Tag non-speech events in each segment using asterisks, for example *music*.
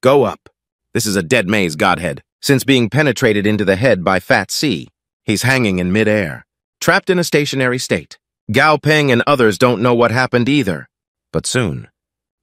Go up. This is a dead maze godhead, since being penetrated into the head by Fat Sea. He's hanging in midair, trapped in a stationary state. Gao Peng and others don't know what happened either. But soon.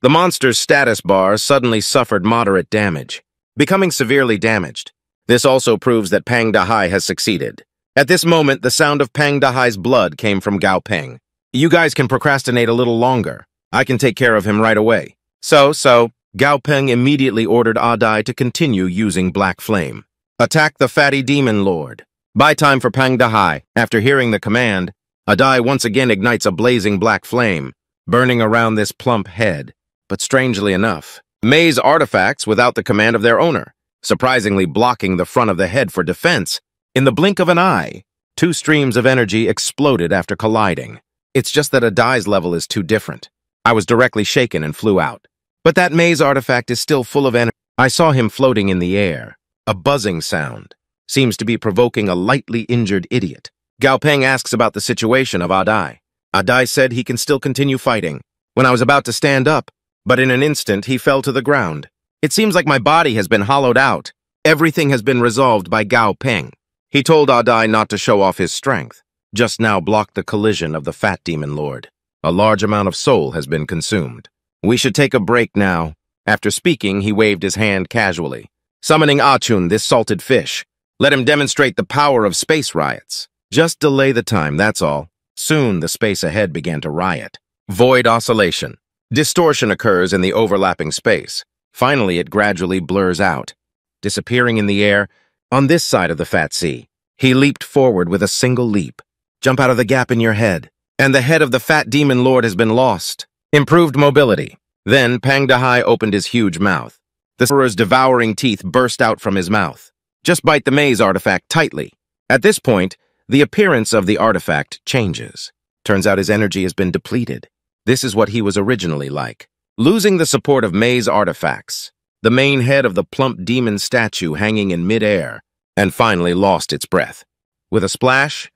The monster's status bar suddenly suffered moderate damage, becoming severely damaged. This also proves that Pang Dahai has succeeded. At this moment, the sound of Pang Dahai's blood came from Gao Peng. You guys can procrastinate a little longer. I can take care of him right away. So, so, Gao Peng immediately ordered Adai to continue using Black Flame. Attack the fatty demon lord. Buy time for Pang Dahai. After hearing the command, Adai once again ignites a blazing black flame, burning around this plump head. But strangely enough, maze artifacts without the command of their owner, surprisingly blocking the front of the head for defense. In the blink of an eye, two streams of energy exploded after colliding. It's just that Adai's level is too different. I was directly shaken and flew out. But that maze artifact is still full of energy. I saw him floating in the air. A buzzing sound. Seems to be provoking a lightly injured idiot. Gao Peng asks about the situation of Adai. Adai said he can still continue fighting. When I was about to stand up, but in an instant he fell to the ground. It seems like my body has been hollowed out. Everything has been resolved by Gao Peng. He told Adai not to show off his strength, just now blocked the collision of the Fat Demon Lord. A large amount of soul has been consumed. We should take a break now. After speaking, he waved his hand casually, summoning Achun, this salted fish. Let him demonstrate the power of space riots. Just delay the time, that's all. Soon, the space ahead began to riot. Void oscillation. Distortion occurs in the overlapping space. Finally, it gradually blurs out, disappearing in the air on this side of the Fat Sea. He leaped forward with a single leap. Jump out of the gap in your head and the head of the fat demon lord has been lost. Improved mobility. Then Pang Dahai opened his huge mouth. The Sorcerer's devouring teeth burst out from his mouth. Just bite the maze artifact tightly. At this point, the appearance of the artifact changes. Turns out his energy has been depleted. This is what he was originally like. Losing the support of maze artifacts, the main head of the plump demon statue hanging in midair, and finally lost its breath. With a splash,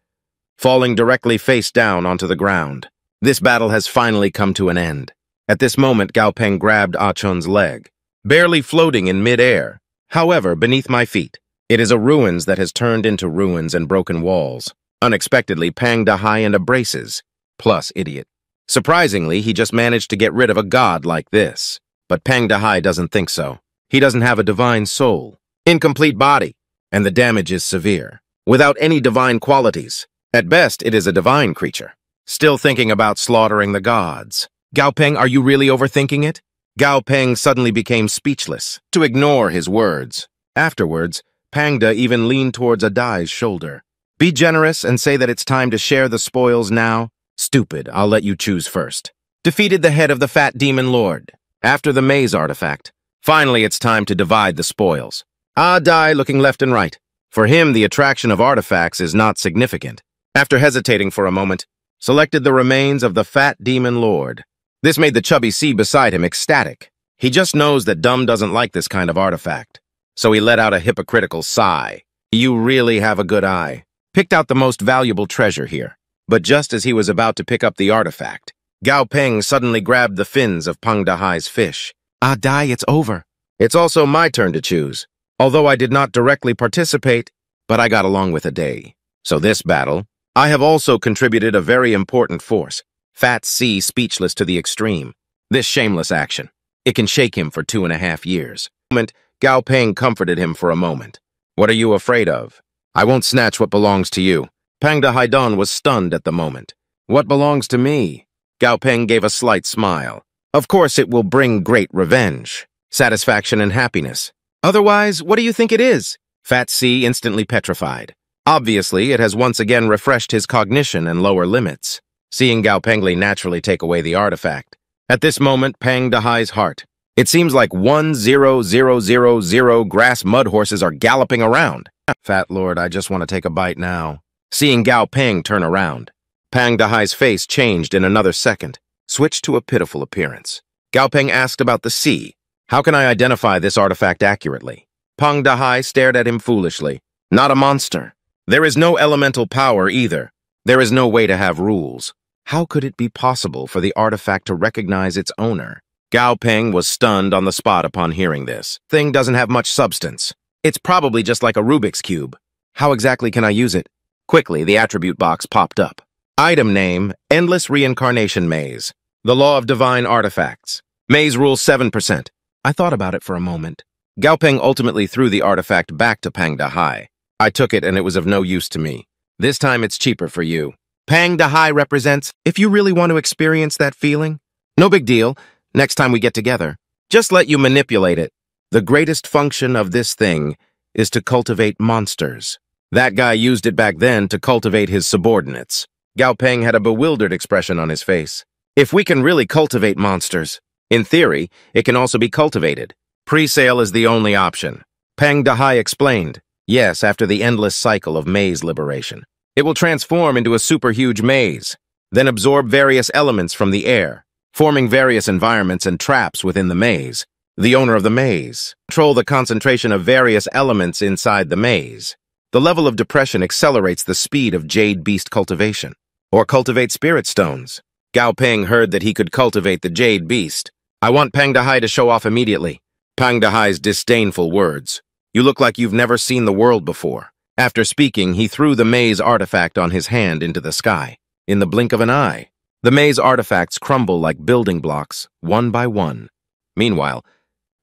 falling directly face down onto the ground. This battle has finally come to an end. At this moment, Gao Peng grabbed Ah Chun's leg, barely floating in midair. However, beneath my feet, it is a ruins that has turned into ruins and broken walls. Unexpectedly, Pang Dahai and braces, plus idiot. Surprisingly, he just managed to get rid of a god like this. But Pang Dahai doesn't think so. He doesn't have a divine soul, incomplete body, and the damage is severe. Without any divine qualities, at best, it is a divine creature. Still thinking about slaughtering the gods. Gao Peng, are you really overthinking it? Gao Peng suddenly became speechless, to ignore his words. Afterwards, Pangda even leaned towards Adai's shoulder. Be generous and say that it's time to share the spoils now. Stupid, I'll let you choose first. Defeated the head of the fat demon lord. After the maze artifact. Finally, it's time to divide the spoils. Adai looking left and right. For him, the attraction of artifacts is not significant after hesitating for a moment, selected the remains of the fat demon lord. This made the chubby sea beside him ecstatic. He just knows that Dumb doesn't like this kind of artifact. So he let out a hypocritical sigh. You really have a good eye. Picked out the most valuable treasure here. But just as he was about to pick up the artifact, Gao Peng suddenly grabbed the fins of Pang Dahai's fish. Ah, Dai, it's over. It's also my turn to choose. Although I did not directly participate, but I got along with a day. So this battle, I have also contributed a very important force, Fat Sea speechless to the extreme. This shameless action. It can shake him for two and a half years. Moment, Gao Peng comforted him for a moment. What are you afraid of? I won't snatch what belongs to you. Pang De Haidon was stunned at the moment. What belongs to me? Gao Peng gave a slight smile. Of course it will bring great revenge, satisfaction and happiness. Otherwise, what do you think it is? Fat Sea instantly petrified. Obviously, it has once again refreshed his cognition and lower limits, seeing Gao Pengli naturally take away the artifact. At this moment, Pang Dahai's heart. It seems like one zero zero zero zero grass mud horses are galloping around. Fat Lord, I just want to take a bite now. Seeing Gao Peng turn around, Pang Dahai's face changed in another second, switched to a pitiful appearance. Gao Peng asked about the sea. How can I identify this artifact accurately? Pang Dahai stared at him foolishly. Not a monster. There is no elemental power either. There is no way to have rules. How could it be possible for the artifact to recognize its owner? Gao Peng was stunned on the spot upon hearing this. Thing doesn't have much substance. It's probably just like a Rubik's Cube. How exactly can I use it? Quickly, the attribute box popped up. Item name, Endless Reincarnation Maze. The Law of Divine Artifacts. Maze rules 7%. I thought about it for a moment. Gao Peng ultimately threw the artifact back to Pang Dahai. I took it and it was of no use to me. This time it's cheaper for you. Pang Dahai represents, if you really want to experience that feeling, no big deal, next time we get together. Just let you manipulate it. The greatest function of this thing is to cultivate monsters. That guy used it back then to cultivate his subordinates. Gao Peng had a bewildered expression on his face. If we can really cultivate monsters, in theory, it can also be cultivated. Pre-sale is the only option. Pang Dahai explained, yes, after the endless cycle of maze liberation. It will transform into a super-huge maze, then absorb various elements from the air, forming various environments and traps within the maze, the owner of the maze, control the concentration of various elements inside the maze. The level of depression accelerates the speed of Jade Beast cultivation. Or cultivate spirit stones. Gao Peng heard that he could cultivate the Jade Beast. I want Pang Dahai to show off immediately. Pang Dahai's disdainful words. You look like you've never seen the world before. After speaking, he threw the maze artifact on his hand into the sky. In the blink of an eye, the maze artifacts crumble like building blocks, one by one. Meanwhile,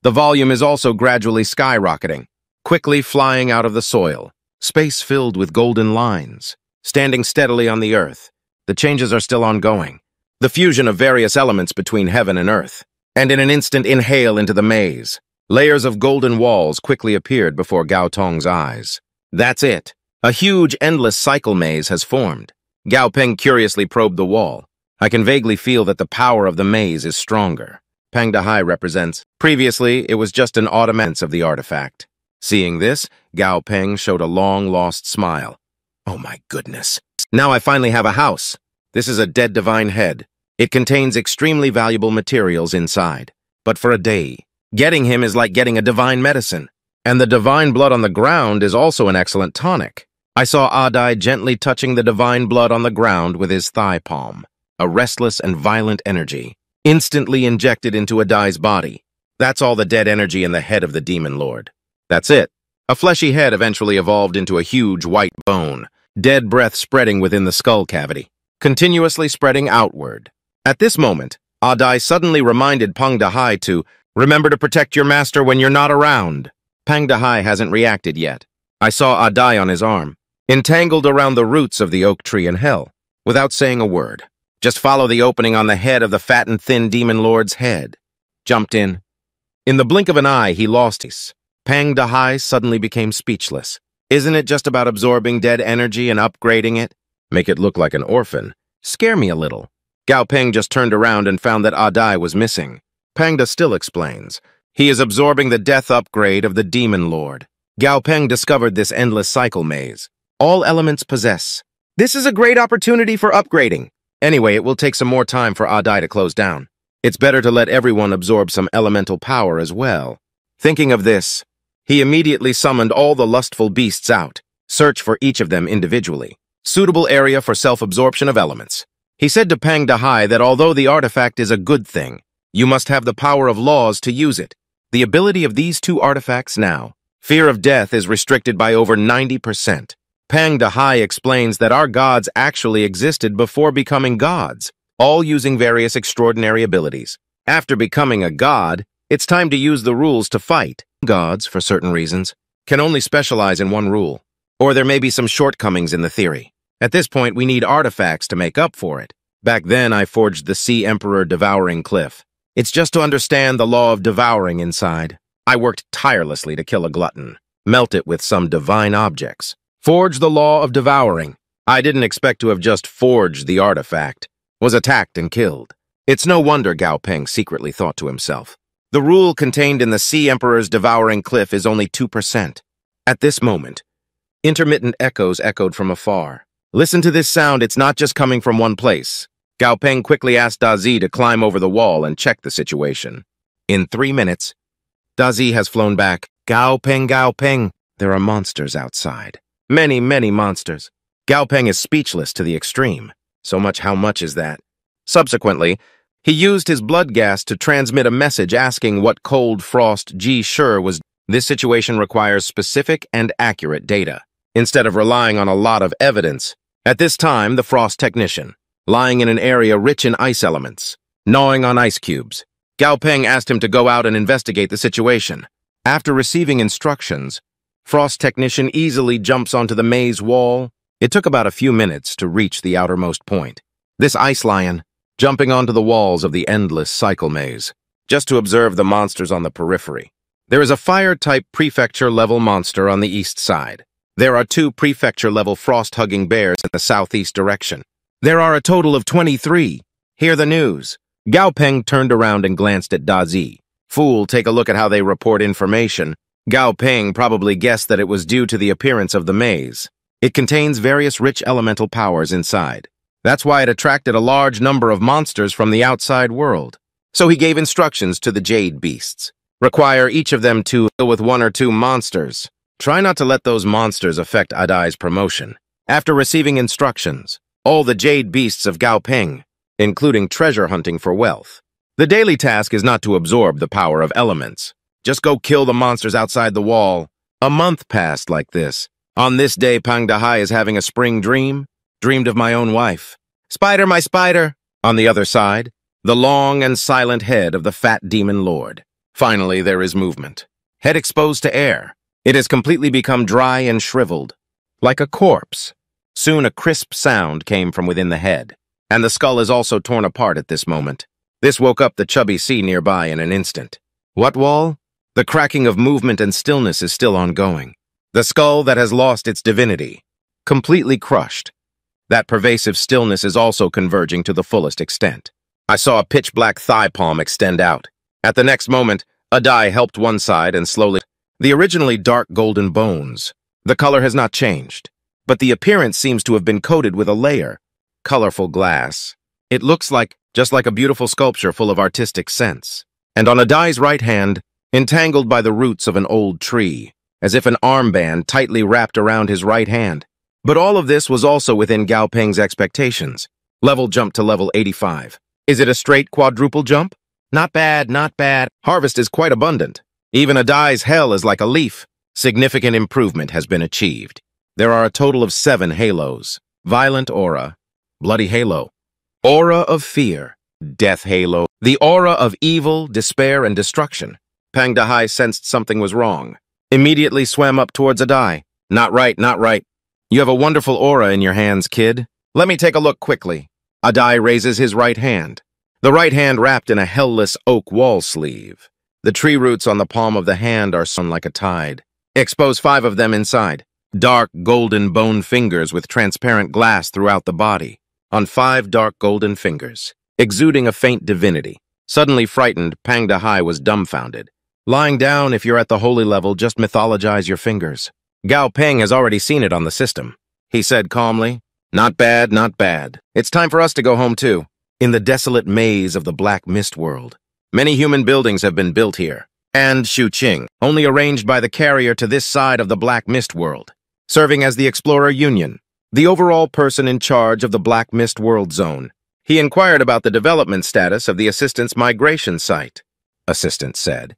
the volume is also gradually skyrocketing, quickly flying out of the soil, space filled with golden lines, standing steadily on the earth. The changes are still ongoing. The fusion of various elements between heaven and earth, and in an instant inhale into the maze. Layers of golden walls quickly appeared before Gao Tong's eyes. That's it. A huge, endless cycle maze has formed. Gao Peng curiously probed the wall. I can vaguely feel that the power of the maze is stronger. Pang Dahai represents. Previously, it was just an automance of the artifact. Seeing this, Gao Peng showed a long-lost smile. Oh my goodness. Now I finally have a house. This is a dead divine head. It contains extremely valuable materials inside. But for a day, getting him is like getting a divine medicine. And the divine blood on the ground is also an excellent tonic. I saw Adai gently touching the divine blood on the ground with his thigh palm. A restless and violent energy instantly injected into Adai's body. That's all the dead energy in the head of the demon lord. That's it. A fleshy head eventually evolved into a huge white bone, dead breath spreading within the skull cavity, continuously spreading outward. At this moment, Adai suddenly reminded Pang Dahai to remember to protect your master when you're not around. Pang Dahai hasn't reacted yet. I saw ah Adai on his arm, entangled around the roots of the oak tree in hell, without saying a word. Just follow the opening on the head of the fat and thin demon lord's head. Jumped in. In the blink of an eye, he lost his. Pang Dahai suddenly became speechless. Isn't it just about absorbing dead energy and upgrading it? Make it look like an orphan. Scare me a little. Gao Peng just turned around and found that ah Adai was missing. Pangda still explains. He is absorbing the death upgrade of the Demon Lord. Gao Peng discovered this endless cycle maze. All elements possess. This is a great opportunity for upgrading. Anyway, it will take some more time for Adai to close down. It's better to let everyone absorb some elemental power as well. Thinking of this, he immediately summoned all the lustful beasts out, search for each of them individually. Suitable area for self-absorption of elements. He said to Pang Dahai that although the artifact is a good thing, you must have the power of laws to use it. The ability of these two artifacts now, fear of death is restricted by over 90%. Pang Dahai explains that our gods actually existed before becoming gods, all using various extraordinary abilities. After becoming a god, it's time to use the rules to fight. Gods, for certain reasons, can only specialize in one rule, or there may be some shortcomings in the theory. At this point, we need artifacts to make up for it. Back then, I forged the Sea Emperor Devouring Cliff. It's just to understand the law of devouring inside. I worked tirelessly to kill a glutton, melt it with some divine objects. Forge the law of devouring. I didn't expect to have just forged the artifact. Was attacked and killed. It's no wonder Gao Peng secretly thought to himself. The rule contained in the Sea Emperor's devouring cliff is only 2%. At this moment, intermittent echoes echoed from afar. Listen to this sound, it's not just coming from one place. Gao Peng quickly asked Dazi to climb over the wall and check the situation. In three minutes, Dazi has flown back. Gao Peng, Gao Peng, there are monsters outside. Many, many monsters. Gao Peng is speechless to the extreme. So much how much is that? Subsequently, He used his blood gas to transmit a message asking what cold frost G sure was. This situation requires specific and accurate data, instead of relying on a lot of evidence. At this time, the frost technician, lying in an area rich in ice elements, gnawing on ice cubes, Gao Peng asked him to go out and investigate the situation. After receiving instructions, Frost Technician easily jumps onto the maze wall. It took about a few minutes to reach the outermost point. This ice lion, jumping onto the walls of the endless cycle maze, just to observe the monsters on the periphery. There is a fire-type prefecture-level monster on the east side. There are two prefecture-level frost-hugging bears in the southeast direction. There are a total of 23. Hear the news. Gao Peng turned around and glanced at Da Zi. Fool, take a look at how they report information. Gao Peng probably guessed that it was due to the appearance of the maze. It contains various rich elemental powers inside. That's why it attracted a large number of monsters from the outside world. So he gave instructions to the Jade Beasts. Require each of them to deal with one or two monsters. Try not to let those monsters affect Adai's promotion. After receiving instructions, all the Jade Beasts of Gao Peng, including treasure hunting for wealth. The daily task is not to absorb the power of elements, just go kill the monsters outside the wall. A month passed like this. On this day, Pang Dahai is having a spring dream. Dreamed of my own wife. Spider, my spider! On the other side, the long and silent head of the fat demon lord. Finally, there is movement. Head exposed to air. It has completely become dry and shriveled, like a corpse. Soon a crisp sound came from within the head, and the skull is also torn apart at this moment. This woke up the chubby sea nearby in an instant. What wall? The cracking of movement and stillness is still ongoing. The skull that has lost its divinity, completely crushed. That pervasive stillness is also converging to the fullest extent. I saw a pitch-black thigh palm extend out. At the next moment, Adai helped one side and slowly... The originally dark golden bones. The color has not changed, but the appearance seems to have been coated with a layer. Colorful glass. It looks like, just like a beautiful sculpture full of artistic sense. And on Adai's right hand, entangled by the roots of an old tree, as if an armband tightly wrapped around his right hand. But all of this was also within Gao Peng's expectations. Level jump to level 85. Is it a straight quadruple jump? Not bad, not bad. Harvest is quite abundant. Even Adai's hell is like a leaf. Significant improvement has been achieved. There are a total of seven halos. Violent Aura, Bloody Halo, Aura of Fear, Death Halo, the aura of evil, despair, and destruction. Pang Dahai sensed something was wrong. Immediately swam up towards Adai. Not right, not right. You have a wonderful aura in your hands, kid. Let me take a look quickly. Adai raises his right hand. The right hand wrapped in a hellless oak wall sleeve. The tree roots on the palm of the hand are sewn like a tide. Expose five of them inside. Dark, golden bone fingers with transparent glass throughout the body. On five dark golden fingers. Exuding a faint divinity. Suddenly frightened, Pang Dahai was dumbfounded. Lying down, if you're at the holy level, just mythologize your fingers. Gao Peng has already seen it on the system. He said calmly, Not bad, not bad. It's time for us to go home too. In the desolate maze of the Black Mist world, many human buildings have been built here. And Shu Qing, only arranged by the carrier to this side of the Black Mist world, serving as the Explorer Union, the overall person in charge of the Black Mist World Zone. He inquired about the development status of the Assistant's migration site. Assistant said,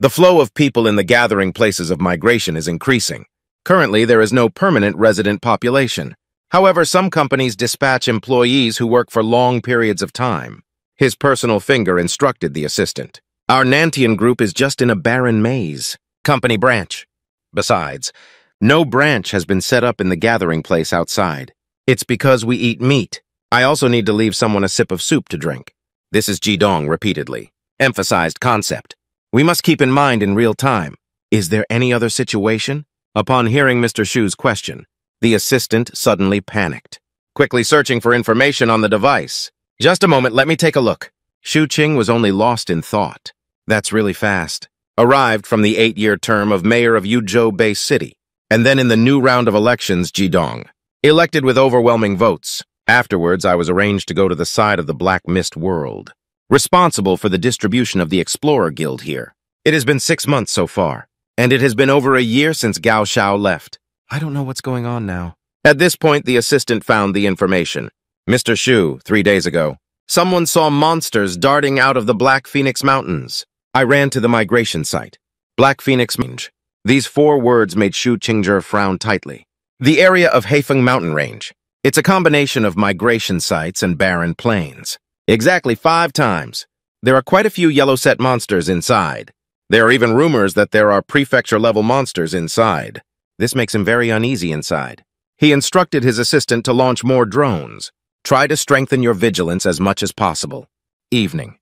the flow of people in the gathering places of migration is increasing. Currently, there is no permanent resident population. However, some companies dispatch employees who work for long periods of time. His personal finger instructed the assistant. Our Nantian group is just in a barren maze. Company branch. Besides, no branch has been set up in the gathering place outside. It's because we eat meat. I also need to leave someone a sip of soup to drink. This is Jidong repeatedly. Emphasized concept. We must keep in mind in real time, is there any other situation? Upon hearing Mr. Shu's question, the assistant suddenly panicked, quickly searching for information on the device. Just a moment, let me take a look. Shu Qing was only lost in thought. That's really fast. Arrived from the eight-year term of mayor of Yuzhou Bay City, and then in the new round of elections, Jidong. Elected with overwhelming votes. Afterwards, I was arranged to go to the side of the Black Mist world responsible for the distribution of the Explorer Guild here. It has been six months so far, and it has been over a year since Gao Shao left. I don't know what's going on now. At this point, the assistant found the information. Mr. Shu, three days ago, Someone saw monsters darting out of the Black Phoenix Mountains. I ran to the migration site. Black Phoenix Range. These four words made Shu Qingzhe frown tightly. The area of Heifeng Mountain Range. It's a combination of migration sites and barren plains. Exactly five times. There are quite a few yellow set monsters inside. There are even rumors that there are prefecture-level monsters inside. This makes him very uneasy inside. He instructed his assistant to launch more drones. Try to strengthen your vigilance as much as possible. Evening.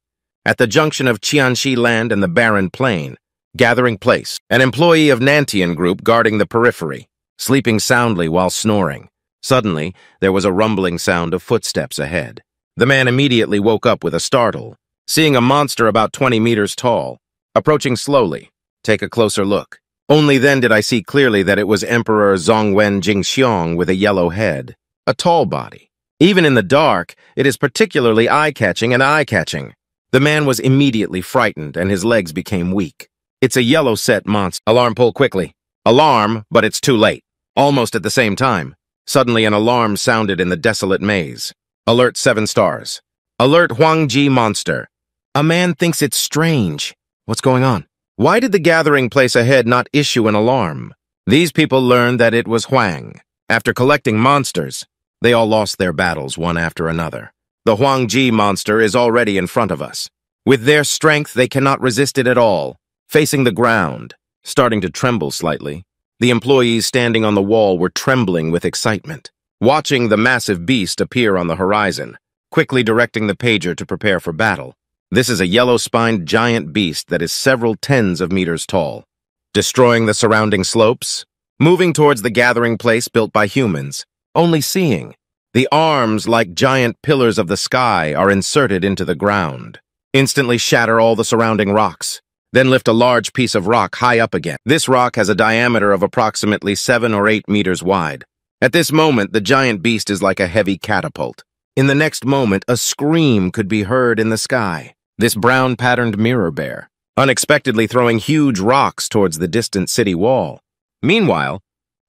At the junction of Qianxi Land and the Barren Plain, gathering place, an employee of Nantian Group guarding the periphery, sleeping soundly while snoring. Suddenly, there was a rumbling sound of footsteps ahead. The man immediately woke up with a startle, seeing a monster about 20 meters tall, approaching slowly. Take a closer look. Only then did I see clearly that it was Emperor Zongwen Jingxiong with a yellow head, a tall body. Even in the dark, it is particularly eye-catching and eye-catching. The man was immediately frightened and his legs became weak. It's a yellow set monster. Alarm pull quickly. Alarm, but it's too late. Almost at the same time, suddenly an alarm sounded in the desolate maze. Alert seven stars. Alert Huang Ji monster. A man thinks it's strange. What's going on? Why did the gathering place ahead not issue an alarm? These people learned that it was Huang. After collecting monsters, they all lost their battles one after another. The Huang Ji monster is already in front of us. With their strength, they cannot resist it at all. Facing the ground, starting to tremble slightly, the employees standing on the wall were trembling with excitement watching the massive beast appear on the horizon, quickly directing the pager to prepare for battle. This is a yellow-spined giant beast that is several tens of meters tall, destroying the surrounding slopes, moving towards the gathering place built by humans, only seeing. The arms, like giant pillars of the sky, are inserted into the ground. Instantly shatter all the surrounding rocks, then lift a large piece of rock high up again. This rock has a diameter of approximately 7 or 8 meters wide. At this moment, the giant beast is like a heavy catapult. In the next moment, a scream could be heard in the sky. This brown-patterned mirror bear, unexpectedly throwing huge rocks towards the distant city wall. Meanwhile,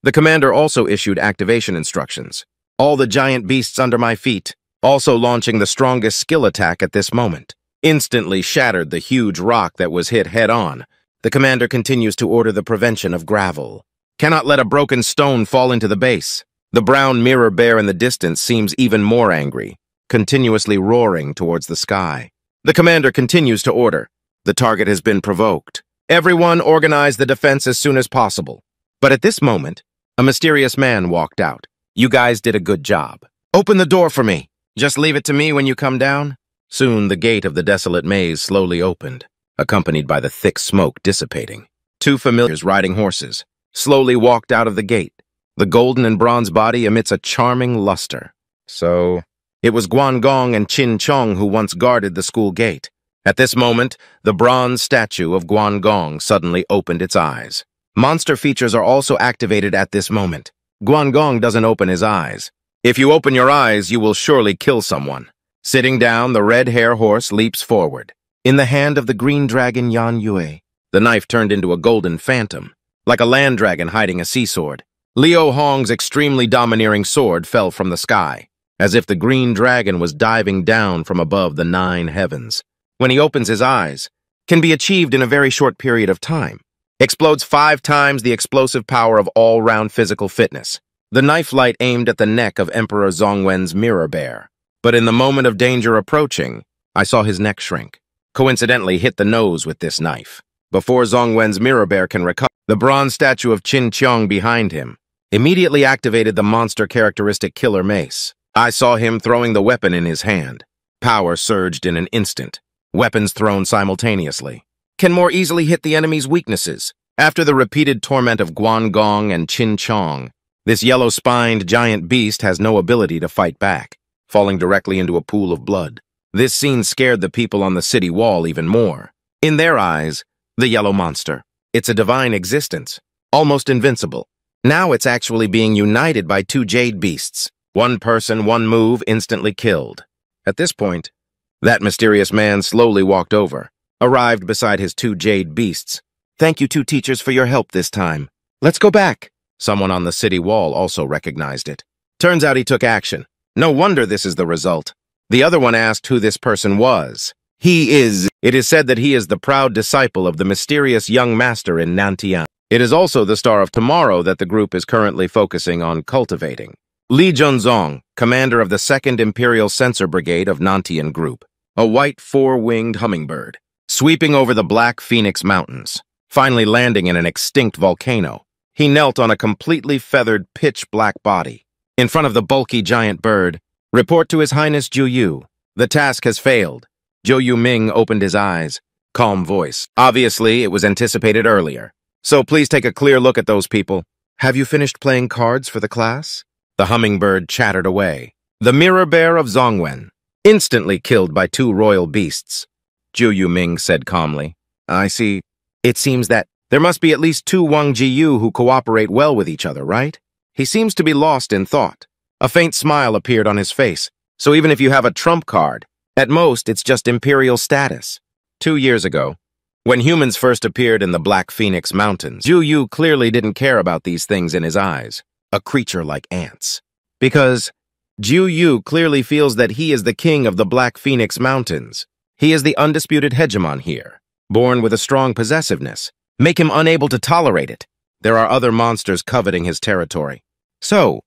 the commander also issued activation instructions. All the giant beasts under my feet, also launching the strongest skill attack at this moment. Instantly shattered the huge rock that was hit head-on. The commander continues to order the prevention of gravel. Cannot let a broken stone fall into the base. The brown mirror bear in the distance seems even more angry, continuously roaring towards the sky. The commander continues to order. The target has been provoked. Everyone organize the defense as soon as possible. But at this moment, a mysterious man walked out. You guys did a good job. Open the door for me. Just leave it to me when you come down. Soon the gate of the desolate maze slowly opened, accompanied by the thick smoke dissipating. Two familiars riding horses, slowly walked out of the gate. The golden and bronze body emits a charming luster. So, it was Guan Gong and Qin Qiong who once guarded the school gate. At this moment, the bronze statue of Guan Gong suddenly opened its eyes. Monster features are also activated at this moment. Guan Gong doesn't open his eyes. If you open your eyes, you will surely kill someone. Sitting down, the red hair horse leaps forward. In the hand of the green dragon Yan Yue, the knife turned into a golden phantom like a land dragon hiding a sea sword. Liu Hong's extremely domineering sword fell from the sky, as if the green dragon was diving down from above the nine heavens. When he opens his eyes, can be achieved in a very short period of time. Explodes five times the explosive power of all-round physical fitness. The knife light aimed at the neck of Emperor Zongwen's mirror bear. But in the moment of danger approaching, I saw his neck shrink. Coincidentally hit the nose with this knife. Before Zongwen's mirror bear can recover, the bronze statue of Qin Qiong behind him immediately activated the monster characteristic killer mace. I saw him throwing the weapon in his hand. Power surged in an instant. Weapons thrown simultaneously. Can more easily hit the enemy's weaknesses. After the repeated torment of Guangong and Qin Qiong, this yellow-spined giant beast has no ability to fight back, falling directly into a pool of blood. This scene scared the people on the city wall even more. In their eyes, the yellow monster it's a divine existence, almost invincible. Now it's actually being united by two jade beasts. One person, one move, instantly killed. At this point, that mysterious man slowly walked over, arrived beside his two jade beasts. Thank you two teachers for your help this time. Let's go back. Someone on the city wall also recognized it. Turns out he took action. No wonder this is the result. The other one asked who this person was. He is. It is said that he is the proud disciple of the mysterious young master in Nantian. It is also the star of tomorrow that the group is currently focusing on cultivating. Li Junzong, commander of the 2nd Imperial Sensor Brigade of Nantian Group, a white four-winged hummingbird, sweeping over the Black Phoenix Mountains, finally landing in an extinct volcano. He knelt on a completely feathered pitch-black body. In front of the bulky giant bird, report to His Highness Zhu Yu. The task has failed. Zhou Yu Ming opened his eyes. Calm voice. Obviously, it was anticipated earlier. So please take a clear look at those people. Have you finished playing cards for the class? The hummingbird chattered away. The mirror bear of Zongwen, instantly killed by two royal beasts. Zhu Yuming said calmly. I see. It seems that there must be at least two Wang Jiyu who cooperate well with each other, right? He seems to be lost in thought. A faint smile appeared on his face. So even if you have a trump card, at most it's just imperial status. Two years ago, when humans first appeared in the Black Phoenix Mountains, Zhu Yu clearly didn't care about these things in his eyes, a creature like ants. Because Zhu Yu clearly feels that he is the king of the Black Phoenix Mountains. He is the undisputed hegemon here, born with a strong possessiveness. Make him unable to tolerate it. There are other monsters coveting his territory. So,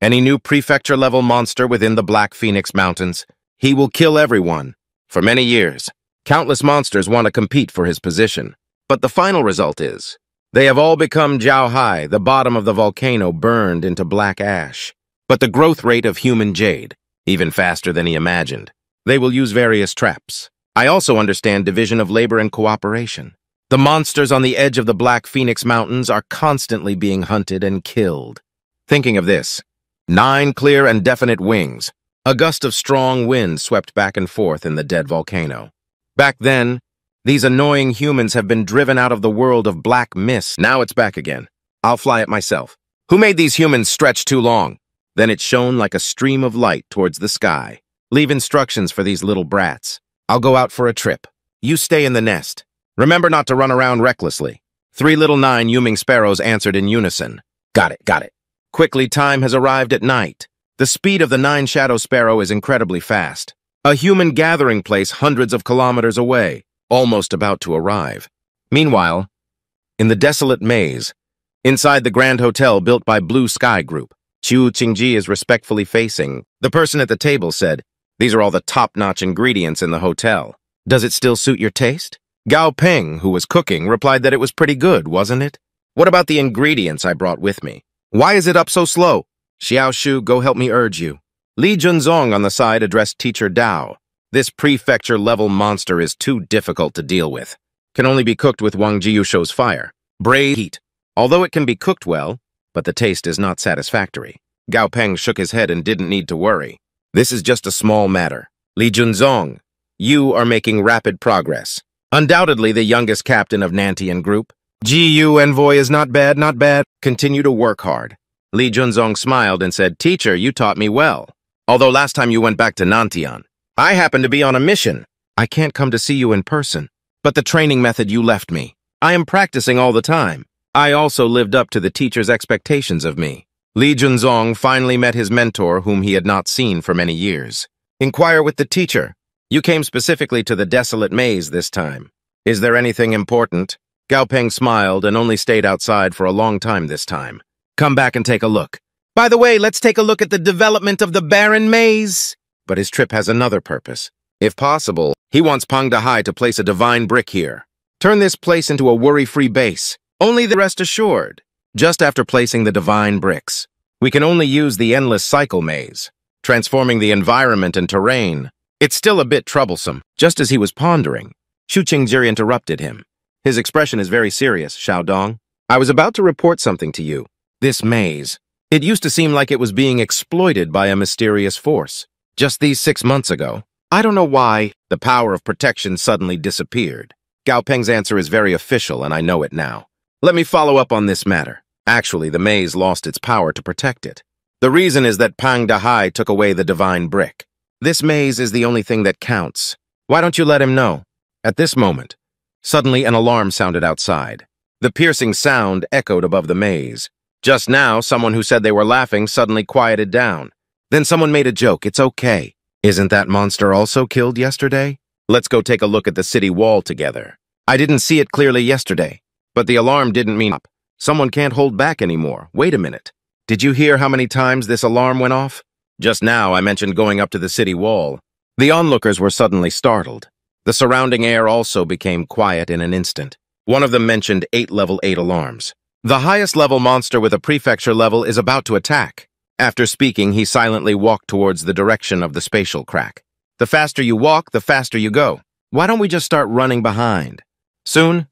any new prefecture-level monster within the Black Phoenix Mountains, he will kill everyone, for many years. Countless monsters want to compete for his position. But the final result is, they have all become Jiao Hai, the bottom of the volcano burned into black ash. But the growth rate of human jade, even faster than he imagined. They will use various traps. I also understand division of labor and cooperation. The monsters on the edge of the Black Phoenix Mountains are constantly being hunted and killed. Thinking of this, nine clear and definite wings, a gust of strong wind swept back and forth in the dead volcano. Back then, these annoying humans have been driven out of the world of black mist. Now it's back again. I'll fly it myself. Who made these humans stretch too long? Then it shone like a stream of light towards the sky. Leave instructions for these little brats. I'll go out for a trip. You stay in the nest. Remember not to run around recklessly. Three little nine Yuming sparrows answered in unison. Got it, got it. Quickly, time has arrived at night. The speed of the nine shadow sparrow is incredibly fast. A human gathering place hundreds of kilometers away, almost about to arrive. Meanwhile, in the desolate maze, inside the Grand Hotel built by Blue Sky Group, Chu Qingji is respectfully facing. The person at the table said, These are all the top-notch ingredients in the hotel. Does it still suit your taste? Gao Peng, who was cooking, replied that it was pretty good, wasn't it? What about the ingredients I brought with me? Why is it up so slow? Xiao Shu, go help me urge you. Li Junzong on the side addressed Teacher Dao. This prefecture-level monster is too difficult to deal with. Can only be cooked with Wang Jiyusho's fire. Braid heat. Although it can be cooked well, but the taste is not satisfactory. Gao Peng shook his head and didn't need to worry. This is just a small matter. Li Junzong, you are making rapid progress. Undoubtedly the youngest captain of Nantian Group. GU Envoy is not bad, not bad. Continue to work hard. Li Junzong smiled and said, Teacher, you taught me well. Although last time you went back to Nantian, I happened to be on a mission. I can't come to see you in person, but the training method you left me. I am practicing all the time. I also lived up to the teacher's expectations of me. Li Junzong finally met his mentor whom he had not seen for many years. Inquire with the teacher. You came specifically to the desolate maze this time. Is there anything important? Gao Peng smiled and only stayed outside for a long time this time. Come back and take a look. By the way, let's take a look at the development of the barren maze. But his trip has another purpose. If possible, he wants Pang Dahai to place a divine brick here. Turn this place into a worry-free base. Only the rest assured. Just after placing the divine bricks, we can only use the endless cycle maze, transforming the environment and terrain. It's still a bit troublesome. Just as he was pondering, Shu Qingzhi interrupted him. His expression is very serious, Xiao Dong. I was about to report something to you. This maze, it used to seem like it was being exploited by a mysterious force. Just these six months ago, I don't know why, the power of protection suddenly disappeared. Gao Peng's answer is very official, and I know it now. Let me follow up on this matter. Actually, the maze lost its power to protect it. The reason is that Pang Dahai took away the divine brick. This maze is the only thing that counts. Why don't you let him know? At this moment, suddenly an alarm sounded outside. The piercing sound echoed above the maze. Just now, someone who said they were laughing suddenly quieted down. Then someone made a joke. It's okay. Isn't that monster also killed yesterday? Let's go take a look at the city wall together. I didn't see it clearly yesterday, but the alarm didn't mean up. Someone can't hold back anymore. Wait a minute. Did you hear how many times this alarm went off? Just now I mentioned going up to the city wall. The onlookers were suddenly startled. The surrounding air also became quiet in an instant. One of them mentioned eight level 8 alarms. The highest level monster with a prefecture level is about to attack. After speaking, he silently walked towards the direction of the spatial crack. The faster you walk, the faster you go. Why don't we just start running behind? Soon,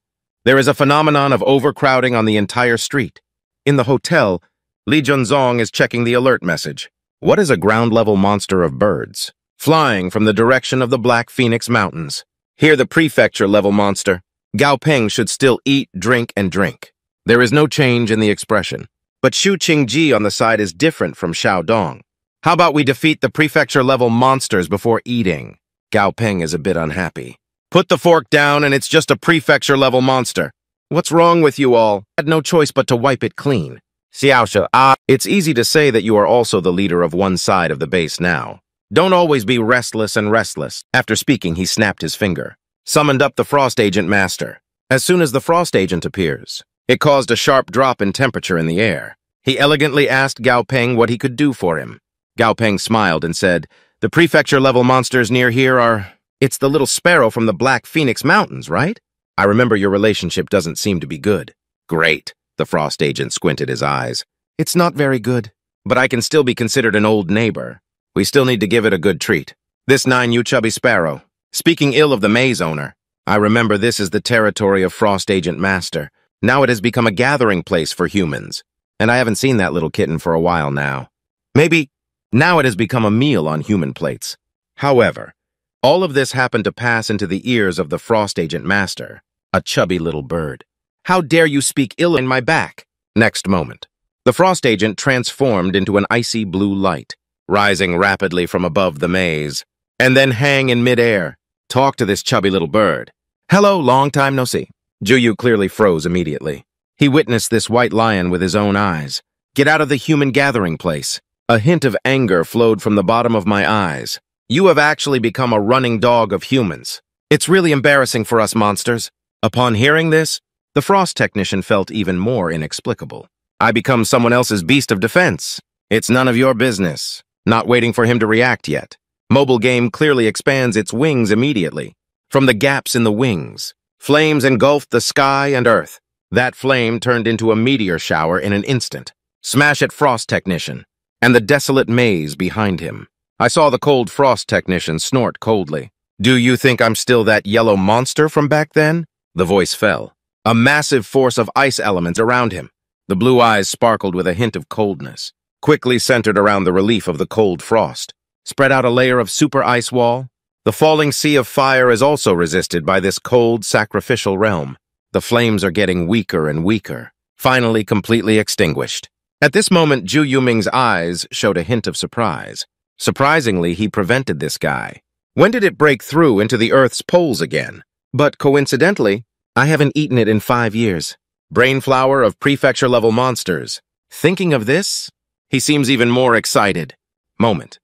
there is a phenomenon of overcrowding on the entire street. In the hotel, Li Junzong is checking the alert message. What is a ground-level monster of birds? Flying from the direction of the Black Phoenix Mountains. Here the prefecture-level monster. Gao Peng should still eat, drink, and drink. There is no change in the expression. But Shu Qingji on the side is different from Xiao Dong. How about we defeat the prefecture-level monsters before eating? Gao Peng is a bit unhappy. Put the fork down and it's just a prefecture-level monster. What's wrong with you all? Had no choice but to wipe it clean. Xiaoshe, ah, it's easy to say that you are also the leader of one side of the base now. Don't always be restless and restless. After speaking, he snapped his finger. Summoned up the Frost Agent Master. As soon as the Frost Agent appears, it caused a sharp drop in temperature in the air. He elegantly asked Gao Peng what he could do for him. Gao Peng smiled and said, The prefecture-level monsters near here are... It's the little sparrow from the Black Phoenix Mountains, right? I remember your relationship doesn't seem to be good. Great. The Frost Agent squinted his eyes. It's not very good, but I can still be considered an old neighbor. We still need to give it a good treat. This nine you chubby sparrow. Speaking ill of the maze owner, I remember this is the territory of Frost Agent Master. Now it has become a gathering place for humans, and I haven't seen that little kitten for a while now. Maybe now it has become a meal on human plates. However, all of this happened to pass into the ears of the Frost Agent Master, a chubby little bird. How dare you speak ill in my back? Next moment, the Frost Agent transformed into an icy blue light, rising rapidly from above the maze, and then hang in midair. Talk to this chubby little bird. Hello, long time no see. Juyu clearly froze immediately. He witnessed this white lion with his own eyes. Get out of the human gathering place. A hint of anger flowed from the bottom of my eyes. You have actually become a running dog of humans. It's really embarrassing for us monsters. Upon hearing this, the Frost technician felt even more inexplicable. I become someone else's beast of defense. It's none of your business. Not waiting for him to react yet. Mobile game clearly expands its wings immediately. From the gaps in the wings, Flames engulfed the sky and earth. That flame turned into a meteor shower in an instant. Smash it, Frost Technician, and the desolate maze behind him. I saw the cold Frost Technician snort coldly. Do you think I'm still that yellow monster from back then? The voice fell. A massive force of ice elements around him. The blue eyes sparkled with a hint of coldness, quickly centered around the relief of the cold frost. Spread out a layer of super ice wall, the falling sea of fire is also resisted by this cold, sacrificial realm. The flames are getting weaker and weaker, finally completely extinguished. At this moment, Zhu Yuming's eyes showed a hint of surprise. Surprisingly, he prevented this guy. When did it break through into the Earth's poles again? But coincidentally, I haven't eaten it in five years. Brain flower of prefecture-level monsters. Thinking of this, he seems even more excited. Moment.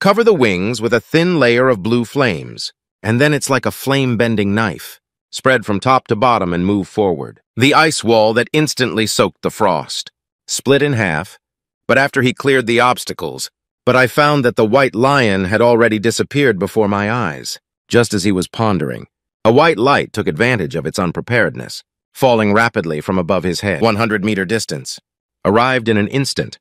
Cover the wings with a thin layer of blue flames, and then it's like a flame-bending knife. Spread from top to bottom and move forward. The ice wall that instantly soaked the frost. Split in half, but after he cleared the obstacles, but I found that the white lion had already disappeared before my eyes. Just as he was pondering, a white light took advantage of its unpreparedness, falling rapidly from above his head, 100 meter distance. Arrived in an instant,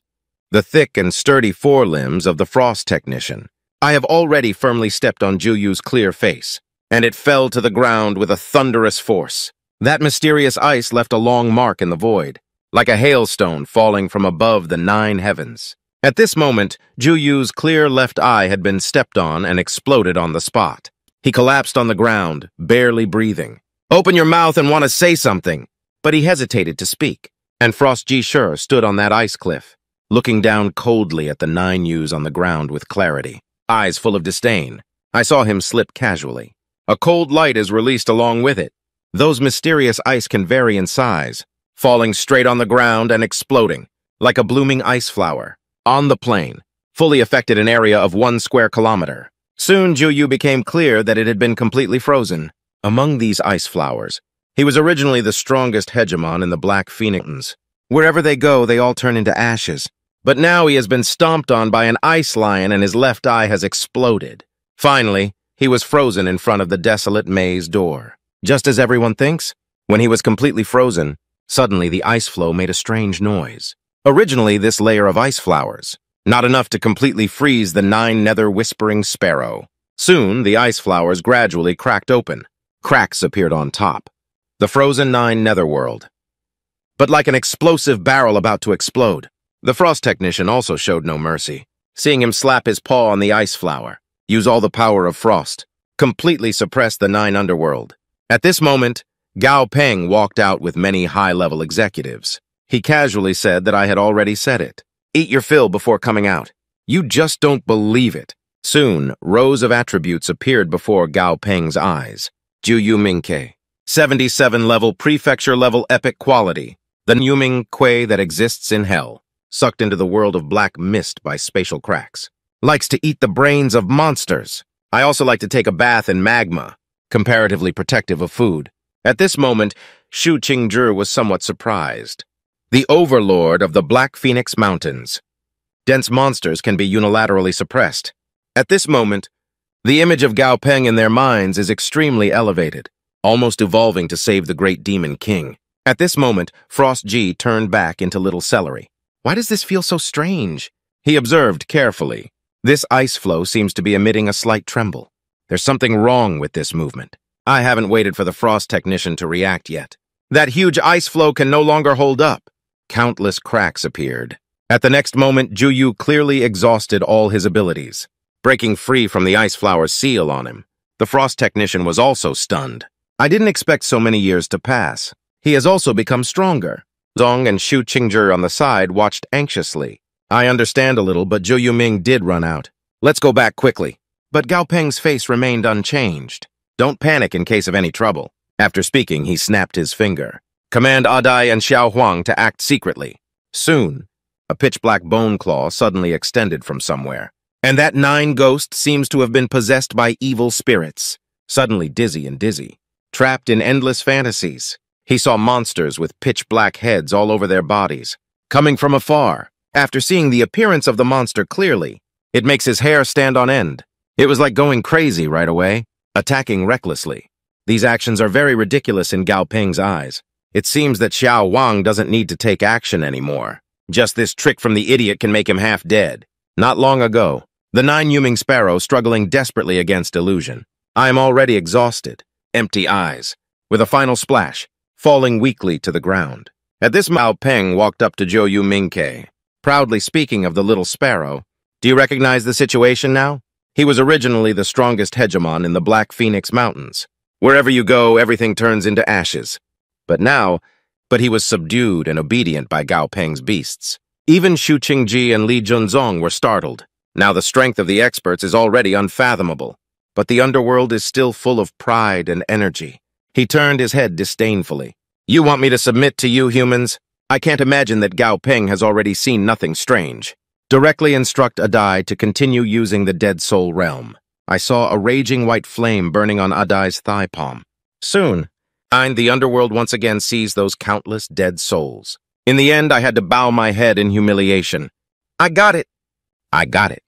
the thick and sturdy forelimbs of the frost technician. I have already firmly stepped on Juyu's clear face, and it fell to the ground with a thunderous force. That mysterious ice left a long mark in the void, like a hailstone falling from above the nine heavens. At this moment, Juyu's clear left eye had been stepped on and exploded on the spot. He collapsed on the ground, barely breathing. Open your mouth and want to say something. But he hesitated to speak, and Frost G. Shur stood on that ice cliff, looking down coldly at the nine U's on the ground with clarity, eyes full of disdain. I saw him slip casually. A cold light is released along with it. Those mysterious ice can vary in size, falling straight on the ground and exploding, like a blooming ice flower. On the plain, fully affected an area of one square kilometer. Soon Juyu became clear that it had been completely frozen. Among these ice flowers, he was originally the strongest hegemon in the Black Phoenix. Wherever they go, they all turn into ashes. But now he has been stomped on by an ice lion and his left eye has exploded. Finally, he was frozen in front of the desolate maze door. Just as everyone thinks, when he was completely frozen, suddenly the ice flow made a strange noise. Originally, this layer of ice flowers, not enough to completely freeze the nine nether whispering sparrow. Soon, the ice flowers gradually cracked open. Cracks appeared on top. The frozen nine netherworld. But like an explosive barrel about to explode, the frost technician also showed no mercy. Seeing him slap his paw on the ice flower, use all the power of frost, completely suppress the Nine Underworld. At this moment, Gao Peng walked out with many high-level executives. He casually said that I had already said it. Eat your fill before coming out. You just don't believe it. Soon, rows of attributes appeared before Gao Peng's eyes. Juyu Mingke, 77-level prefecture-level epic quality, the Numing Kui that exists in hell, sucked into the world of black mist by spatial cracks likes to eat the brains of monsters. I also like to take a bath in magma, comparatively protective of food. At this moment, Shu Qingzhi was somewhat surprised. The overlord of the Black Phoenix Mountains. Dense monsters can be unilaterally suppressed. At this moment, the image of Gao Peng in their minds is extremely elevated, almost evolving to save the great demon king. At this moment, Frost Ji turned back into Little Celery. Why does this feel so strange? He observed carefully. This ice flow seems to be emitting a slight tremble. There's something wrong with this movement. I haven't waited for the frost technician to react yet. That huge ice flow can no longer hold up. Countless cracks appeared. At the next moment, Juyu clearly exhausted all his abilities, breaking free from the ice flower's seal on him. The frost technician was also stunned. I didn't expect so many years to pass. He has also become stronger. Zong and Shu Qingzhi on the side watched anxiously. I understand a little, but Zhou Yuming did run out. Let's go back quickly. But Gao Peng's face remained unchanged. Don't panic in case of any trouble. After speaking, he snapped his finger. Command Adai and Xiao Huang to act secretly. Soon, a pitch-black bone claw suddenly extended from somewhere. And that nine ghost seems to have been possessed by evil spirits, suddenly dizzy and dizzy, trapped in endless fantasies. He saw monsters with pitch-black heads all over their bodies, coming from afar, after seeing the appearance of the monster clearly, it makes his hair stand on end. It was like going crazy right away, attacking recklessly. These actions are very ridiculous in Gao Peng's eyes. It seems that Xiao Wang doesn't need to take action anymore. Just this trick from the idiot can make him half dead. Not long ago, the nine-huming sparrow struggling desperately against illusion. I am already exhausted, empty eyes, with a final splash, falling weakly to the ground. At this Gao Peng walked up to Zhou Yu Mingke proudly speaking of the little sparrow. Do you recognize the situation now? He was originally the strongest hegemon in the Black Phoenix Mountains. Wherever you go, everything turns into ashes. But now, but he was subdued and obedient by Gao Peng's beasts. Even Shu Qingzhi and Li Junzong were startled. Now the strength of the experts is already unfathomable. But the underworld is still full of pride and energy. He turned his head disdainfully. You want me to submit to you, humans? I can't imagine that Gao Peng has already seen nothing strange. Directly instruct Adai to continue using the Dead Soul Realm. I saw a raging white flame burning on Adai's thigh palm. Soon, and the underworld once again sees those countless dead souls. In the end, I had to bow my head in humiliation. I got it. I got it.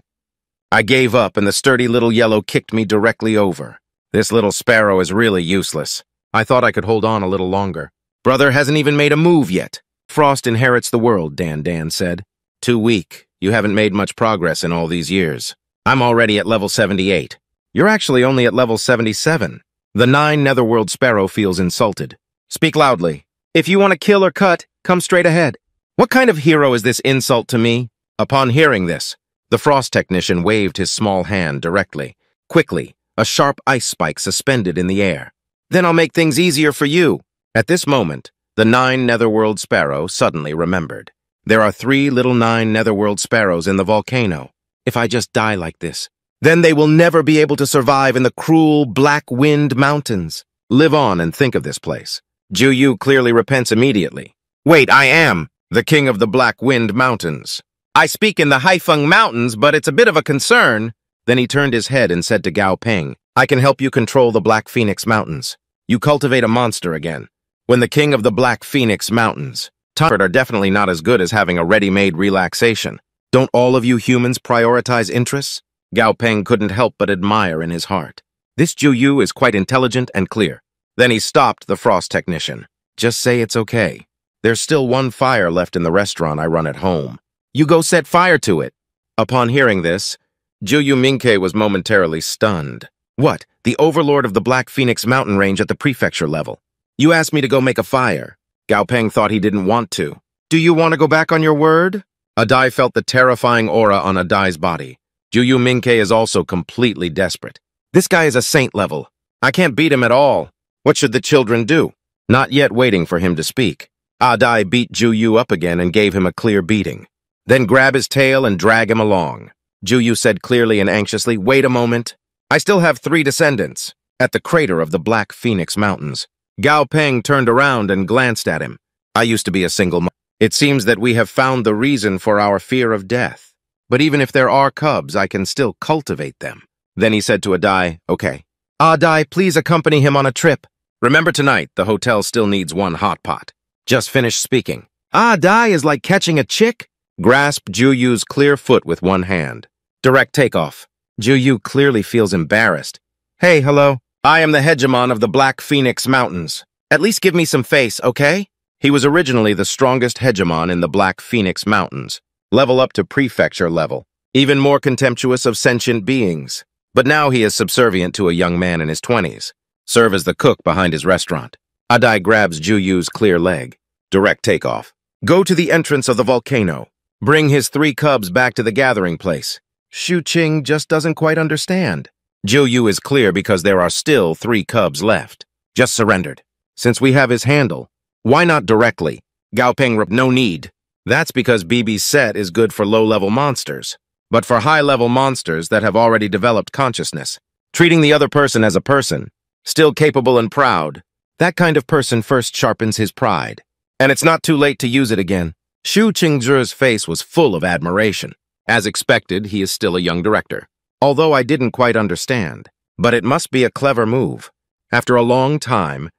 I gave up, and the sturdy little yellow kicked me directly over. This little sparrow is really useless. I thought I could hold on a little longer. Brother hasn't even made a move yet. Frost inherits the world, Dan Dan said. Too weak. You haven't made much progress in all these years. I'm already at level 78. You're actually only at level 77. The nine Netherworld Sparrow feels insulted. Speak loudly. If you want to kill or cut, come straight ahead. What kind of hero is this insult to me? Upon hearing this, the Frost Technician waved his small hand directly. Quickly, a sharp ice spike suspended in the air. Then I'll make things easier for you. At this moment, the nine Netherworld Sparrow suddenly remembered. There are three little nine Netherworld Sparrows in the volcano. If I just die like this, then they will never be able to survive in the cruel Black Wind Mountains. Live on and think of this place. Ju Yu clearly repents immediately. Wait, I am the king of the Black Wind Mountains. I speak in the Haifeng Mountains, but it's a bit of a concern. Then he turned his head and said to Gao Peng, I can help you control the Black Phoenix Mountains. You cultivate a monster again. When the king of the Black Phoenix Mountains, Comfort are definitely not as good as having a ready-made relaxation. Don't all of you humans prioritize interests? Gao Peng couldn't help but admire in his heart. This Ju Yu is quite intelligent and clear. Then he stopped the frost technician. Just say it's okay. There's still one fire left in the restaurant I run at home. You go set fire to it. Upon hearing this, Juyu Minke was momentarily stunned. What? The overlord of the Black Phoenix mountain range at the prefecture level. You asked me to go make a fire. Gao Peng thought he didn't want to. Do you want to go back on your word? Adai felt the terrifying aura on Adai's body. Juyu Minke is also completely desperate. This guy is a saint level. I can't beat him at all. What should the children do? Not yet waiting for him to speak. Ah Adai beat Juyu up again and gave him a clear beating. Then grab his tail and drag him along. Juyu said clearly and anxiously, Wait a moment. I still have three descendants, at the crater of the Black Phoenix Mountains. Gao Peng turned around and glanced at him. I used to be a single mother. It seems that we have found the reason for our fear of death. But even if there are cubs, I can still cultivate them. Then he said to Adai, Okay. Adai, please accompany him on a trip. Remember tonight, the hotel still needs one hot pot. Just finished speaking. Adai is like catching a chick? Grasp Juyu's clear foot with one hand. Direct takeoff. Juyu clearly feels embarrassed. Hey, hello. I am the hegemon of the Black Phoenix Mountains. At least give me some face, okay? He was originally the strongest hegemon in the Black Phoenix Mountains. Level up to prefecture level. Even more contemptuous of sentient beings. But now he is subservient to a young man in his 20s. Serve as the cook behind his restaurant. Adai grabs Juyu's clear leg. Direct takeoff. Go to the entrance of the volcano. Bring his three cubs back to the gathering place. Shu Qing just doesn't quite understand. Zhou Yu is clear because there are still three cubs left. Just surrendered. Since we have his handle, why not directly? Gao Peng no need. That's because BB's set is good for low-level monsters. But for high-level monsters that have already developed consciousness, treating the other person as a person, still capable and proud, that kind of person first sharpens his pride. And it's not too late to use it again. Shu Qingzhi's face was full of admiration. As expected, he is still a young director. Although I didn't quite understand, but it must be a clever move. After a long time,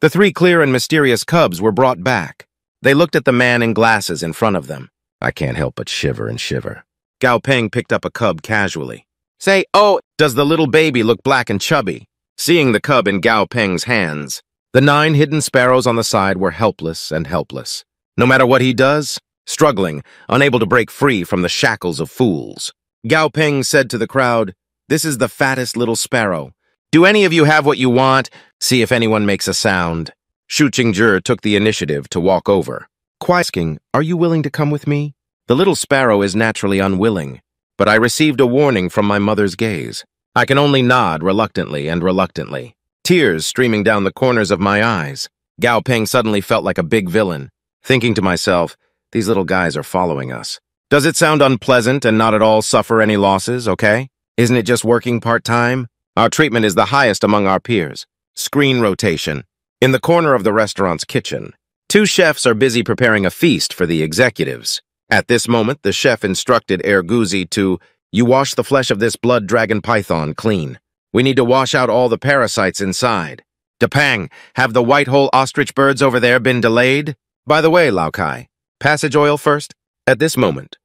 the three clear and mysterious cubs were brought back. They looked at the man in glasses in front of them. I can't help but shiver and shiver. Gao Peng picked up a cub casually. Say, oh, does the little baby look black and chubby? Seeing the cub in Gao Peng's hands, the nine hidden sparrows on the side were helpless and helpless. No matter what he does, struggling, unable to break free from the shackles of fools. Gao Peng said to the crowd, This is the fattest little sparrow. Do any of you have what you want? See if anyone makes a sound. Shu Qingzhi took the initiative to walk over. Quaisking, are you willing to come with me? The little sparrow is naturally unwilling, but I received a warning from my mother's gaze. I can only nod reluctantly and reluctantly. Tears streaming down the corners of my eyes. Gao Peng suddenly felt like a big villain thinking to myself, these little guys are following us. Does it sound unpleasant and not at all suffer any losses, okay? Isn't it just working part-time? Our treatment is the highest among our peers. Screen rotation. In the corner of the restaurant's kitchen, two chefs are busy preparing a feast for the executives. At this moment, the chef instructed Erguzi to, you wash the flesh of this blood dragon python clean. We need to wash out all the parasites inside. Depang, have the white hole ostrich birds over there been delayed? By the way, Lao Kai, passage oil first? At this moment,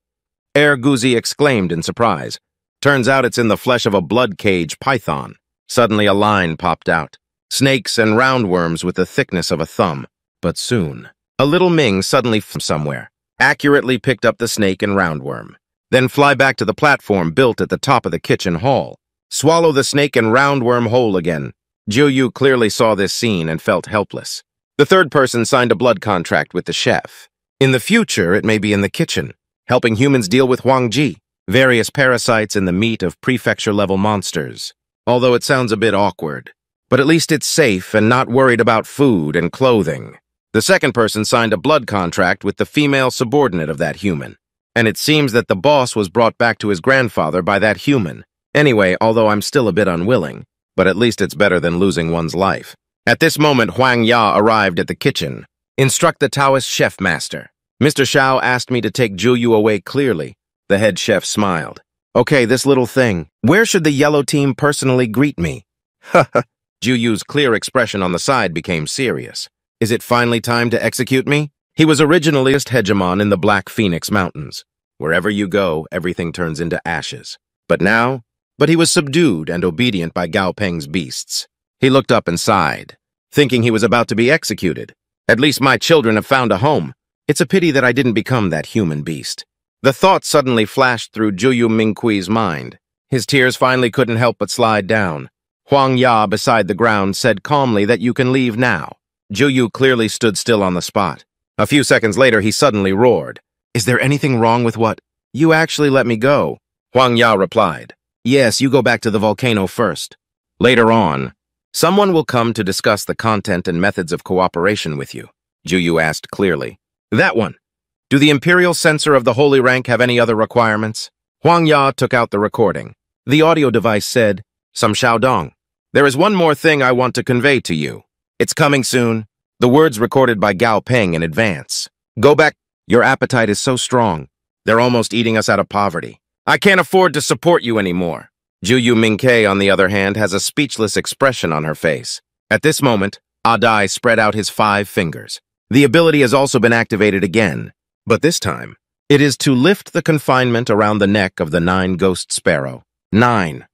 Erguzi exclaimed in surprise. Turns out it's in the flesh of a blood cage python. Suddenly a line popped out. Snakes and roundworms with the thickness of a thumb. But soon, a little Ming suddenly from somewhere, accurately picked up the snake and roundworm. Then fly back to the platform built at the top of the kitchen hall. Swallow the snake and roundworm whole again. Jiu Yu clearly saw this scene and felt helpless. The third person signed a blood contract with the chef. In the future, it may be in the kitchen, helping humans deal with Huang Ji, various parasites in the meat of prefecture-level monsters. Although it sounds a bit awkward. But at least it's safe and not worried about food and clothing. The second person signed a blood contract with the female subordinate of that human. And it seems that the boss was brought back to his grandfather by that human. Anyway, although I'm still a bit unwilling, but at least it's better than losing one's life. At this moment, Huang Ya arrived at the kitchen. Instruct the Taoist chef master. Mr. Shao asked me to take Juyu away clearly. The head chef smiled. Okay, this little thing. Where should the yellow team personally greet me? Haha. *laughs* Juyu's clear expression on the side became serious. Is it finally time to execute me? He was originally a hegemon in the Black Phoenix Mountains. Wherever you go, everything turns into ashes. But now, but he was subdued and obedient by Gao Peng's beasts. He looked up and sighed, thinking he was about to be executed. At least my children have found a home. It's a pity that I didn't become that human beast. The thought suddenly flashed through Juyu Mingqui's mind. His tears finally couldn't help but slide down. Huang Ya, beside the ground, said calmly that you can leave now. Juyu clearly stood still on the spot. A few seconds later, he suddenly roared. Is there anything wrong with what? You actually let me go. Huang Ya replied. Yes, you go back to the volcano first. Later on, someone will come to discuss the content and methods of cooperation with you. Juyu asked clearly. That one. Do the Imperial Censor of the Holy Rank have any other requirements? Huang Ya took out the recording. The audio device said, Some Xiaodong. There is one more thing I want to convey to you. It's coming soon. The words recorded by Gao Peng in advance. Go back. Your appetite is so strong. They're almost eating us out of poverty. I can't afford to support you anymore. Juyu Mingke, on the other hand, has a speechless expression on her face. At this moment, ah Adai spread out his five fingers. The ability has also been activated again, but this time, it is to lift the confinement around the neck of the Nine Ghost Sparrow. Nine.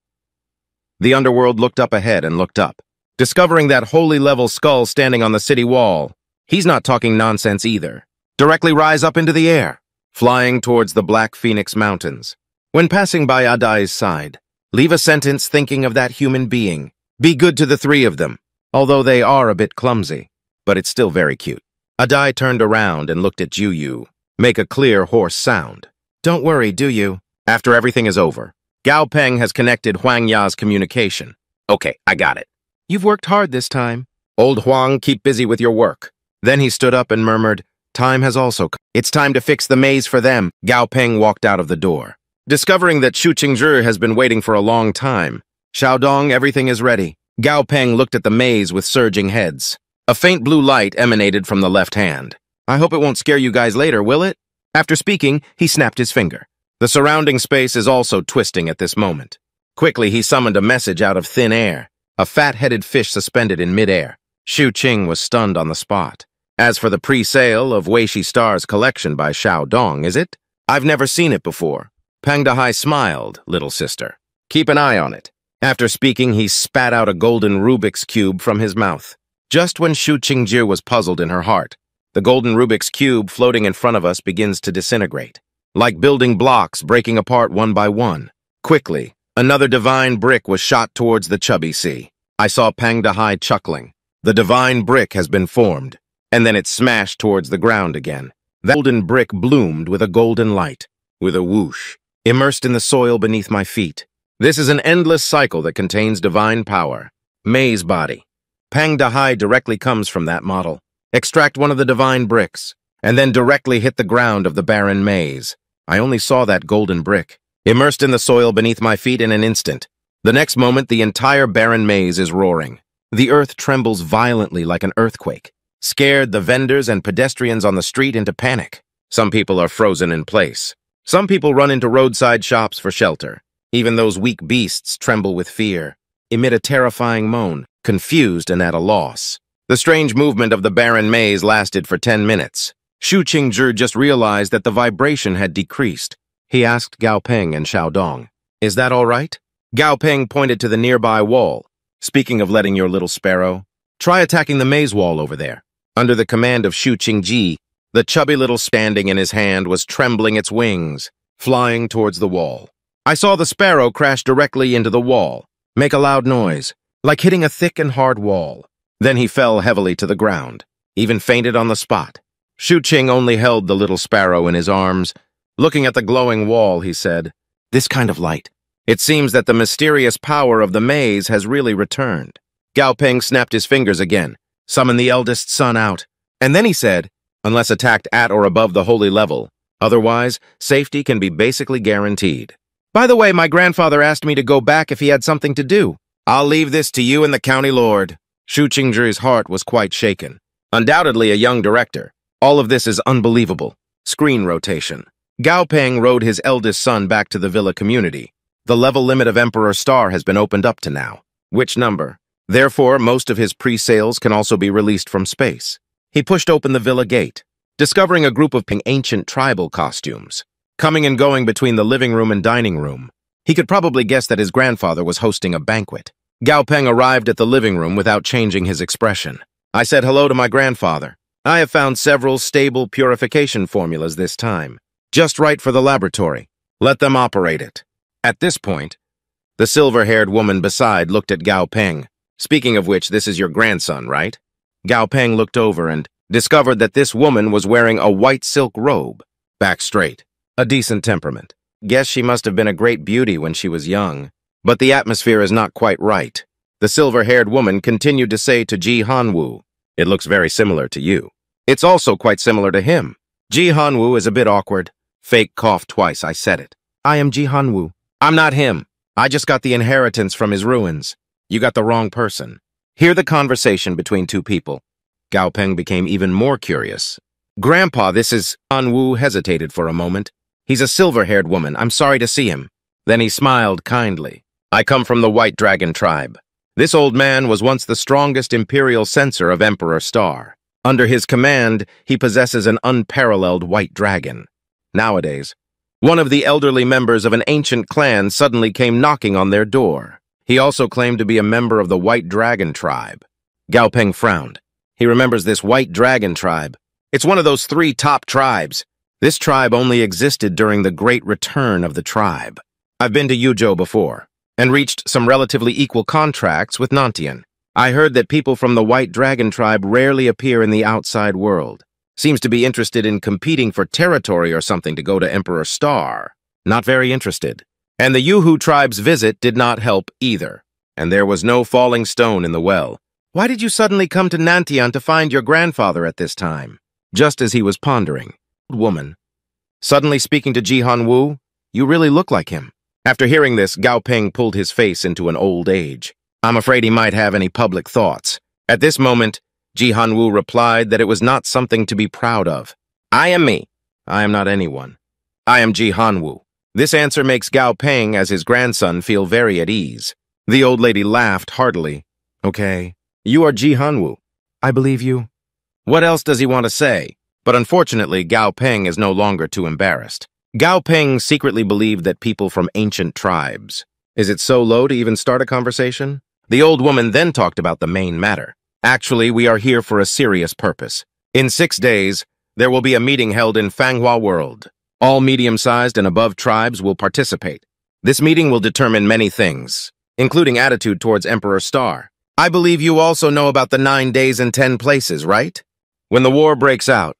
The underworld looked up ahead and looked up, discovering that holy level skull standing on the city wall. He's not talking nonsense either. Directly rise up into the air, flying towards the Black Phoenix Mountains. When passing by Adai's side, leave a sentence thinking of that human being. Be good to the three of them, although they are a bit clumsy, but it's still very cute. Adai turned around and looked at Juyu. Make a clear, hoarse sound. Don't worry, do you? After everything is over, Gao Peng has connected Huang Ya's communication. Okay, I got it. You've worked hard this time. Old Huang, keep busy with your work. Then he stood up and murmured, Time has also come. It's time to fix the maze for them. Gao Peng walked out of the door. Discovering that Shu Qingzhi has been waiting for a long time, Xiaodong, everything is ready. Gao Peng looked at the maze with surging heads. A faint blue light emanated from the left hand. I hope it won't scare you guys later, will it? After speaking, he snapped his finger. The surrounding space is also twisting at this moment. Quickly, he summoned a message out of thin air, a fat-headed fish suspended in midair. Shu Qing was stunned on the spot. As for the pre-sale of Weishi Star's collection by Xiaodong, is it? I've never seen it before. Peng Dehai smiled, little sister. Keep an eye on it. After speaking, he spat out a golden Rubik's Cube from his mouth. Just when Shu Qingzhi was puzzled in her heart, the golden Rubik's Cube floating in front of us begins to disintegrate, like building blocks breaking apart one by one. Quickly, another divine brick was shot towards the chubby sea. I saw Peng Dehai chuckling. The divine brick has been formed, and then it smashed towards the ground again. The golden brick bloomed with a golden light, with a whoosh, immersed in the soil beneath my feet. This is an endless cycle that contains divine power. May's body. Peng Dehai directly comes from that model. Extract one of the divine bricks, and then directly hit the ground of the barren maze. I only saw that golden brick, immersed in the soil beneath my feet in an instant. The next moment, the entire barren maze is roaring. The earth trembles violently like an earthquake, scared the vendors and pedestrians on the street into panic. Some people are frozen in place. Some people run into roadside shops for shelter. Even those weak beasts tremble with fear, emit a terrifying moan, confused and at a loss. The strange movement of the barren maze lasted for ten minutes. Shu Qingzhi just realized that the vibration had decreased. He asked Gao Peng and Xiao Dong, Is that all right? Gao Peng pointed to the nearby wall. Speaking of letting your little sparrow, try attacking the maze wall over there. Under the command of Shu Qingzhi, the chubby little standing in his hand was trembling its wings, flying towards the wall. I saw the sparrow crash directly into the wall, make a loud noise, like hitting a thick and hard wall. Then he fell heavily to the ground, even fainted on the spot. Shu Qing only held the little sparrow in his arms. Looking at the glowing wall, he said, This kind of light. It seems that the mysterious power of the maze has really returned. Gao Peng snapped his fingers again, summoned the eldest son out, and then he said, unless attacked at or above the holy level, otherwise, safety can be basically guaranteed. By the way, my grandfather asked me to go back if he had something to do. I'll leave this to you and the county lord. Shu Qingzhi's heart was quite shaken. Undoubtedly a young director. All of this is unbelievable. Screen rotation. Gao Peng rode his eldest son back to the villa community. The level limit of Emperor Star has been opened up to now. Which number? Therefore, most of his pre-sales can also be released from space. He pushed open the villa gate, discovering a group of ancient tribal costumes, coming and going between the living room and dining room. He could probably guess that his grandfather was hosting a banquet. Gao Peng arrived at the living room without changing his expression. I said hello to my grandfather. I have found several stable purification formulas this time, just right for the laboratory. Let them operate it. At this point, the silver-haired woman beside looked at Gao Peng. Speaking of which, this is your grandson, right? Gao Peng looked over and discovered that this woman was wearing a white silk robe, back straight, a decent temperament. Guess she must have been a great beauty when she was young, but the atmosphere is not quite right. The silver-haired woman continued to say to Ji Hanwu, It looks very similar to you. It's also quite similar to him. Ji Hanwu is a bit awkward. Fake cough twice, I said it. I am Ji Hanwu. I'm not him. I just got the inheritance from his ruins. You got the wrong person. Hear the conversation between two people. Gao Peng became even more curious. Grandpa, this is... Han Wu hesitated for a moment. He's a silver-haired woman. I'm sorry to see him. Then he smiled kindly. I come from the White Dragon tribe. This old man was once the strongest imperial censor of Emperor Star. Under his command, he possesses an unparalleled white dragon. Nowadays, one of the elderly members of an ancient clan suddenly came knocking on their door. He also claimed to be a member of the White Dragon tribe. Gao Peng frowned. He remembers this White Dragon tribe. It's one of those three top tribes. This tribe only existed during the Great Return of the tribe. I've been to Yuzhou before, and reached some relatively equal contracts with Nantian. I heard that people from the White Dragon tribe rarely appear in the outside world. Seems to be interested in competing for territory or something to go to Emperor Star. Not very interested. And the Yuhu tribe's visit did not help either, and there was no falling stone in the well. Why did you suddenly come to Nantian to find your grandfather at this time? Just as he was pondering. Old woman. Suddenly speaking to Jihan Wu, you really look like him. After hearing this, Gao Peng pulled his face into an old age. I'm afraid he might have any public thoughts. At this moment, Jihan Wu replied that it was not something to be proud of. I am me. I am not anyone. I am Jihan Wu. This answer makes Gao Peng, as his grandson, feel very at ease. The old lady laughed heartily. Okay, you are Ji Hanwu. I believe you. What else does he want to say? But unfortunately, Gao Peng is no longer too embarrassed. Gao Peng secretly believed that people from ancient tribes. Is it so low to even start a conversation? The old woman then talked about the main matter. Actually, we are here for a serious purpose. In six days, there will be a meeting held in Fanghua World. All medium-sized and above tribes will participate. This meeting will determine many things, including attitude towards Emperor Star. I believe you also know about the nine days and ten places, right? When the war breaks out,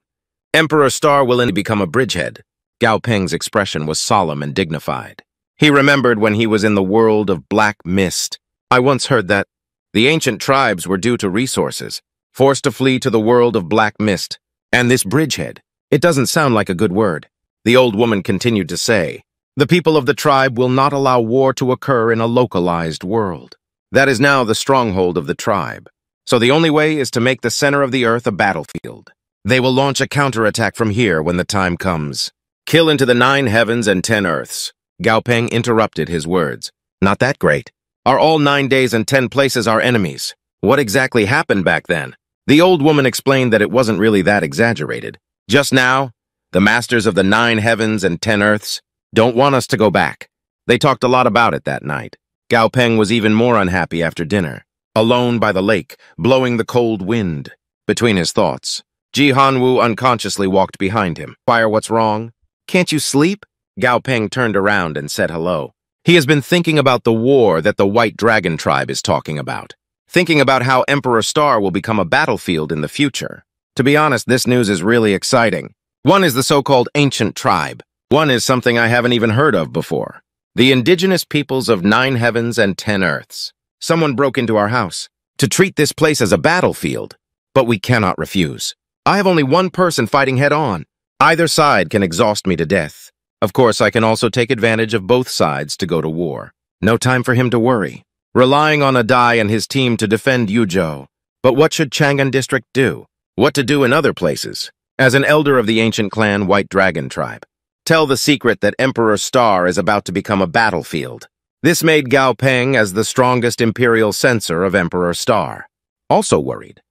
Emperor Star will become a bridgehead. Gao Peng's expression was solemn and dignified. He remembered when he was in the world of black mist. I once heard that the ancient tribes were due to resources, forced to flee to the world of black mist. And this bridgehead, it doesn't sound like a good word. The old woman continued to say, The people of the tribe will not allow war to occur in a localized world. That is now the stronghold of the tribe. So the only way is to make the center of the earth a battlefield. They will launch a counterattack from here when the time comes. Kill into the nine heavens and ten earths. Gao Peng interrupted his words. Not that great. Are all nine days and ten places our enemies? What exactly happened back then? The old woman explained that it wasn't really that exaggerated. Just now, the masters of the nine heavens and ten earths, don't want us to go back. They talked a lot about it that night. Gao Peng was even more unhappy after dinner, alone by the lake, blowing the cold wind. Between his thoughts, Ji Hanwu unconsciously walked behind him. Fire, what's wrong? Can't you sleep? Gao Peng turned around and said hello. He has been thinking about the war that the White Dragon tribe is talking about. Thinking about how Emperor Star will become a battlefield in the future. To be honest, this news is really exciting. One is the so-called ancient tribe. One is something I haven't even heard of before. The indigenous peoples of nine heavens and ten earths. Someone broke into our house to treat this place as a battlefield, but we cannot refuse. I have only one person fighting head-on. Either side can exhaust me to death. Of course, I can also take advantage of both sides to go to war. No time for him to worry. Relying on Adai and his team to defend Yuzhou. But what should Chang'an District do? What to do in other places? As an elder of the ancient clan White Dragon tribe, Tell the secret that Emperor Star is about to become a battlefield. This made Gao Peng as the strongest imperial censor of Emperor Star. Also worried.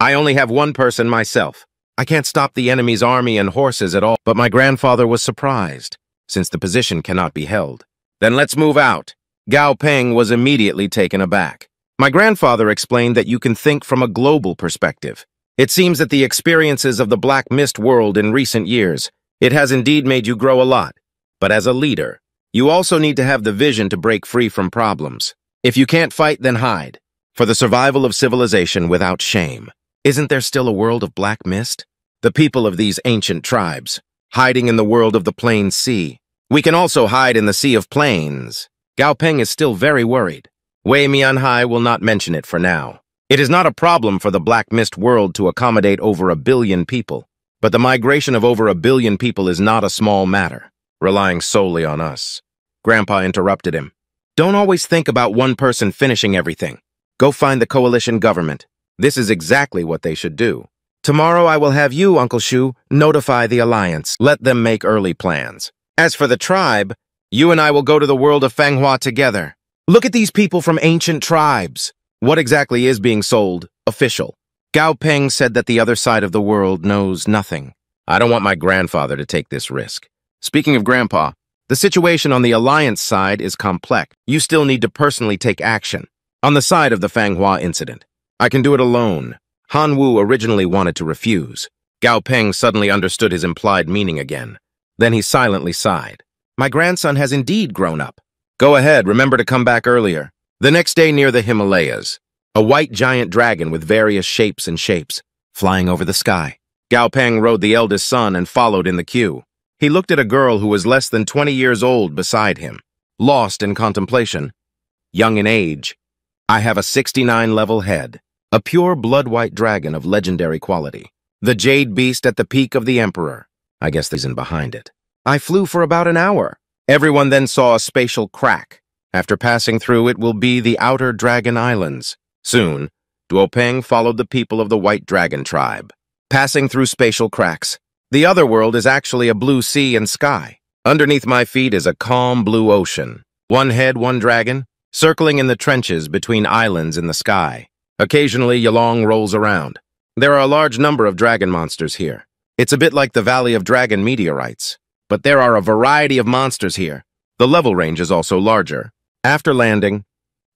I only have one person myself. I can't stop the enemy's army and horses at all, but my grandfather was surprised, since the position cannot be held. Then let's move out. Gao Peng was immediately taken aback. My grandfather explained that you can think from a global perspective. It seems that the experiences of the Black Mist world in recent years, it has indeed made you grow a lot. But as a leader, you also need to have the vision to break free from problems. If you can't fight, then hide. For the survival of civilization without shame. Isn't there still a world of Black Mist? The people of these ancient tribes, hiding in the world of the Plain Sea. We can also hide in the Sea of Plains. Gao Peng is still very worried. Wei Mianhai will not mention it for now. It is not a problem for the Black Mist world to accommodate over a billion people, but the migration of over a billion people is not a small matter, relying solely on us. Grandpa interrupted him. Don't always think about one person finishing everything. Go find the coalition government. This is exactly what they should do. Tomorrow I will have you, Uncle Shu, notify the Alliance. Let them make early plans. As for the tribe, you and I will go to the world of Fanghua together. Look at these people from ancient tribes. What exactly is being sold? Official. Gao Peng said that the other side of the world knows nothing. I don't want my grandfather to take this risk. Speaking of grandpa, the situation on the Alliance side is complex. You still need to personally take action. On the side of the Fanghua incident, I can do it alone. Han Wu originally wanted to refuse. Gao Peng suddenly understood his implied meaning again. Then he silently sighed. My grandson has indeed grown up. Go ahead, remember to come back earlier. The next day near the Himalayas, a white giant dragon with various shapes and shapes, flying over the sky. Gao Peng rode the eldest son and followed in the queue. He looked at a girl who was less than 20 years old beside him, lost in contemplation. Young in age, I have a 69-level head, a pure blood-white dragon of legendary quality. The jade beast at the peak of the emperor. I guess there's in behind it. I flew for about an hour. Everyone then saw a spatial crack. After passing through, it will be the Outer Dragon Islands. Soon, Duopeng followed the people of the White Dragon tribe. Passing through spatial cracks, the other world is actually a blue sea and sky. Underneath my feet is a calm blue ocean. One head, one dragon, circling in the trenches between islands in the sky. Occasionally, Yalong rolls around. There are a large number of dragon monsters here. It's a bit like the Valley of Dragon meteorites. But there are a variety of monsters here. The level range is also larger. After landing,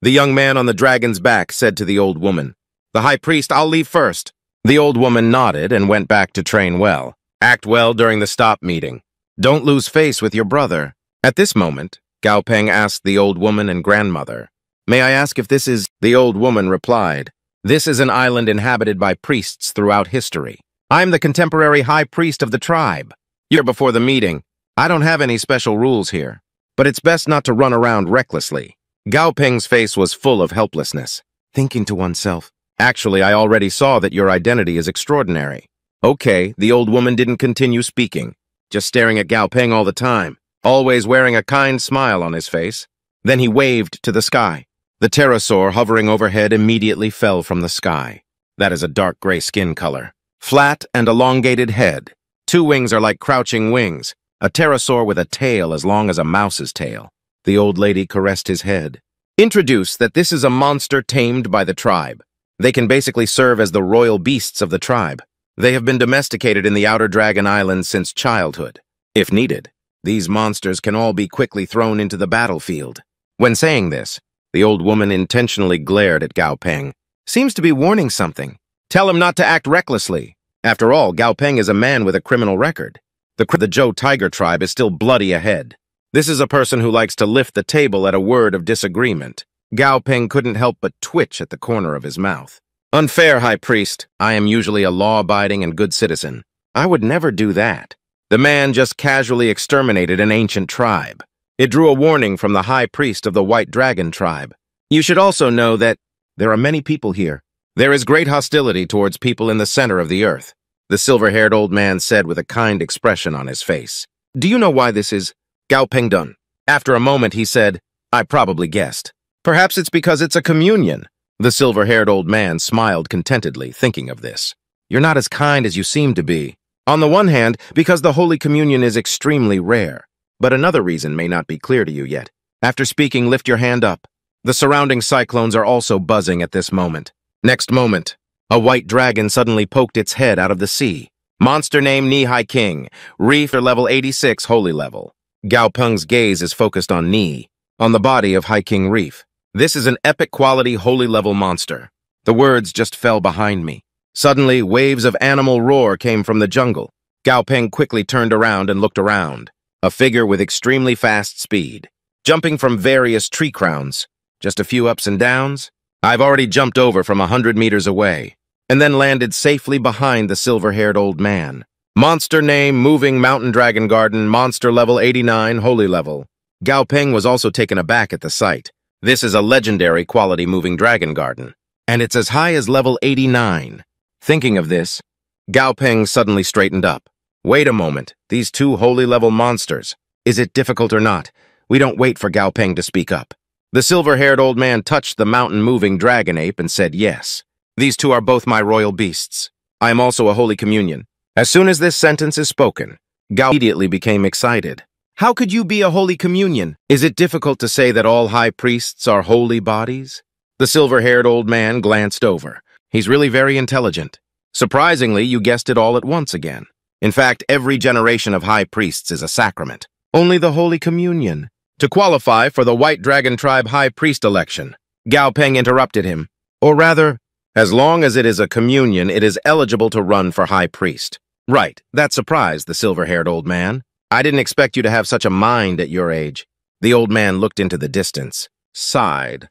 the young man on the dragon's back said to the old woman, The high priest, I'll leave first. The old woman nodded and went back to train well. Act well during the stop meeting. Don't lose face with your brother. At this moment, Gao Peng asked the old woman and grandmother, May I ask if this is... The old woman replied, This is an island inhabited by priests throughout history. I'm the contemporary high priest of the tribe. Year before the meeting, I don't have any special rules here, but it's best not to run around recklessly. Gao Peng's face was full of helplessness, thinking to oneself, Actually, I already saw that your identity is extraordinary. Okay, the old woman didn't continue speaking, just staring at Gao Peng all the time, always wearing a kind smile on his face. Then he waved to the sky. The pterosaur hovering overhead immediately fell from the sky. That is a dark gray skin color. Flat and elongated head, Two wings are like crouching wings, a pterosaur with a tail as long as a mouse's tail. The old lady caressed his head. Introduce that this is a monster tamed by the tribe. They can basically serve as the royal beasts of the tribe. They have been domesticated in the Outer Dragon Islands since childhood. If needed, these monsters can all be quickly thrown into the battlefield. When saying this, the old woman intentionally glared at Gao Peng. Seems to be warning something. Tell him not to act recklessly. After all, Gao Peng is a man with a criminal record. The, the Zhou Tiger tribe is still bloody ahead. This is a person who likes to lift the table at a word of disagreement. Gao Peng couldn't help but twitch at the corner of his mouth. Unfair, High Priest. I am usually a law-abiding and good citizen. I would never do that. The man just casually exterminated an ancient tribe. It drew a warning from the High Priest of the White Dragon tribe. You should also know that there are many people here there is great hostility towards people in the center of the earth, the silver-haired old man said with a kind expression on his face. Do you know why this is? Gao Pengdun. After a moment, he said, I probably guessed. Perhaps it's because it's a communion. The silver-haired old man smiled contentedly, thinking of this. You're not as kind as you seem to be. On the one hand, because the Holy Communion is extremely rare. But another reason may not be clear to you yet. After speaking, lift your hand up. The surrounding cyclones are also buzzing at this moment. Next moment, a white dragon suddenly poked its head out of the sea. Monster name Ni King, reef or level 86 holy level. Gao Peng's gaze is focused on Ni, on the body of Hai King Reef. This is an epic quality holy level monster. The words just fell behind me. Suddenly, waves of animal roar came from the jungle. Gao Peng quickly turned around and looked around. A figure with extremely fast speed. Jumping from various tree crowns. Just a few ups and downs? I've already jumped over from a hundred meters away, and then landed safely behind the silver-haired old man. Monster name, Moving Mountain Dragon Garden, Monster Level 89, Holy Level. Gao Peng was also taken aback at the sight. This is a legendary quality moving dragon garden, and it's as high as level 89. Thinking of this, Gao Peng suddenly straightened up. Wait a moment, these two holy level monsters. Is it difficult or not? We don't wait for Gao Peng to speak up. The silver-haired old man touched the mountain-moving dragon ape and said yes. These two are both my royal beasts. I am also a Holy Communion. As soon as this sentence is spoken, Gao immediately became excited. How could you be a Holy Communion? Is it difficult to say that all high priests are holy bodies? The silver-haired old man glanced over. He's really very intelligent. Surprisingly, you guessed it all at once again. In fact, every generation of high priests is a sacrament. Only the Holy Communion to qualify for the White Dragon Tribe High Priest election. Gao Peng interrupted him. Or rather, as long as it is a communion, it is eligible to run for High Priest. Right, that surprised the silver-haired old man. I didn't expect you to have such a mind at your age. The old man looked into the distance, sighed.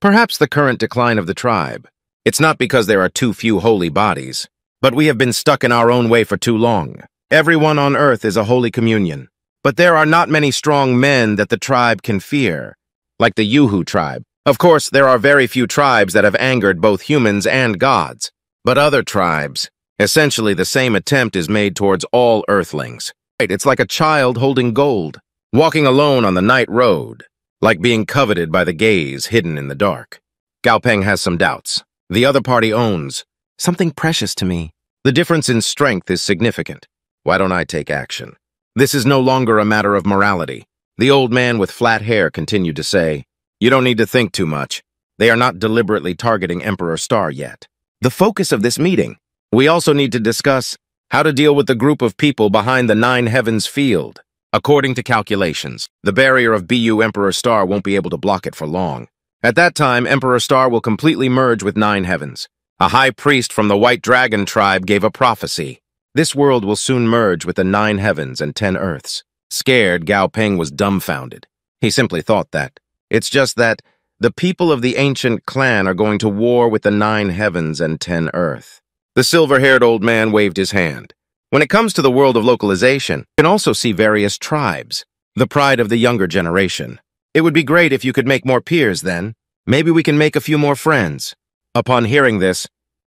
Perhaps the current decline of the tribe. It's not because there are too few holy bodies, but we have been stuck in our own way for too long. Everyone on earth is a holy communion. But there are not many strong men that the tribe can fear, like the Yuhu tribe. Of course, there are very few tribes that have angered both humans and gods. But other tribes, essentially the same attempt is made towards all earthlings. Right, It's like a child holding gold, walking alone on the night road, like being coveted by the gaze hidden in the dark. Gao Peng has some doubts. The other party owns something precious to me. The difference in strength is significant. Why don't I take action? This is no longer a matter of morality. The old man with flat hair continued to say, You don't need to think too much. They are not deliberately targeting Emperor Star yet. The focus of this meeting. We also need to discuss how to deal with the group of people behind the Nine Heavens field. According to calculations, the barrier of BU Emperor Star won't be able to block it for long. At that time, Emperor Star will completely merge with Nine Heavens. A high priest from the White Dragon tribe gave a prophecy. This world will soon merge with the nine heavens and ten earths. Scared, Gao Peng was dumbfounded. He simply thought that. It's just that the people of the ancient clan are going to war with the nine heavens and ten earth. The silver-haired old man waved his hand. When it comes to the world of localization, you can also see various tribes, the pride of the younger generation. It would be great if you could make more peers then. Maybe we can make a few more friends. Upon hearing this,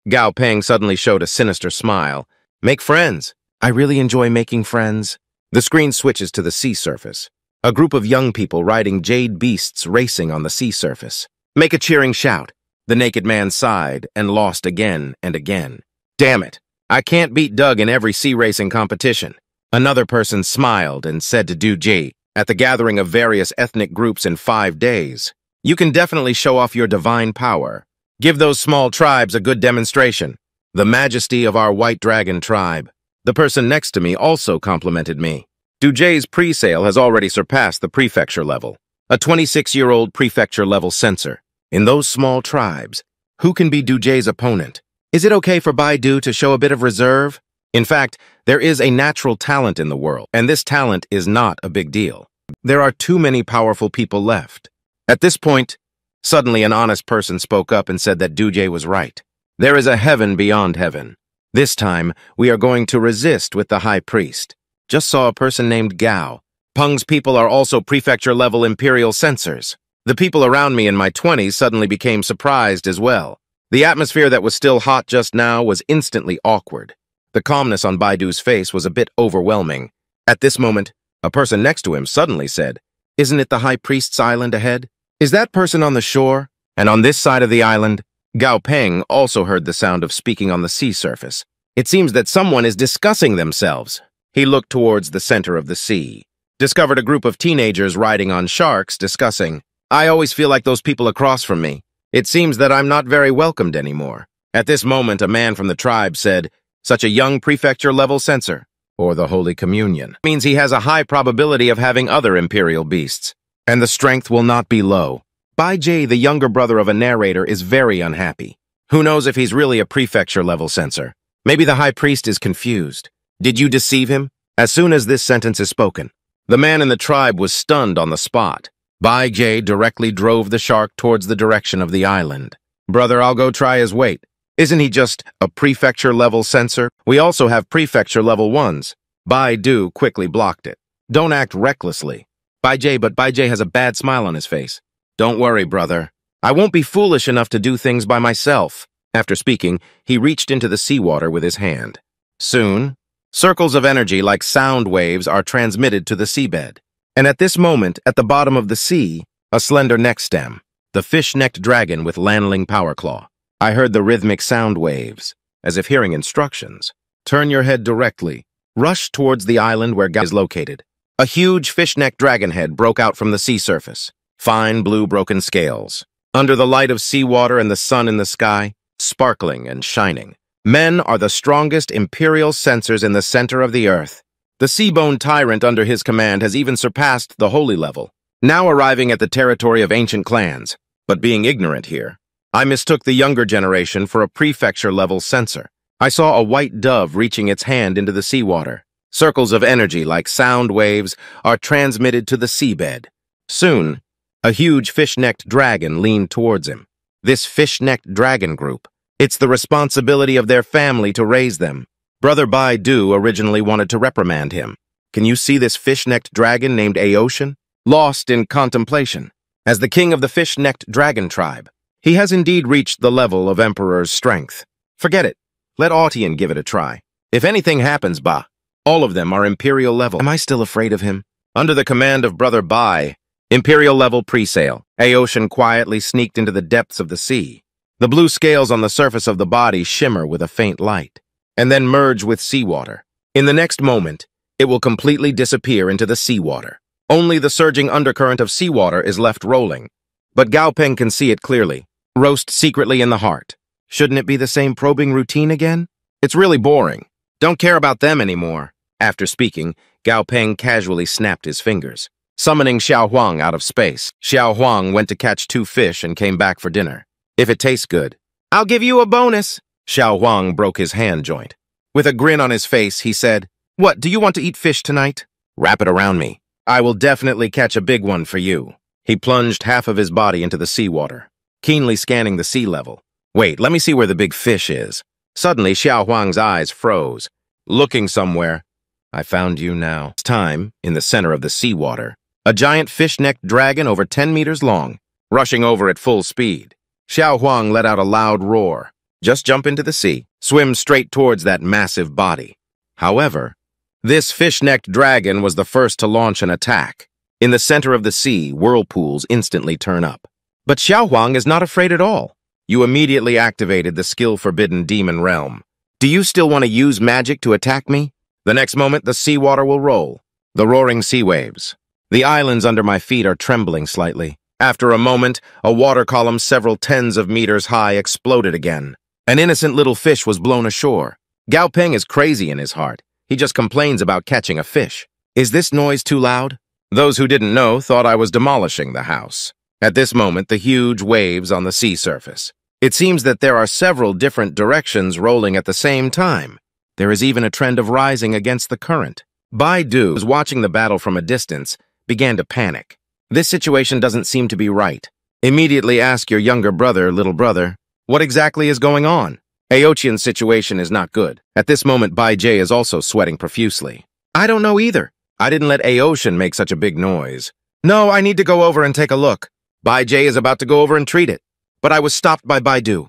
Gao Peng suddenly showed a sinister smile Make friends. I really enjoy making friends. The screen switches to the sea surface. A group of young people riding jade beasts racing on the sea surface. Make a cheering shout. The naked man sighed and lost again and again. Damn it. I can't beat Doug in every sea racing competition. Another person smiled and said to Du Ji, at the gathering of various ethnic groups in five days, you can definitely show off your divine power. Give those small tribes a good demonstration. The majesty of our White Dragon tribe. The person next to me also complimented me. Dujay's pre-sale has already surpassed the prefecture level. A 26-year-old prefecture level censor. In those small tribes, who can be Dujay's opponent? Is it okay for Baidu to show a bit of reserve? In fact, there is a natural talent in the world, and this talent is not a big deal. There are too many powerful people left. At this point, suddenly an honest person spoke up and said that Dujay was right. There is a heaven beyond heaven. This time, we are going to resist with the high priest. Just saw a person named Gao. Peng's people are also prefecture-level imperial censors. The people around me in my 20s suddenly became surprised as well. The atmosphere that was still hot just now was instantly awkward. The calmness on Baidu's face was a bit overwhelming. At this moment, a person next to him suddenly said, Isn't it the High Priest's island ahead? Is that person on the shore? And on this side of the island, Gao Peng also heard the sound of speaking on the sea surface. It seems that someone is discussing themselves. He looked towards the center of the sea, discovered a group of teenagers riding on sharks discussing, I always feel like those people across from me. It seems that I'm not very welcomed anymore. At this moment, a man from the tribe said, such a young prefecture-level censor, or the Holy Communion, means he has a high probability of having other imperial beasts, and the strength will not be low. Bai Jie, the younger brother of a narrator, is very unhappy. Who knows if he's really a prefecture-level censor? Maybe the high priest is confused. Did you deceive him? As soon as this sentence is spoken, the man in the tribe was stunned on the spot. Bai Jie directly drove the shark towards the direction of the island. Brother, I'll go try his weight. Isn't he just a prefecture-level censor? We also have prefecture-level ones. Bai Du quickly blocked it. Don't act recklessly. Bai Jie, but Bai Jie has a bad smile on his face. Don't worry, brother. I won't be foolish enough to do things by myself. After speaking, he reached into the seawater with his hand. Soon, circles of energy like sound waves are transmitted to the seabed. And at this moment, at the bottom of the sea, a slender neck stem, the fish-necked dragon with Lanling power claw. I heard the rhythmic sound waves, as if hearing instructions. Turn your head directly. Rush towards the island where Gao is located. A huge fish-necked dragon head broke out from the sea surface. Fine blue broken scales. Under the light of seawater and the sun in the sky, sparkling and shining. Men are the strongest imperial censors in the center of the earth. The Seabone tyrant under his command has even surpassed the holy level, now arriving at the territory of ancient clans, but being ignorant here. I mistook the younger generation for a prefecture-level censor. I saw a white dove reaching its hand into the seawater. Circles of energy like sound waves are transmitted to the seabed. Soon, a huge fish-necked dragon leaned towards him. This fish-necked dragon group, it's the responsibility of their family to raise them. Brother Bai Du originally wanted to reprimand him. Can you see this fish-necked dragon named Aocean? Lost in contemplation. As the king of the fish-necked dragon tribe, he has indeed reached the level of Emperor's strength. Forget it. Let Autian give it a try. If anything happens, Ba, all of them are Imperial level. Am I still afraid of him? Under the command of Brother Bai, Imperial level presale, Aocean quietly sneaked into the depths of the sea. The blue scales on the surface of the body shimmer with a faint light, and then merge with seawater. In the next moment, it will completely disappear into the seawater. Only the surging undercurrent of seawater is left rolling, but Gao Peng can see it clearly. Roast secretly in the heart. Shouldn't it be the same probing routine again? It's really boring. Don't care about them anymore. After speaking, Gao Peng casually snapped his fingers. Summoning Xiao Huang out of space, Xiao Huang went to catch two fish and came back for dinner. If it tastes good, I'll give you a bonus. Xiao Huang broke his hand joint. With a grin on his face, he said, What, do you want to eat fish tonight? Wrap it around me. I will definitely catch a big one for you. He plunged half of his body into the seawater keenly scanning the sea level. Wait, let me see where the big fish is. Suddenly, Xiao Huang's eyes froze. Looking somewhere. I found you now. It's time, in the center of the seawater. A giant fish-necked dragon over 10 meters long, rushing over at full speed. Xiao Huang let out a loud roar. Just jump into the sea, swim straight towards that massive body. However, this fish-necked dragon was the first to launch an attack. In the center of the sea, whirlpools instantly turn up. But Xiao Huang is not afraid at all. You immediately activated the skill-forbidden demon realm. Do you still want to use magic to attack me? The next moment, the seawater will roll. The roaring sea waves. The islands under my feet are trembling slightly. After a moment, a water column several tens of meters high exploded again. An innocent little fish was blown ashore. Gao Peng is crazy in his heart. He just complains about catching a fish. Is this noise too loud? Those who didn't know thought I was demolishing the house. At this moment, the huge waves on the sea surface. It seems that there are several different directions rolling at the same time. There is even a trend of rising against the current. Bai Du, was watching the battle from a distance, began to panic. This situation doesn't seem to be right. Immediately ask your younger brother, little brother, what exactly is going on? Aochian's situation is not good. At this moment, Bai Jie is also sweating profusely. I don't know either. I didn't let Aocean make such a big noise. No, I need to go over and take a look. Bai Jie is about to go over and treat it, but I was stopped by Bai Du.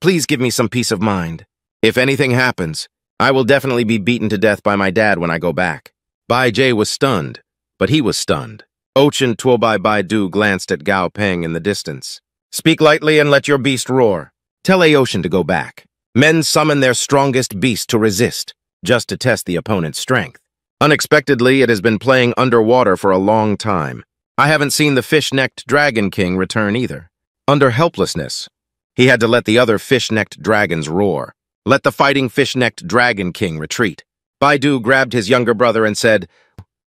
Please give me some peace of mind. If anything happens, I will definitely be beaten to death by my dad when I go back. Bai Jie was stunned, but he was stunned. Ochen Tuobai Bai Du glanced at Gao Peng in the distance. Speak lightly and let your beast roar. Tell Aocean to go back. Men summon their strongest beast to resist, just to test the opponent's strength. Unexpectedly, it has been playing underwater for a long time. I haven't seen the fish-necked Dragon King return either. Under helplessness, he had to let the other fish-necked dragons roar. Let the fighting fish-necked Dragon King retreat. Bai Du grabbed his younger brother and said,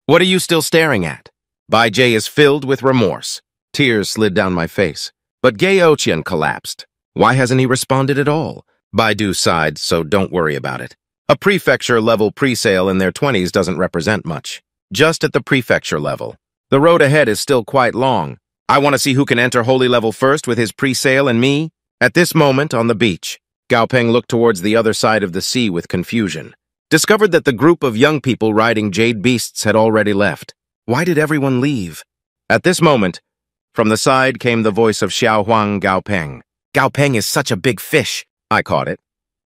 What are you still staring at? Bai Jie is filled with remorse. Tears slid down my face. But Gei Oqian collapsed. Why hasn't he responded at all? Bai Du sighed, so don't worry about it. A prefecture-level presale in their 20s doesn't represent much. Just at the prefecture level. The road ahead is still quite long. I want to see who can enter holy level first with his presale and me. At this moment, on the beach, Gao Peng looked towards the other side of the sea with confusion. Discovered that the group of young people riding jade beasts had already left. Why did everyone leave? At this moment, from the side came the voice of Xiao Huang Gao Peng. Gao Peng is such a big fish. I caught it.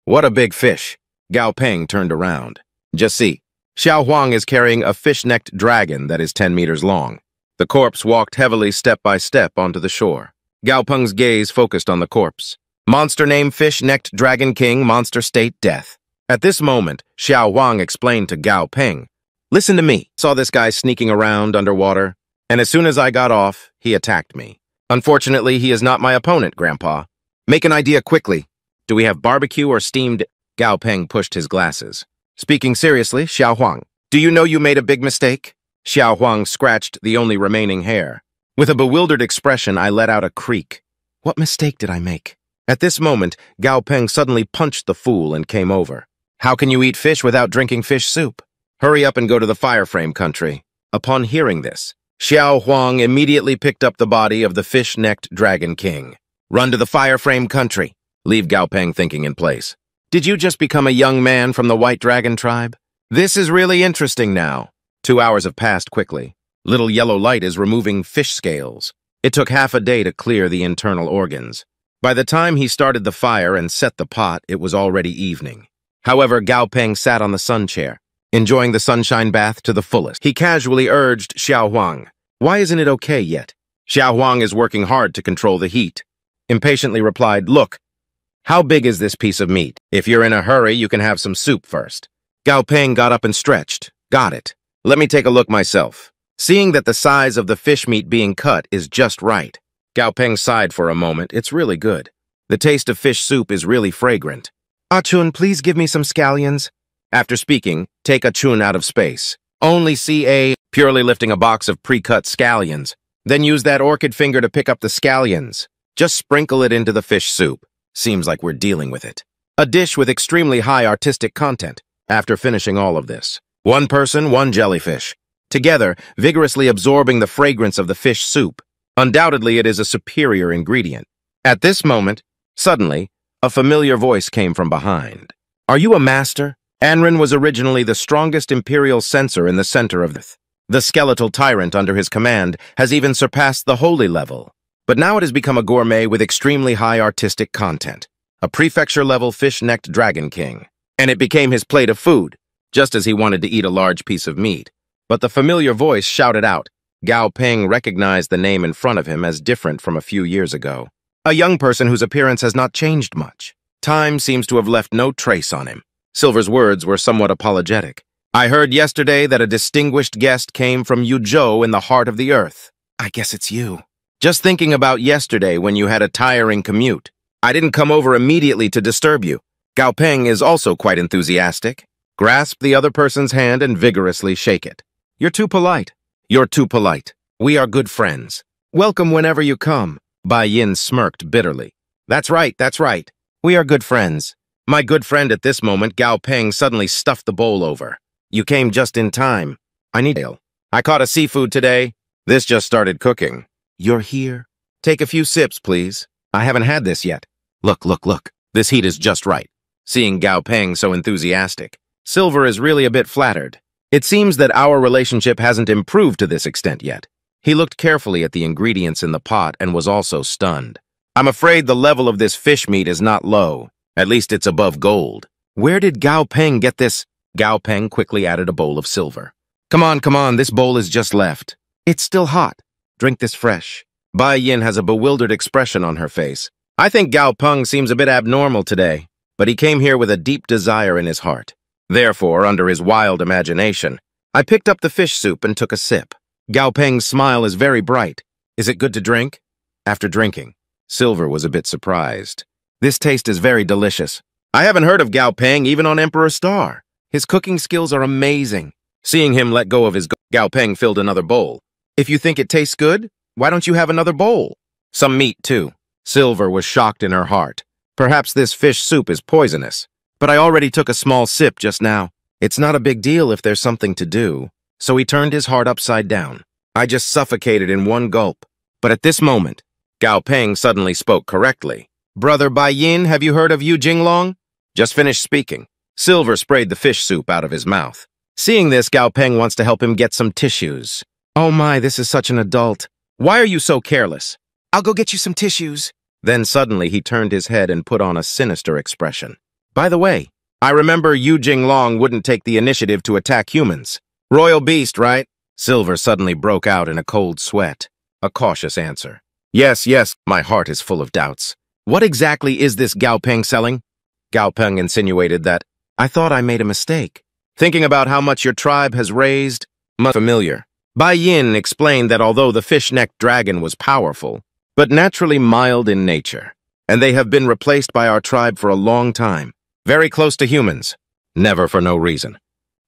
What a big fish. Gao Peng turned around. Just see. Xiao Huang is carrying a fish-necked dragon that is 10 meters long. The corpse walked heavily step by step onto the shore. Gao Peng's gaze focused on the corpse. Monster name Fish-Necked Dragon King, Monster State Death. At this moment, Xiao Huang explained to Gao Peng, Listen to me. Saw this guy sneaking around underwater, and as soon as I got off, he attacked me. Unfortunately, he is not my opponent, Grandpa. Make an idea quickly. Do we have barbecue or steamed? Gao Peng pushed his glasses. Speaking seriously, Xiao Huang, do you know you made a big mistake? Xiao Huang scratched the only remaining hair. With a bewildered expression, I let out a creak. What mistake did I make? At this moment, Gao Peng suddenly punched the fool and came over. How can you eat fish without drinking fish soup? Hurry up and go to the fireframe country. Upon hearing this, Xiao Huang immediately picked up the body of the fish-necked Dragon King. Run to the fireframe country. Leave Gao Peng thinking in place. Did you just become a young man from the White Dragon tribe? This is really interesting now. Two hours have passed quickly. Little yellow light is removing fish scales. It took half a day to clear the internal organs. By the time he started the fire and set the pot, it was already evening. However, Gao Peng sat on the sun chair, enjoying the sunshine bath to the fullest. He casually urged Xiao Huang, why isn't it okay yet? Xiao Huang is working hard to control the heat. Impatiently replied, look, how big is this piece of meat? If you're in a hurry, you can have some soup first. Gao Peng got up and stretched. Got it. Let me take a look myself. Seeing that the size of the fish meat being cut is just right, Gao Peng sighed for a moment. It's really good. The taste of fish soup is really fragrant. Achun, please give me some scallions. After speaking, take Achun out of space. Only CA, purely lifting a box of pre-cut scallions. Then use that orchid finger to pick up the scallions. Just sprinkle it into the fish soup. Seems like we're dealing with it. A dish with extremely high artistic content. After finishing all of this, one person, one jellyfish. Together, vigorously absorbing the fragrance of the fish soup. Undoubtedly, it is a superior ingredient. At this moment, suddenly, a familiar voice came from behind. Are you a master? Anrin was originally the strongest imperial censor in the center of the... The skeletal tyrant under his command has even surpassed the holy level. But now it has become a gourmet with extremely high artistic content. A prefecture-level fish-necked dragon king. And it became his plate of food, just as he wanted to eat a large piece of meat. But the familiar voice shouted out. Gao Peng recognized the name in front of him as different from a few years ago. A young person whose appearance has not changed much. Time seems to have left no trace on him. Silver's words were somewhat apologetic. I heard yesterday that a distinguished guest came from Yuzhou in the heart of the earth. I guess it's you. Just thinking about yesterday when you had a tiring commute. I didn't come over immediately to disturb you. Gao Peng is also quite enthusiastic. Grasp the other person's hand and vigorously shake it. You're too polite. You're too polite. We are good friends. Welcome whenever you come. Bai Yin smirked bitterly. That's right, that's right. We are good friends. My good friend at this moment, Gao Peng, suddenly stuffed the bowl over. You came just in time. I need ale. I caught a seafood today. This just started cooking. You're here? Take a few sips, please. I haven't had this yet. Look, look, look. This heat is just right. Seeing Gao Peng so enthusiastic, Silver is really a bit flattered. It seems that our relationship hasn't improved to this extent yet. He looked carefully at the ingredients in the pot and was also stunned. I'm afraid the level of this fish meat is not low. At least it's above gold. Where did Gao Peng get this? Gao Peng quickly added a bowl of silver. Come on, come on, this bowl is just left. It's still hot. Drink this fresh. Bai Yin has a bewildered expression on her face. I think Gao Peng seems a bit abnormal today. but he came here with a deep desire in his heart. Therefore, under his wild imagination, I picked up the fish soup and took a sip. Gao Peng's smile is very bright. Is it good to drink? After drinking, Silver was a bit surprised. This taste is very delicious. I haven't heard of Gao Peng even on Emperor Star. His cooking skills are amazing. Seeing him let go of his Gao Peng filled another bowl. If you think it tastes good, why don't you have another bowl? Some meat, too. Silver was shocked in her heart. Perhaps this fish soup is poisonous. But I already took a small sip just now. It's not a big deal if there's something to do. So he turned his heart upside down. I just suffocated in one gulp. But at this moment, Gao Peng suddenly spoke correctly. Brother Bai Yin, have you heard of Yu Jinglong? Just finished speaking. Silver sprayed the fish soup out of his mouth. Seeing this, Gao Peng wants to help him get some tissues. Oh my, this is such an adult. Why are you so careless? I'll go get you some tissues. Then suddenly he turned his head and put on a sinister expression. By the way, I remember Yu Jinglong wouldn't take the initiative to attack humans. Royal beast, right? Silver suddenly broke out in a cold sweat. A cautious answer. Yes, yes, my heart is full of doubts. What exactly is this Gao Peng selling? Gao Peng insinuated that, I thought I made a mistake. Thinking about how much your tribe has raised, familiar. Bai Yin explained that although the fish-necked dragon was powerful, but naturally mild in nature, and they have been replaced by our tribe for a long time, very close to humans, never for no reason.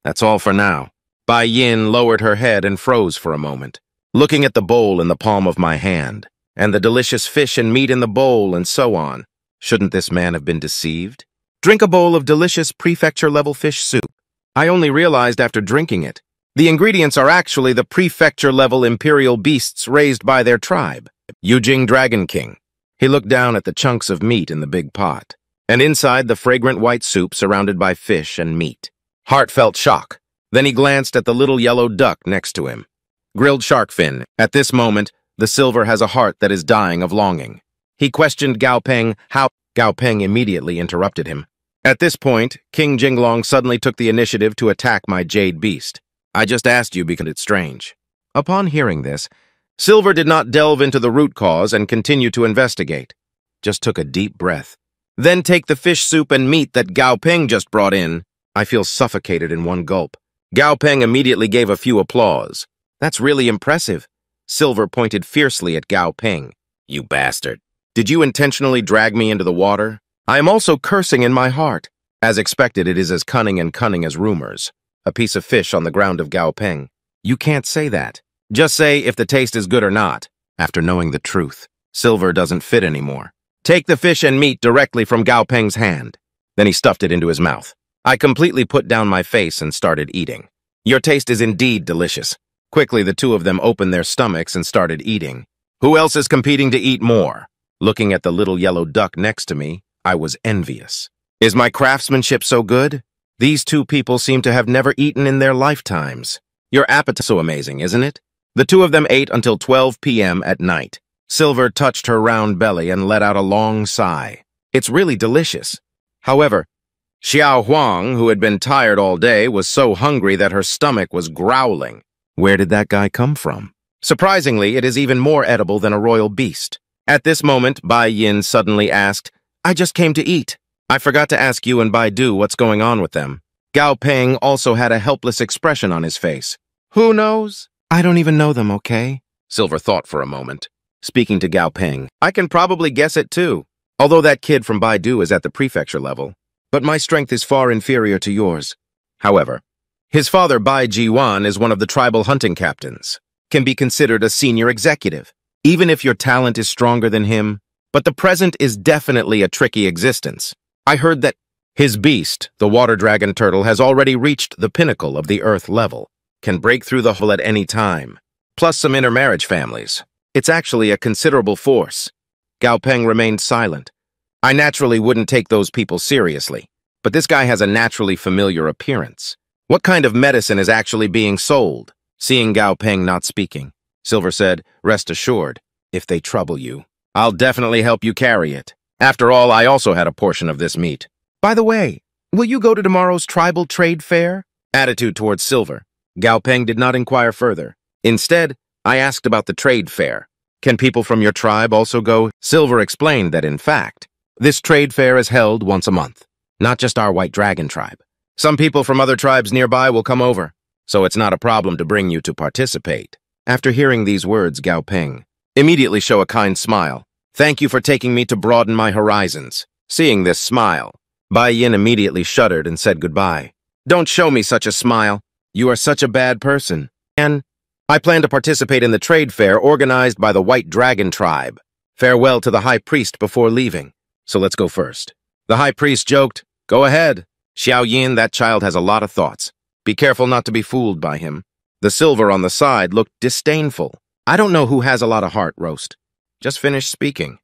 That's all for now. Bai Yin lowered her head and froze for a moment, looking at the bowl in the palm of my hand, and the delicious fish and meat in the bowl and so on. Shouldn't this man have been deceived? Drink a bowl of delicious prefecture-level fish soup. I only realized after drinking it. The ingredients are actually the prefecture-level imperial beasts raised by their tribe, Yujing Dragon King. He looked down at the chunks of meat in the big pot, and inside the fragrant white soup surrounded by fish and meat. Heartfelt shock. Then he glanced at the little yellow duck next to him. Grilled shark fin. At this moment, the silver has a heart that is dying of longing. He questioned Gao Peng how Gao Peng immediately interrupted him. At this point, King Jinglong suddenly took the initiative to attack my jade beast. I just asked you because it's strange. Upon hearing this, Silver did not delve into the root cause and continue to investigate. Just took a deep breath. Then take the fish soup and meat that Gao Peng just brought in. I feel suffocated in one gulp. Gao Peng immediately gave a few applause. That's really impressive. Silver pointed fiercely at Gao Peng. You bastard. Did you intentionally drag me into the water? I am also cursing in my heart. As expected, it is as cunning and cunning as rumors. A piece of fish on the ground of Gao Peng. You can't say that. Just say if the taste is good or not. After knowing the truth, silver doesn't fit anymore. Take the fish and meat directly from Gao Peng's hand. Then he stuffed it into his mouth. I completely put down my face and started eating. Your taste is indeed delicious. Quickly, the two of them opened their stomachs and started eating. Who else is competing to eat more? Looking at the little yellow duck next to me, I was envious. Is my craftsmanship so good? These two people seem to have never eaten in their lifetimes. Your appetite is so amazing, isn't it? The two of them ate until 12 p.m. at night. Silver touched her round belly and let out a long sigh. It's really delicious. However, Xiao Huang, who had been tired all day, was so hungry that her stomach was growling. Where did that guy come from? Surprisingly, it is even more edible than a royal beast. At this moment, Bai Yin suddenly asked, I just came to eat. I forgot to ask you and Bai Du what's going on with them. Gao Peng also had a helpless expression on his face. Who knows? I don't even know them, okay? Silver thought for a moment. Speaking to Gao Peng, I can probably guess it too. Although that kid from Bai Du is at the prefecture level. But my strength is far inferior to yours. However, his father, Bai Jiwan, is one of the tribal hunting captains, can be considered a senior executive, even if your talent is stronger than him. But the present is definitely a tricky existence. I heard that his beast, the water dragon turtle, has already reached the pinnacle of the Earth level, can break through the hole at any time, plus some intermarriage families. It's actually a considerable force. Gao Peng remained silent. I naturally wouldn't take those people seriously, but this guy has a naturally familiar appearance. What kind of medicine is actually being sold? Seeing Gao Peng not speaking, Silver said, rest assured, if they trouble you, I'll definitely help you carry it. After all, I also had a portion of this meat. By the way, will you go to tomorrow's tribal trade fair? Attitude towards Silver. Gao Peng did not inquire further. Instead, I asked about the trade fair. Can people from your tribe also go? Silver explained that, in fact, this trade fair is held once a month. not just our White Dragon tribe. Some people from other tribes nearby will come over, so it's not a problem to bring you to participate. After hearing these words, Gao Peng immediately show a kind smile. Thank you for taking me to broaden my horizons. Seeing this smile, Bai Yin immediately shuddered and said goodbye. Don't show me such a smile. You are such a bad person. And I plan to participate in the trade fair organized by the White Dragon tribe. Farewell to the high priest before leaving. So let's go first. The high priest joked, Go ahead. Xiao Yin, that child has a lot of thoughts. Be careful not to be fooled by him. The silver on the side looked disdainful. I don't know who has a lot of heart, Roast. Just finish speaking.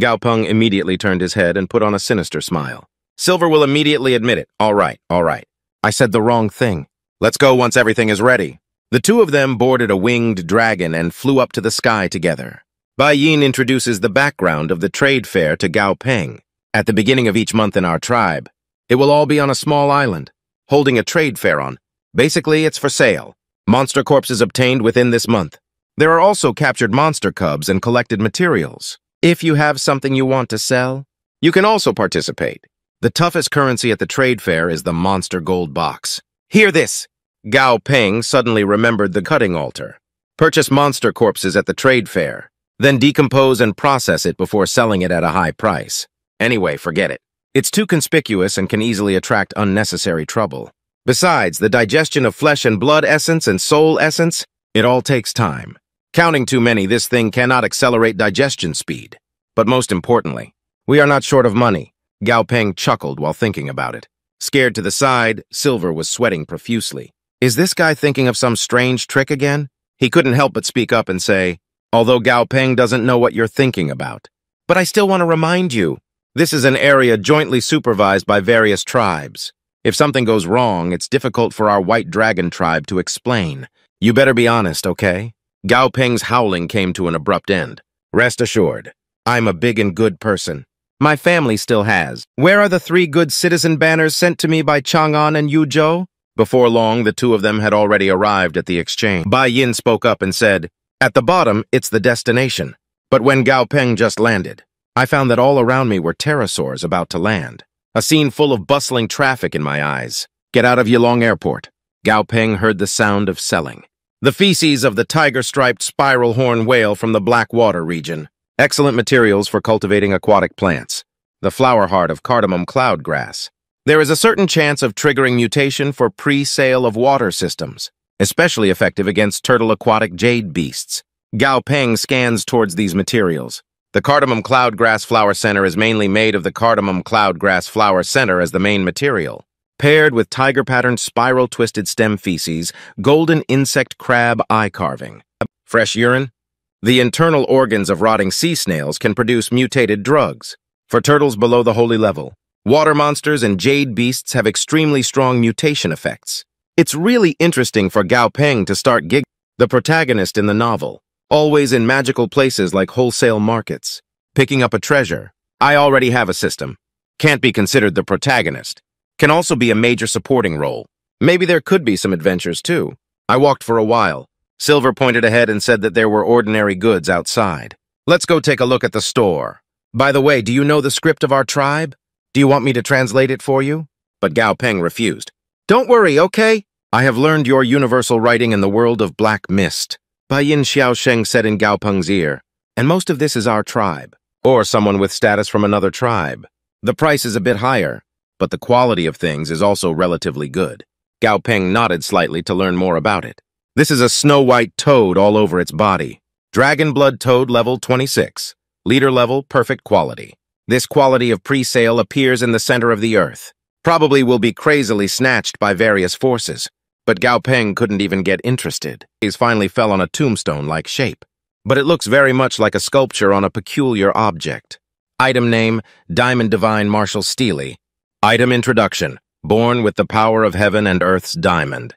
Gao Peng immediately turned his head and put on a sinister smile. Silver will immediately admit it. All right, all right. I said the wrong thing. Let's go once everything is ready. The two of them boarded a winged dragon and flew up to the sky together. Bai Yin introduces the background of the trade fair to Gao Peng. At the beginning of each month in our tribe, it will all be on a small island, holding a trade fair on. Basically, it's for sale. Monster corpses obtained within this month. There are also captured monster cubs and collected materials. If you have something you want to sell, you can also participate. The toughest currency at the trade fair is the monster gold box. Hear this! Gao Peng suddenly remembered the cutting altar. Purchase monster corpses at the trade fair, then decompose and process it before selling it at a high price. Anyway, forget it. It's too conspicuous and can easily attract unnecessary trouble. Besides, the digestion of flesh and blood essence and soul essence, it all takes time. Counting too many, this thing cannot accelerate digestion speed. But most importantly, we are not short of money. Gao Peng chuckled while thinking about it. Scared to the side, Silver was sweating profusely. Is this guy thinking of some strange trick again? He couldn't help but speak up and say, although Gao Peng doesn't know what you're thinking about. But I still want to remind you, this is an area jointly supervised by various tribes. If something goes wrong, it's difficult for our White Dragon tribe to explain. You better be honest, okay? Gao Peng's howling came to an abrupt end. Rest assured, I'm a big and good person. My family still has. Where are the three good citizen banners sent to me by Chang'an and Yu Zhou? Before long, the two of them had already arrived at the exchange. Bai Yin spoke up and said, At the bottom, it's the destination. But when Gao Peng just landed, I found that all around me were pterosaurs about to land. A scene full of bustling traffic in my eyes. Get out of Yilong Airport. Gao Peng heard the sound of selling. The feces of the tiger-striped spiral horn whale from the Blackwater region. Excellent materials for cultivating aquatic plants. The flower heart of cardamom cloudgrass. There is a certain chance of triggering mutation for pre-sale of water systems, especially effective against turtle aquatic jade beasts. Gao Peng scans towards these materials. The cardamom cloud grass flower center is mainly made of the cardamom cloud grass flower center as the main material. Paired with tiger-patterned spiral-twisted stem feces, golden insect crab eye carving. Fresh urine? The internal organs of rotting sea snails can produce mutated drugs. For turtles below the holy level, water monsters and jade beasts have extremely strong mutation effects. It's really interesting for Gao Peng to start gig the protagonist in the novel, always in magical places like wholesale markets. Picking up a treasure. I already have a system. Can't be considered the protagonist. Can also be a major supporting role. Maybe there could be some adventures too. I walked for a while. Silver pointed ahead and said that there were ordinary goods outside. Let's go take a look at the store. By the way, do you know the script of our tribe? Do you want me to translate it for you? But Gao Peng refused. Don't worry, okay? I have learned your universal writing in the world of Black Mist. Bai Yin Xiaosheng said in Gao Peng's ear, and most of this is our tribe, or someone with status from another tribe. The price is a bit higher, but the quality of things is also relatively good. Gao Peng nodded slightly to learn more about it. This is a snow-white toad all over its body. Dragon Blood Toad level 26. Leader level, perfect quality. This quality of pre-sale appears in the center of the earth. Probably will be crazily snatched by various forces. But Gao Peng couldn't even get interested. His finally fell on a tombstone-like shape. But it looks very much like a sculpture on a peculiar object. Item name, Diamond Divine Martial Stele. Item introduction, born with the power of heaven and earth's diamond.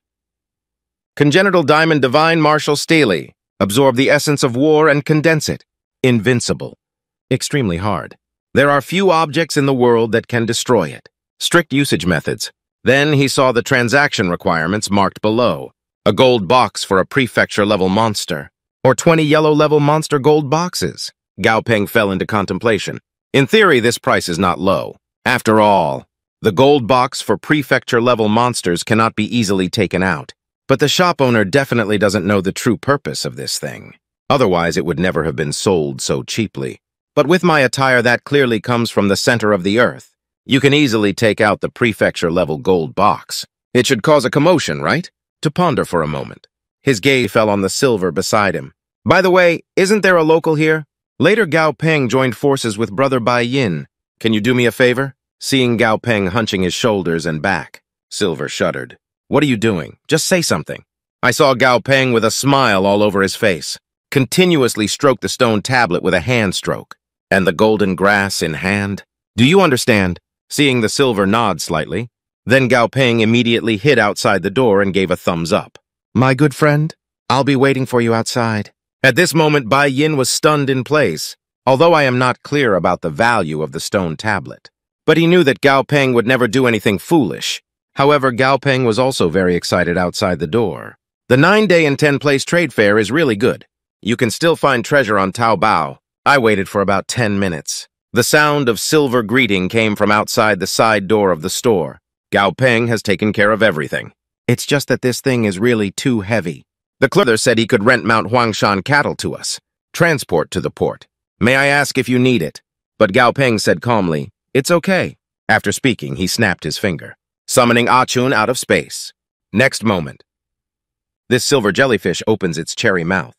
Congenital Diamond Divine Martial Stele. Absorb the essence of war and condense it. Invincible. Extremely hard. There are few objects in the world that can destroy it. Strict usage methods. Then he saw the transaction requirements marked below. A gold box for a prefecture-level monster. Or 20 yellow-level monster gold boxes. Gao Peng fell into contemplation. In theory, this price is not low. After all, The gold box for prefecture-level monsters cannot be easily taken out, but the shop owner definitely doesn't know the true purpose of this thing. Otherwise, it would never have been sold so cheaply. But with my attire, that clearly comes from the center of the earth. You can easily take out the prefecture-level gold box. It should cause a commotion, right? To ponder for a moment. His gaze fell on the silver beside him. By the way, isn't there a local here? Later, Gao Peng joined forces with brother Bai Yin. Can you do me a favor? Seeing Gao Peng hunching his shoulders and back, Silver shuddered. What are you doing? Just say something. I saw Gao Peng with a smile all over his face, continuously stroke the stone tablet with a hand stroke, and the golden grass in hand. Do you understand? Seeing the silver nod slightly, then Gao Peng immediately hid outside the door and gave a thumbs up. My good friend, I'll be waiting for you outside. At this moment, Bai Yin was stunned in place, although I am not clear about the value of the stone tablet. But he knew that Gao Peng would never do anything foolish. However, Gao Peng was also very excited outside the door. The nine-day and ten-place trade fair is really good. You can still find treasure on Taobao. I waited for about ten minutes. The sound of silver greeting came from outside the side door of the store. Gao Peng has taken care of everything. It's just that this thing is really too heavy. The clerk said he could rent Mount Huangshan cattle to us, transport to the port. May I ask if you need it? But Gao Peng said calmly, It's okay. After speaking, he snapped his finger, summoning ah Achun out of space. Next moment. This silver jellyfish opens its cherry mouth.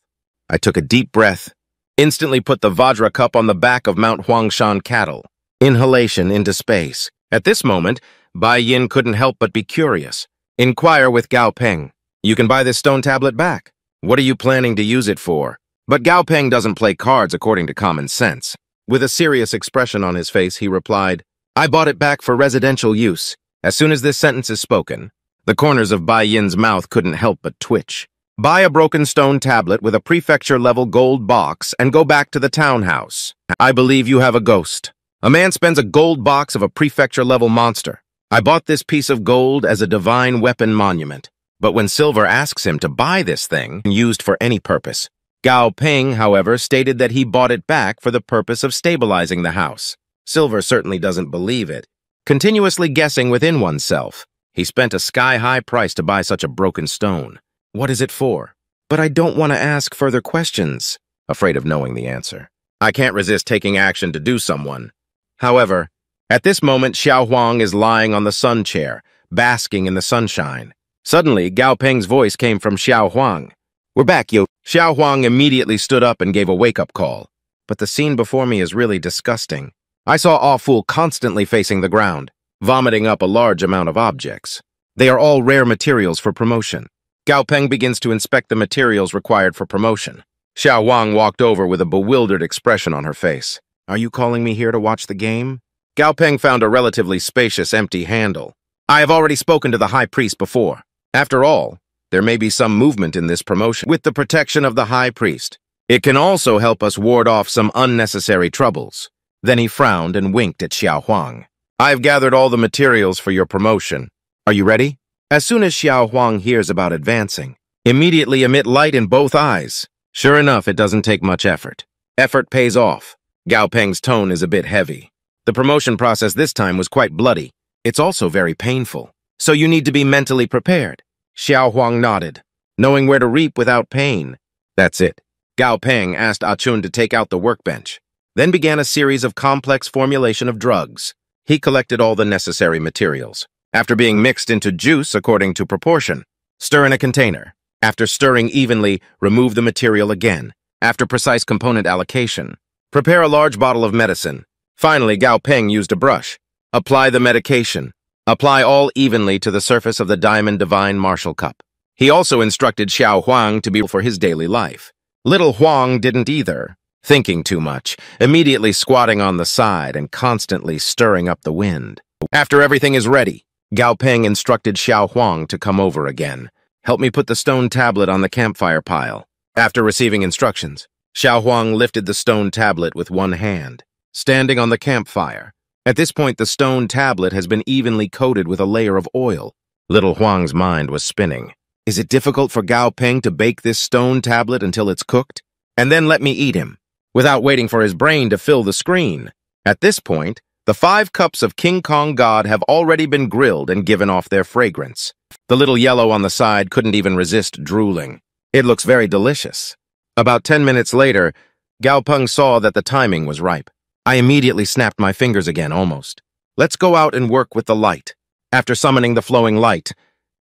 I took a deep breath, instantly put the Vajra cup on the back of Mount Huangshan cattle. Inhalation into space. At this moment, Bai Yin couldn't help but be curious. Inquire with Gao Peng. You can buy this stone tablet back. What are you planning to use it for? But Gao Peng doesn't play cards according to common sense. With a serious expression on his face, he replied, I bought it back for residential use. As soon as this sentence is spoken, the corners of Bai Yin's mouth couldn't help but twitch. Buy a broken stone tablet with a prefecture-level gold box and go back to the townhouse. I believe you have a ghost. A man spends a gold box of a prefecture-level monster. I bought this piece of gold as a divine weapon monument. But when Silver asks him to buy this thing, used for any purpose, Gao Peng, however, stated that he bought it back for the purpose of stabilizing the house. Silver certainly doesn't believe it. Continuously guessing within oneself, he spent a sky-high price to buy such a broken stone. What is it for? But I don't want to ask further questions, afraid of knowing the answer. I can't resist taking action to do someone. However, at this moment, Xiao Huang is lying on the sun chair, basking in the sunshine. Suddenly, Gao Peng's voice came from Xiao Huang. We're back, yo. Xiao Huang immediately stood up and gave a wake-up call. But the scene before me is really disgusting. I saw Fu constantly facing the ground, vomiting up a large amount of objects. They are all rare materials for promotion. Gao Peng begins to inspect the materials required for promotion. Xiao Huang walked over with a bewildered expression on her face. Are you calling me here to watch the game? Gao Peng found a relatively spacious empty handle. I have already spoken to the High Priest before. After all, there may be some movement in this promotion with the protection of the High Priest. It can also help us ward off some unnecessary troubles. Then he frowned and winked at Xiao Huang. I've gathered all the materials for your promotion. Are you ready? As soon as Xiao Huang hears about advancing, immediately emit light in both eyes. Sure enough, it doesn't take much effort. Effort pays off. Gao Peng's tone is a bit heavy. The promotion process this time was quite bloody. It's also very painful. So you need to be mentally prepared. Xiao Huang nodded, knowing where to reap without pain. That's it. Gao Peng asked ah Achun to take out the workbench, then began a series of complex formulation of drugs. He collected all the necessary materials. After being mixed into juice according to proportion, stir in a container. After stirring evenly, remove the material again. After precise component allocation, prepare a large bottle of medicine Finally, Gao Peng used a brush. Apply the medication. Apply all evenly to the surface of the Diamond Divine Martial Cup. He also instructed Xiao Huang to be for his daily life. Little Huang didn't either, thinking too much, immediately squatting on the side and constantly stirring up the wind. After everything is ready, Gao Peng instructed Xiao Huang to come over again. Help me put the stone tablet on the campfire pile. After receiving instructions, Xiao Huang lifted the stone tablet with one hand standing on the campfire. At this point, the stone tablet has been evenly coated with a layer of oil. Little Huang's mind was spinning. Is it difficult for Gao Peng to bake this stone tablet until it's cooked? And then let me eat him, without waiting for his brain to fill the screen. At this point, The five cups of King Kong God have already been grilled and given off their fragrance. The little yellow on the side couldn't even resist drooling. It looks very delicious. About ten minutes later, Gao Peng saw that the timing was ripe. I immediately snapped my fingers again, almost. Let's go out and work with the light. After summoning the flowing light,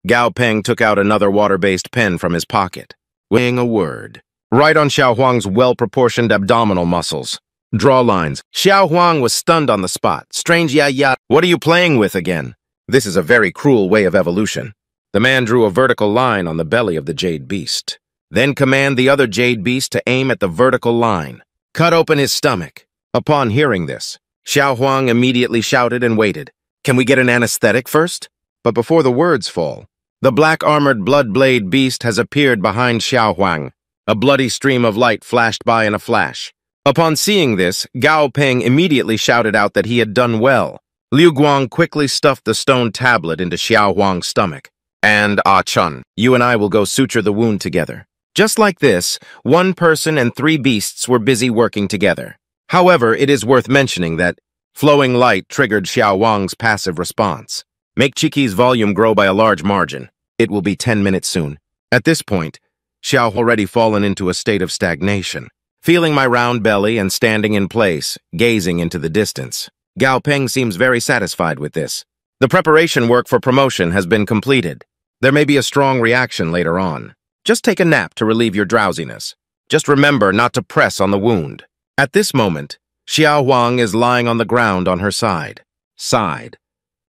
Gao Peng took out another water-based pen from his pocket, weighing a word. Right on Xiao Huang's well-proportioned abdominal muscles. Draw lines. Xiao Huang was stunned on the spot. Strange ya ya. What are you playing with again? This is a very cruel way of evolution. The man drew a vertical line on the belly of the jade beast. Then command the other jade beast to aim at the vertical line. Cut open his stomach. Upon hearing this, Xiao Huang immediately shouted and waited. Can we get an anesthetic first? But before the words fall, the black-armored blood-blade beast has appeared behind Xiao Huang. A bloody stream of light flashed by in a flash. Upon seeing this, Gao Peng immediately shouted out that he had done well. Liu Guang quickly stuffed the stone tablet into Xiao Huang's stomach. And, Ah Chun, you and I will go suture the wound together. Just like this, one person and three beasts were busy working together. However, it is worth mentioning that flowing light triggered Xiao Wang's passive response. Make Chiki's volume grow by a large margin. It will be 10 minutes soon. At this point, Xiao already fallen into a state of stagnation. Feeling my round belly and standing in place, gazing into the distance. Gao Peng seems very satisfied with this. The preparation work for promotion has been completed. There may be a strong reaction later on. Just take a nap to relieve your drowsiness. Just remember not to press on the wound. At this moment, Xiao Huang is lying on the ground on her side. Side.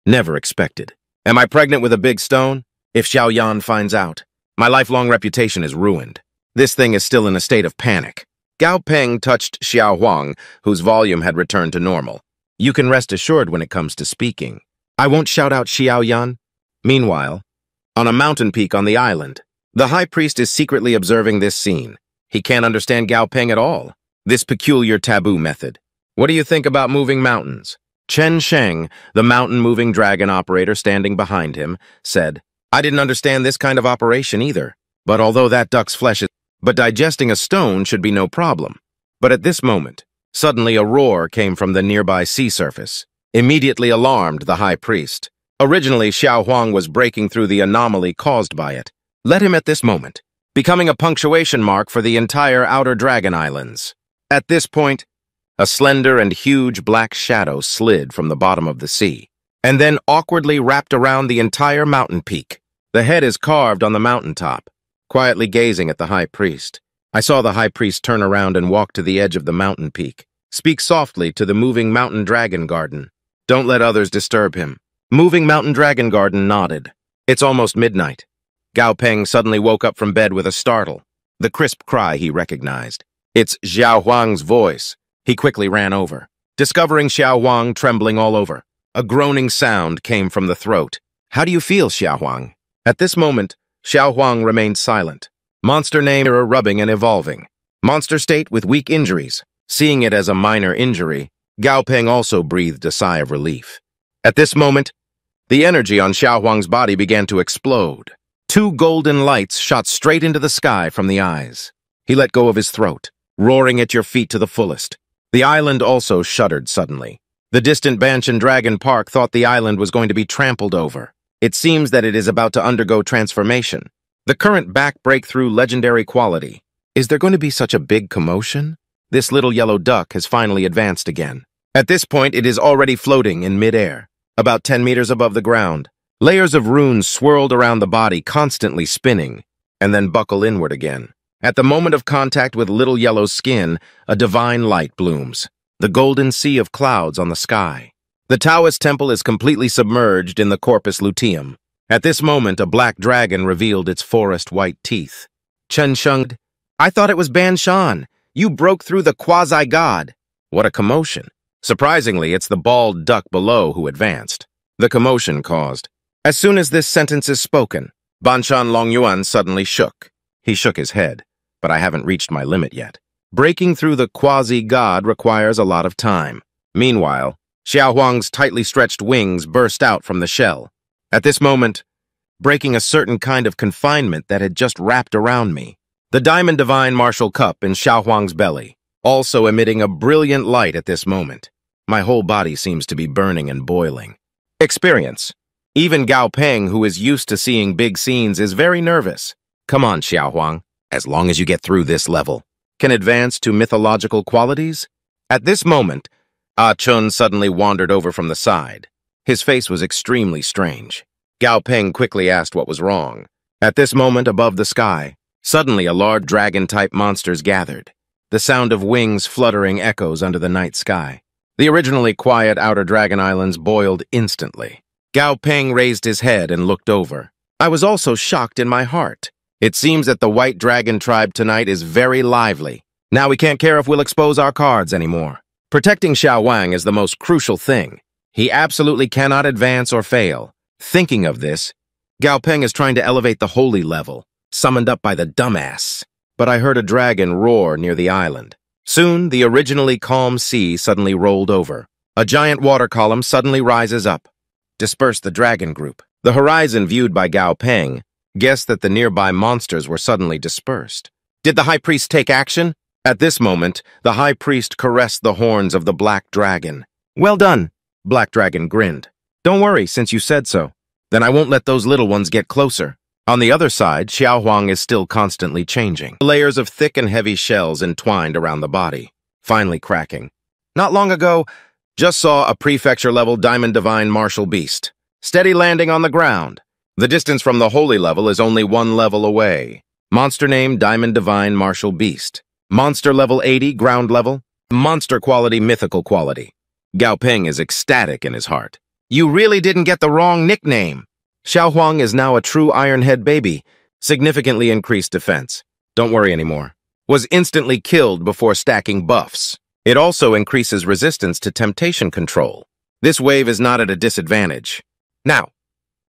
Never expected. Am I pregnant with a big stone? If Xiao Yan finds out, my lifelong reputation is ruined. This thing is still in a state of panic. Gao Peng touched Xiao Huang, whose volume had returned to normal. You can rest assured when it comes to speaking. I won't shout out Xiao Yan. Meanwhile, on a mountain peak on the island, the high priest is secretly observing this scene. He can't understand Gao Peng at all this peculiar taboo method. What do you think about moving mountains? Chen Sheng, the mountain-moving dragon operator standing behind him, said, I didn't understand this kind of operation either, but although that duck's flesh is... But digesting a stone should be no problem. But at this moment, suddenly a roar came from the nearby sea surface, immediately alarmed the high priest. Originally, Xiao Huang was breaking through the anomaly caused by it. Let him at this moment, becoming a punctuation mark for the entire Outer Dragon Islands. At this point, a slender and huge black shadow slid from the bottom of the sea, and then awkwardly wrapped around the entire mountain peak. The head is carved on the mountaintop, quietly gazing at the high priest. I saw the high priest turn around and walk to the edge of the mountain peak, speak softly to the moving mountain dragon garden. Don't let others disturb him. Moving mountain dragon garden nodded. It's almost midnight. Gao Peng suddenly woke up from bed with a startle, the crisp cry he recognized. It's Xiao Huang's voice. He quickly ran over, discovering Xiao Huang trembling all over. A groaning sound came from the throat. How do you feel, Xiao Huang? At this moment, Xiao Huang remained silent. Monster name era rubbing and evolving. Monster state with weak injuries. Seeing it as a minor injury, Gao Peng also breathed a sigh of relief. At this moment, the energy on Xiao Huang's body began to explode. Two golden lights shot straight into the sky from the eyes. He let go of his throat roaring at your feet to the fullest. The island also shuddered suddenly. The distant Banshan Dragon Park thought the island was going to be trampled over. It seems that it is about to undergo transformation. The current back breakthrough legendary quality. Is there going to be such a big commotion? This little yellow duck has finally advanced again. At this point, it is already floating in midair, about 10 meters above the ground. Layers of runes swirled around the body, constantly spinning, and then buckle inward again. At the moment of contact with little yellow skin, a divine light blooms, the golden sea of clouds on the sky. The Taoist temple is completely submerged in the corpus luteum. At this moment, a black dragon revealed its forest white teeth. Chen Shenged, I thought it was Ban Shan. You broke through the quasi-god. What a commotion. Surprisingly, it's the bald duck below who advanced. The commotion caused. As soon as this sentence is spoken, Banshan Longyuan suddenly shook. He shook his head but I haven't reached my limit yet. Breaking through the quasi-god requires a lot of time. Meanwhile, Xiao Huang's tightly stretched wings burst out from the shell. At this moment, breaking a certain kind of confinement that had just wrapped around me. The Diamond Divine Martial Cup in Xiao Huang's belly, also emitting a brilliant light at this moment. My whole body seems to be burning and boiling. Experience. Even Gao Peng, who is used to seeing big scenes, is very nervous. Come on, Xiao Huang, as long as you get through this level. Can advance to mythological qualities? At this moment, Ah Chun suddenly wandered over from the side. His face was extremely strange. Gao Peng quickly asked what was wrong. At this moment, above the sky, suddenly a large dragon-type monsters gathered. The sound of wings fluttering echoes under the night sky. The originally quiet outer dragon islands boiled instantly. Gao Peng raised his head and looked over. I was also shocked in my heart. It seems that the White Dragon tribe tonight is very lively. Now we can't care if we'll expose our cards anymore. Protecting Xiao Wang is the most crucial thing. He absolutely cannot advance or fail. Thinking of this, Gao Peng is trying to elevate the holy level, summoned up by the dumbass. But I heard a dragon roar near the island. Soon, the originally calm sea suddenly rolled over. A giant water column suddenly rises up Disperse the dragon group. The horizon viewed by Gao Peng guessed that the nearby monsters were suddenly dispersed. Did the high priest take action? At this moment, the high priest caressed the horns of the black dragon. Well done, Black Dragon grinned. Don't worry, since you said so. Then I won't let those little ones get closer. On the other side, Xiao Huang is still constantly changing. Layers of thick and heavy shells entwined around the body, finally cracking. Not long ago, just saw a prefecture-level Diamond Divine Martial Beast. Steady landing on the ground. The distance from the Holy level is only one level away. Monster name Diamond Divine Martial Beast. Monster level 80, ground level. Monster quality, mythical quality. Gao Peng is ecstatic in his heart. You really didn't get the wrong nickname. Xiao Huang is now a true Ironhead baby. Significantly increased defense. Don't worry anymore. Was instantly killed before stacking buffs. It also increases resistance to temptation control. This wave is not at a disadvantage. Now,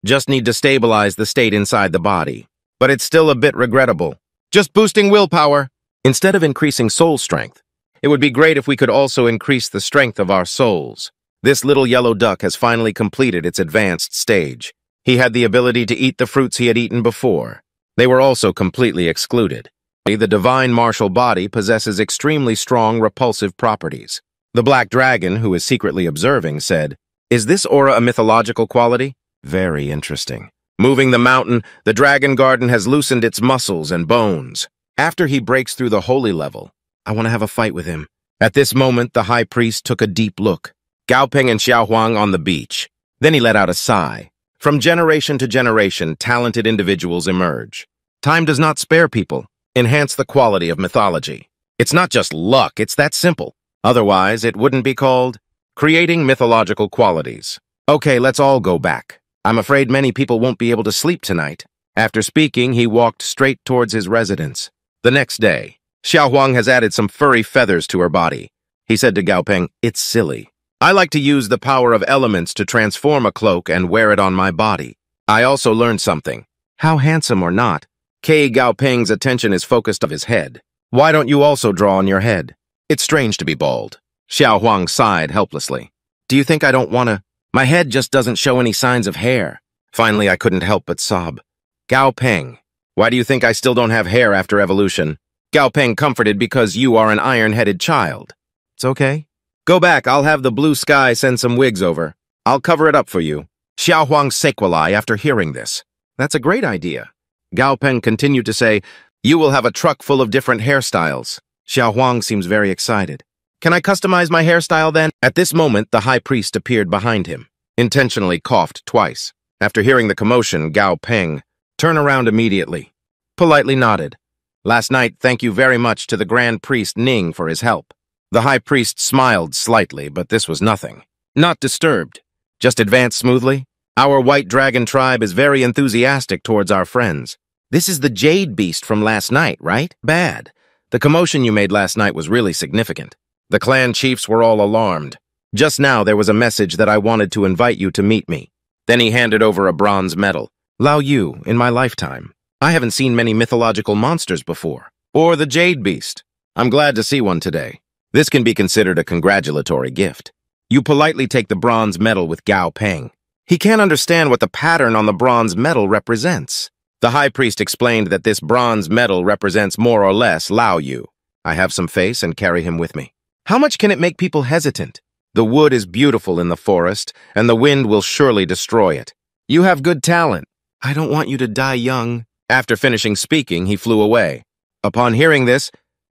just need to stabilize the state inside the body. But it's still a bit regrettable. Just boosting willpower. Instead of increasing soul strength, it would be great if we could also increase the strength of our souls. This little yellow duck has finally completed its advanced stage. He had the ability to eat the fruits he had eaten before. They were also completely excluded. The divine martial body possesses extremely strong repulsive properties. The black dragon, who is secretly observing, said, Is this aura a mythological quality? Very interesting. Moving the mountain, the dragon garden has loosened its muscles and bones. After he breaks through the holy level, I want to have a fight with him. At this moment, the high priest took a deep look. Gao Peng and Xiao Huang on the beach. Then he let out a sigh. From generation to generation, talented individuals emerge. Time does not spare people enhance the quality of mythology. It's not just luck, it's that simple. Otherwise, it wouldn't be called creating mythological qualities. Okay, let's all go back. I'm afraid many people won't be able to sleep tonight. After speaking, he walked straight towards his residence. The next day, Xiao Huang has added some furry feathers to her body. He said to Gao Peng, it's silly. I like to use the power of elements to transform a cloak and wear it on my body. I also learned something. How handsome or not, Kei Gao Peng's attention is focused of his head. Why don't you also draw on your head? It's strange to be bald. Xiao Huang sighed helplessly. Do you think I don't want to? My head just doesn't show any signs of hair. Finally, I couldn't help but sob. Gao Peng, why do you think I still don't have hair after evolution? Gao Peng comforted because you are an iron-headed child. It's okay. Go back, I'll have the blue sky send some wigs over. I'll cover it up for you. Xiao Huang sequelae after hearing this. That's a great idea. Gao Peng continued to say, You will have a truck full of different hairstyles. Xiao Huang seems very excited. Can I customize my hairstyle then? At this moment, the high priest appeared behind him, intentionally coughed twice. After hearing the commotion, Gao Peng turned around immediately, politely nodded. Last night, thank you very much to the Grand Priest Ning for his help. The High Priest smiled slightly, but this was nothing. Not disturbed. Just advanced smoothly. Our White Dragon tribe is very enthusiastic towards our friends. This is the Jade Beast from last night, right? Bad. The commotion you made last night was really significant. The clan chiefs were all alarmed. Just now there was a message that I wanted to invite you to meet me. Then he handed over a bronze medal. Lao Yu, in my lifetime. I haven't seen many mythological monsters before. Or the Jade Beast. I'm glad to see one today. This can be considered a congratulatory gift. You politely take the bronze medal with Gao Peng. He can't understand what the pattern on the bronze medal represents. The high priest explained that this bronze medal represents more or less Lao Yu. I have some face and carry him with me. How much can it make people hesitant? The wood is beautiful in the forest, and the wind will surely destroy it. You have good talent. I don't want you to die young. After finishing speaking, he flew away. Upon hearing this,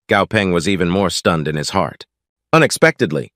Gao Peng was even more stunned in his heart. Unexpectedly,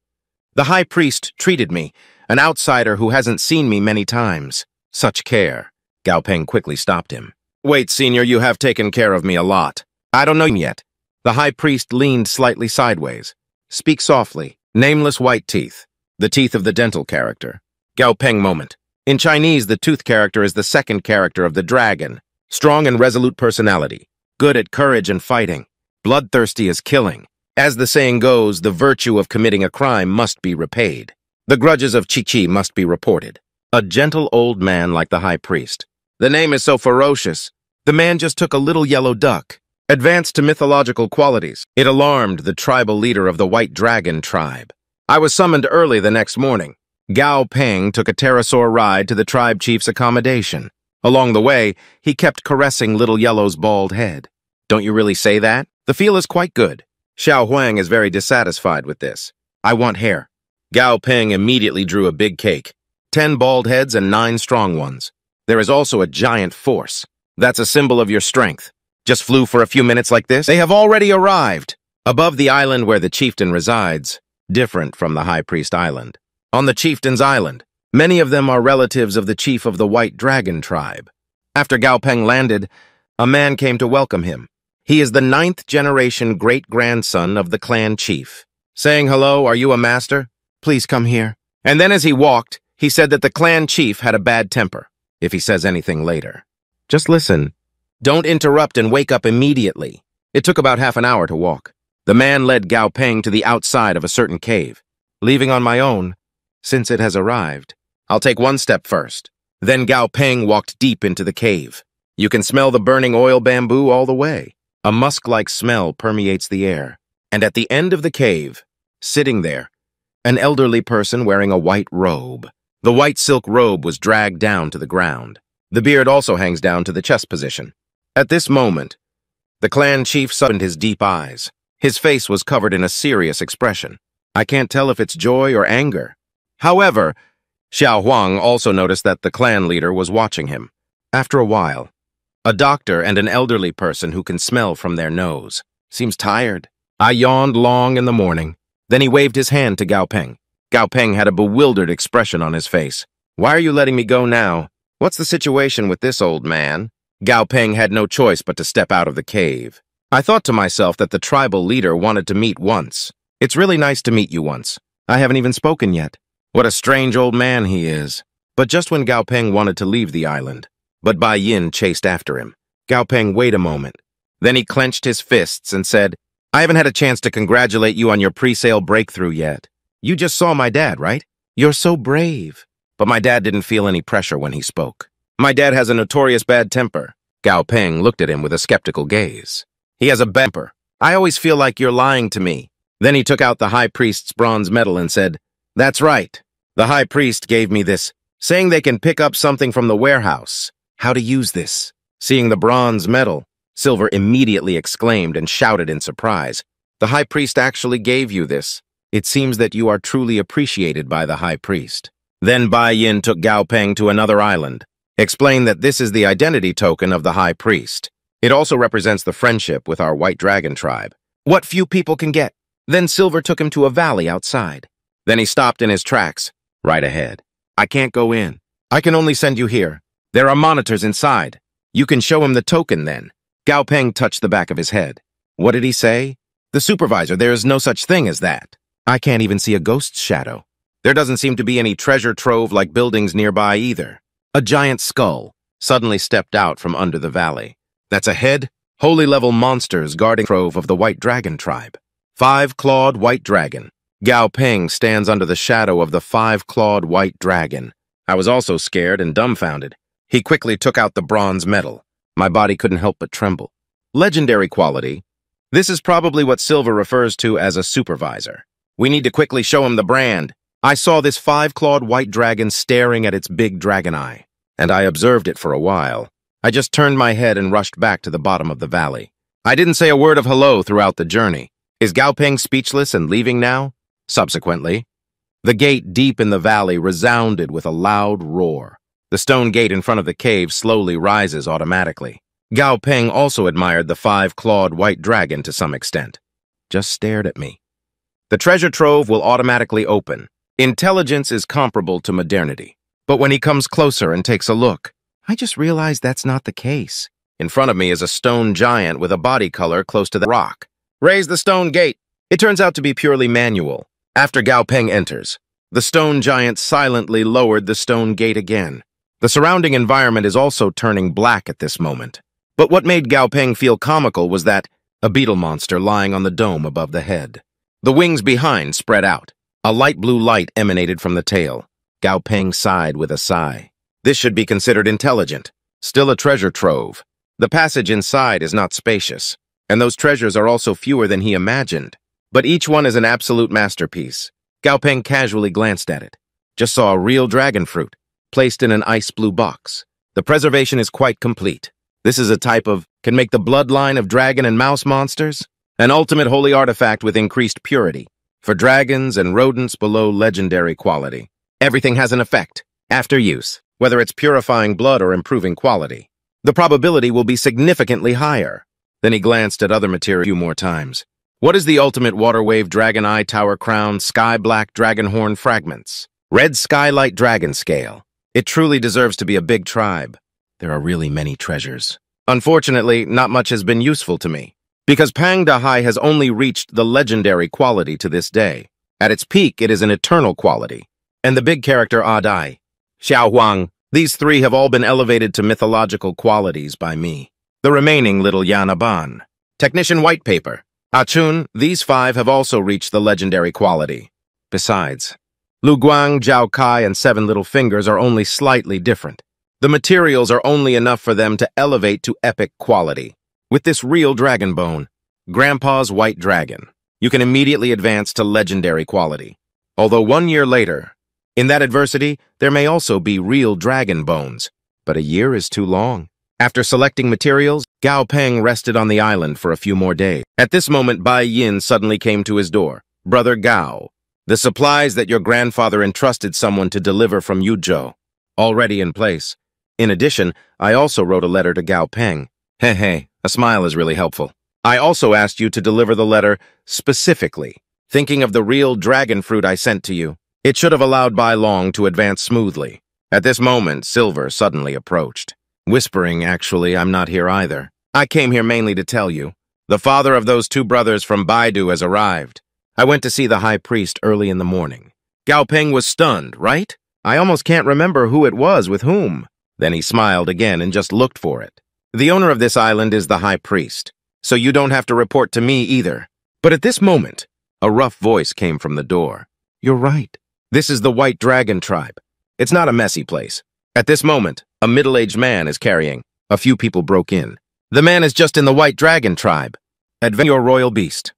the high priest treated me, an outsider who hasn't seen me many times. Such care. Gao Peng quickly stopped him. Wait, senior, you have taken care of me a lot. I don't know him yet. The high priest leaned slightly sideways. Speak softly. Nameless white teeth. The teeth of the dental character. Gao Peng moment. In Chinese, the tooth character is the second character of the dragon. Strong and resolute personality. Good at courage and fighting. Bloodthirsty as killing. As the saying goes, the virtue of committing a crime must be repaid. The grudges of Chi-Chi must be reported. A gentle old man like the high priest. The name is so ferocious. The man just took a little yellow duck. Advanced to mythological qualities. It alarmed the tribal leader of the White Dragon tribe. I was summoned early the next morning. Gao Peng took a pterosaur ride to the tribe chief's accommodation. Along the way, he kept caressing Little Yellow's bald head. Don't you really say that? The feel is quite good. Xiao Huang is very dissatisfied with this. I want hair. Gao Peng immediately drew a big cake. Ten bald heads and nine strong ones. There is also a giant force. That's a symbol of your strength. Just flew for a few minutes like this? They have already arrived. Above the island where the chieftain resides, different from the High Priest Island. On the chieftain's island, many of them are relatives of the chief of the White Dragon tribe. After Gao Peng landed, a man came to welcome him. He is the ninth generation great-grandson of the clan chief. Saying hello, are you a master? Please come here. And then as he walked, he said that the clan chief had a bad temper, if he says anything later. Just listen. Don't interrupt and wake up immediately. It took about half an hour to walk. The man led Gao Peng to the outside of a certain cave. Leaving on my own, since it has arrived, I'll take one step first. Then Gao Peng walked deep into the cave. You can smell the burning oil bamboo all the way. A musk-like smell permeates the air, and at the end of the cave, sitting there, an elderly person wearing a white robe. The white silk robe was dragged down to the ground. The beard also hangs down to the chest position. At this moment, the clan chief opened his deep eyes. His face was covered in a serious expression. I can't tell if it's joy or anger. However, Xiao Huang also noticed that the clan leader was watching him. After a while, a doctor and an elderly person who can smell from their nose. Seems tired. I yawned long in the morning. Then he waved his hand to Gao Peng. Gao Peng had a bewildered expression on his face. Why are you letting me go now? What's the situation with this old man? Gao Peng had no choice but to step out of the cave. I thought to myself that the tribal leader wanted to meet once. It's really nice to meet you once. I haven't even spoken yet. What a strange old man he is. But just when Gao Peng wanted to leave the island, but Bai Yin chased after him. Gao Peng, wait a moment. Then he clenched his fists and said, I haven't had a chance to congratulate you on your pre-sale breakthrough yet. You just saw my dad, right? You're so brave. But my dad didn't feel any pressure when he spoke. My dad has a notorious bad temper. Gao Peng looked at him with a skeptical gaze. He has a temper. I always feel like you're lying to me. Then he took out the high priest's bronze medal and said, That's right. The high priest gave me this, saying they can pick up something from the warehouse how to use this. Seeing the bronze medal, Silver immediately exclaimed and shouted in surprise. The high priest actually gave you this. It seems that you are truly appreciated by the high priest. Then Bai Yin took Gao Peng to another island, explained that this is the identity token of the high priest. It also represents the friendship with our white dragon tribe. What few people can get. Then Silver took him to a valley outside. Then he stopped in his tracks, right ahead. I can't go in. I can only send you here. There are monitors inside. You can show him the token then. Gao Peng touched the back of his head. What did he say? The supervisor, there is no such thing as that. I can't even see a ghost's shadow. There doesn't seem to be any treasure trove like buildings nearby either. A giant skull suddenly stepped out from under the valley. That's a head, holy level monsters guarding trove of the White Dragon tribe. Five-clawed White Dragon. Gao Peng stands under the shadow of the five-clawed White Dragon. I was also scared and dumbfounded. He quickly took out the bronze medal. My body couldn't help but tremble. Legendary quality. This is probably what Silver refers to as a supervisor. We need to quickly show him the brand. I saw this five-clawed white dragon staring at its big dragon eye, and I observed it for a while. I just turned my head and rushed back to the bottom of the valley. I didn't say a word of hello throughout the journey. Is Gao Peng speechless and leaving now? Subsequently, The gate deep in the valley resounded with a loud roar. The stone gate in front of the cave slowly rises automatically. Gao Peng also admired the five-clawed white dragon to some extent. Just stared at me. The treasure trove will automatically open. Intelligence is comparable to modernity. But when he comes closer and takes a look, I just realized that's not the case. In front of me is a stone giant with a body color close to the rock. Raise the stone gate. It turns out to be purely manual. After Gao Peng enters, the stone giant silently lowered the stone gate again. The surrounding environment is also turning black at this moment. But what made Gao Peng feel comical was that a beetle monster lying on the dome above the head. The wings behind spread out. A light blue light emanated from the tail. Gao Peng sighed with a sigh. This should be considered intelligent. Still a treasure trove. The passage inside is not spacious, and those treasures are also fewer than he imagined. But each one is an absolute masterpiece. Gao Peng casually glanced at it. Just saw a real dragon fruit, placed in an ice blue box. The preservation is quite complete. This is a type of, can make the bloodline of dragon and mouse monsters? An ultimate holy artifact with increased purity. For dragons and rodents below legendary quality. Everything has an effect, after use, whether it's purifying blood or improving quality. The probability will be significantly higher. Then he glanced at other material a few more times. What is the ultimate water wave dragon eye tower crown sky black dragon horn fragments? Red skylight dragon scale. It truly deserves to be a big tribe. There are really many treasures. Unfortunately, not much has been useful to me, because Pang Dahai has only reached the legendary quality to this day. At its peak, it is an eternal quality. And the big character Adai, Xiao Huang, these three have all been elevated to mythological qualities by me. The remaining little Yanaban. Technician White Paper. Achun, these five have also reached the legendary quality. Besides, Lu Guang, Zhao Kai, and Seven Little Fingers are only slightly different. The materials are only enough for them to elevate to epic quality. With this real dragon bone, Grandpa's White Dragon, you can immediately advance to legendary quality. Although one year later, in that adversity, there may also be real dragon bones, but a year is too long. After selecting materials, Gao Peng rested on the island for a few more days. At this moment, Bai Yin suddenly came to his door. Brother Gao, the supplies that your grandfather entrusted someone to deliver from Yuzhou, already in place. In addition, I also wrote a letter to Gao Peng. Hey, hey, a smile is really helpful. I also asked you to deliver the letter specifically, thinking of the real dragon fruit I sent to you. It should have allowed Bai Long to advance smoothly. At this moment, Silver suddenly approached. Whispering, actually, I'm not here either. I came here mainly to tell you. The father of those two brothers from Bai Du has arrived. I went to see the high priest early in the morning. Gao Peng was stunned, right? I almost can't remember who it was with whom. Then he smiled again and just looked for it. The owner of this island is the high priest, so you don't have to report to me either. But at this moment, a rough voice came from the door. You're right. This is the White Dragon tribe. It's not a messy place. At this moment, a middle-aged man is carrying. A few people broke in. The man is just in the White Dragon tribe. Advent your royal beast.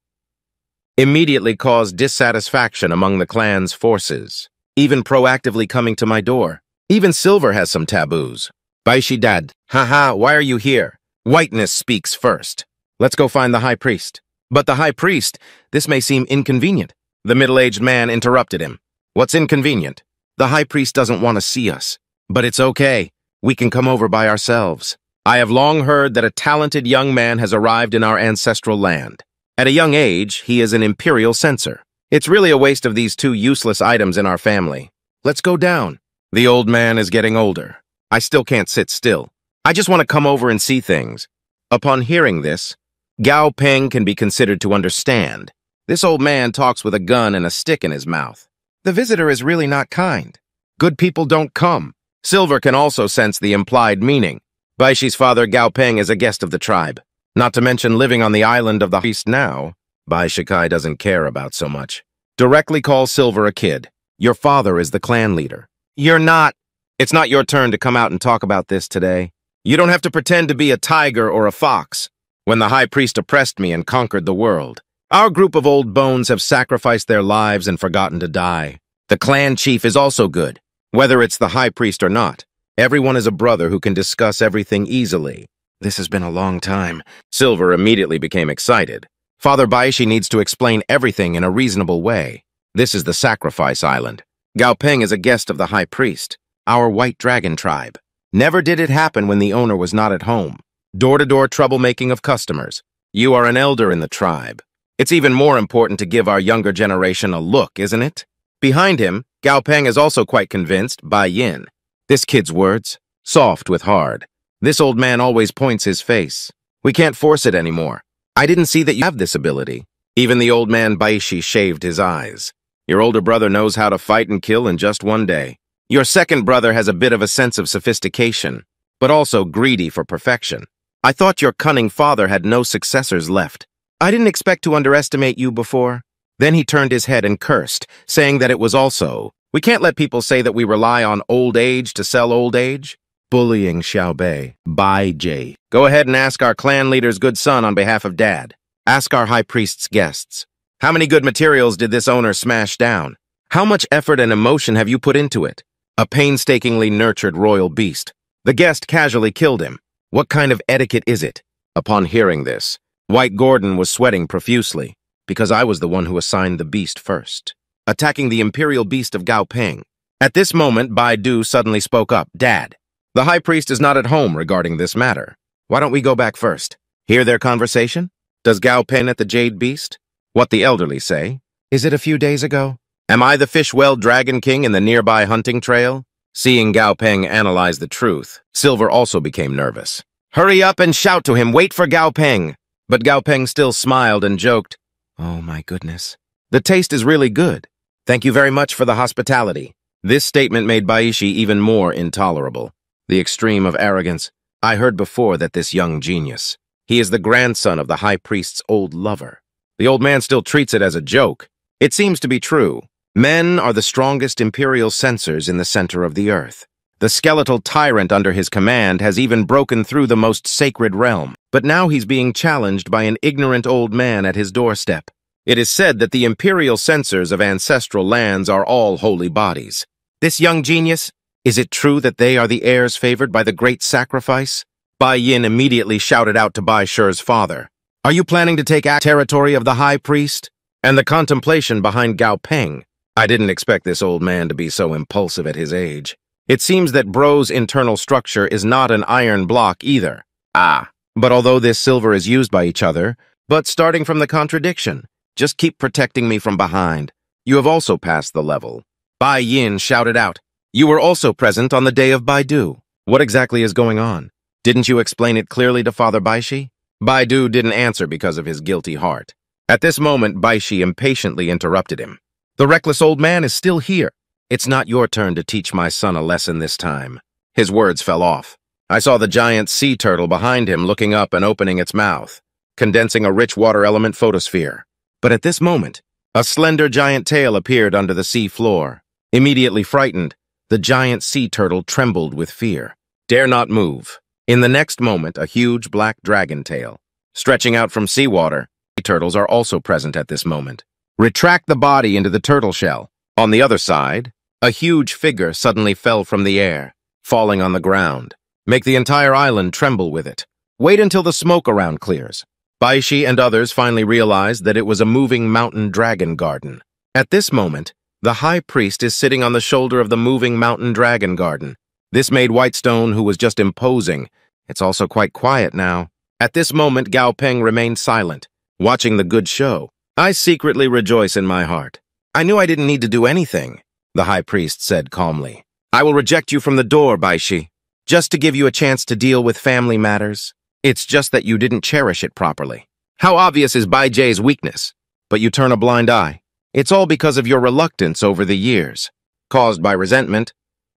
Immediately caused dissatisfaction among the clan's forces, even proactively coming to my door. Even silver has some taboos. Bai Shi dad, haha, why are you here? Whiteness speaks first. Let's go find the high priest. But the high priest, this may seem inconvenient. The middle-aged man interrupted him. What's inconvenient? The high priest doesn't want to see us. But it's okay. We can come over by ourselves. I have long heard that a talented young man has arrived in our ancestral land. At a young age, he is an imperial censor. It's really a waste of these two useless items in our family. Let's go down. The old man is getting older. I still can't sit still. I just want to come over and see things. Upon hearing this, Gao Peng can be considered to understand. This old man talks with a gun and a stick in his mouth. The visitor is really not kind. Good people don't come. Silver can also sense the implied meaning. Bai Shi's father Gao Peng is a guest of the tribe. Not to mention living on the island of the East now, Bai Shikai doesn't care about so much. Directly call Silver a kid. Your father is the clan leader. You're not. It's not your turn to come out and talk about this today. You don't have to pretend to be a tiger or a fox. When the high priest oppressed me and conquered the world, our group of old bones have sacrificed their lives and forgotten to die. The clan chief is also good, whether it's the high priest or not. Everyone is a brother who can discuss everything easily. This has been a long time. Silver immediately became excited. Father Bai Shi needs to explain everything in a reasonable way. This is the Sacrifice Island. Gao Peng is a guest of the High Priest, our White Dragon tribe. Never did it happen when the owner was not at home. Door-to-door troublemaking of customers. You are an elder in the tribe. It's even more important to give our younger generation a look, isn't it? Behind him, Gao Peng is also quite convinced, Bai Yin. This kid's words, soft with hard. This old man always points his face. We can't force it anymore. I didn't see that you have this ability. Even the old man Bai Shi shaved his eyes. Your older brother knows how to fight and kill in just one day. Your second brother has a bit of a sense of sophistication, but also greedy for perfection. I thought your cunning father had no successors left. I didn't expect to underestimate you before. Then he turned his head and cursed, saying that it was also, we can't let people say that we rely on old age to sell old age. Bullying Xiao Bei. Bai Jie. Go ahead and ask our clan leader's good son on behalf of Dad. Ask our high priest's guests. How many good materials did this owner smash down? How much effort and emotion have you put into it? A painstakingly nurtured royal beast. The guest casually killed him. What kind of etiquette is it? Upon hearing this, White Gordon was sweating profusely, because I was the one who assigned the beast first, attacking the imperial beast of Gao Peng. At this moment, Bai Du suddenly spoke up, Dad, the high priest is not at home regarding this matter. Why don't we go back first? Hear their conversation? Does Gao Peng at the Jade Beast? What the elderly say? Is it a few days ago? Am I the Fishwell Dragon King in the nearby hunting trail? Seeing Gao Peng analyze the truth, Silver also became nervous. Hurry up and shout to him, wait for Gao Peng. But Gao Peng still smiled and joked, Oh my goodness. The taste is really good. Thank you very much for the hospitality. This statement made Bai Shi even more intolerable. The extreme of arrogance. I heard before that this young genius. He is the grandson of the high priest's old lover. The old man still treats it as a joke. It seems to be true. Men are the strongest imperial censors in the center of the earth. The skeletal tyrant under his command has even broken through the most sacred realm, but now he's being challenged by an ignorant old man at his doorstep. It is said that the imperial censors of ancestral lands are all holy bodies. This young genius, is it true that they are the heirs favored by the great sacrifice? Bai Yin immediately shouted out to Bai Shi's father, Are you planning to take territory of the high priest? And the contemplation behind Gao Peng I didn't expect this old man to be so impulsive at his age. It seems that Bro's internal structure is not an iron block either. Ah, but although this silver is used by each other, but starting from the contradiction, just keep protecting me from behind. You have also passed the level. Bai Yin shouted out, You were also present on the day of Bai Du. What exactly is going on? Didn't you explain it clearly to Father Baishi? Bai Du didn't answer because of his guilty heart. At this moment, Bai Shi impatiently interrupted him. The reckless old man is still here. It's not your turn to teach my son a lesson this time. His words fell off. I saw the giant sea turtle behind him looking up and opening its mouth, condensing a rich water element photosphere. But at this moment, a slender giant tail appeared under the sea floor. Immediately frightened, the giant sea turtle trembled with fear. Dare not move. In the next moment, a huge black dragon tail. Stretching out from seawater, sea turtles are also present at this moment. Retract the body into the turtle shell. On the other side, a huge figure suddenly fell from the air, falling on the ground. Make the entire island tremble with it. Wait until the smoke around clears. Bai Shi and others finally realized that it was a moving mountain dragon garden. At this moment, the high priest is sitting on the shoulder of the moving mountain dragon garden. This made Whitestone, who was just imposing. It's also quite quiet now. At this moment, Gao Peng remained silent, watching the good show. I secretly rejoice in my heart. I knew I didn't need to do anything, the high priest said calmly. I will reject you from the door, Bai Shi, just to give you a chance to deal with family matters. It's just that you didn't cherish it properly. How obvious is Bai Jie's weakness? But you turn a blind eye. It's all because of your reluctance over the years, caused by resentment.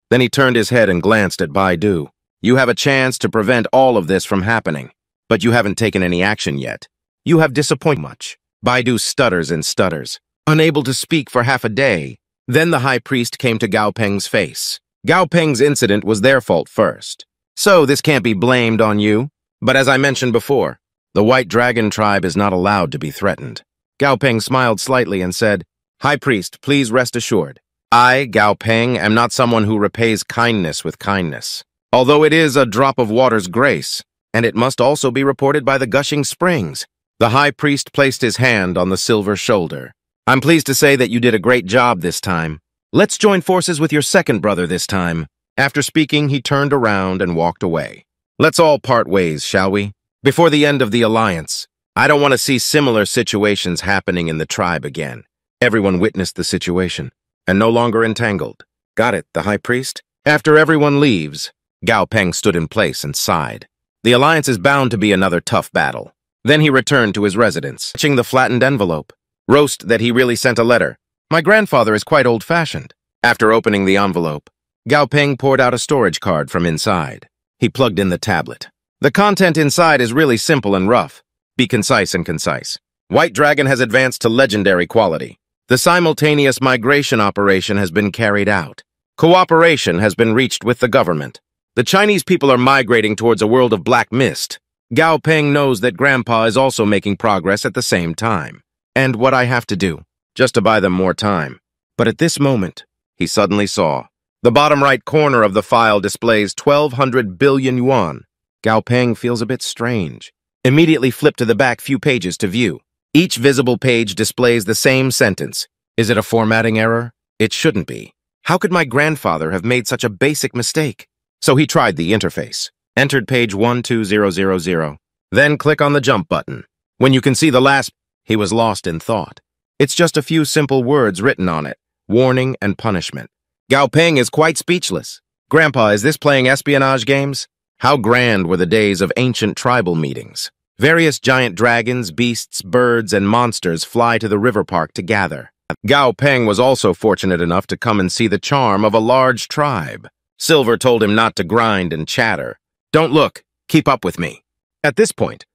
Then he turned his head and glanced at Bai Du. You have a chance to prevent all of this from happening, but you haven't taken any action yet. You have disappointed much. Bai Du stutters and stutters, unable to speak for half a day. Then the high priest came to Gao Peng's face. Gao Peng's incident was their fault first. So this can't be blamed on you. But as I mentioned before, the White Dragon tribe is not allowed to be threatened. Gao Peng smiled slightly and said, High priest, please rest assured. I, Gao Peng, am not someone who repays kindness with kindness. Although it is a drop of water's grace, and it must also be reported by the gushing springs. The high priest placed his hand on the silver shoulder. I'm pleased to say that you did a great job this time. Let's join forces with your second brother this time. After speaking, he turned around and walked away. Let's all part ways, shall we? Before the end of the alliance, I don't want to see similar situations happening in the tribe again. Everyone witnessed the situation, and no longer entangled. Got it, the high priest? After everyone leaves, Gao Peng stood in place and sighed. The alliance is bound to be another tough battle. Then he returned to his residence, touching the flattened envelope. Roast that he really sent a letter. My grandfather is quite old-fashioned. After opening the envelope, Gao Peng poured out a storage card from inside. He plugged in the tablet. The content inside is really simple and rough. Be concise and concise. White Dragon has advanced to legendary quality. The simultaneous migration operation has been carried out. Cooperation has been reached with the government. The Chinese people are migrating towards a world of black mist. Gao Peng knows that Grandpa is also making progress at the same time. And what I have to do, just to buy them more time. But at this moment, he suddenly saw. The bottom right corner of the file displays 1,200 billion yuan. Gao Peng feels a bit strange. Immediately flip to the back few pages to view. Each visible page displays the same sentence. Is it a formatting error? It shouldn't be. How could my grandfather have made such a basic mistake? So he tried the interface, entered page 12000, then click on the jump button. When you can see the last, he was lost in thought. It's just a few simple words written on it, warning and punishment. Gao Peng is quite speechless. Grandpa, is this playing espionage games? How grand were the days of ancient tribal meetings. Various giant dragons, beasts, birds, and monsters fly to the river park to gather. Gao Peng was also fortunate enough to come and see the charm of a large tribe. Silver told him not to grind and chatter. Don't look, keep up with me. At this point,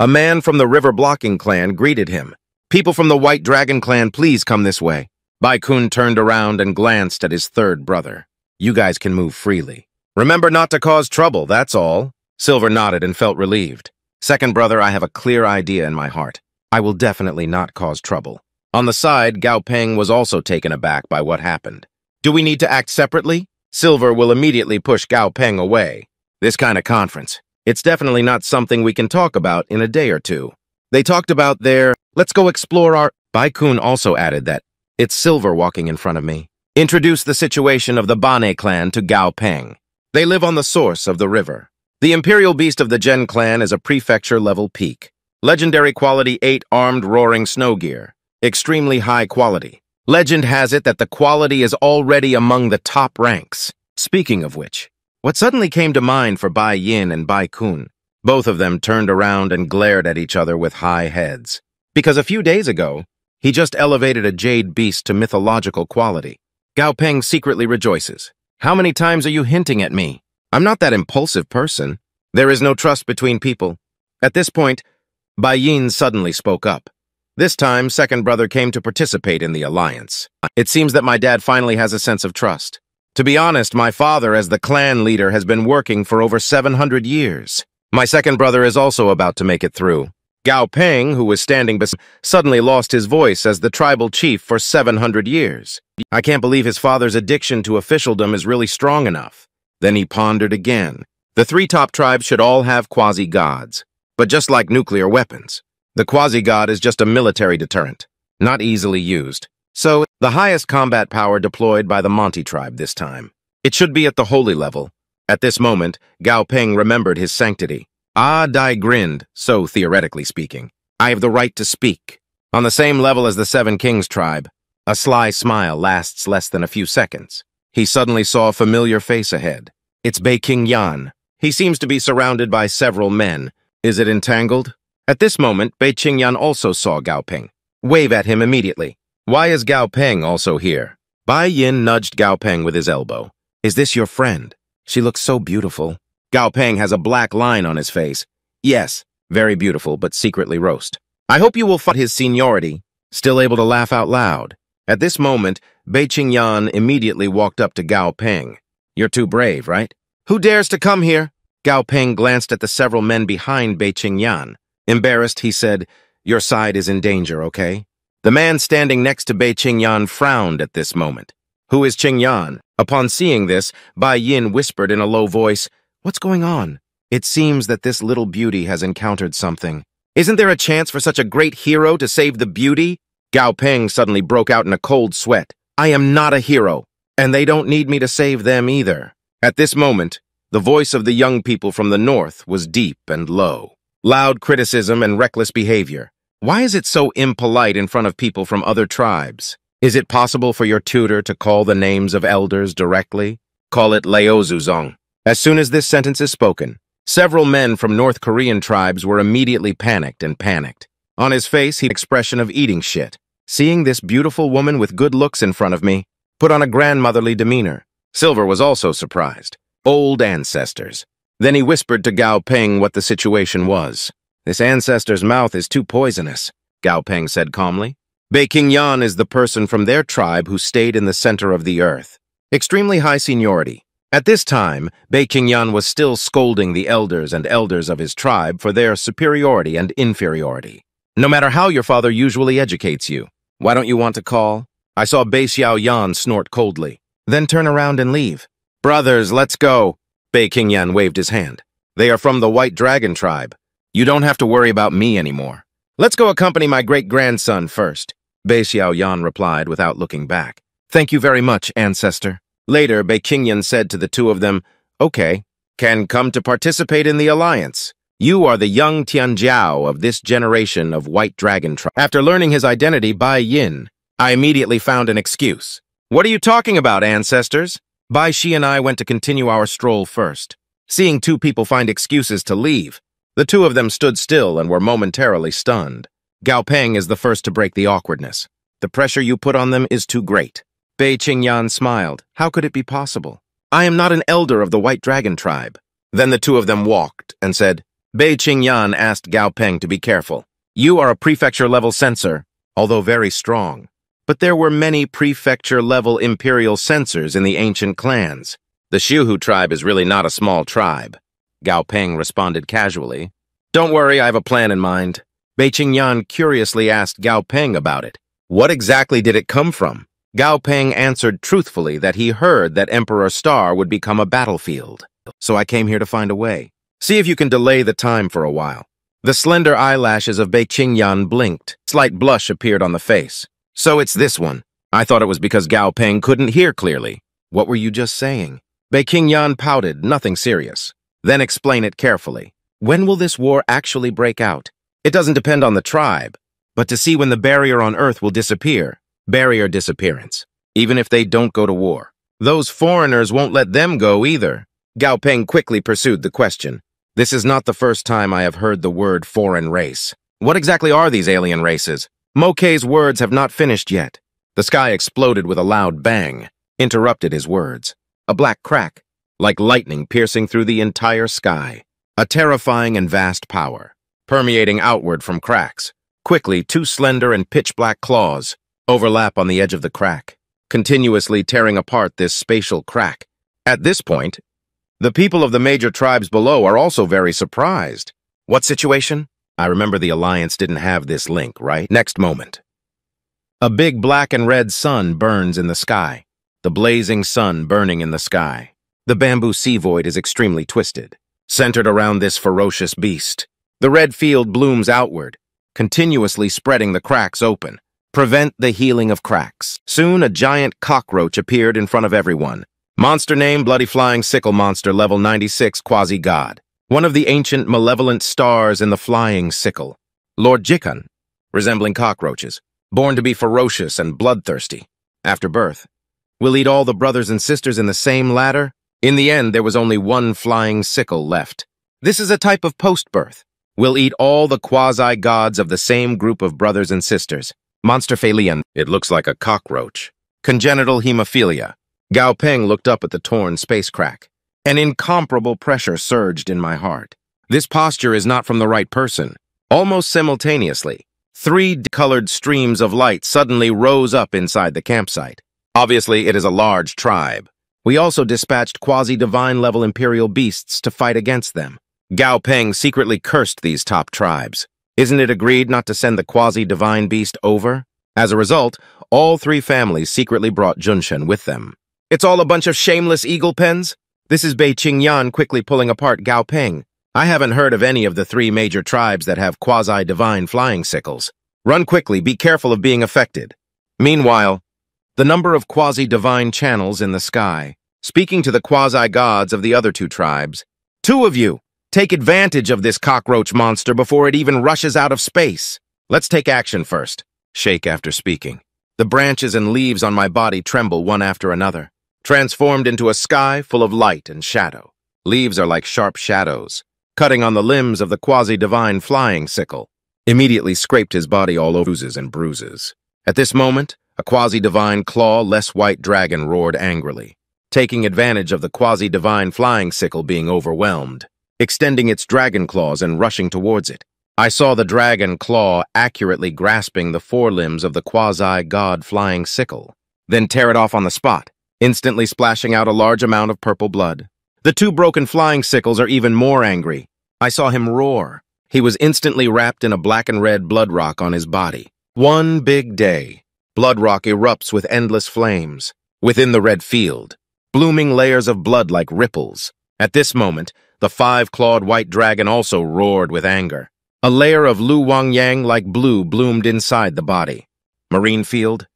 a man from the River Blocking clan greeted him. People from the White Dragon clan, please come this way. Bai Kun turned around and glanced at his third brother. You guys can move freely. Remember not to cause trouble, that's all. Silver nodded and felt relieved. Second brother, I have a clear idea in my heart. I will definitely not cause trouble. On the side, Gao Peng was also taken aback by what happened. Do we need to act separately? Silver will immediately push Gao Peng away. This kind of conference, it's definitely not something we can talk about in a day or two. They talked about their, let's go explore our... Bai Kun also added that, it's Silver walking in front of me. Introduce the situation of the Bane clan to Gao Peng. They live on the source of the river. The Imperial Beast of the Gen clan is a prefecture-level peak. Legendary quality 8 armed roaring snow gear. Extremely high quality. Legend has it that the quality is already among the top ranks. Speaking of which, what suddenly came to mind for Bai Yin and Bai Kun? Both of them turned around and glared at each other with high heads. Because a few days ago, he just elevated a jade beast to mythological quality. Gao Peng secretly rejoices. How many times are you hinting at me? I'm not that impulsive person. There is no trust between people. At this point, Bai Yin suddenly spoke up. This time, second brother came to participate in the alliance. It seems that my dad finally has a sense of trust. To be honest, my father, as the clan leader, has been working for over 700 years. My second brother is also about to make it through. Gao Peng, who was standing beside suddenly lost his voice as the tribal chief for 700 years. I can't believe his father's addiction to officialdom is really strong enough. Then he pondered again. The three top tribes should all have quasi-gods, but just like nuclear weapons. The quasi-god is just a military deterrent, not easily used. So, the highest combat power deployed by the Monty tribe this time. It should be at the holy level. At this moment, Gao Peng remembered his sanctity. Ah Dai grinned, so theoretically speaking. I have the right to speak. On the same level as the Seven Kings tribe, a sly smile lasts less than a few seconds. He suddenly saw a familiar face ahead. It's Bei Qingyan. He seems to be surrounded by several men. Is it entangled? At this moment, Bei Qingyan also saw Gao Peng. Wave at him immediately. Why is Gao Peng also here? Bai Yin nudged Gao Peng with his elbow. Is this your friend? She looks so beautiful. Gao Peng has a black line on his face. Yes, very beautiful, but secretly roast. I hope you will fight his seniority. Still able to laugh out loud. At this moment, Bei Qingyan immediately walked up to Gao Peng. You're too brave, right? Who dares to come here? Gao Peng glanced at the several men behind Bei Qingyan. Embarrassed, he said, Your side is in danger, okay? The man standing next to Bei Qingyan frowned at this moment. Who is Qingyan? Upon seeing this, Bai Yin whispered in a low voice, What's going on? It seems that this little beauty has encountered something. Isn't there a chance for such a great hero to save the beauty? Gao Peng suddenly broke out in a cold sweat. I am not a hero, and they don't need me to save them either. At this moment, the voice of the young people from the north was deep and low. Loud criticism and reckless behavior. Why is it so impolite in front of people from other tribes? Is it possible for your tutor to call the names of elders directly? Call it Lao Zuzong. As soon as this sentence is spoken, several men from North Korean tribes were immediately panicked and panicked. On his face, he expression of eating shit. Seeing this beautiful woman with good looks in front of me, put on a grandmotherly demeanor. Silver was also surprised. Old ancestors. Then he whispered to Gao Peng what the situation was. This ancestor's mouth is too poisonous, Gao Peng said calmly. Bei Qingyan is the person from their tribe who stayed in the center of the earth. Extremely high seniority. At this time, Bei Qingyan was still scolding the elders and elders of his tribe for their superiority and inferiority. No matter how your father usually educates you, why don't you want to call? I saw Bei Xiao Yan snort coldly, then turn around and leave. Brothers, let's go. Bei Qingyan waved his hand. They are from the White Dragon tribe. You don't have to worry about me anymore. Let's go accompany my great-grandson first. Bei Xiao Yan replied without looking back. Thank you very much, ancestor. Later, Bei Qingyan said to the two of them, Okay, can come to participate in the alliance. You are the young Tianjiao of this generation of White Dragon tribe. After learning his identity, Bai Yin, I immediately found an excuse. What are you talking about, ancestors? Bai Shi and I went to continue our stroll first. Seeing two people find excuses to leave, the two of them stood still and were momentarily stunned. Gao Peng is the first to break the awkwardness. The pressure you put on them is too great. Bei Qingyan smiled. How could it be possible? I am not an elder of the White Dragon tribe. Then the two of them walked and said, Bei Qingyan asked Gao Peng to be careful. You are a prefecture-level censor, although very strong. But there were many prefecture-level imperial censors in the ancient clans. The Xiuhu tribe is really not a small tribe. Gao Peng responded casually. Don't worry, I have a plan in mind. Bei Qingyan curiously asked Gao Peng about it. What exactly did it come from? Gao Peng answered truthfully that he heard that Emperor Star would become a battlefield. So I came here to find a way. See if you can delay the time for a while. The slender eyelashes of Bei Qingyan blinked. Slight blush appeared on the face. So it's this one. I thought it was because Gao Peng couldn't hear clearly. What were you just saying? Bei Qingyan pouted, nothing serious. Then explain it carefully. When will this war actually break out? It doesn't depend on the tribe, but to see when the barrier on Earth will disappear. Barrier disappearance. Even if they don't go to war. Those foreigners won't let them go either. Gao Peng quickly pursued the question. This is not the first time I have heard the word foreign race. What exactly are these alien races? Mokei's words have not finished yet. The sky exploded with a loud bang, interrupted his words. A black crack, like lightning piercing through the entire sky. A terrifying and vast power, permeating outward from cracks. Quickly, two slender and pitch-black claws overlap on the edge of the crack, continuously tearing apart this spatial crack. At this point, the people of the major tribes below are also very surprised. What situation? I remember the Alliance didn't have this link, right? Next moment. A big black and red sun burns in the sky. The blazing sun burning in the sky. The bamboo sea void is extremely twisted, centered around this ferocious beast. The red field blooms outward, continuously spreading the cracks open. Prevent the healing of cracks. Soon, a giant cockroach appeared in front of everyone. Monster name, Bloody Flying Sickle Monster, level 96, Quasi-God. One of the ancient malevolent stars in the Flying Sickle. Lord Jikan, resembling cockroaches born to be ferocious and bloodthirsty. After birth, we'll eat all the brothers and sisters in the same ladder? In the end, there was only one flying sickle left. This is a type of post-birth. We'll eat all the quasi-gods of the same group of brothers and sisters. Monster Phalian, it looks like a cockroach. Congenital hemophilia. Gao Peng looked up at the torn space crack. An incomparable pressure surged in my heart. This posture is not from the right person. Almost simultaneously, Three colored streams of light suddenly rose up inside the campsite. Obviously, it is a large tribe. We also dispatched quasi-divine level imperial beasts to fight against them. Gao Peng secretly cursed these top tribes. Isn't it agreed not to send the quasi-divine beast over? As a result, all three families secretly brought Junshen with them. It's all a bunch of shameless eagle pens? This is Bei Qingyan quickly pulling apart Gao Peng. I haven't heard of any of the three major tribes that have quasi-divine flying sickles. Run quickly, be careful of being affected. Meanwhile, the number of quasi-divine channels in the sky, speaking to the quasi-gods of the other two tribes. Two of you, take advantage of this cockroach monster before it even rushes out of space. Let's take action first. Shake after speaking. The branches and leaves on my body tremble one after another, transformed into a sky full of light and shadow. Leaves are like sharp shadows, cutting on the limbs of the quasi-divine flying sickle. Immediately scraped his body all over bruises and bruises. At this moment, a quasi-divine claw-less white dragon roared angrily, taking advantage of the quasi-divine flying sickle being overwhelmed, extending its dragon claws and rushing towards it. I saw the dragon claw accurately grasping the forelimbs of the quasi-god flying sickle, then tear it off on the spot, instantly splashing out a large amount of purple blood. The two broken flying sickles are even more angry. I saw him roar. He was instantly wrapped in a black and red blood rock on his body. One big day, blood rock erupts with endless flames. Within the red field, blooming layers of blood like ripples. At this moment, the five-clawed white dragon also roared with anger. A layer of Lu Wang Yang like blue bloomed inside the body. Marine field.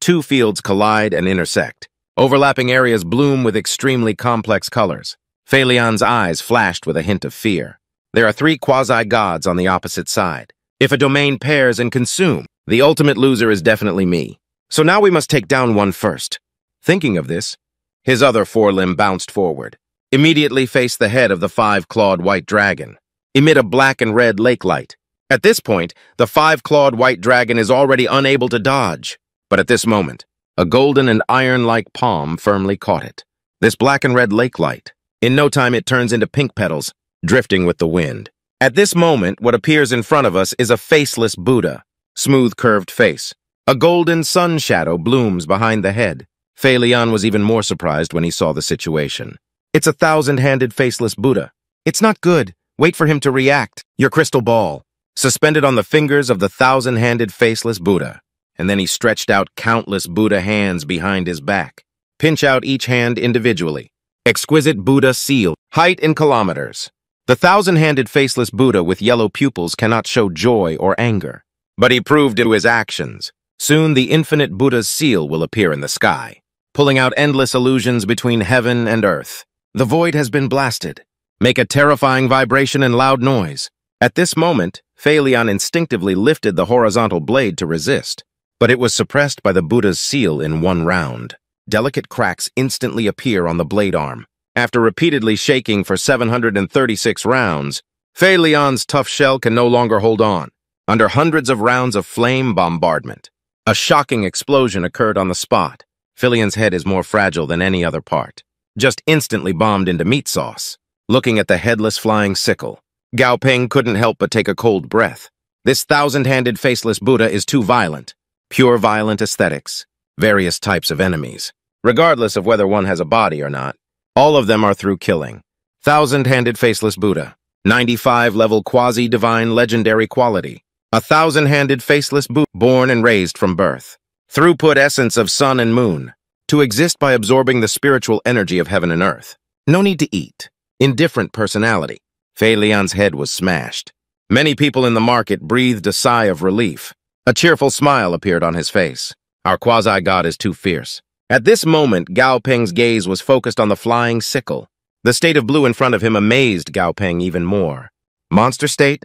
Two fields collide and intersect. Overlapping areas bloom with extremely complex colors. Phalion's eyes flashed with a hint of fear. There are three quasi-gods on the opposite side. If a domain pairs and consume, the ultimate loser is definitely me. So now we must take down one first. Thinking of this, his other forelimb bounced forward, immediately faced the head of the five-clawed white dragon, emit a black and red lake light. At this point, the five-clawed white dragon is already unable to dodge. But at this moment, a golden and iron-like palm firmly caught it. This black and red lake light. In no time it turns into pink petals, drifting with the wind. At this moment, what appears in front of us is a faceless Buddha, smooth curved face. A golden sun shadow blooms behind the head. Phalion was even more surprised when he saw the situation. It's a thousand-handed faceless Buddha. It's not good. Wait for him to react. Your crystal ball, suspended on the fingers of the thousand-handed faceless Buddha and then he stretched out countless Buddha hands behind his back. Pinch out each hand individually. Exquisite Buddha seal, height in kilometers. The thousand-handed faceless Buddha with yellow pupils cannot show joy or anger. But he proved it to his actions. Soon the infinite Buddha's seal will appear in the sky, pulling out endless illusions between heaven and earth. The void has been blasted. Make a terrifying vibration and loud noise. At this moment, Phalion instinctively lifted the horizontal blade to resist but it was suppressed by the Buddha's seal in one round. Delicate cracks instantly appear on the blade arm. After repeatedly shaking for 736 rounds, Phalion's tough shell can no longer hold on, under hundreds of rounds of flame bombardment. A shocking explosion occurred on the spot. Philion's head is more fragile than any other part, just instantly bombed into meat sauce. Looking at the headless flying sickle, Gao Peng couldn't help but take a cold breath. This thousand-handed faceless Buddha is too violent pure violent aesthetics, various types of enemies. Regardless of whether one has a body or not, all of them are through killing. Thousand-handed faceless Buddha, 95-level quasi-divine legendary quality, a thousand-handed faceless boot born and raised from birth. Throughput essence of sun and moon, to exist by absorbing the spiritual energy of heaven and earth. No need to eat. Indifferent personality. Phalion's head was smashed. Many people in the market breathed a sigh of relief. A cheerful smile appeared on his face. Our quasi-god is too fierce. At this moment, Gao Peng's gaze was focused on the flying sickle. The state of blue in front of him amazed Gao Peng even more. Monster state?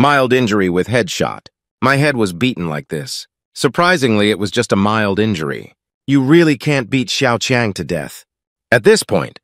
Mild injury with headshot. My head was beaten like this. Surprisingly, it was just a mild injury. You really can't beat Xiao Qiang to death. At this point,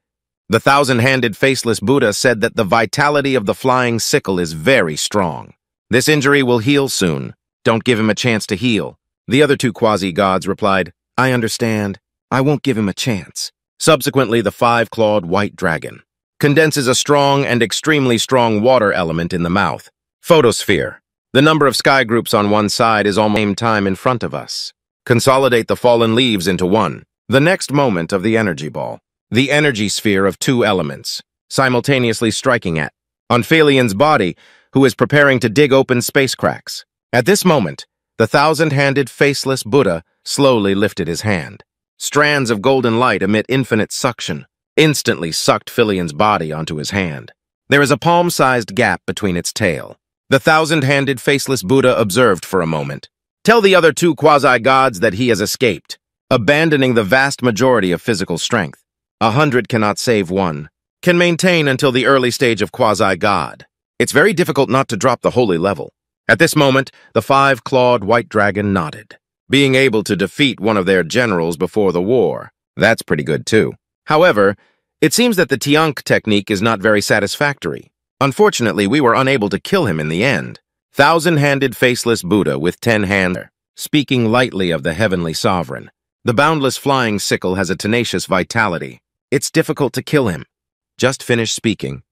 the thousand-handed faceless Buddha said that the vitality of the flying sickle is very strong. This injury will heal soon, don't give him a chance to heal. The other two quasi-gods replied, I understand. I won't give him a chance. Subsequently, the five-clawed white dragon condenses a strong and extremely strong water element in the mouth. Photosphere. The number of sky groups on one side is almost the same time in front of us. Consolidate the fallen leaves into one. The next moment of the energy ball. The energy sphere of two elements, simultaneously striking at. On Phalion's body, who is preparing to dig open space cracks. At this moment, the thousand-handed faceless Buddha slowly lifted his hand. Strands of golden light emit infinite suction, instantly sucked Philion's body onto his hand. There is a palm-sized gap between its tail. The thousand-handed faceless Buddha observed for a moment. Tell the other two quasi-gods that he has escaped, abandoning the vast majority of physical strength. A hundred cannot save one, can maintain until the early stage of quasi-god. It's very difficult not to drop the holy level. At this moment, the five-clawed white dragon nodded. Being able to defeat one of their generals before the war, that's pretty good too. However, it seems that the Tiank technique is not very satisfactory. Unfortunately, we were unable to kill him in the end. Thousand-handed faceless Buddha with ten hands, speaking lightly of the heavenly sovereign. The boundless flying sickle has a tenacious vitality. It's difficult to kill him. Just finished speaking.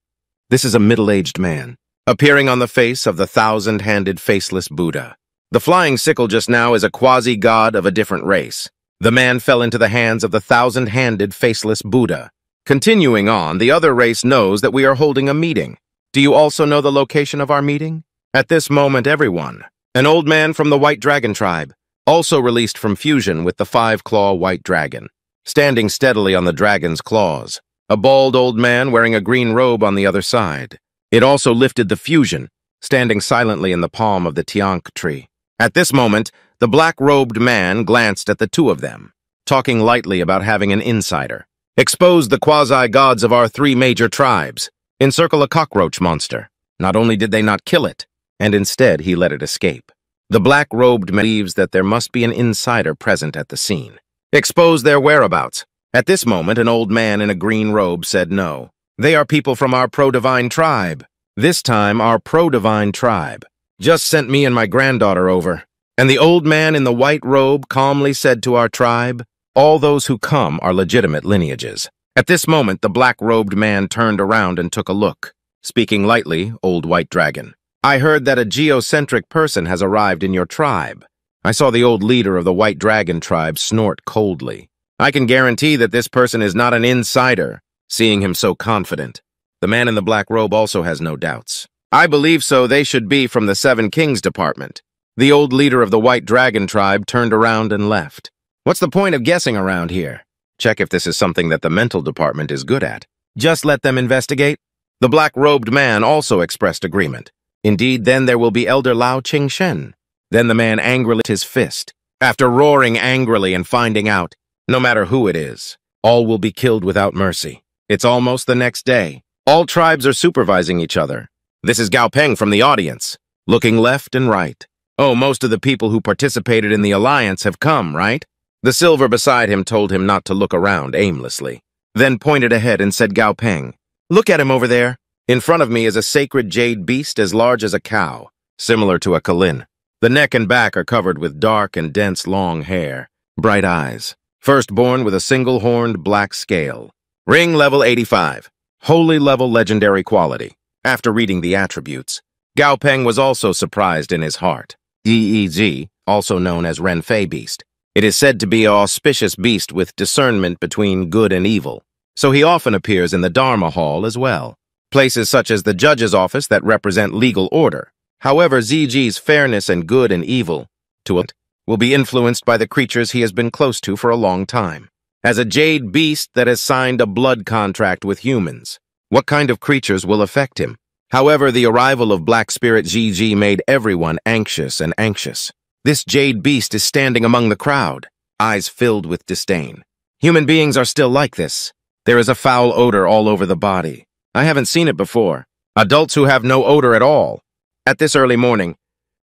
This is a middle-aged man, appearing on the face of the thousand-handed faceless Buddha. The flying sickle just now is a quasi-god of a different race. The man fell into the hands of the thousand-handed faceless Buddha. Continuing on, the other race knows that we are holding a meeting. Do you also know the location of our meeting? At this moment, everyone, an old man from the White Dragon tribe, also released from fusion with the five-claw White Dragon, standing steadily on the dragon's claws, a bald old man wearing a green robe on the other side. It also lifted the fusion, standing silently in the palm of the Tiank tree. At this moment, the black-robed man glanced at the two of them, talking lightly about having an insider. Expose the quasi-gods of our three major tribes. Encircle a cockroach monster. Not only did they not kill it, and instead he let it escape. The black-robed believes that there must be an insider present at the scene. Expose their whereabouts. At this moment, an old man in a green robe said no. They are people from our pro-divine tribe. This time, our pro-divine tribe. Just sent me and my granddaughter over. And the old man in the white robe calmly said to our tribe, all those who come are legitimate lineages. At this moment, the black-robed man turned around and took a look. Speaking lightly, old white dragon. I heard that a geocentric person has arrived in your tribe. I saw the old leader of the white dragon tribe snort coldly. I can guarantee that this person is not an insider, seeing him so confident. The man in the black robe also has no doubts. I believe so they should be from the Seven Kings department. The old leader of the White Dragon tribe turned around and left. What's the point of guessing around here? Check if this is something that the mental department is good at. Just let them investigate. The black-robed man also expressed agreement. Indeed, then there will be Elder Lao Qing-shen. Then the man angrily hit his fist. After roaring angrily and finding out, no matter who it is, all will be killed without mercy. It's almost the next day. All tribes are supervising each other. This is Gao Peng from the audience, looking left and right. Oh, most of the people who participated in the alliance have come, right? The silver beside him told him not to look around aimlessly, then pointed ahead and said Gao Peng, Look at him over there. In front of me is a sacred jade beast as large as a cow, similar to a Kalin. The neck and back are covered with dark and dense long hair, bright eyes. Firstborn with a single-horned black scale. Ring level 85. Holy level legendary quality. After reading the attributes, Gao Peng was also surprised in his heart. EEZ, also known as Renfei Beast. It is said to be a auspicious beast with discernment between good and evil, so he often appears in the Dharma Hall as well, places such as the judge's office that represent legal order. However, ZG's fairness and good and evil, to it, will be influenced by the creatures he has been close to for a long time. As a jade beast that has signed a blood contract with humans, what kind of creatures will affect him? However, the arrival of Black Spirit GG made everyone anxious and anxious. This jade beast is standing among the crowd, eyes filled with disdain. Human beings are still like this. There is a foul odor all over the body. I haven't seen it before. Adults who have no odor at all. At this early morning,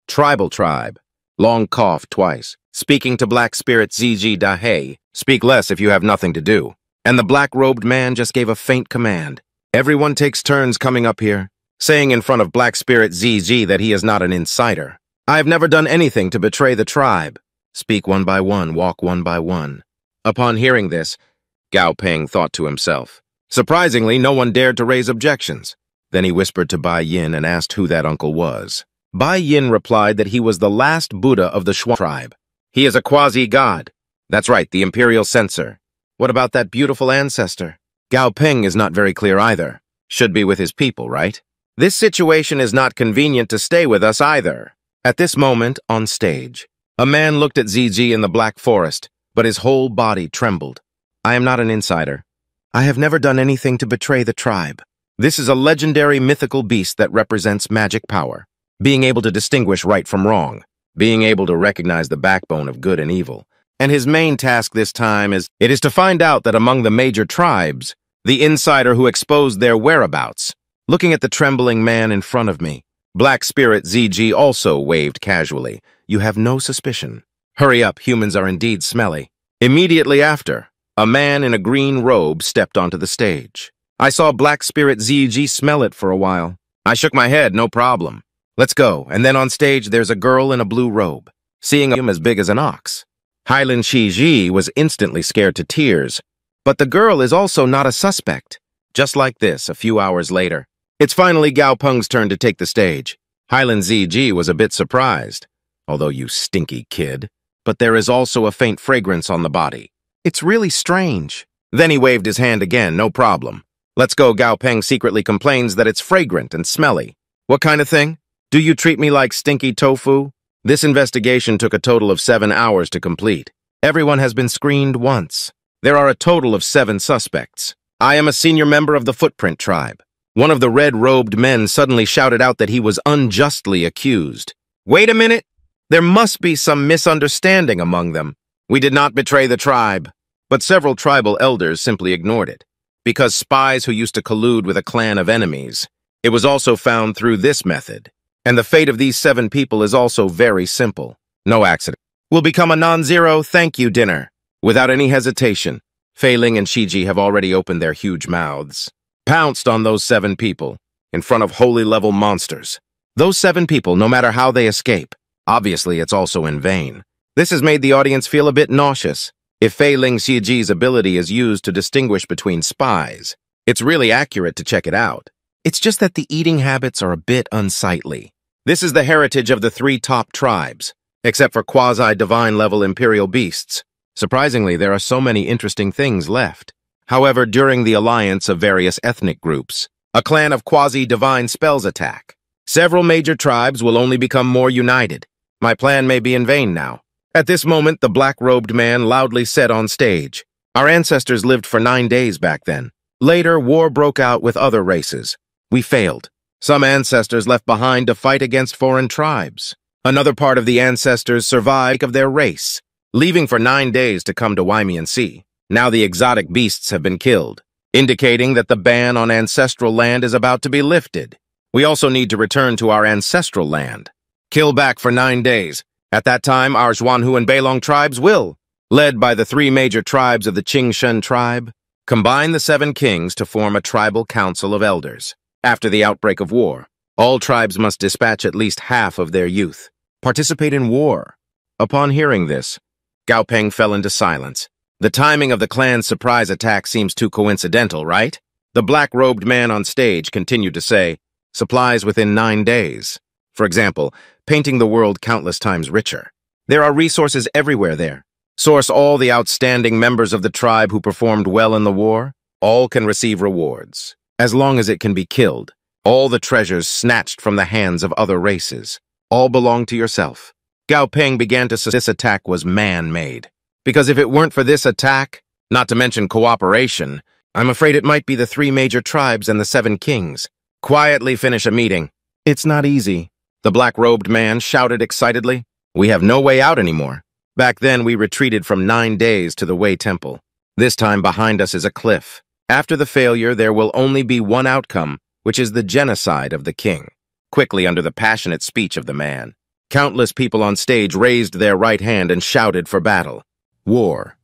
tribal tribe, Long cough twice. Speaking to Black Spirit ZG Dahe, speak less if you have nothing to do. And the black-robed man just gave a faint command. Everyone takes turns coming up here, saying in front of Black Spirit ZG that he is not an insider. I have never done anything to betray the tribe. Speak one by one, walk one by one. Upon hearing this, Gao Peng thought to himself. Surprisingly, no one dared to raise objections. Then he whispered to Bai Yin and asked who that uncle was. Bai Yin replied that he was the last Buddha of the Shuang tribe. He is a quasi-god. That's right, the imperial censor. What about that beautiful ancestor? Gao Peng is not very clear either. Should be with his people, right? This situation is not convenient to stay with us either. At this moment, on stage, a man looked at ZG in the Black Forest, but his whole body trembled. I am not an insider. I have never done anything to betray the tribe. This is a legendary mythical beast that represents magic power. being able to distinguish right from wrong, being able to recognize the backbone of good and evil. And his main task this time is, it is to find out that among the major tribes, the insider who exposed their whereabouts, looking at the trembling man in front of me, Black Spirit ZG also waved casually. You have no suspicion. Hurry up, humans are indeed smelly. Immediately after, a man in a green robe stepped onto the stage. I saw Black Spirit ZG smell it for a while. I shook my head, no problem. Let's go, and then on stage there's a girl in a blue robe, seeing him as big as an ox. Hylan Shiji was instantly scared to tears, but the girl is also not a suspect. Just like this, a few hours later, it's finally Gao Peng's turn to take the stage. Hylan ZG was a bit surprised. Although you stinky kid. But there is also a faint fragrance on the body. It's really strange. Then he waved his hand again, no problem. Let's go Gao Peng secretly complains that it's fragrant and smelly. What kind of thing? Do you treat me like stinky tofu? This investigation took a total of seven hours to complete. Everyone has been screened once. There are a total of seven suspects. I am a senior member of the Footprint Tribe. One of the red-robed men suddenly shouted out that he was unjustly accused. Wait a minute! There must be some misunderstanding among them. We did not betray the tribe, but several tribal elders simply ignored it. Because spies who used to collude with a clan of enemies. It was also found through this method. And the fate of these seven people is also very simple. No accident. Will become a non-zero thank you dinner. Without any hesitation, Fei Ling and Shiji have already opened their huge mouths pounced on those seven people in front of holy level monsters. Those seven people, no matter how they escape, obviously it's also in vain. This has made the audience feel a bit nauseous. If Fei Ling Xiji's ability is used to distinguish between spies, it's really accurate to check it out. It's just that the eating habits are a bit unsightly. This is the heritage of the three top tribes, except for quasi-divine level imperial beasts. Surprisingly, there are so many interesting things left. However, during the alliance of various ethnic groups, a clan of quasi-divine spells attack. Several major tribes will only become more united. My plan may be in vain now. At this moment, the black-robed man loudly said on stage, Our ancestors lived for nine days back then. Later, war broke out with other races. We failed. Some ancestors left behind to fight against foreign tribes. Another part of the ancestors survived of their race, leaving for nine days to come to Wymian Sea. Now the exotic beasts have been killed, indicating that the ban on ancestral land is about to be lifted. We also need to return to our ancestral land. Kill back for nine days. At that time, our Xuanhu and Beilong tribes will, led by the three major tribes of the Qingshen tribe, combine the seven kings to form a tribal council of elders. After the outbreak of war, all tribes must dispatch at least half of their youth, participate in war. Upon hearing this, Gao Peng fell into silence, the timing of the clan's surprise attack seems too coincidental, right? The black-robed man on stage continued to say, supplies within nine days. For example, painting the world countless times richer. There are resources everywhere there. Source all the outstanding members of the tribe who performed well in the war. All can receive rewards. As long as it can be killed. All the treasures snatched from the hands of other races. All belong to yourself. Gao Peng began to say this attack was man-made. Because if it weren't for this attack, not to mention cooperation, I'm afraid it might be the three major tribes and the seven kings. Quietly finish a meeting. It's not easy. The black-robed man shouted excitedly. We have no way out anymore. Back then, we retreated from nine days to the Wei Temple. This time behind us is a cliff. After the failure, there will only be one outcome, which is the genocide of the king. Quickly under the passionate speech of the man. Countless people on stage raised their right hand and shouted for battle. War.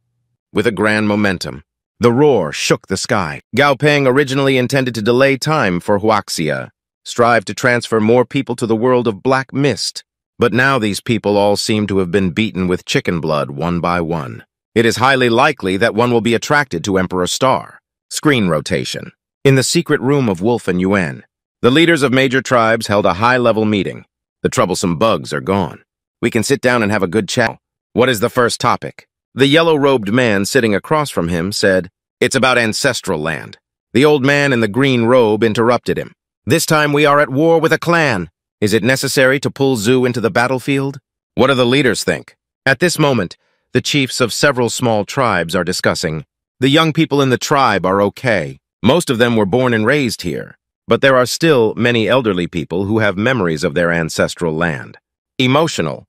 With a grand momentum. The roar shook the sky. Gao Peng originally intended to delay time for Huaxia, strive to transfer more people to the world of black mist. But now these people all seem to have been beaten with chicken blood one by one. It is highly likely that one will be attracted to Emperor Star. Screen rotation. In the secret room of Wolf and Yuan, the leaders of major tribes held a high-level meeting. The troublesome bugs are gone. We can sit down and have a good chat. What is the first topic? The yellow-robed man sitting across from him said, It's about ancestral land. The old man in the green robe interrupted him. This time we are at war with a clan. Is it necessary to pull Zhu into the battlefield? What do the leaders think? At this moment, the chiefs of several small tribes are discussing. The young people in the tribe are okay. Most of them were born and raised here. but there are still many elderly people who have memories of their ancestral land. Emotional.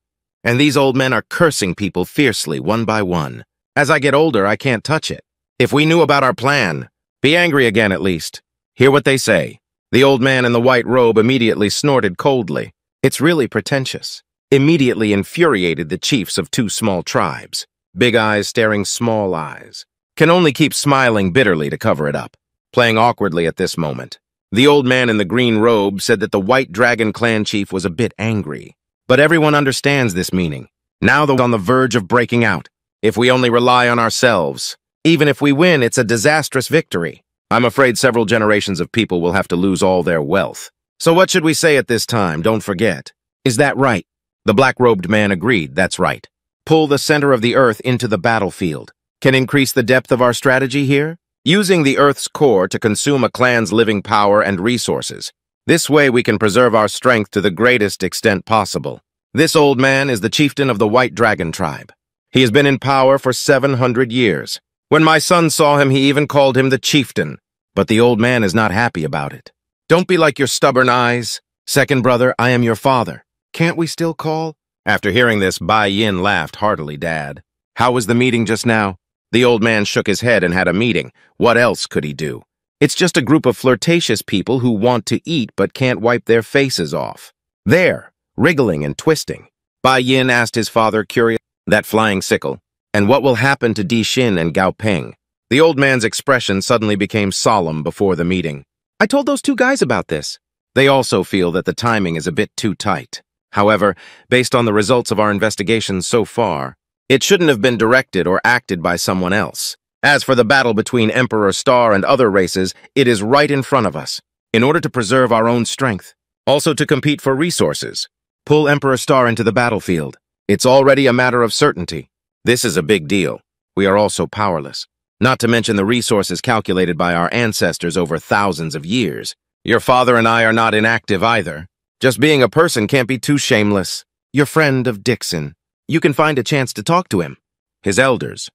And these old men are cursing people fiercely, one by one. As I get older, I can't touch it. If we knew about our plan, be angry again at least. Hear what they say. The old man in the white robe immediately snorted coldly. It's really pretentious. Immediately infuriated the chiefs of two small tribes. Big eyes staring small eyes. Can only keep smiling bitterly to cover it up. Playing awkwardly at this moment. The old man in the green robe said that the White Dragon clan chief was a bit angry. But everyone understands this meaning. Now they're on the verge of breaking out. If we only rely on ourselves. Even if we win, it's a disastrous victory. I'm afraid several generations of people will have to lose all their wealth. So what should we say at this time? Don't forget. Is that right? The black-robed man agreed, that's right. Pull the center of the Earth into the battlefield. Can increase the depth of our strategy here? Using the Earth's core to consume a clan's living power and resources. This way we can preserve our strength to the greatest extent possible. This old man is the chieftain of the White Dragon tribe. He has been in power for 700 years. When my son saw him, he even called him the chieftain. But the old man is not happy about it. Don't be like your stubborn eyes. Second brother, I am your father. Can't we still call? After hearing this, Bai Yin laughed heartily, Dad. How was the meeting just now? The old man shook his head and had a meeting. What else could he do? It's just a group of flirtatious people who want to eat but can't wipe their faces off. There, wriggling and twisting. Bai Yin asked his father, curious, that flying sickle, and what will happen to Di Xin and Gao Peng? The old man's expression suddenly became solemn before the meeting. I told those two guys about this. They also feel that the timing is a bit too tight. However, based on the results of our investigations so far, it shouldn't have been directed or acted by someone else. As for the battle between Emperor Star and other races, it is right in front of us, in order to preserve our own strength. Also to compete for resources. Pull Emperor Star into the battlefield. It's already a matter of certainty. This is a big deal. We are also powerless. Not to mention the resources calculated by our ancestors over thousands of years. Your father and I are not inactive either. Just being a person can't be too shameless. Your friend of Dixon. You can find a chance to talk to him. His elders.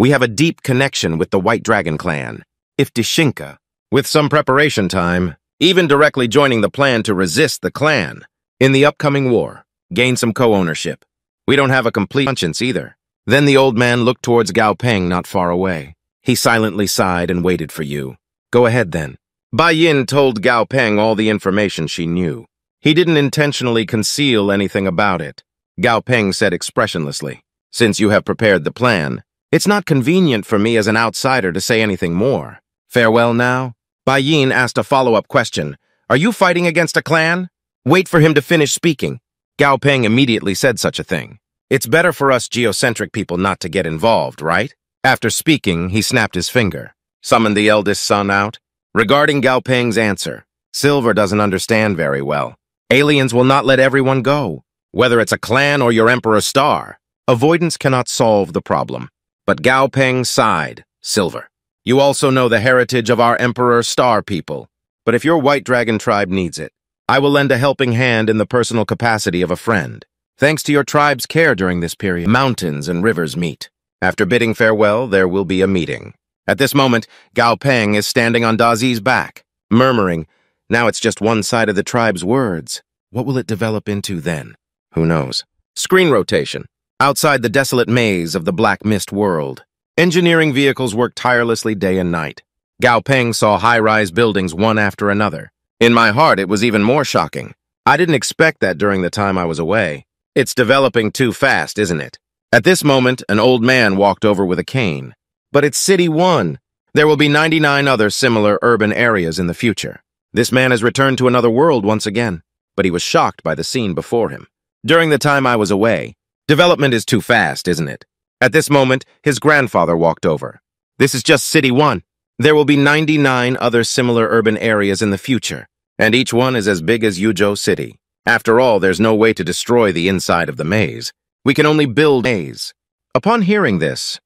We have a deep connection with the White Dragon clan. If Dishinka, with some preparation time, even directly joining the plan to resist the clan, in the upcoming war, gain some co-ownership. We don't have a complete conscience either. Then the old man looked towards Gao Peng not far away. He silently sighed and waited for you. Go ahead then. Bai Yin told Gao Peng all the information she knew. He didn't intentionally conceal anything about it. Gao Peng said expressionlessly, Since you have prepared the plan, it's not convenient for me as an outsider to say anything more. Farewell now? Bai Yin asked a follow-up question. Are you fighting against a clan? Wait for him to finish speaking. Gao Peng immediately said such a thing. It's better for us geocentric people not to get involved, right? After speaking, he snapped his finger, summoned the eldest son out. Regarding Gao Peng's answer, Silver doesn't understand very well. Aliens will not let everyone go, whether it's a clan or your Emperor Star. Avoidance cannot solve the problem. But Gao Peng sighed, Silver. You also know the heritage of our Emperor Star people. But if your White Dragon tribe needs it, I will lend a helping hand in the personal capacity of a friend. Thanks to your tribe's care during this period, mountains and rivers meet. After bidding farewell, there will be a meeting. At this moment, Gao Peng is standing on Dazi's back, murmuring, now it's just one side of the tribe's words. What will it develop into then? Who knows? Screen rotation. Outside the desolate maze of the Black Mist world, engineering vehicles work tirelessly day and night. Gao Peng saw high-rise buildings one after another. In my heart, it was even more shocking. I didn't expect that during the time I was away. It's developing too fast, isn't it? At this moment, an old man walked over with a cane. But it's City 1. There will be 99 other similar urban areas in the future. This man has returned to another world once again, but he was shocked by the scene before him. During the time I was away, development is too fast, isn't it? At this moment, his grandfather walked over. This is just City 1. There will be 99 other similar urban areas in the future, and each one is as big as Yujo City. After all, there's no way to destroy the inside of the maze. We can only build maze. Upon hearing this,